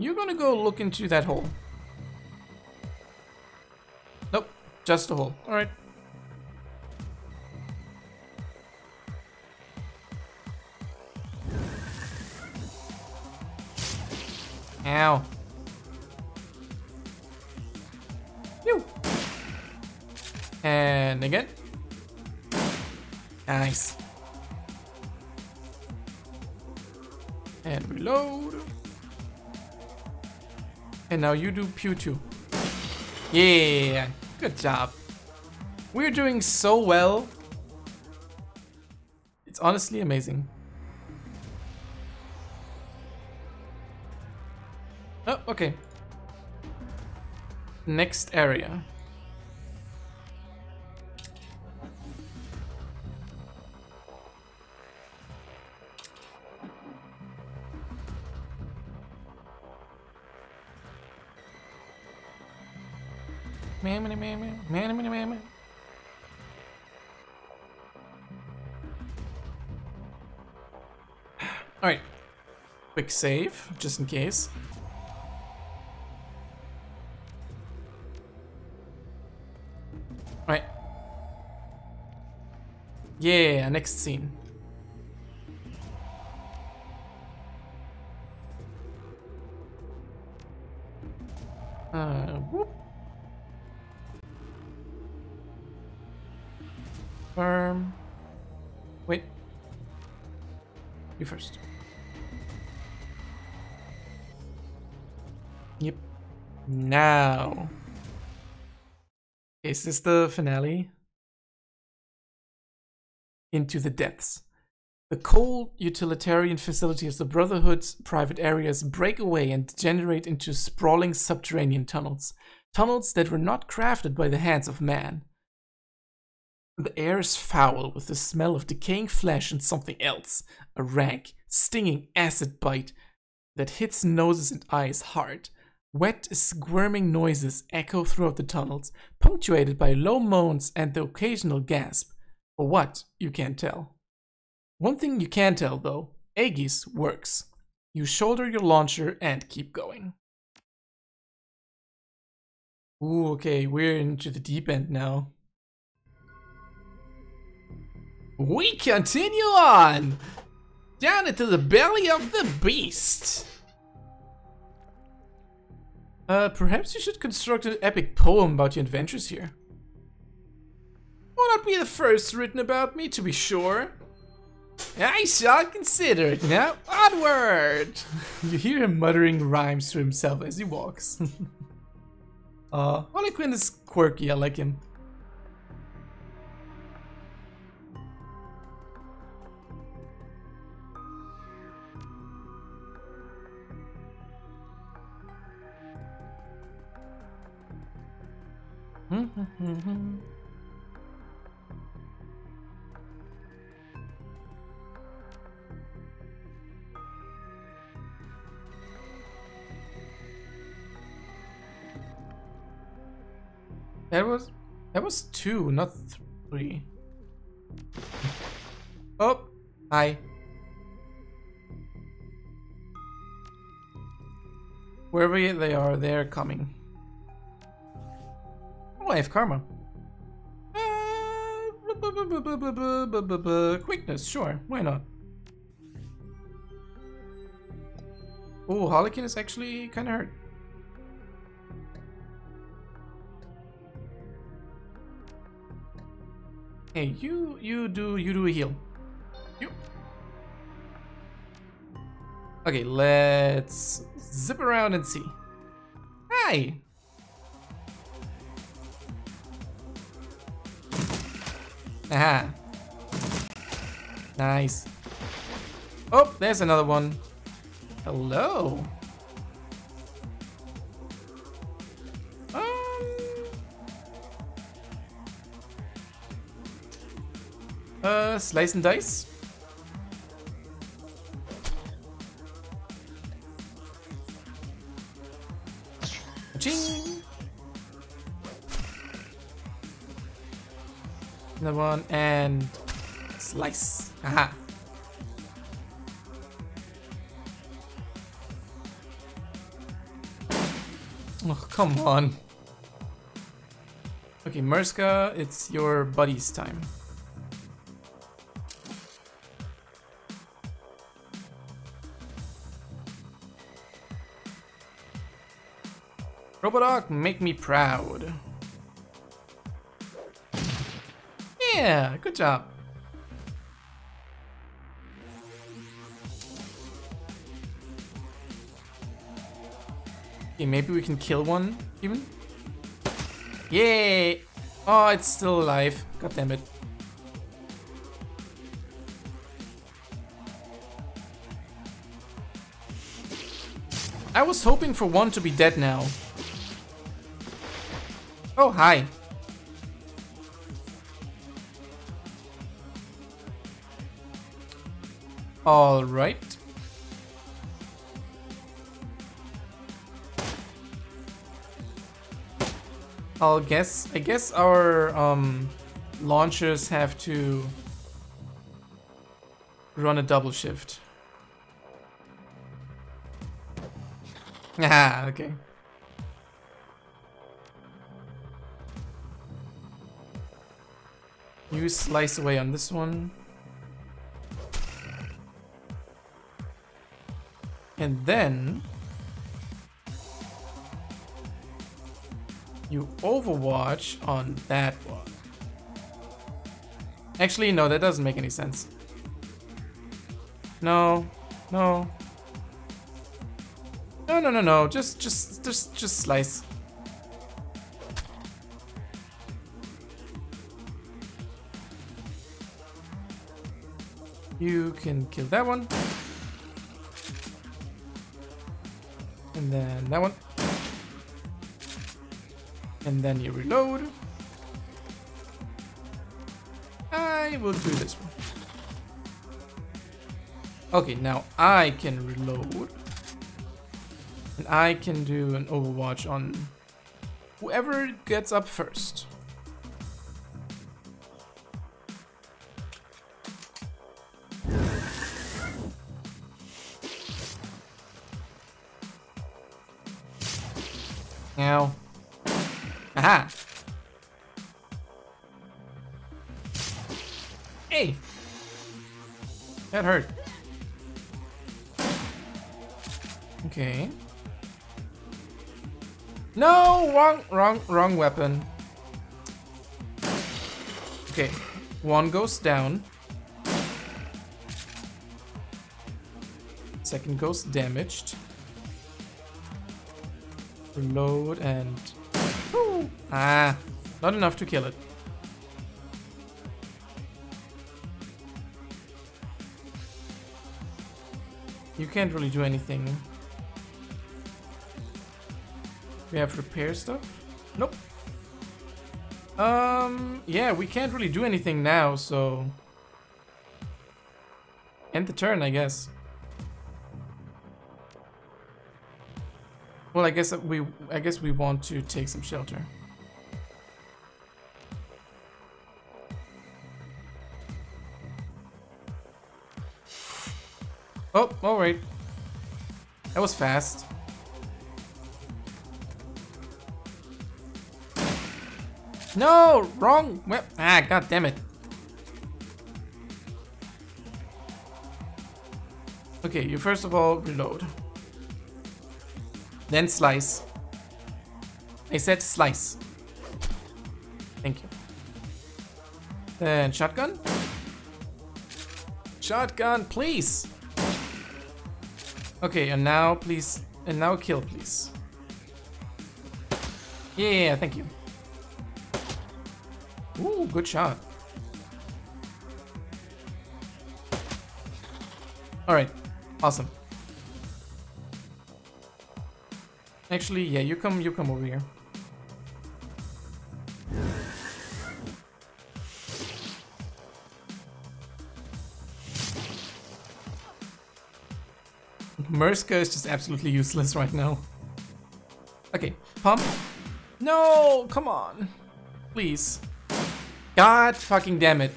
You're gonna go look into that hole. Nope, just a hole. Alright. Now you do pew two. Yeah, good job. We're doing so well. It's honestly amazing. Oh, okay. Next area. Save, just in case. Right. Yeah, next scene. Uh, whoop. Firm. Wait. You first. Now. Is this the finale? Into the depths. The cold utilitarian facilities of the Brotherhood's private areas break away and degenerate into sprawling subterranean tunnels. Tunnels that were not crafted by the hands of man. The air is foul with the smell of decaying flesh and something else. A rank, stinging acid bite that hits noses and eyes hard. Wet, squirming noises echo throughout the tunnels, punctuated by low moans and the occasional gasp. For what, you can't tell. One thing you can tell, though Aegis works. You shoulder your launcher and keep going. Ooh, okay, we're into the deep end now. We continue on! Down into the belly of the beast! Uh, perhaps you should construct an epic poem about your adventures here. Will not be the first written about me, to be sure. I shall consider it now. Onward! *laughs* you hear him muttering rhymes to himself as he walks. *laughs* uh, Harlequin is quirky, I like him. That was that was two, not three. Oh, hi. Wherever they are, they're coming. I have karma. Uh, quickness, sure, why not? Oh, Harlequin is actually kind of hurt. Hey, you you do you do a heal. You. Okay, let's zip around and see. Hi. Aha. Nice. Oh, there's another one. Hello. Um. Uh, slice and dice. Ching. Another one and slice. Aha. Oh, come on. Okay, Murska, it's your buddy's time. Robodog, make me proud. Yeah, good job. Okay, maybe we can kill one, even? Yay! Oh, it's still alive. God damn it. I was hoping for one to be dead now. Oh, hi. All right. I'll guess, I guess our um, launchers have to run a double shift. Ah, *laughs* okay. You slice away on this one. And then you overwatch on that one. Actually, no, that doesn't make any sense. No, no. No, no, no, no. Just, just, just, just slice. You can kill that one. And then that one. And then you reload. I will do this one. Okay, now I can reload. And I can do an overwatch on whoever gets up first. Wrong, wrong, weapon. Okay. One goes down. Second goes damaged. Reload and... Ah, not enough to kill it. You can't really do anything. We have repair stuff? Nope. Um, yeah, we can't really do anything now, so... End the turn, I guess. Well, I guess we, I guess we want to take some shelter. Oh, alright. That was fast. No, wrong. Ah, god damn it. Okay, you first of all reload. Then slice. I said slice. Thank you. Then shotgun. Shotgun, please. Okay, and now please, and now kill, please. Yeah thank you. Ooh, good shot. Alright, awesome. Actually, yeah, you come you come over here. Murska is just absolutely useless *laughs* right now. Okay, pump. No, come on. Please. God fucking damn it.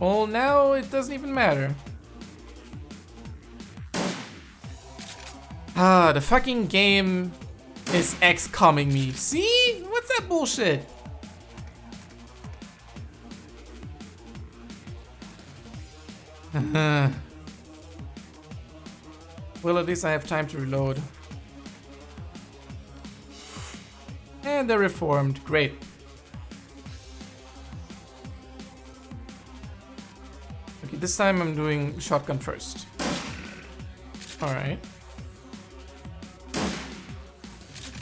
Well, now it doesn't even matter. Ah, the fucking game is X-comming me. See? What's that bullshit? *laughs* well, at least I have time to reload. And they're reformed. Great. Okay, this time I'm doing shotgun first. Alright.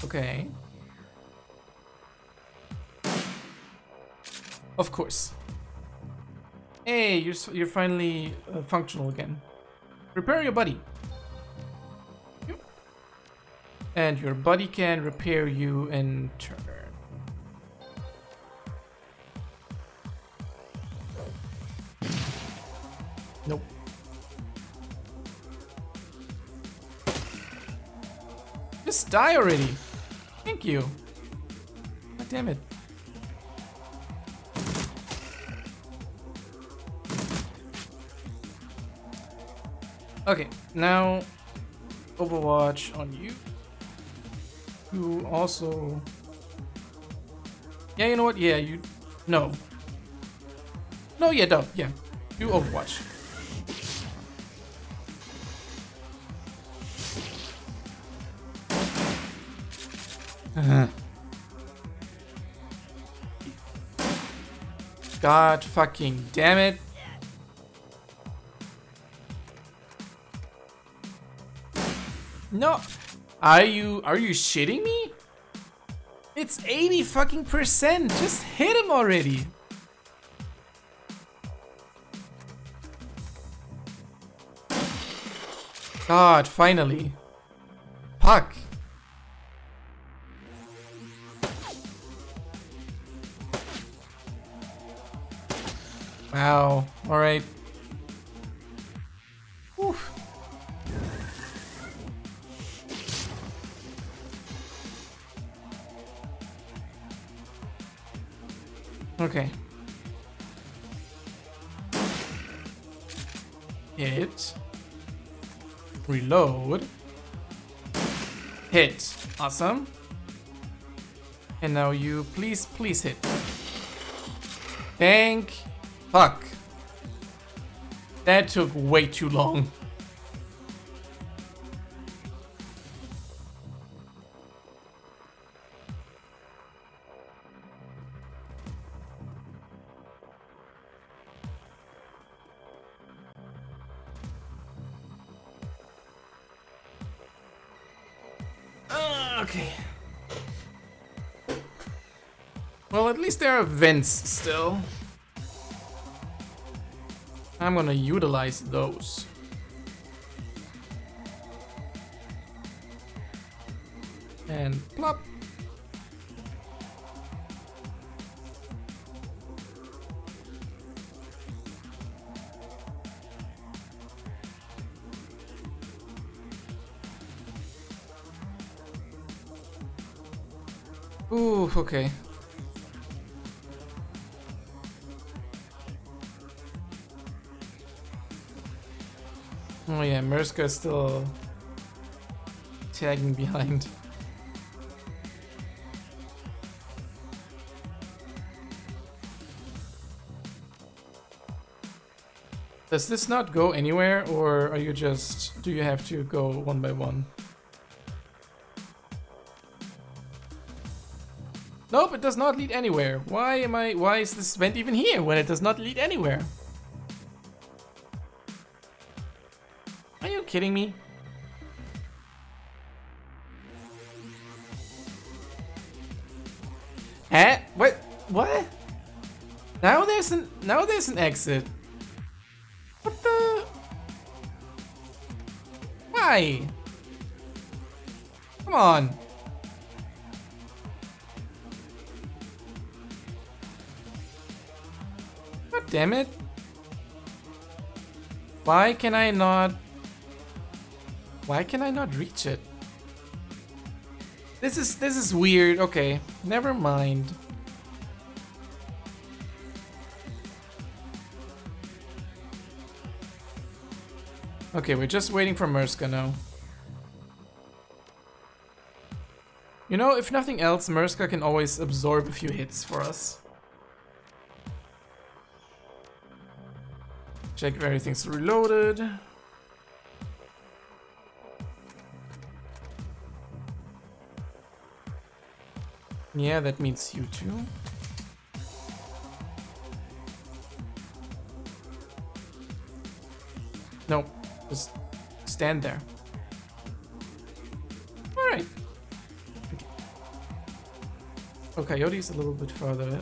Okay. Of course. Hey, you're, you're finally uh, functional again. Repair your buddy. And your buddy can repair you in turn. Nope. Just die already. Thank you. God damn it. Okay, now Overwatch on you who also... Yeah, you know what? Yeah, you... No. No, yeah, don't. Yeah. Do Overwatch. *sighs* God fucking damn it. No. Are you are you shitting me? It's 80 fucking percent. Just hit him already. God, finally. Puck. Wow. Alright. Okay. Hit. Reload. Hit. Awesome. And now you please, please hit. Thank fuck. That took way too long. There are vents still. I'm gonna utilize those. And plop. Ooh, okay. Oh yeah, Murska is still tagging behind. Does this not go anywhere, or are you just... do you have to go one by one? Nope, it does not lead anywhere. Why am I... why is this vent even here when it does not lead anywhere? Kidding me? Huh? What? What? Now there's an... now there's an exit. What the... Why? Come on. God damn it. Why can I not... Why can I not reach it? This is this is weird. Okay, never mind. Okay, we're just waiting for Murska now. You know, if nothing else, Murska can always absorb a few hits for us. Check if everything's reloaded. Yeah, that means you too. No, just stand there. Alright. Okay. Oh, Coyote's a little bit further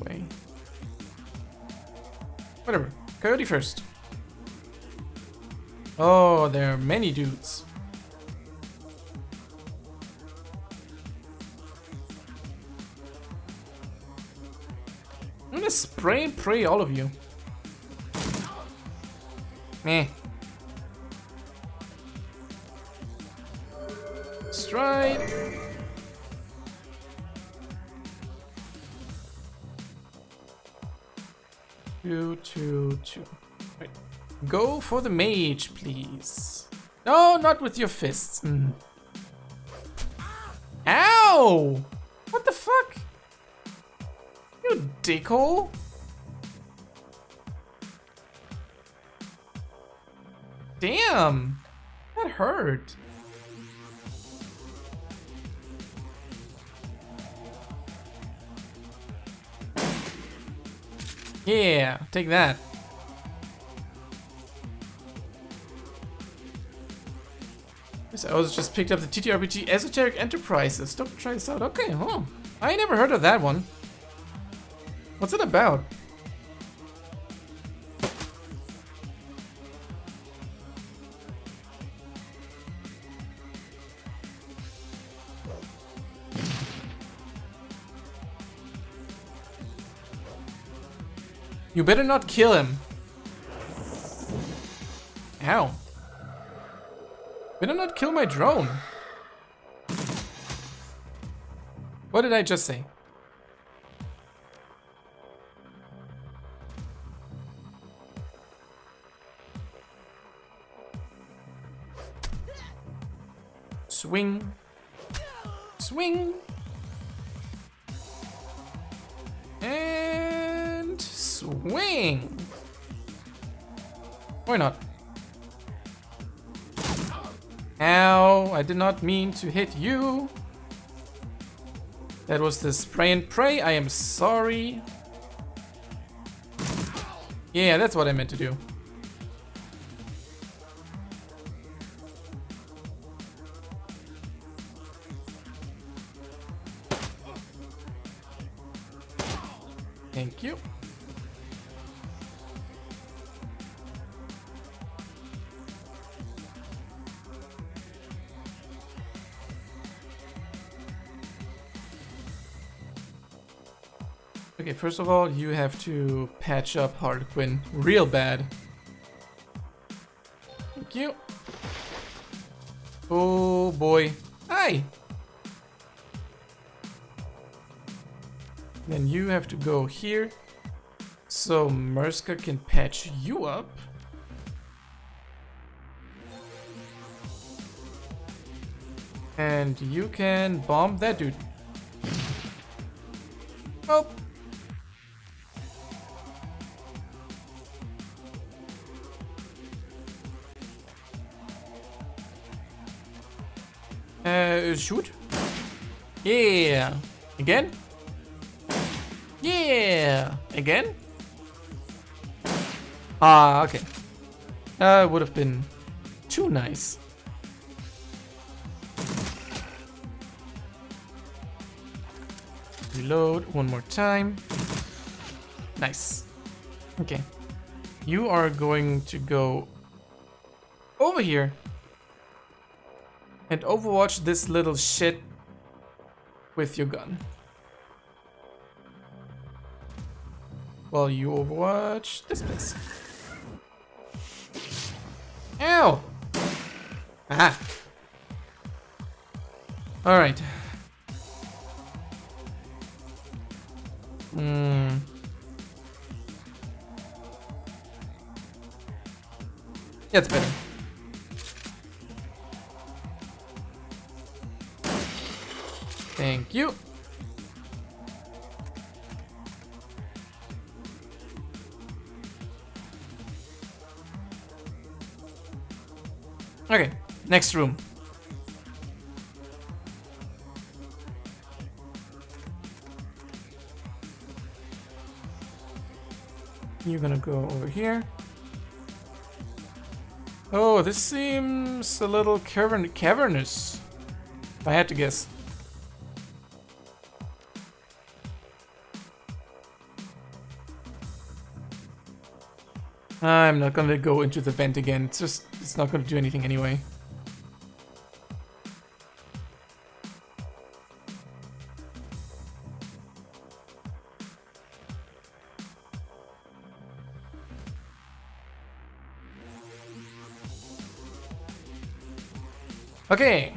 away. Whatever. Coyote first. Oh, there are many dudes. Pray all of you. Meh. Stride. Two, two, two. Go for the mage, please. No, not with your fists. Mm. Ow! What the fuck? You dickhole. Damn. That hurt. Yeah, take that. I was just picked up the TTRPG Esoteric Enterprises. Don't try this out. Okay, huh. I never heard of that one. What's it about? You better not kill him. Ow. Better not kill my drone. What did I just say? Swing. Swing. Why not? Ow, I did not mean to hit you. That was the spray and pray. I am sorry. Yeah, that's what I meant to do. First of all, you have to patch up Harlequin real bad. Thank you. Oh boy. Hi! Then you have to go here. So Murska can patch you up. And you can bomb that dude. Oh. Shoot. Yeah. Again? Yeah. Again? Ah, okay. That uh, would have been too nice. Reload one more time. Nice. Okay. You are going to go over here and overwatch this little shit with your gun. While you overwatch this place. Ow! Ah! Alright. Hmm. Yeah, it's better. Thank you. Okay, next room. You're gonna go over here. Oh, this seems a little cavern cavernous. If I had to guess. I'm not gonna go into the vent again. It's just, it's not gonna do anything anyway. Okay.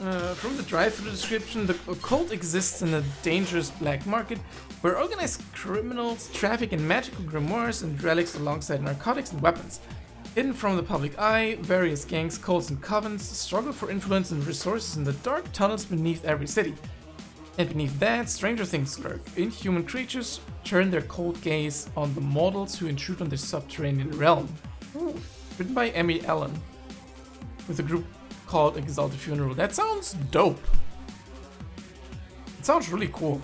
Uh, from the DriveThru description, the occult exists in a dangerous black market where organized criminals traffic in magical grimoires and relics alongside narcotics and weapons. Hidden from the public eye, various gangs, cults, and covens struggle for influence and resources in the dark tunnels beneath every city. And beneath that, stranger things lurk. Inhuman creatures turn their cold gaze on the mortals who intrude on their subterranean realm. Ooh. Written by Emmy Allen. With a group called Exalted Funeral. That sounds dope. It sounds really cool.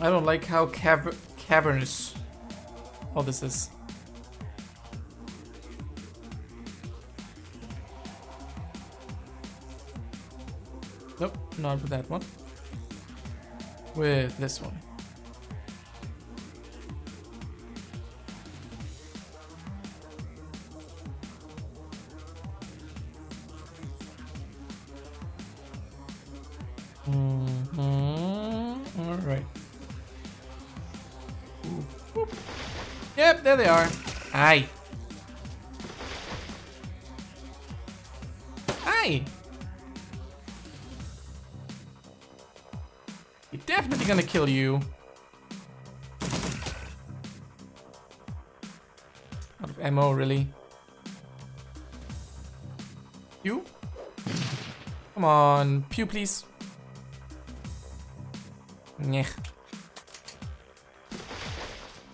I don't like how caver cavernous all this is. Nope, not with that one. With this one. You. Out of ammo, really. You? Come on, pew please. Nyeh.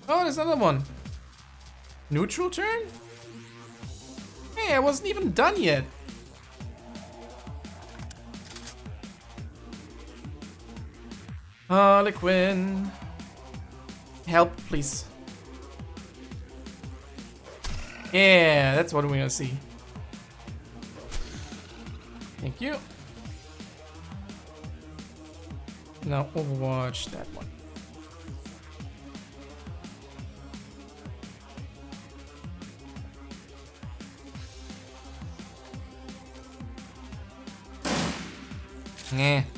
Oh, there's another one. Neutral turn? Hey, I wasn't even done yet. Harlequin. Help, please. Yeah, that's what we're gonna see. Thank you. Now Overwatch that one. Yeah.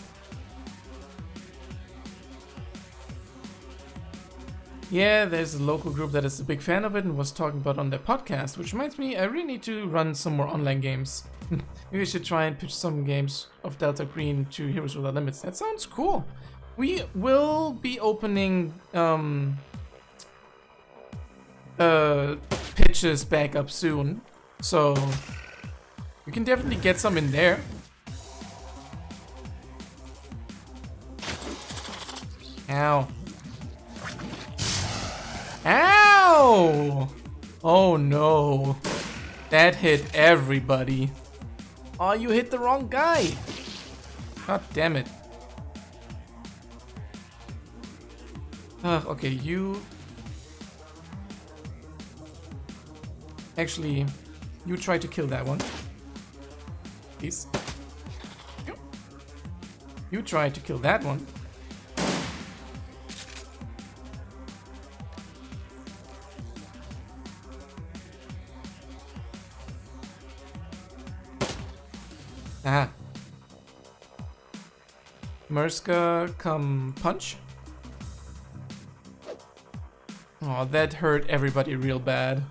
Yeah, there's a local group that is a big fan of it and was talking about on their podcast, which reminds me, I really need to run some more online games. *laughs* Maybe I should try and pitch some games of Delta Green to Heroes Without Limits. That sounds cool. We will be opening um, uh, pitches back up soon, so we can definitely get some in there. Ow. Ow! Oh no. That hit everybody. Oh, you hit the wrong guy. God damn it. Uh, okay, you... Actually, you try to kill that one. Please. You try to kill that one. Murska, come punch. Oh, that hurt everybody real bad.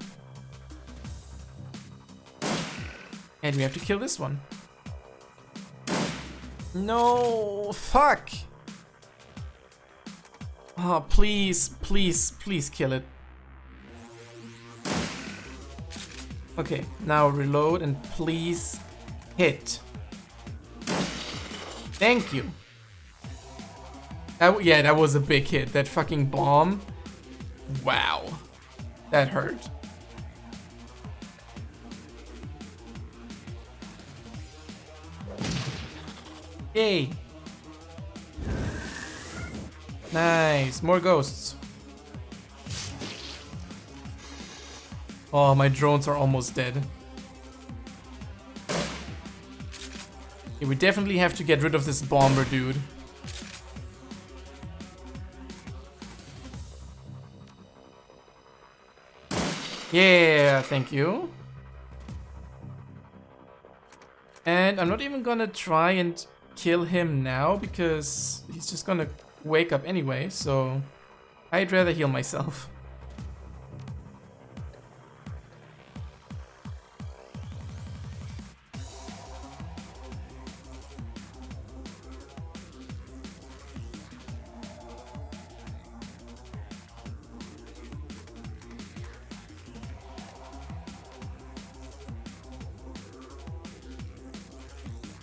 And we have to kill this one. No, fuck. Oh, please, please, please kill it. Okay, now reload and please hit. Thank you. That, yeah, that was a big hit. That fucking bomb. Wow. That hurt. Yay. Nice. More ghosts. Oh, my drones are almost dead. Yeah, we definitely have to get rid of this bomber dude. Yeah, thank you. And I'm not even gonna try and kill him now because he's just gonna wake up anyway, so I'd rather heal myself.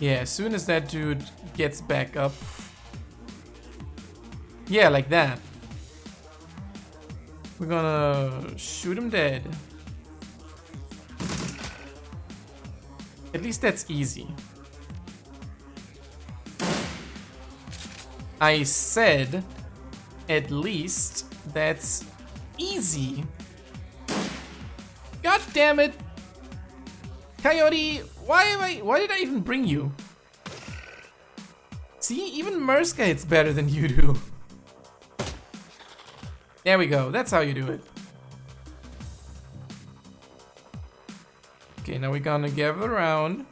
Yeah, as soon as that dude gets back up. Yeah, like that. We're gonna shoot him dead. At least that's easy. I said, at least that's easy. God damn it! Coyote, why am I, why did I even bring you? See, even Murska hits better than you do. There we go, that's how you do it. Okay, now we're gonna gather around.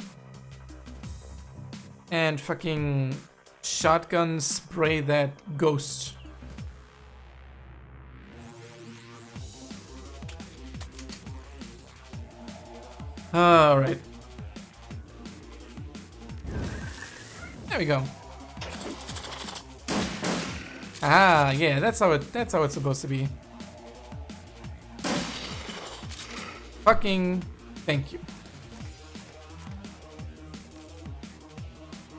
And fucking shotgun spray that ghost. Alright. There we go. Ah, yeah, that's how it that's how it's supposed to be. Fucking thank you.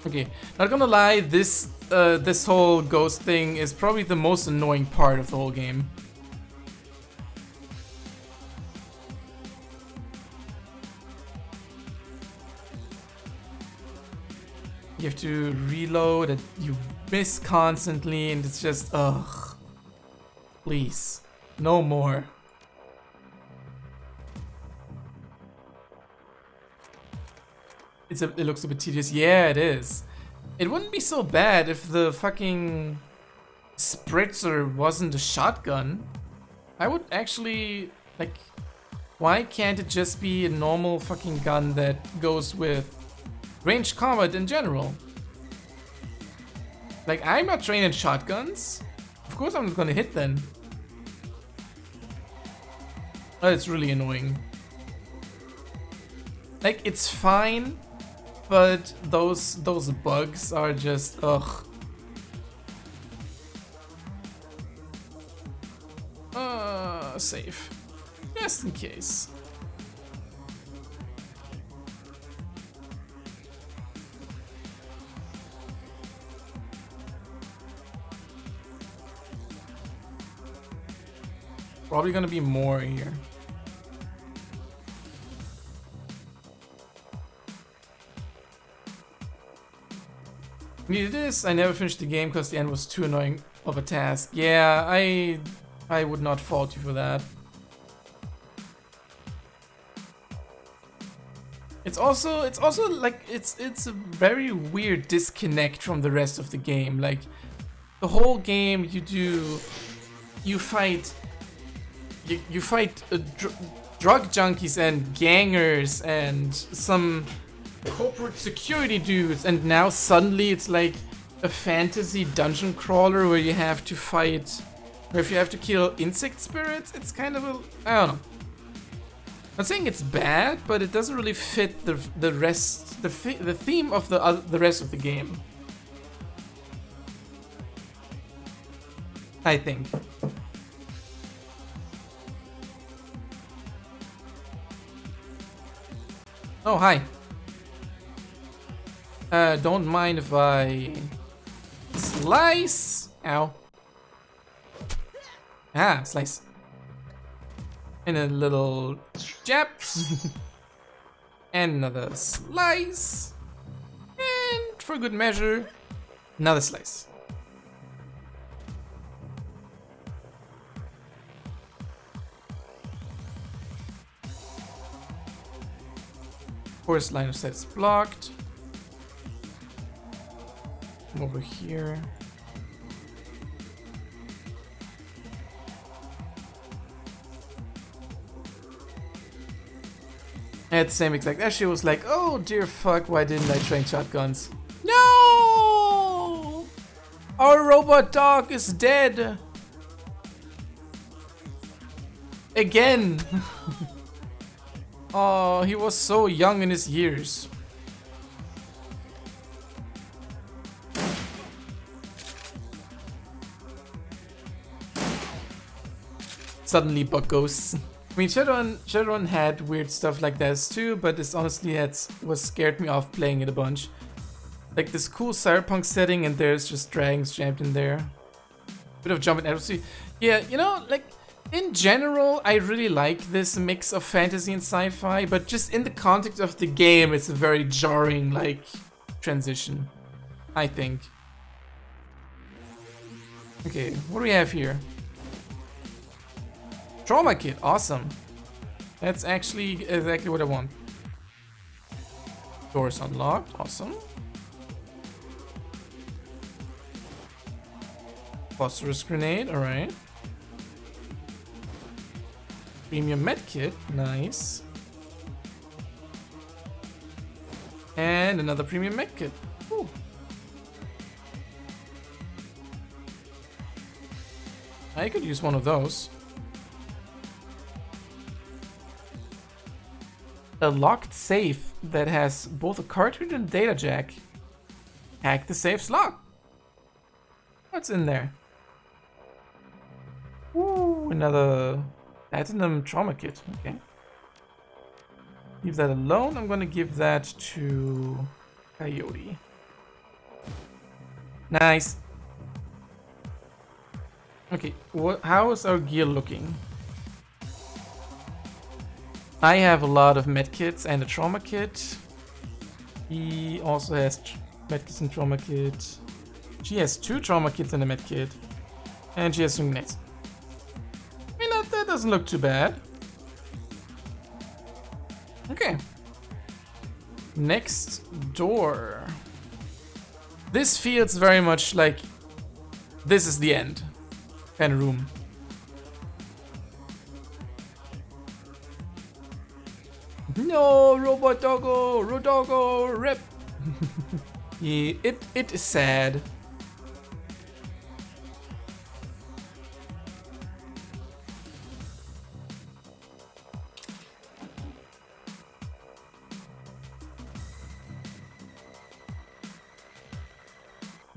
Okay, not gonna lie, this uh, this whole ghost thing is probably the most annoying part of the whole game. You have to reload and you miss constantly and it's just ugh. Please. No more. It's a, it looks a bit tedious. Yeah, it is. It wouldn't be so bad if the fucking spritzer wasn't a shotgun. I would actually, like, why can't it just be a normal fucking gun that goes with ranged combat in general? Like, I'm not trained in shotguns. Of course I'm not gonna hit then. Oh, it's really annoying. Like, it's fine, but those those bugs are just, ugh. Uh, safe. Just in case. Probably gonna be more here. Needed this. I never finished the game because the end was too annoying of a task. Yeah, I I would not fault you for that. It's also it's also like it's it's a very weird disconnect from the rest of the game. Like the whole game you do you fight you, you fight uh, dr drug junkies and gangers and some corporate security dudes and now suddenly it's like a fantasy dungeon crawler where you have to fight or if you have to kill insect spirits it's kind of a I don't know. I'm not saying it's bad but it doesn't really fit the the rest the the theme of the uh, the rest of the game. I think Oh, hi. Uh, don't mind if I slice. Ow. Ah, slice. And a little jab. *laughs* and another slice. And for good measure, another slice. Course, line of sight is blocked. Over here. At the same exact as she was like, oh dear fuck, why didn't I train shotguns? No! Our robot dog is dead! Again! *laughs* Oh, he was so young in his years. Suddenly bug ghosts. I mean, Shadowrun, Shadowrun had weird stuff like this too, but this honestly had, was scared me off playing it a bunch. Like this cool cyberpunk setting and there's just dragons jammed in there. Bit of jump and advocacy. Yeah, you know, like in general, I really like this mix of fantasy and sci-fi, but just in the context of the game, it's a very jarring, like, transition, I think. Okay, what do we have here? Trauma kit, awesome. That's actually exactly what I want. Doors unlocked, awesome. Phosphorus grenade, alright. Premium medkit, nice. And another premium medkit. I could use one of those. A locked safe that has both a cartridge and data jack. Hack the safe's lock. What's in there? Ooh, another Platinum trauma kit. Okay. Leave that alone. I'm gonna give that to Coyote. Nice. Okay, what? How is our gear looking? I have a lot of medkits and a trauma kit. He also has medkits and trauma kit. She has two trauma kits and a medkit. And she has some nets. Doesn't look too bad. Okay. Next door. This feels very much like this is the end kind of room. No, Robot Doggo, Rodoggo, rip. yeah, *laughs* it it is sad.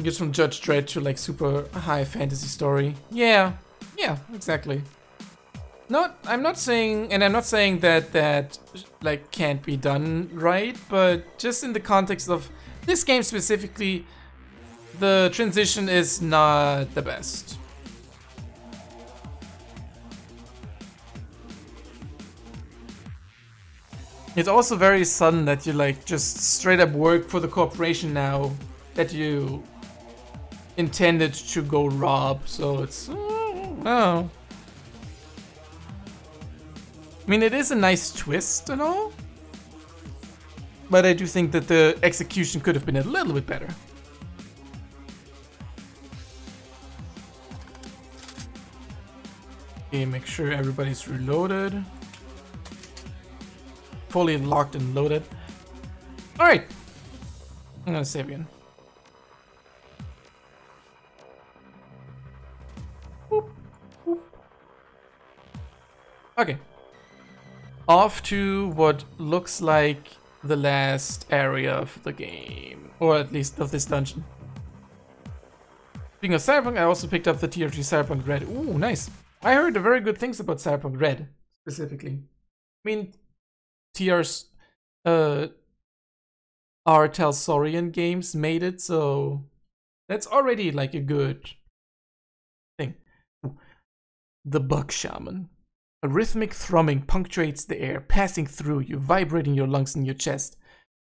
Gives from Judge Dredd to like super high fantasy story. Yeah, yeah, exactly. Not, I'm not saying, and I'm not saying that that like can't be done right, but just in the context of this game specifically, the transition is not the best. It's also very sudden that you like just straight up work for the corporation now that you intended to go rob, so it's, oh. I mean, it is a nice twist and all. But I do think that the execution could have been a little bit better. Okay, make sure everybody's reloaded. Fully locked and loaded. Alright. I'm gonna save again. Okay off to what looks like the last area of the game, or at least of this dungeon. Speaking of Cyberpunk, I also picked up the TRG Cyberpunk Red. Ooh, nice. I heard very good things about Cyberpunk Red, specifically. I mean, TR's, uh, R. Talsorian games made it, so that's already like a good thing. The Bug Shaman. A rhythmic thrumming punctuates the air, passing through you, vibrating your lungs and your chest,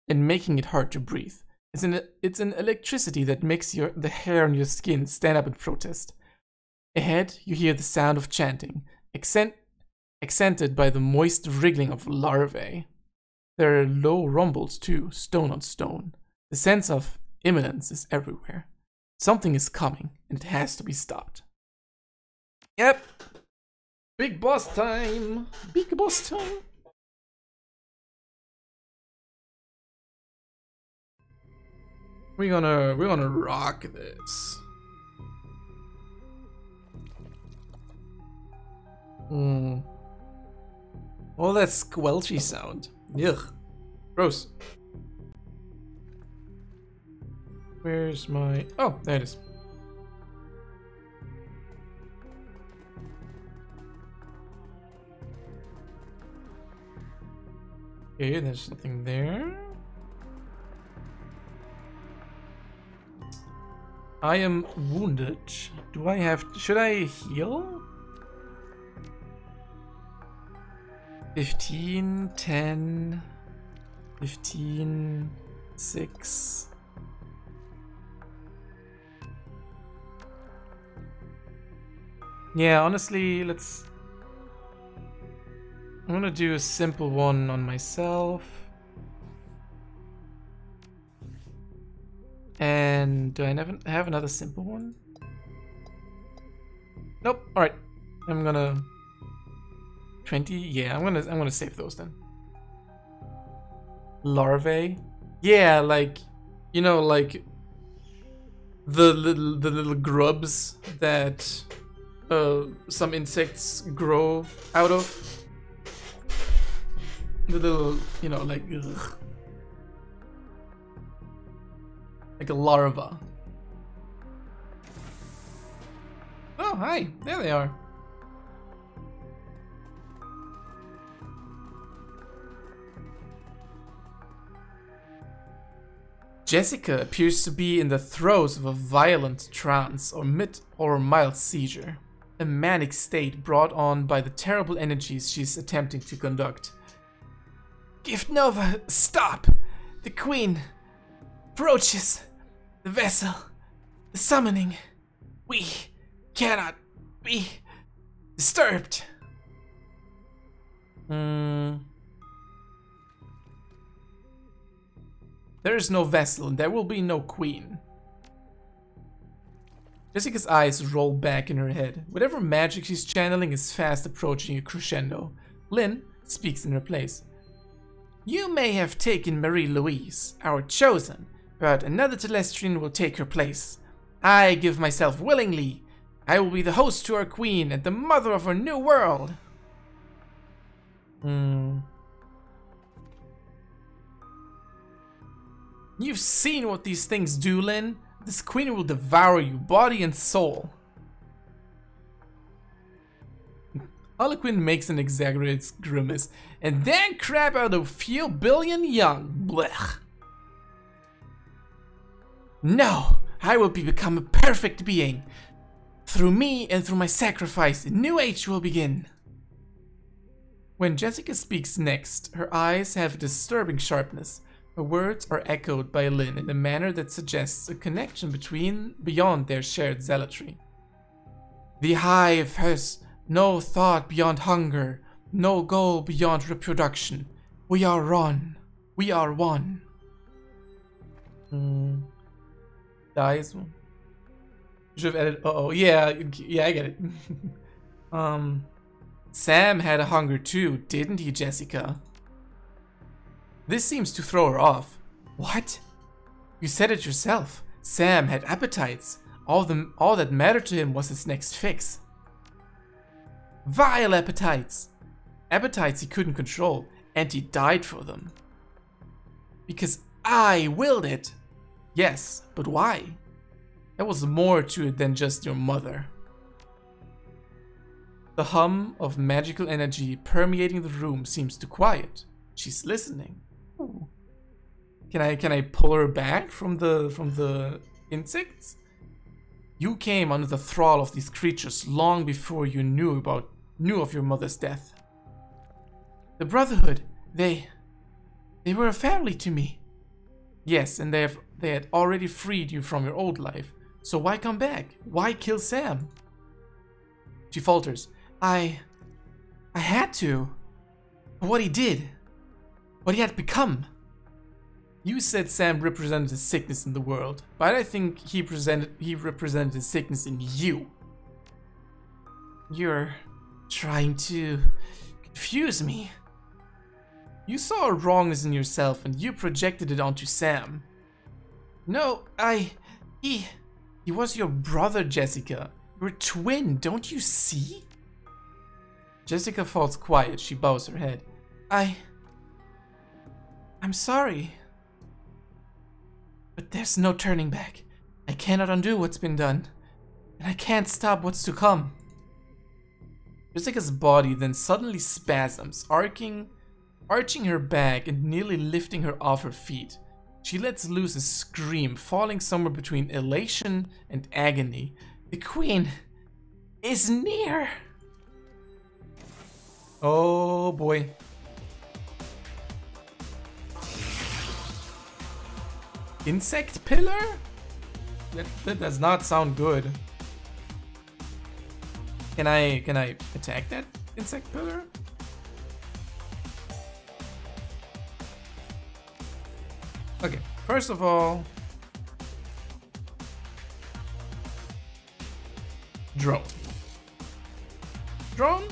and making it hard to breathe. It's an, it's an electricity that makes your, the hair on your skin stand up in protest. Ahead, you hear the sound of chanting, accent, accented by the moist wriggling of larvae. There are low rumbles too, stone on stone. The sense of imminence is everywhere. Something is coming, and it has to be stopped. Yep, Big boss time! Big boss time! We're gonna we're gonna rock this. Hmm. All that squelchy sound. Ugh. Gross. Where's my... Oh, there it is. Okay, there's something there. I am wounded. Do I have... Should I heal? 15, 10, 15, 6... Yeah, honestly, let's I'm gonna do a simple one on myself. And do I never have another simple one? Nope. All right. I'm gonna 20. Yeah, I'm gonna I'm gonna save those then. Larvae. Yeah, like you know, like the little the little grubs that uh, some insects grow out of the little, you know, like ugh. like a larva. Oh, hi. There they are. Jessica appears to be in the throes of a violent trance or mid or mild seizure, a manic state brought on by the terrible energies she's attempting to conduct. Giftnova, stop! The Queen approaches the vessel. The summoning. We cannot be disturbed. Hmm. There is no vessel and there will be no queen. Jessica's eyes roll back in her head. Whatever magic she's channeling is fast approaching a crescendo. Lynn speaks in her place. You may have taken Marie-Louise, our chosen, but another Telestrian will take her place. I give myself willingly. I will be the host to our queen and the mother of our new world. Hmm. You've seen what these things do, Lynn. This queen will devour you, body and soul. Harlequin makes an exaggerated grimace and then crap out a few billion young. Blech. No, I will be become a perfect being. Through me and through my sacrifice, a new age will begin. When Jessica speaks next, her eyes have a disturbing sharpness. Her words are echoed by Lynn in a manner that suggests a connection between beyond their shared zealotry. The hive has no thought beyond hunger, no goal beyond reproduction. We are one. We are one. Hmm. Dies. Should have edited. Uh oh. Yeah. Yeah, I get it. *laughs* um. Sam had a hunger too, didn't he, Jessica? This seems to throw her off. What? You said it yourself. Sam had appetites. All, the, all that mattered to him was his next fix. Vile appetites! Appetites he couldn't control, and he died for them. Because I willed it. Yes, but why? There was more to it than just your mother. The hum of magical energy permeating the room seems to quiet. She's listening. Can I can I pull her back from the from the insects? You came under the thrall of these creatures long before you knew about knew of your mother's death. The Brotherhood, they they were a family to me. Yes, and they have they had already freed you from your old life. So why come back? Why kill Sam? She falters. I I had to. what he did. What he had become. You said Sam represented sickness in the world, but I think he presented he represented sickness in you. You're trying to confuse me. You saw a wrongness in yourself and you projected it onto Sam. No, I... He... He was your brother, Jessica. A twin, don't you see? Jessica falls quiet. She bows her head. I... I'm sorry. But there's no turning back. I cannot undo what's been done. And I can't stop what's to come. Jessica's body then suddenly spasms, arcing, arching her back and nearly lifting her off her feet. She lets loose a scream, falling somewhere between elation and agony. The queen is near. Oh boy. Insect pillar? That, that does not sound good. Can I can I attack that insect pillar? Okay, first of all, drone. Drone,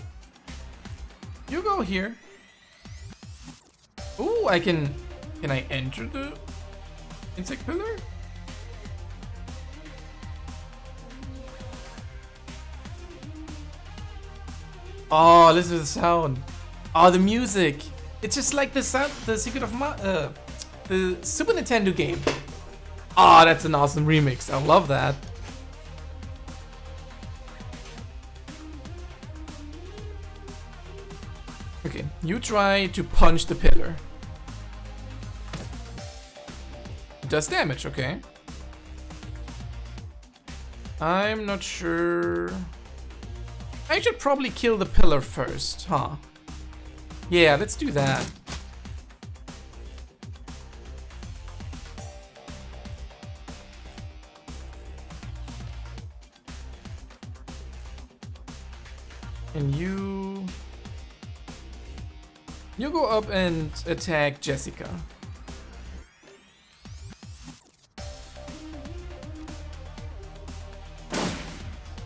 you go here. Ooh, I can, can I enter the insect pillar? Oh, listen to the sound. Oh, the music. It's just like the sound, the Secret of Ma uh, the Super Nintendo game. Oh, that's an awesome remix. I love that. Okay, you try to punch the pillar. It does damage, okay. I'm not sure... I should probably kill the pillar first, huh? Yeah, let's do that. And you... You go up and attack Jessica.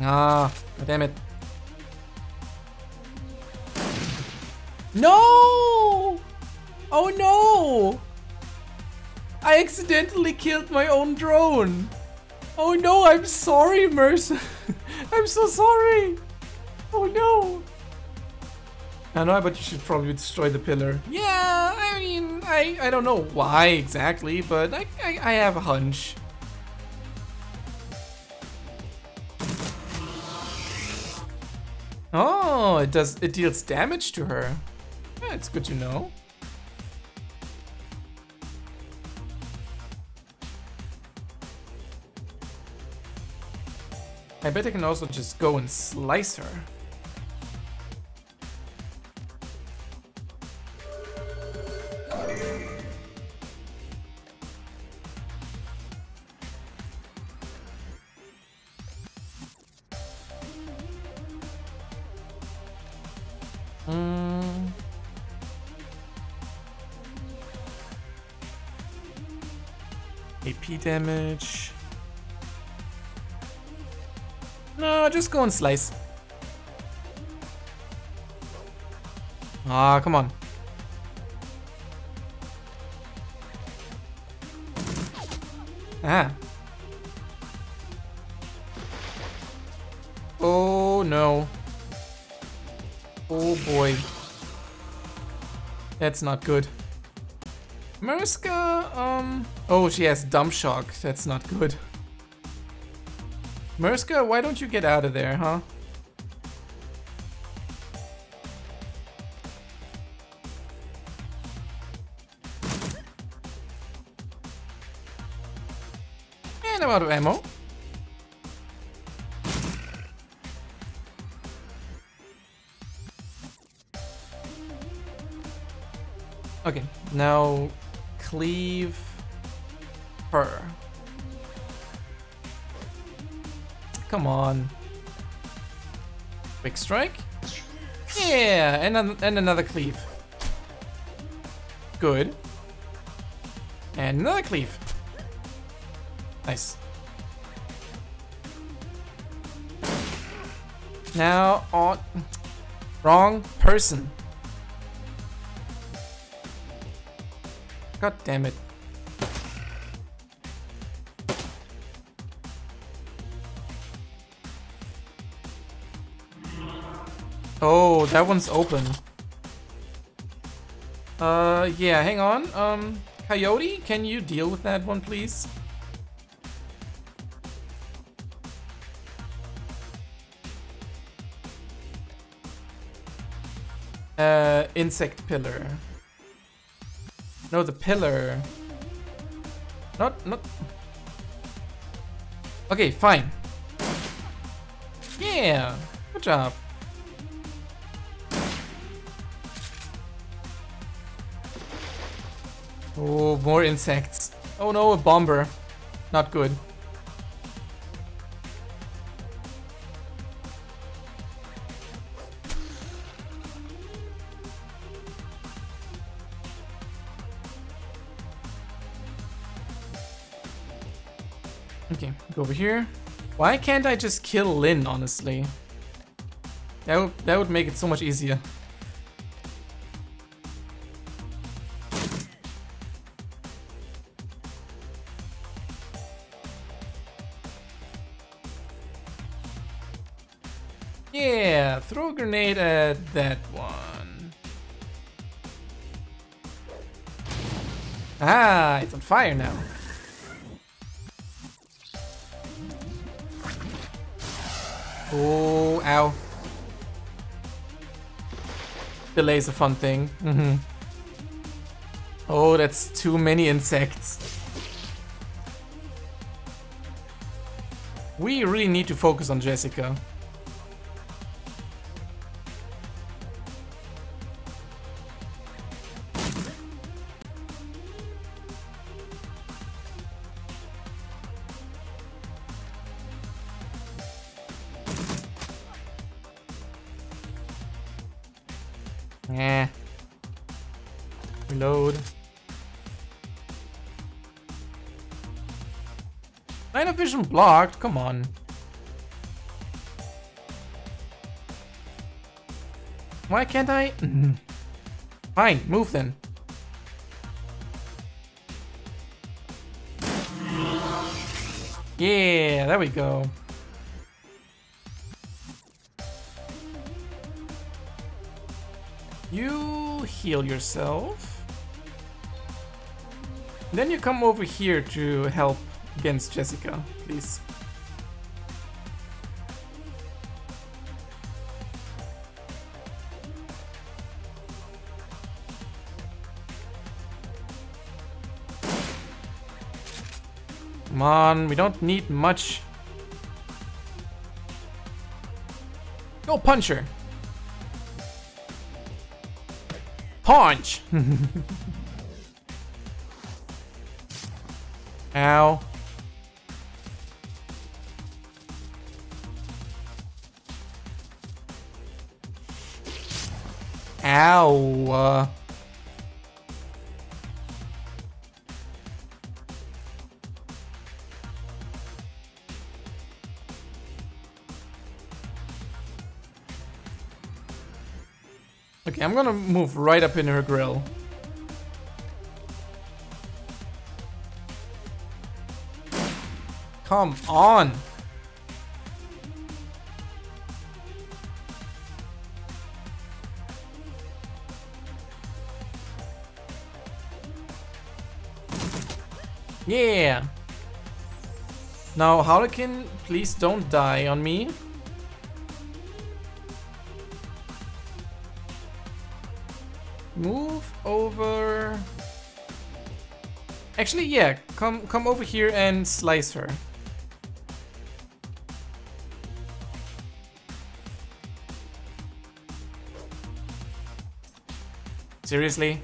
Ah, damn it. No! Oh no! I accidentally killed my own drone. Oh no, I'm sorry, Mercer. *laughs* I'm so sorry. Oh no. I know, but you should probably destroy the pillar. Yeah, I mean, I, I don't know why exactly, but I, I, I have a hunch. Oh, it does, it deals damage to her. Yeah, it's good to know. I bet I can also just go and slice her. Damage. No, just go and slice. Ah, come on. Ah. Oh no. Oh boy. That's not good. Murska, um... Oh, she has Dump Shock. That's not good. Murska, why don't you get out of there, huh? And I'm out of ammo. Okay, now cleave her. Come on. Big strike. Yeah, and, and another cleave. Good. And another cleave. Nice. Now on... Wrong person. God damn it. Oh, that one's open. Uh, yeah, hang on. Um, Coyote, can you deal with that one, please? Uh, insect pillar. No, the pillar. Not, not... Okay, fine. Yeah, good job. Oh, more insects. Oh no, a bomber. Not good. Here. Why can't I just kill Lynn, honestly? That would, that would make it so much easier. Yeah, throw a grenade at that one. Ah, it's on fire now. Oh, ow. Delay's a fun thing. Mm -hmm. Oh, that's too many insects. We really need to focus on Jessica. Vision blocked, come on. Why can't I? *laughs* Fine, move then. Yeah, there we go. You heal yourself. Then you come over here to help against Jessica, please. Come on, we don't need much. Oh, Go punch her. *laughs* Punch! Ow. Ow. Uh. Okay, I'm gonna move right up in her grill. Come on! Yeah! Now, Harlequin, please don't die on me. Move over... Actually, yeah, come come over here and slice her. Seriously?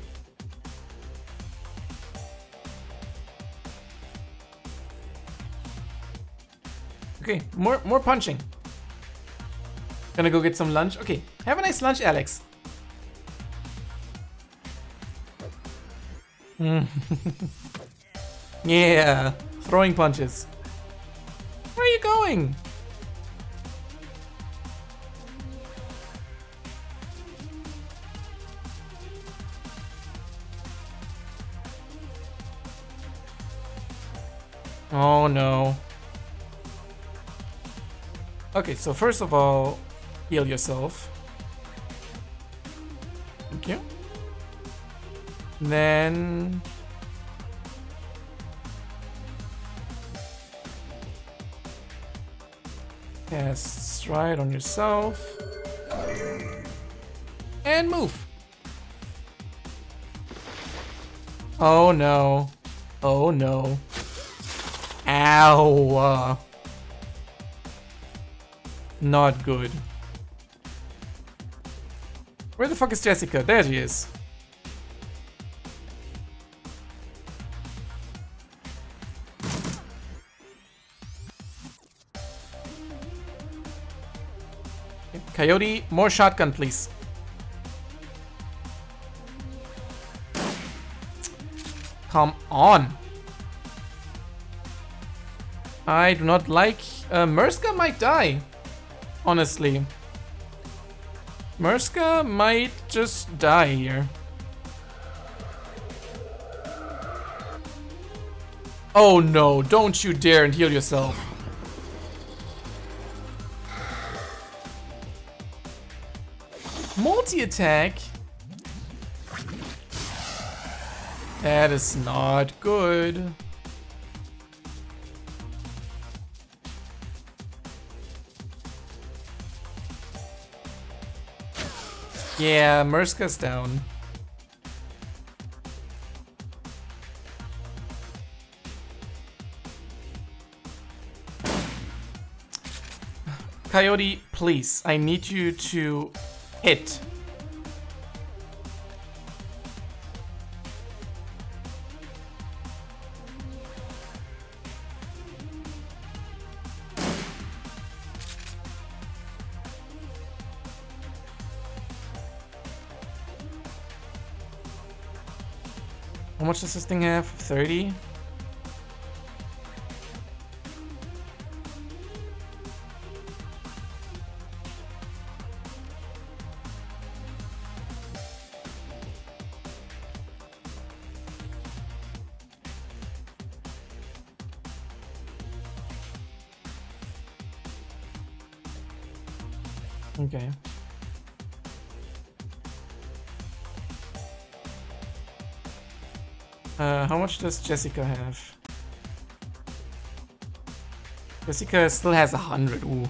More more punching. Gonna go get some lunch. Okay, have a nice lunch, Alex. Hmm. *laughs* yeah, throwing punches. Where are you going? Oh no. Okay, so first of all, heal yourself. Thank you. Then... Cast stride on yourself. And move. Oh no. Oh no. Ow. Not good. Where the fuck is Jessica? There she is. Coyote, more shotgun, please. Come on. I do not like... Uh, Murska might die. Honestly. Murska might just die here. Oh no, don't you dare and heal yourself. Multi-attack? That is not good. Yeah, Murska's down. Coyote, please, I need you to hit. Much does this thing have? 30? Much does Jessica have? Jessica still has a hundred. Ooh.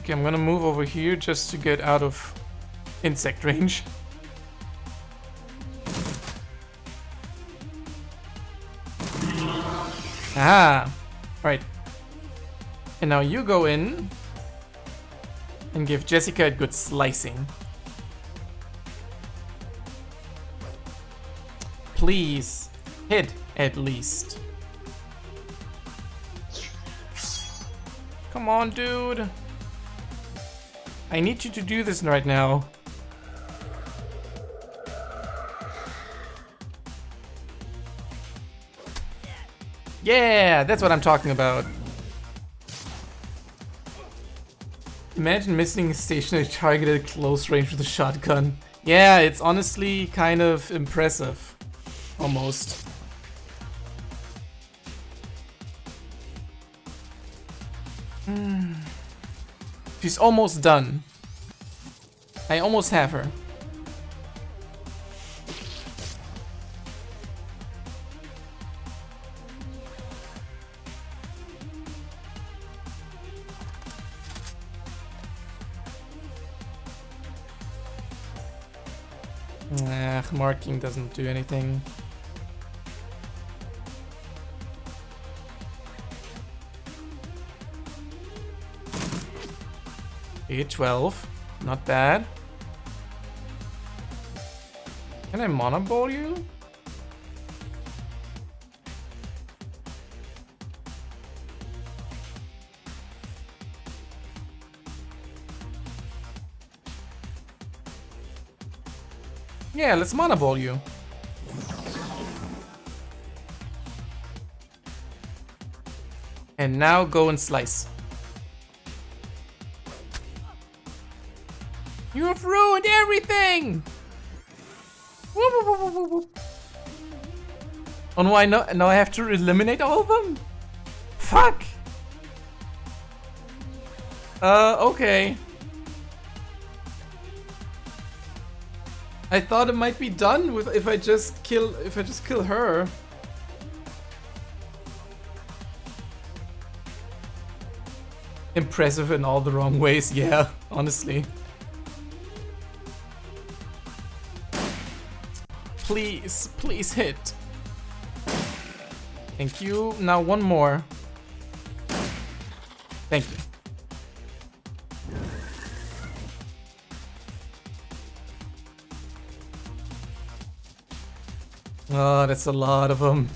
Okay, I'm gonna move over here just to get out of insect range. Ah, right. And now you go in and give Jessica a good slicing. Please, hit at least. Come on, dude. I need you to do this right now. Yeah, that's what I'm talking about. Imagine missing a stationary target at close range with a shotgun. Yeah, it's honestly kind of impressive. Almost. Hmm. She's almost done. I almost have her. Nah, marking doesn't do anything. Eight twelve, not bad. Can I mana ball you? Yeah, let's mana ball you. And now go and slice. You have ruined everything! Oh no, I know now I have to eliminate all of them? Fuck! Uh, okay. I thought it might be done with if I just kill if I just kill her. Impressive in all the wrong ways, yeah, *laughs* honestly. Please, please hit. Thank you. Now one more. Thank you. Oh, that's a lot of them.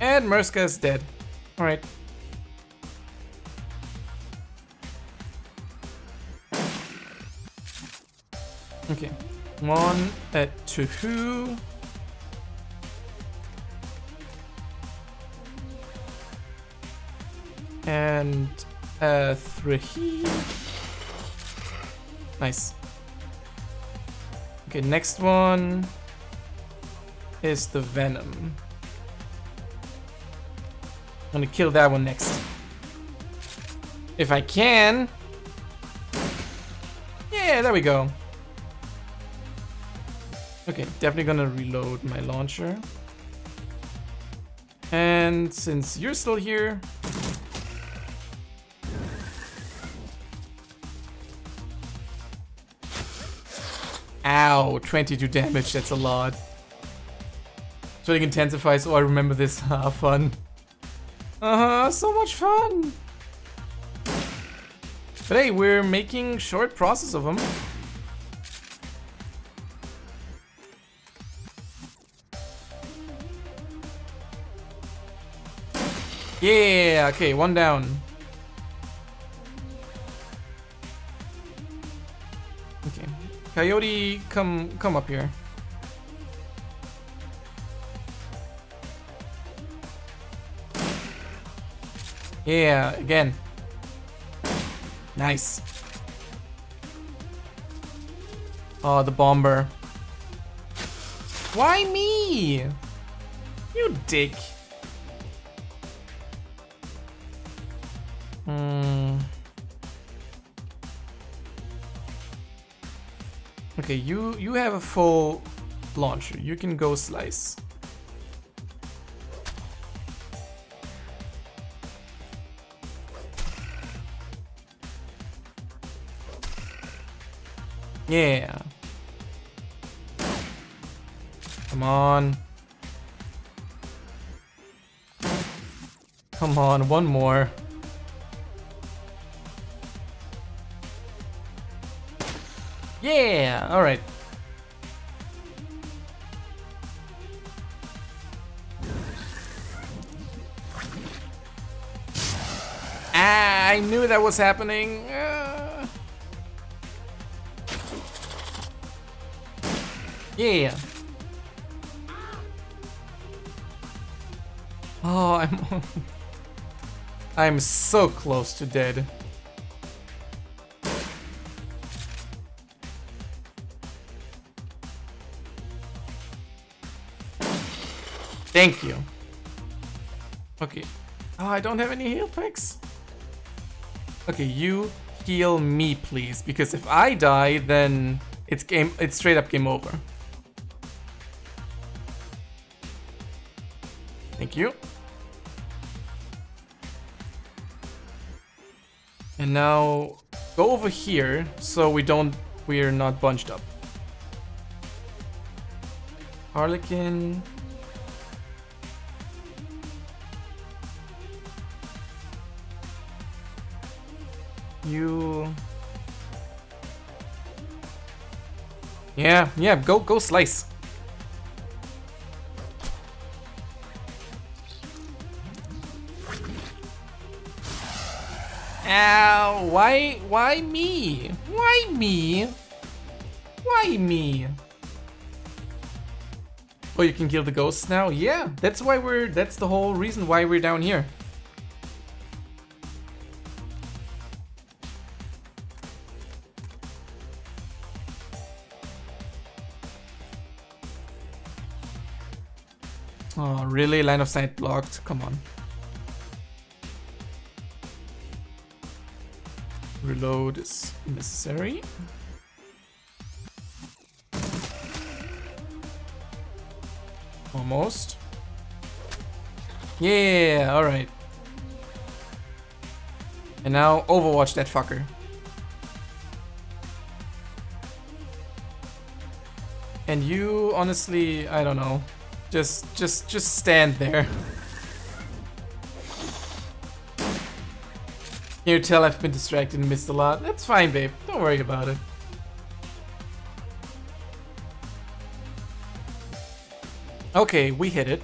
And Murska is dead. Alright. Okay. One at two. And uh, three. Nice. Okay, next one is the Venom. I'm gonna kill that one next. If I can. Yeah, there we go. Okay, definitely gonna reload my launcher. And since you're still here, Wow, 22 damage, that's a lot. Shooting intensifies, oh I remember this, ah, *laughs* fun. Uh-huh, so much fun! But hey, we're making short process of them. Yeah, okay, one down. Coyote, come come up here. Yeah, again. Nice. Oh, the bomber. Why me? You dick. Okay, you you have a full launcher. You can go slice. Yeah. Come on. Come on, one more. Yeah, alright. Ah, I knew that was happening. Uh... Yeah. Oh, I'm... *laughs* I'm so close to dead. Thank you. Okay. Oh, I don't have any heal packs. Okay, you heal me, please, because if I die, then it's game. It's straight up game over. Thank you. And now go over here so we don't we're not bunched up. Harlequin. You Yeah, yeah, go go slice. Ow, why why me? Why me? Why me? Oh, you can kill the ghosts now? Yeah, that's why we're that's the whole reason why we're down here. Line of sight blocked? Come on. Reload is necessary. Almost. Yeah, alright. And now overwatch that fucker. And you, honestly, I don't know. Just, just, just stand there. Can you tell I've been distracted and missed a lot? That's fine, babe. Don't worry about it. Okay, we hit it.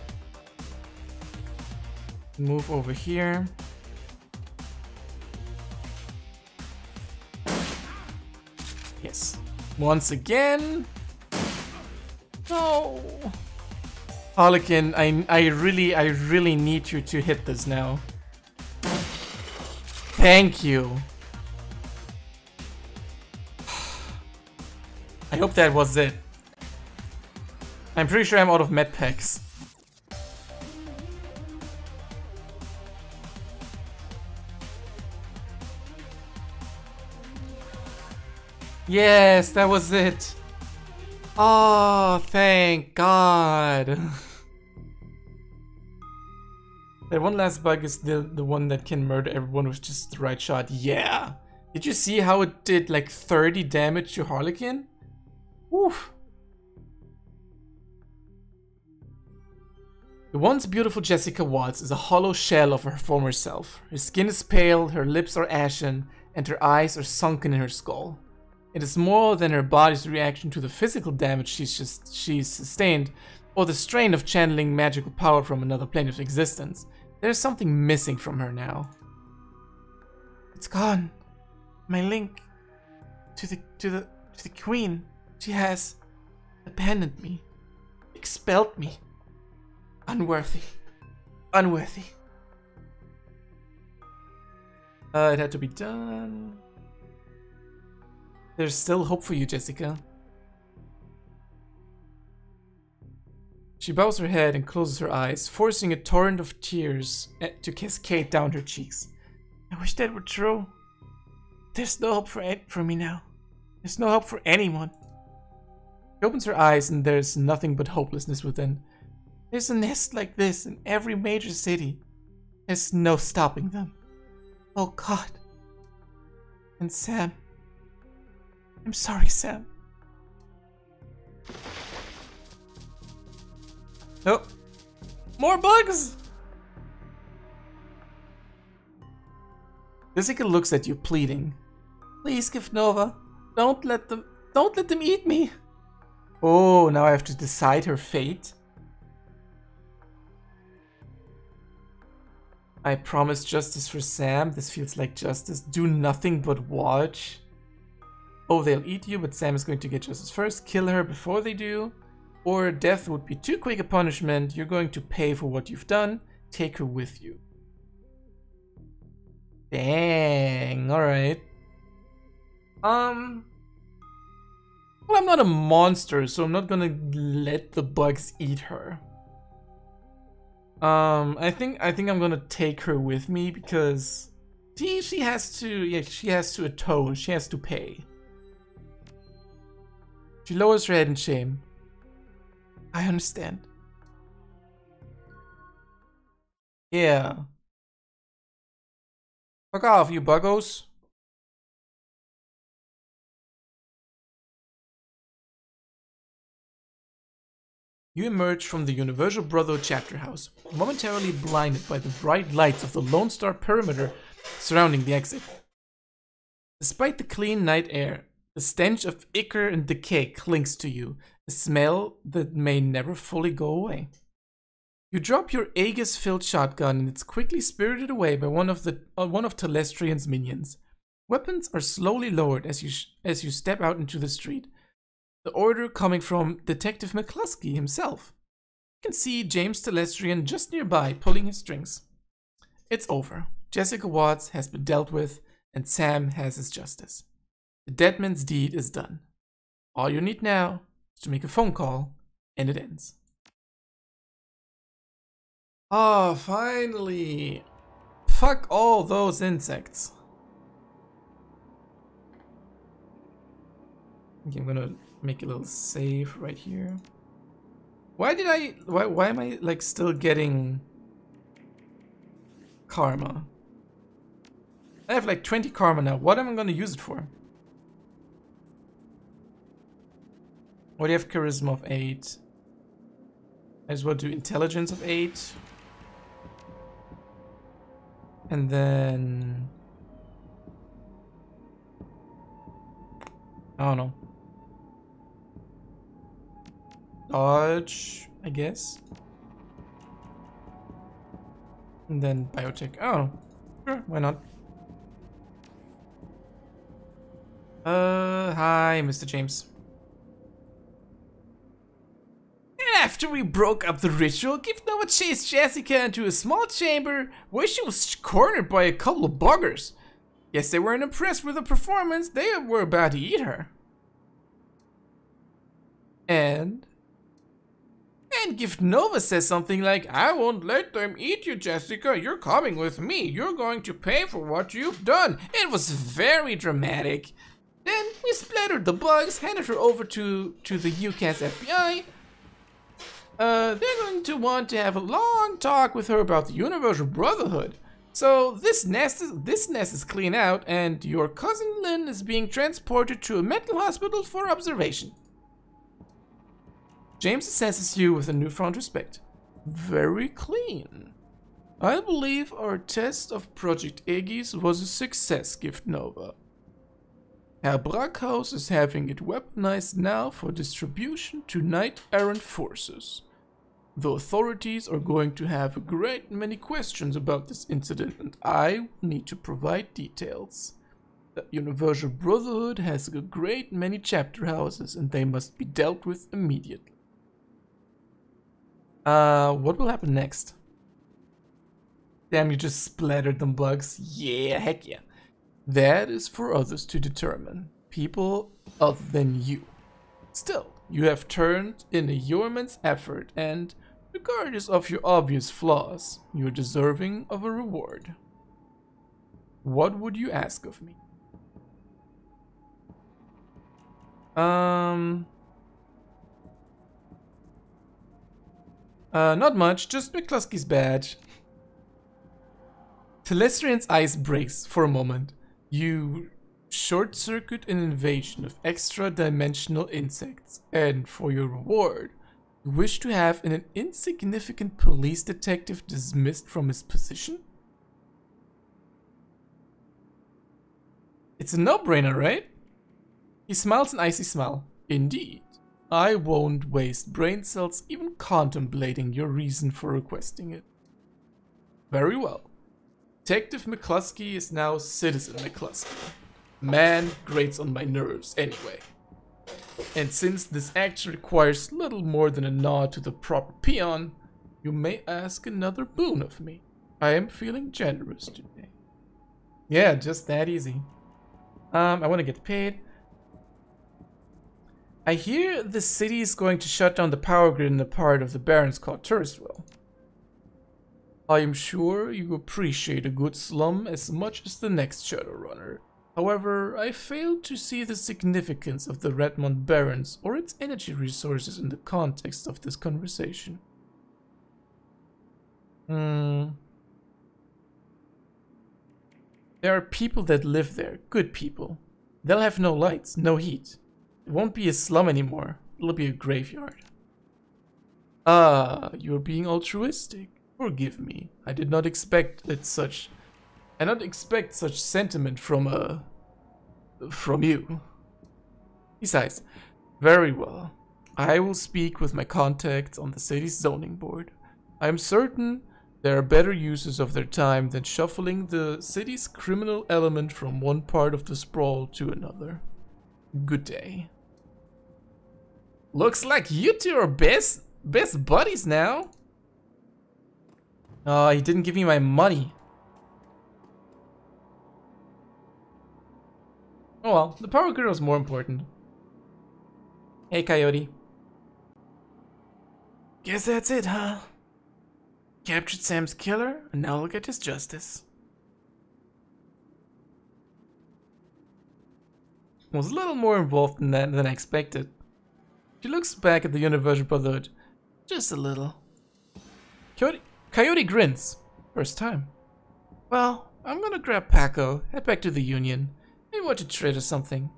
Move over here. Yes. Once again. No. Harlequin, I, I really, I really need you to hit this now. Thank you. *sighs* I hope that was it. I'm pretty sure I'm out of med packs. Yes, that was it. Oh, thank God. *laughs* that one last bug is the, the one that can murder everyone with just the right shot. Yeah. Did you see how it did like 30 damage to Harlequin? Oof. The once beautiful Jessica Watts is a hollow shell of her former self. Her skin is pale, her lips are ashen, and her eyes are sunken in her skull. It is more than her body's reaction to the physical damage she's, just, she's sustained, or the strain of channeling magical power from another plane of existence. There's something missing from her now. It's gone. My link to the to the to the queen. She has abandoned me. Expelled me. Unworthy. Unworthy. Uh, it had to be done. There's still hope for you, Jessica. She bows her head and closes her eyes, forcing a torrent of tears eh, to cascade down her cheeks. I wish that were true. There's no hope for, for me now. There's no hope for anyone. She opens her eyes and there's nothing but hopelessness within. There's a nest like this in every major city. There's no stopping them. Oh God. And Sam. I'm sorry, Sam. Oh. More bugs! Jessica looks at you pleading. Please, Giftnova. Don't let them don't let them eat me. Oh, now I have to decide her fate. I promise justice for Sam. This feels like justice. Do nothing but watch. Oh, they'll eat you, but Sam is going to get justice first. Kill her before they do or death would be too quick a punishment, you're going to pay for what you've done, take her with you. Dang, alright. Um... Well, I'm not a monster, so I'm not gonna let the bugs eat her. Um, I think I think I'm gonna take her with me because she she has to yeah she has to atone she has to pay. She lowers her head in shame. I understand. Yeah. Fuck off, you buggos. You emerge from the Universal Brotherhood chapter house, momentarily blinded by the bright lights of the Lone Star perimeter surrounding the exit. Despite the clean night air, the stench of ichor and decay clings to you, a smell that may never fully go away. You drop your Aegis-filled shotgun and it's quickly spirited away by one of the uh, one of Telestrian's minions. Weapons are slowly lowered as you as you step out into the street. The order coming from Detective McCluskey himself. You can see James Telestrian just nearby pulling his strings. It's over. Jessica Watts has been dealt with, and Sam has his justice. The dead man's deed is done. All you need now to make a phone call, and it ends. Ah, oh, finally! Fuck all those insects. Okay, I'm gonna make a little save right here. Why did I, why, why am I like still getting karma? I have like 20 karma now. What am I gonna use it for? What do you have charisma of 8? I as well do intelligence of 8. And then... I don't know. Dodge, I guess. And then biotech. Oh, sure, why not? Uh, hi, Mr. James. After we broke up the ritual, Giftnova chased Jessica into a small chamber where she was cornered by a couple of buggers. Yes, they weren't impressed with the performance, they were about to eat her. And... And Giftnova says something like, I won't let them eat you, Jessica. You're coming with me. You're going to pay for what you've done. It was very dramatic. Then we splattered the bugs, handed her over to, to the UCAS FBI, uh, they're going to want to have a long talk with her about the Universal Brotherhood. So this nest is this nest is clean out, and your cousin Lynn is being transported to a mental hospital for observation. James assesses you with a newfound respect. Very clean. I believe our test of Project Aegis was a success, Giftnova. Herr Brackhaus is having it weaponized now for distribution to knight errant forces. The authorities are going to have a great many questions about this incident, and I need to provide details. The Universal Brotherhood has a great many chapter houses, and they must be dealt with immediately. Uh, what will happen next? Damn, you just splattered them bugs. Yeah, heck yeah. That is for others to determine. People other than you. Still, you have turned in a yeoman's effort, and regardless of your obvious flaws, you're deserving of a reward. What would you ask of me? Um... Uh, not much, just McCluskey's badge. Telestrian's ice breaks for a moment. You short circuit an invasion of extra dimensional insects, and for your reward, wish to have an insignificant police detective dismissed from his position? It's a no-brainer, right? He smiles an icy smile. Indeed. I won't waste brain cells even contemplating your reason for requesting it. Very well. Detective McCluskey is now Citizen McCluskey. Man grates on my nerves anyway. And since this action requires little more than a nod to the proper peon, you may ask another boon of me. I am feeling generous today. Yeah, just that easy. Um, I want to get paid. I hear the city is going to shut down the power grid in the part of the Barrens called Touristville. I am sure you appreciate a good slum as much as the next Shadowrunner. However, I fail to see the significance of the Redmond Barrens or its energy resources in the context of this conversation. Hmm. There are people that live there, good people. They'll have no lights, no heat. It won't be a slum anymore. It'll be a graveyard. Ah, you're being altruistic. Forgive me. I did not expect it such... I don't expect such sentiment from a... from you. Besides, very well. I will speak with my contacts on the city's zoning board. I am certain there are better uses of their time than shuffling the city's criminal element from one part of the sprawl to another. Good day. Looks like you two are best best buddies now. Oh, he didn't give me my money. Oh well, the power grid was more important. Hey, Coyote. Guess that's it, huh? Captured Sam's killer, and now we'll get his justice. Was a little more involved in that than I expected. She looks back at the Universal Brotherhood. Just a little. Coyote, Coyote grins. First time. Well, I'm gonna grab Paco, head back to the Union. Maybe want to trade or something.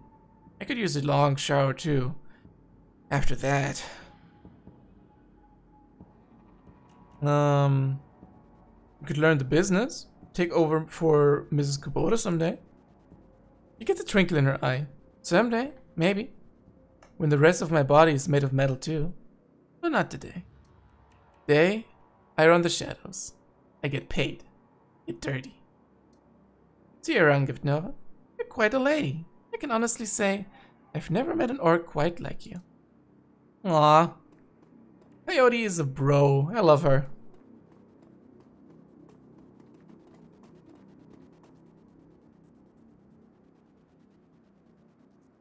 I could use a long shower too. After that. Um, you could learn the business. Take over for Mrs. Kubota someday. You get the twinkle in her eye. Someday, maybe. When the rest of my body is made of metal too. But not today. Today, I run the shadows. I get paid. Get dirty. See you around, Giftnova. Quite a lady. I can honestly say I've never met an orc quite like you. Aw. Coyote is a bro. I love her.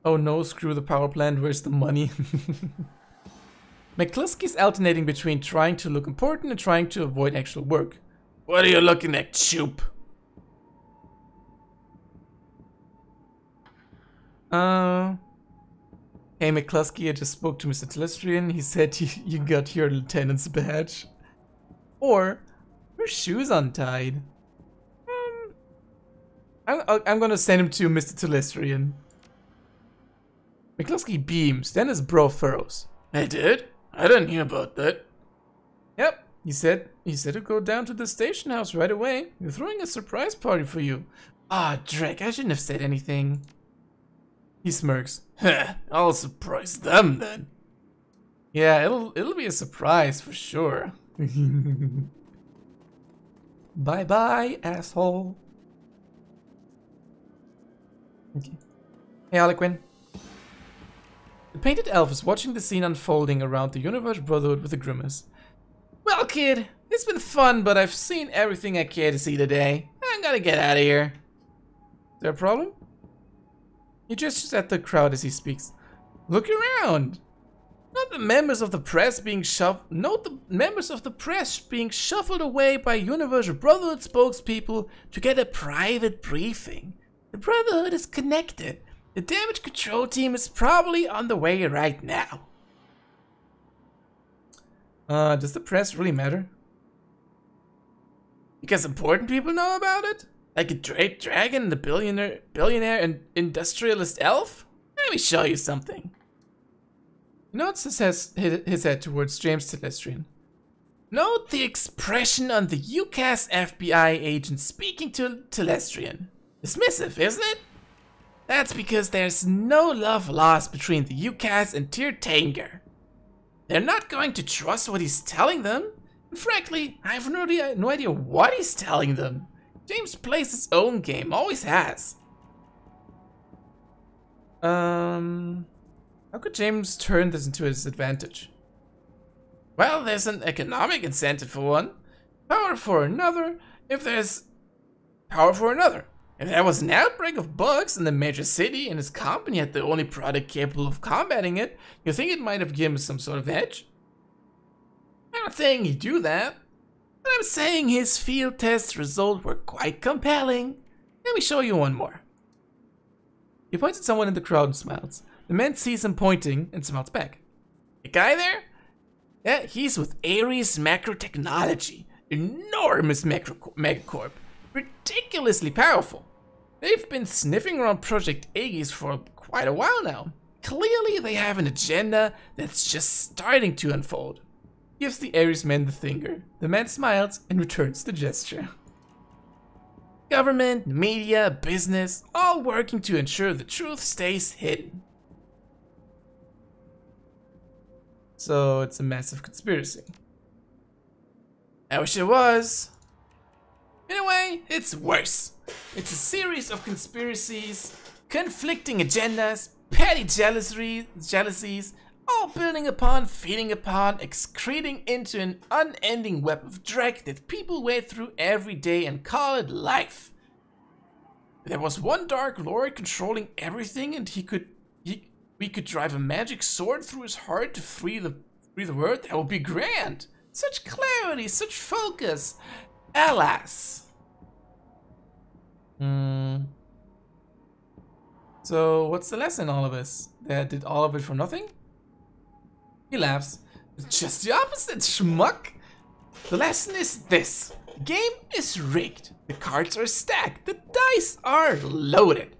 Oh no, screw the power plant, where's the money? *laughs* McCluskey's alternating between trying to look important and trying to avoid actual work. What are you looking at, choop? Uh, hey McCluskey, I just spoke to Mr. Telestrian. He said *laughs* you, you got your lieutenant's badge. Or, your shoes untied. Um, I'm, I'm gonna send him to Mr. Telestrian. McCluskey beams, then his brow furrows. I did? I didn't hear about that. Yep, he said. He said to go down to the station house right away. We're throwing a surprise party for you. Ah, Drake, I shouldn't have said anything. He smirks. Heh, I'll surprise them then. Yeah, it'll it'll be a surprise for sure. *laughs* bye bye, asshole. Okay. Hey, Harlequin. The painted elf is watching the scene unfolding around the Universe Brotherhood with a grimace. Well, kid, it's been fun, but I've seen everything I care to see today. I'm gonna get out of here. Is there a problem? He gestures at the crowd as he speaks. Look around! Not the members of the press being shoved. Note the members of the press being shuffled away by Universal Brotherhood spokespeople to get a private briefing. The Brotherhood is connected. The damage control team is probably on the way right now. Uh, does the press really matter? Because important people know about it? Like a great dragon, the billionaire, billionaire and industrialist elf? Let me show you something. Nods his, his head towards James Telestrian. Note the expression on the UCAS FBI agent speaking to Telestrian. Dismissive, isn't it? That's because there's no love lost between the UCAS and Tir Tairngire. They're not going to trust what he's telling them. And frankly, I have no idea, no idea what he's telling them. James plays his own game, always has. Um, how could James turn this into his advantage? Well, there's an economic incentive for one, power for another, if there's power for another. If there was an outbreak of bugs in the major city and his company had the only product capable of combating it, you think it might have given him some sort of edge? I'm not saying he'd do that, but I'm saying his field test results were quite compelling. Let me show you one more. He points at someone in the crowd and smiles. The man sees him pointing and smiles back. The guy there? Yeah, he's with Ares Macrotechnology, enormous macro megacorp, ridiculously powerful. They've been sniffing around Project Aegis for quite a while now. Clearly they have an agenda that's just starting to unfold. Gives the Ares man the finger. The man smiles and returns the gesture. Government, media, business, all working to ensure the truth stays hidden. So it's a massive conspiracy. I wish it was. In a way, it's worse. It's a series of conspiracies, conflicting agendas, petty jealousy, jealousies, all building upon, feeding upon, excreting into an unending web of drek that people wade through every day and call it life. There was one Dark Lord controlling everything and he could he, we could drive a magic sword through his heart to free the free the world, that would be grand. Such clarity, such focus. Alas. Hmm. So, what's the lesson, all of us? That did all of it for nothing? He laughs. Just the opposite, schmuck! The lesson is this. The game is rigged. The cards are stacked. The dice are loaded.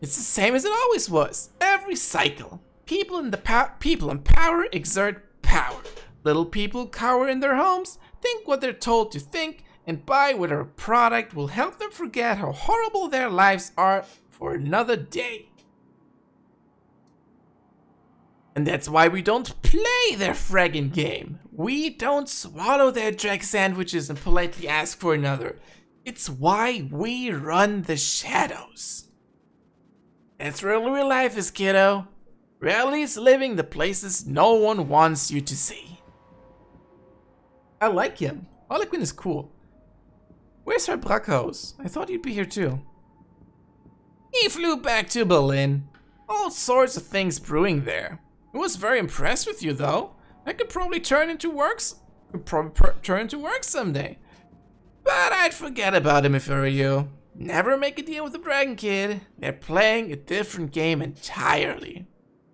It's the same as it always was. Every cycle. People in the people in power exert power. Little people cower in their homes, think what they're told to think, and buy whatever product will help them forget how horrible their lives are for another day. And that's why we don't play their fragging game. We don't swallow their drek sandwiches and politely ask for another. It's why we run the shadows. That's where real life is, kiddo. Is living the places no one wants you to see. I like him. Harlequin is cool. Where's Herr Brackhaus? I thought you'd be here too. He flew back to Berlin. All sorts of things brewing there. I was very impressed with you though. I could probably turn into works could probably turn into work someday. But I'd forget about him if I were you. Never make a deal with the Dragon Kid. They're playing a different game entirely.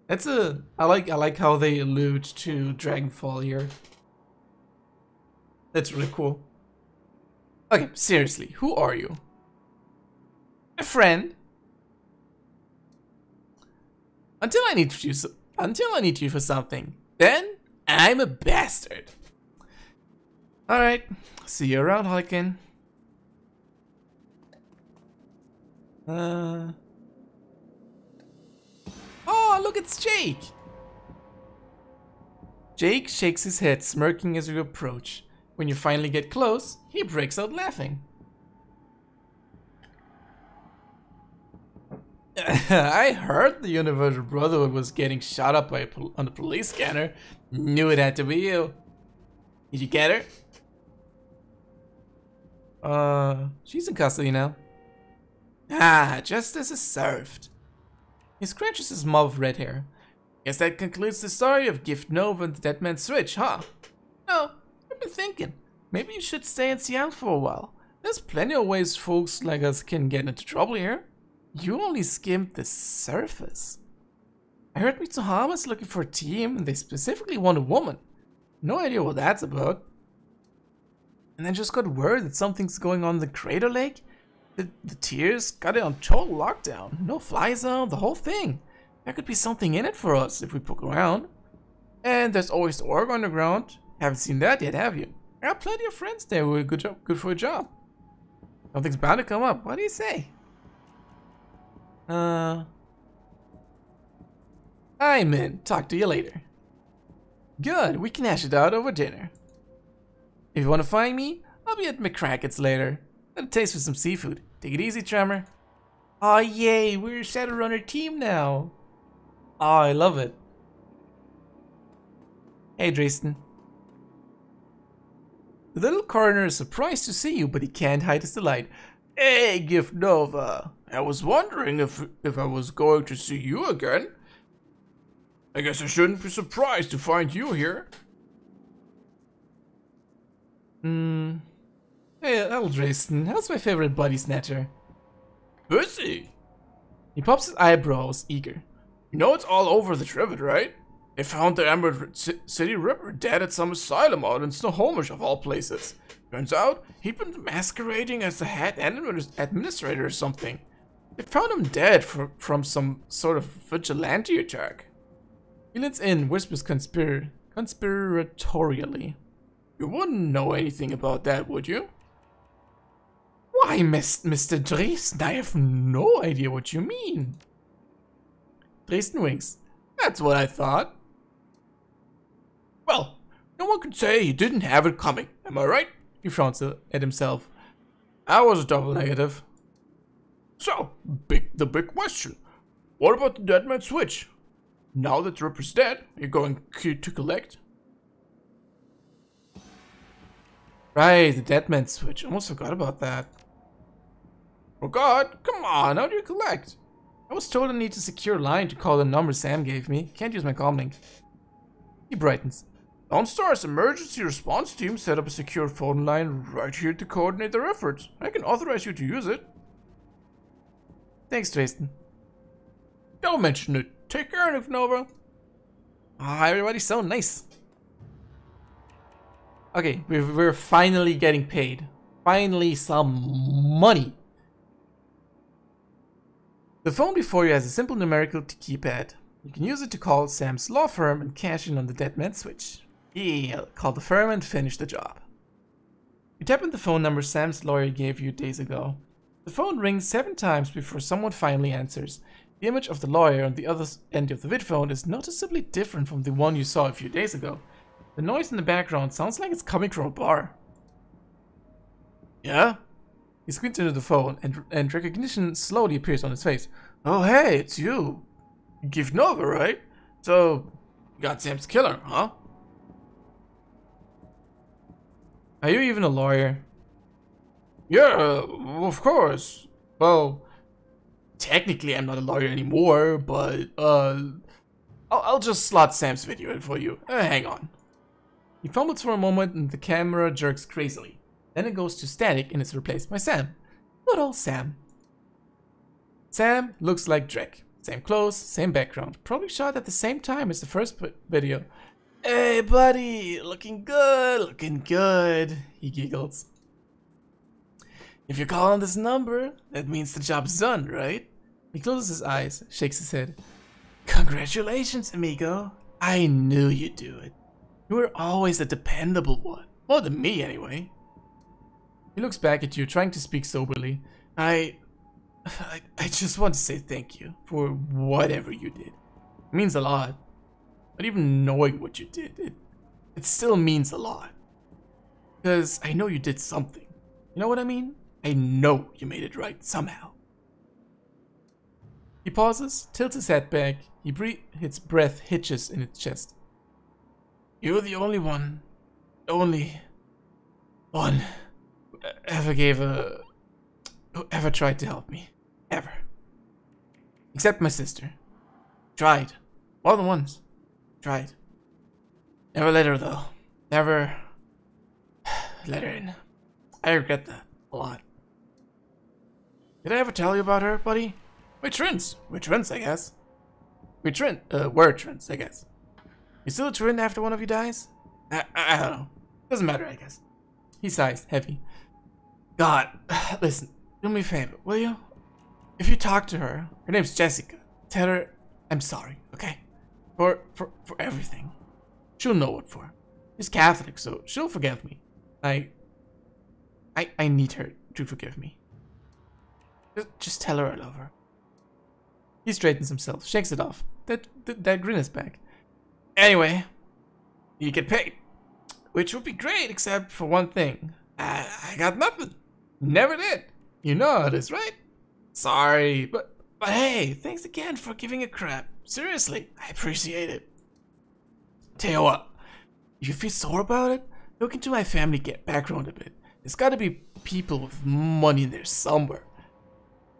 That's a I like I like how they allude to Dragonfall here. That's really cool. Okay, seriously, who are you? A friend. Until I need you, until I need you for something, then I'm a bastard. All right, see you around, Harlequin. Uh. Oh, look, it's Jake. Jake shakes his head, smirking as you approach. When you finally get close, he breaks out laughing. *laughs* I heard the Universal Brotherhood was getting shot up by a on the police scanner. Knew it had to be you. Did you get her? Uh, she's in custody now. Ah, justice is served. He scratches his of red hair. Guess that concludes the story of Giftnova and the Dead Man's Switch, huh? No, I've been thinking. Maybe you should stay in Seattle for a while. There's plenty of ways folks like us can get into trouble here. You only skimmed the surface. I heard Mitsuhama's looking for a team and they specifically want a woman. No idea what that's about. And I just got word that something's going on in the Crater Lake. The, the Tears got it on total lockdown. No fly zone, the whole thing. There could be something in it for us if we poke around. And there's always the Ork Underground. Haven't seen that yet, have you? I got plenty of friends there who are good, job, good for a job. Something's bound to come up. What do you say? Uh... I'm in. Talk to you later. Good, we can hash it out over dinner. If you want to find me, I'll be at McCrackett's later. Got a taste for some seafood. Take it easy, Tremor. Aw, oh, yay, we're a Shadowrunner team now. Oh, I love it. Hey, Dresden. The little coroner is surprised to see you, but he can't hide his delight. Hey, Giftnova. I was wondering if if I was going to see you again. I guess I shouldn't be surprised to find you here. Hmm. Hey, Dresden, how's my favorite body snatcher? Pussy! He pops his eyebrows, eager. You know it's all over the Trivet, right? They found the Emerald City Ripper dead at some asylum out in Snohomish of all places. Turns out, he'd been masquerading as the head administrator or something. They found him dead for, from some sort of vigilante attack. He leans in, whispers conspir conspiratorially. You wouldn't know anything about that, would you? Why, Mr. Dresden, I have no idea what you mean. Dresden winks. That's what I thought. Well, no one can say he didn't have it coming, am I right? He frowns at himself. I was a double negative. So, big, the big question. What about the Dead Man Switch? Now that Ripper's dead, you're you going to collect? Right, the Dead Man Switch. Almost forgot about that. Oh god, Come on, how do you collect? I was told I need a secure line to call the number Sam gave me. Can't use my comlink. He brightens. Dawnstar's emergency response team set up a secure phone line right here to coordinate their efforts. I can authorize you to use it. Thanks, Dresden. Don't mention it. Take care of Nova. Ah, everybody's so nice. Okay, we're, we're finally getting paid. Finally some money. The phone before you has a simple numerical keypad. You can use it to call Sam's law firm and cash in on the dead man switch. Yeah, call the firm and finish the job. You tap in the phone number Sam's lawyer gave you days ago. The phone rings seven times before someone finally answers. The image of the lawyer on the other end of the vidphone is noticeably different from the one you saw a few days ago. The noise in the background sounds like it's coming from a bar. Yeah? He squints into the phone, and, and recognition slowly appears on his face. Oh, hey, it's you. Giftnova, right? So, you got Sam's killer, huh? Are you even a lawyer? Yeah, of course. Well, technically I'm not a lawyer anymore, but, uh, I'll, I'll just slot Sam's video in for you. Uh, hang on. He fumbles for a moment and the camera jerks crazily. Then it goes to static and is replaced by Sam. Good old Sam. Sam looks like Drek. Same clothes, same background. Probably shot at the same time as the first video. Hey buddy, looking good, looking good, he giggles. If you call on this number, that means the job's done, right? He closes his eyes, shakes his head. Congratulations, amigo. I knew you'd do it. You were always a dependable one. More than me, anyway. He looks back at you, trying to speak soberly. I, I, I just want to say thank you for whatever you did. It means a lot. But even knowing what you did, it it still means a lot. Because I know you did something. You know what I mean? I know you made it right somehow. He pauses, tilts his head back. He bre- his breath hitches in his chest. You're the only one, only one who ever gave a, who ever tried to help me, ever. Except my sister. Tried, more than once. Tried. Never let her though. Never *sighs* let her in. I regret that a lot. Did I ever tell you about her, buddy? We're twins. We're I guess. We're twin. Uh, we're twins, I guess. You still a twin after one of you dies? I, I, I don't know. Doesn't matter, I guess. He sighs, heavy. God, *sighs* listen, do me a favor, will you? If you talk to her, her name's Jessica. Tell her I'm sorry, okay? For for for everything. She'll know what for. She's Catholic, so she'll forgive me. I I I need her to forgive me. Just, tell her I love her. He straightens himself, shakes it off. That, that that grin is back. Anyway, you get paid. Which would be great, except for one thing. I, I got nothing. Never did. You know it is, right? Sorry, but but hey, thanks again for giving a crap. Seriously, I appreciate it. Tell you what, you feel sore about it, look into my family get background a bit. There's gotta be people with money in there somewhere.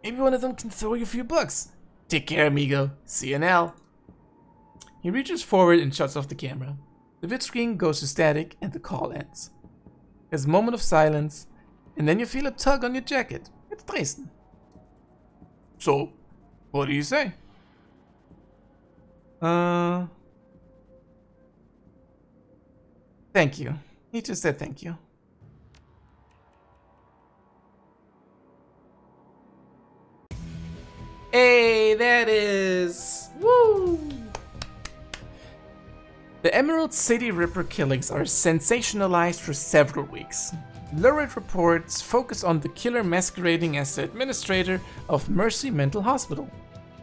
Maybe one of them can throw you a few bucks. Take care, amigo. See you now. He reaches forward and shuts off the camera. The vid screen goes to static and the call ends. There's a moment of silence, and then you feel a tug on your jacket. It's Dresden. So, what do you say? Uh. Thank you. He just said thank you. Hey, that is. Woo! The Emerald City Ripper killings are sensationalized for several weeks. Lurid reports focus on the killer masquerading as the administrator of Mercy Mental Hospital.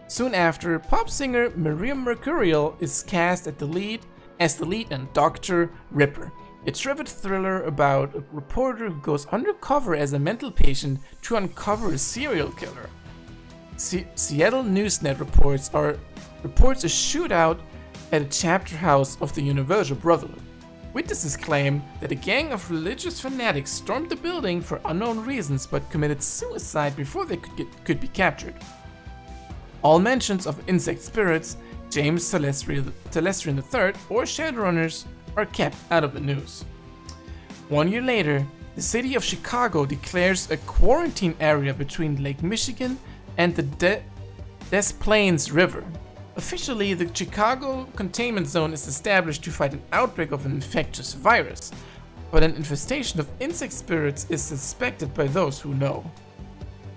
Soon after, pop singer Miriam Mercurial is cast at the lead as the lead in Doctor Ripper, a trivet thriller about a reporter who goes undercover as a mental patient to uncover a serial killer. Se- Seattle Newsnet reports are reports a shootout at a chapter house of the Universal Brotherhood. Witnesses claim that a gang of religious fanatics stormed the building for unknown reasons but committed suicide before they could, get, could be captured. All mentions of insect spirits, James Telestrian III, or Shadowrunners are kept out of the news. One year later, the city of Chicago declares a quarantine area between Lake Michigan and the De- Des Plaines River. Officially, the Chicago containment zone is established to fight an outbreak of an infectious virus, but an infestation of insect spirits is suspected by those who know.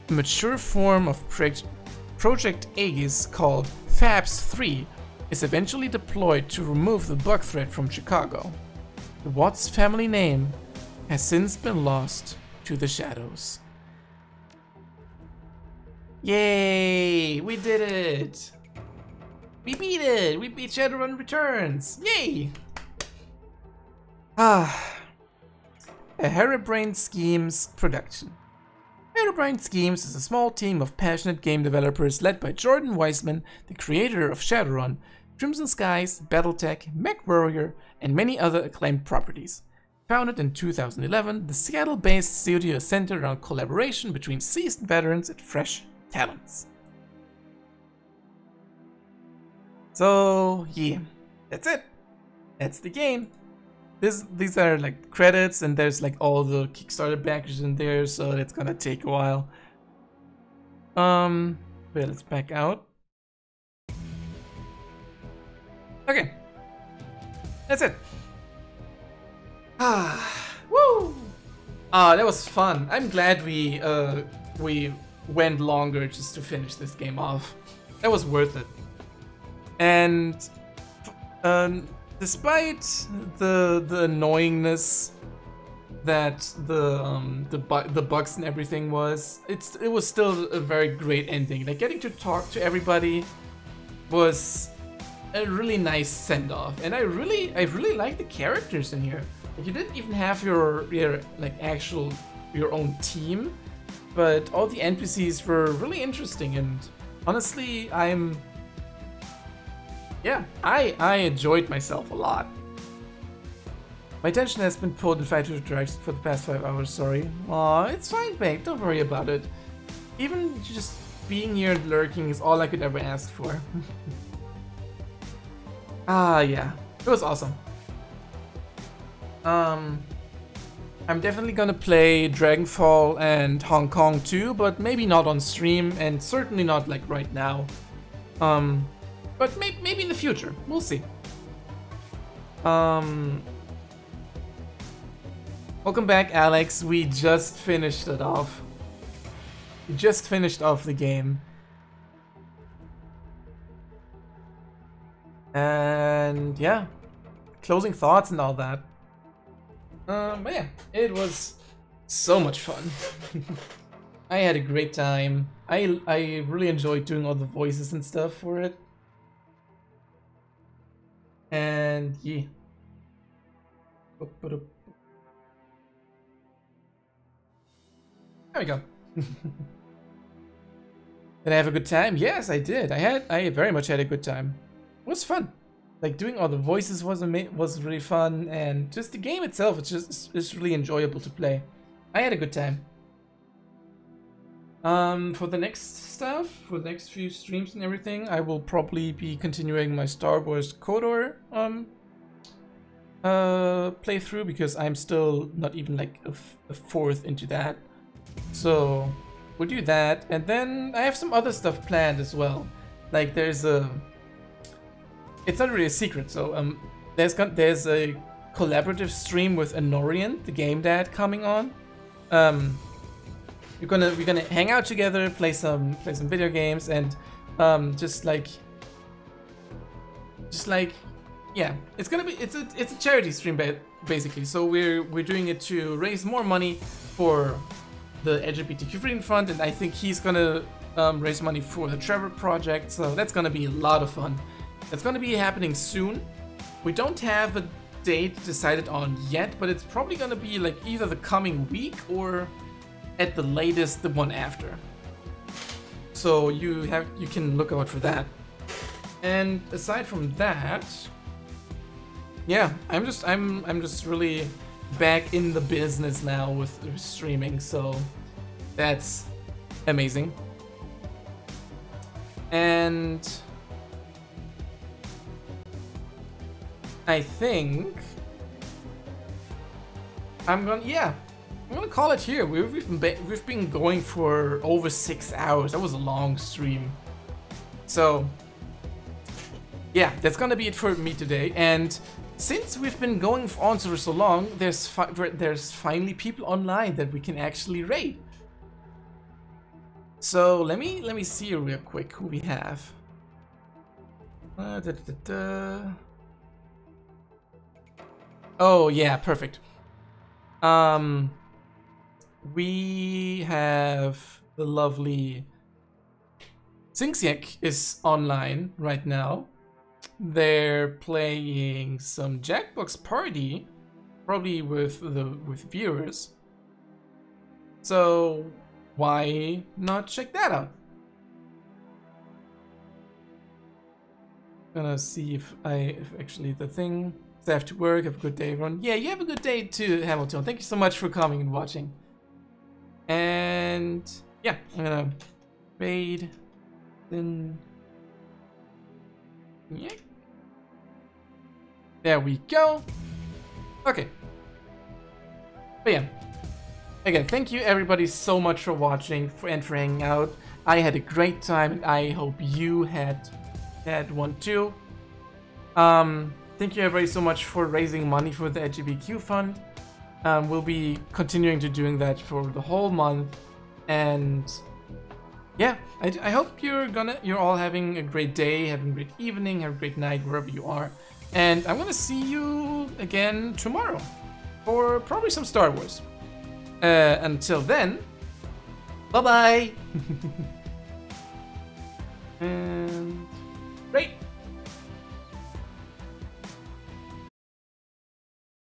A mature form of Project Project Aegis called FABS 3 is eventually deployed to remove the bug threat from Chicago. The Watts family name has since been lost to the shadows. Yay! We did it! We beat it! We beat Shadowrun Returns! Yay! Ah. *sighs* A Harebrained Schemes production. Harebrained Schemes is a small team of passionate game developers led by Jordan Weisman, the creator of Shadowrun, Crimson Skies, Battletech, MechWarrior, and many other acclaimed properties. Founded in 2011, the Seattle based studio is centered around collaboration between seasoned veterans and fresh talents. So, yeah, that's it. That's the game. This, these are like credits, and there's like all the Kickstarter backers in there, so it's gonna take a while. Um, but let's back out. Okay, that's it. Ah, *sighs* woo! Ah, that was fun. I'm glad we uh we went longer just to finish this game off. That was worth it. And um, despite the the annoyingness that the um, the bu- the bugs and everything was, it's it was still a very great ending. Like getting to talk to everybody was a really nice send off, and I really I really like the characters in here. Like you didn't even have your your like actual your own team, but all the NPCs were really interesting and honestly I'm yeah I I enjoyed myself a lot. My attention has been pulled in five directions for the past five hours, sorry. Aw, it's fine, babe, don't worry about it. Even just being here and lurking is all I could ever ask for. *laughs* ah, yeah. It was awesome. Um, I'm definitely gonna play Dragonfall and Hong Kong too, but maybe not on stream, and certainly not like right now. Um, but may maybe in the future. We'll see. Um, welcome back, Alex. We just finished it off. We just finished off the game. And yeah, closing thoughts and all that. Um, but yeah, it was so much fun. *laughs* I had a great time. I I really enjoyed doing all the voices and stuff for it. And yeah. There we go. *laughs* did I have a good time? Yes, I did. I had I very much had a good time. It was fun like doing all the voices was was really fun, and just the game itself, it's just it's really enjoyable to play. I had a good time. Um, for the next stuff, for the next few streams and everything, I will probably be continuing my Star Wars KOTOR um uh playthrough because I'm still not even like a, a fourth into that. So we'll do that, and then I have some other stuff planned as well. Like there's a it's not really a secret. So um, there's there's a collaborative stream with Anorian, the game dad, coming on. Um, we're gonna we're gonna hang out together, play some play some video games, and um, just like just like yeah, it's gonna be it's a it's a charity stream basically. So we're we're doing it to raise more money for the LGBTQ Freedom Fund, and I think he's gonna um, raise money for the Trevor Project. So that's gonna be a lot of fun. It's to be happening soon. We don't have a date decided on yet, but it's probably to be like either the coming week or at the latest the one after. So you have you can look out for that. And aside from that, yeah, I'm just I'm I'm just really back in the business now with streaming, so that's amazing. And I think I'm gonna yeah I'm gonna call it here. We've been we've been going for over six hours. That was a long stream. So yeah, that's gonna be it for me today. And since we've been going on for so long, there's fi there's finally people online that we can actually raid. So let me let me see real quick who we have. Uh, da, da, da, Oh, yeah, perfect. Um, we have the lovely Zinxiek is online right now. They're playing some Jackbox Party, probably with the with viewers. So why not check that out? Gonna see if I if actually the thing Have to work. Have a good day, everyone. Yeah, you have a good day too, Hamilton. Thank you so much for coming and watching. And yeah, I'm gonna raid. Then yeah. There we go. Okay. But yeah. Again, thank you everybody so much for watching for hanging out. I had a great time and I hope you had had one too. Um Thank you everybody so much for raising money for the LGBTQ fund. Um, we'll be continuing to doing that for the whole month. And yeah, I, I hope you're gonna you're all having a great day, having a great evening, have a great night wherever you are. And I'm gonna see you again tomorrow for probably some Star Wars. Uh, until then, bye bye. *laughs* and great.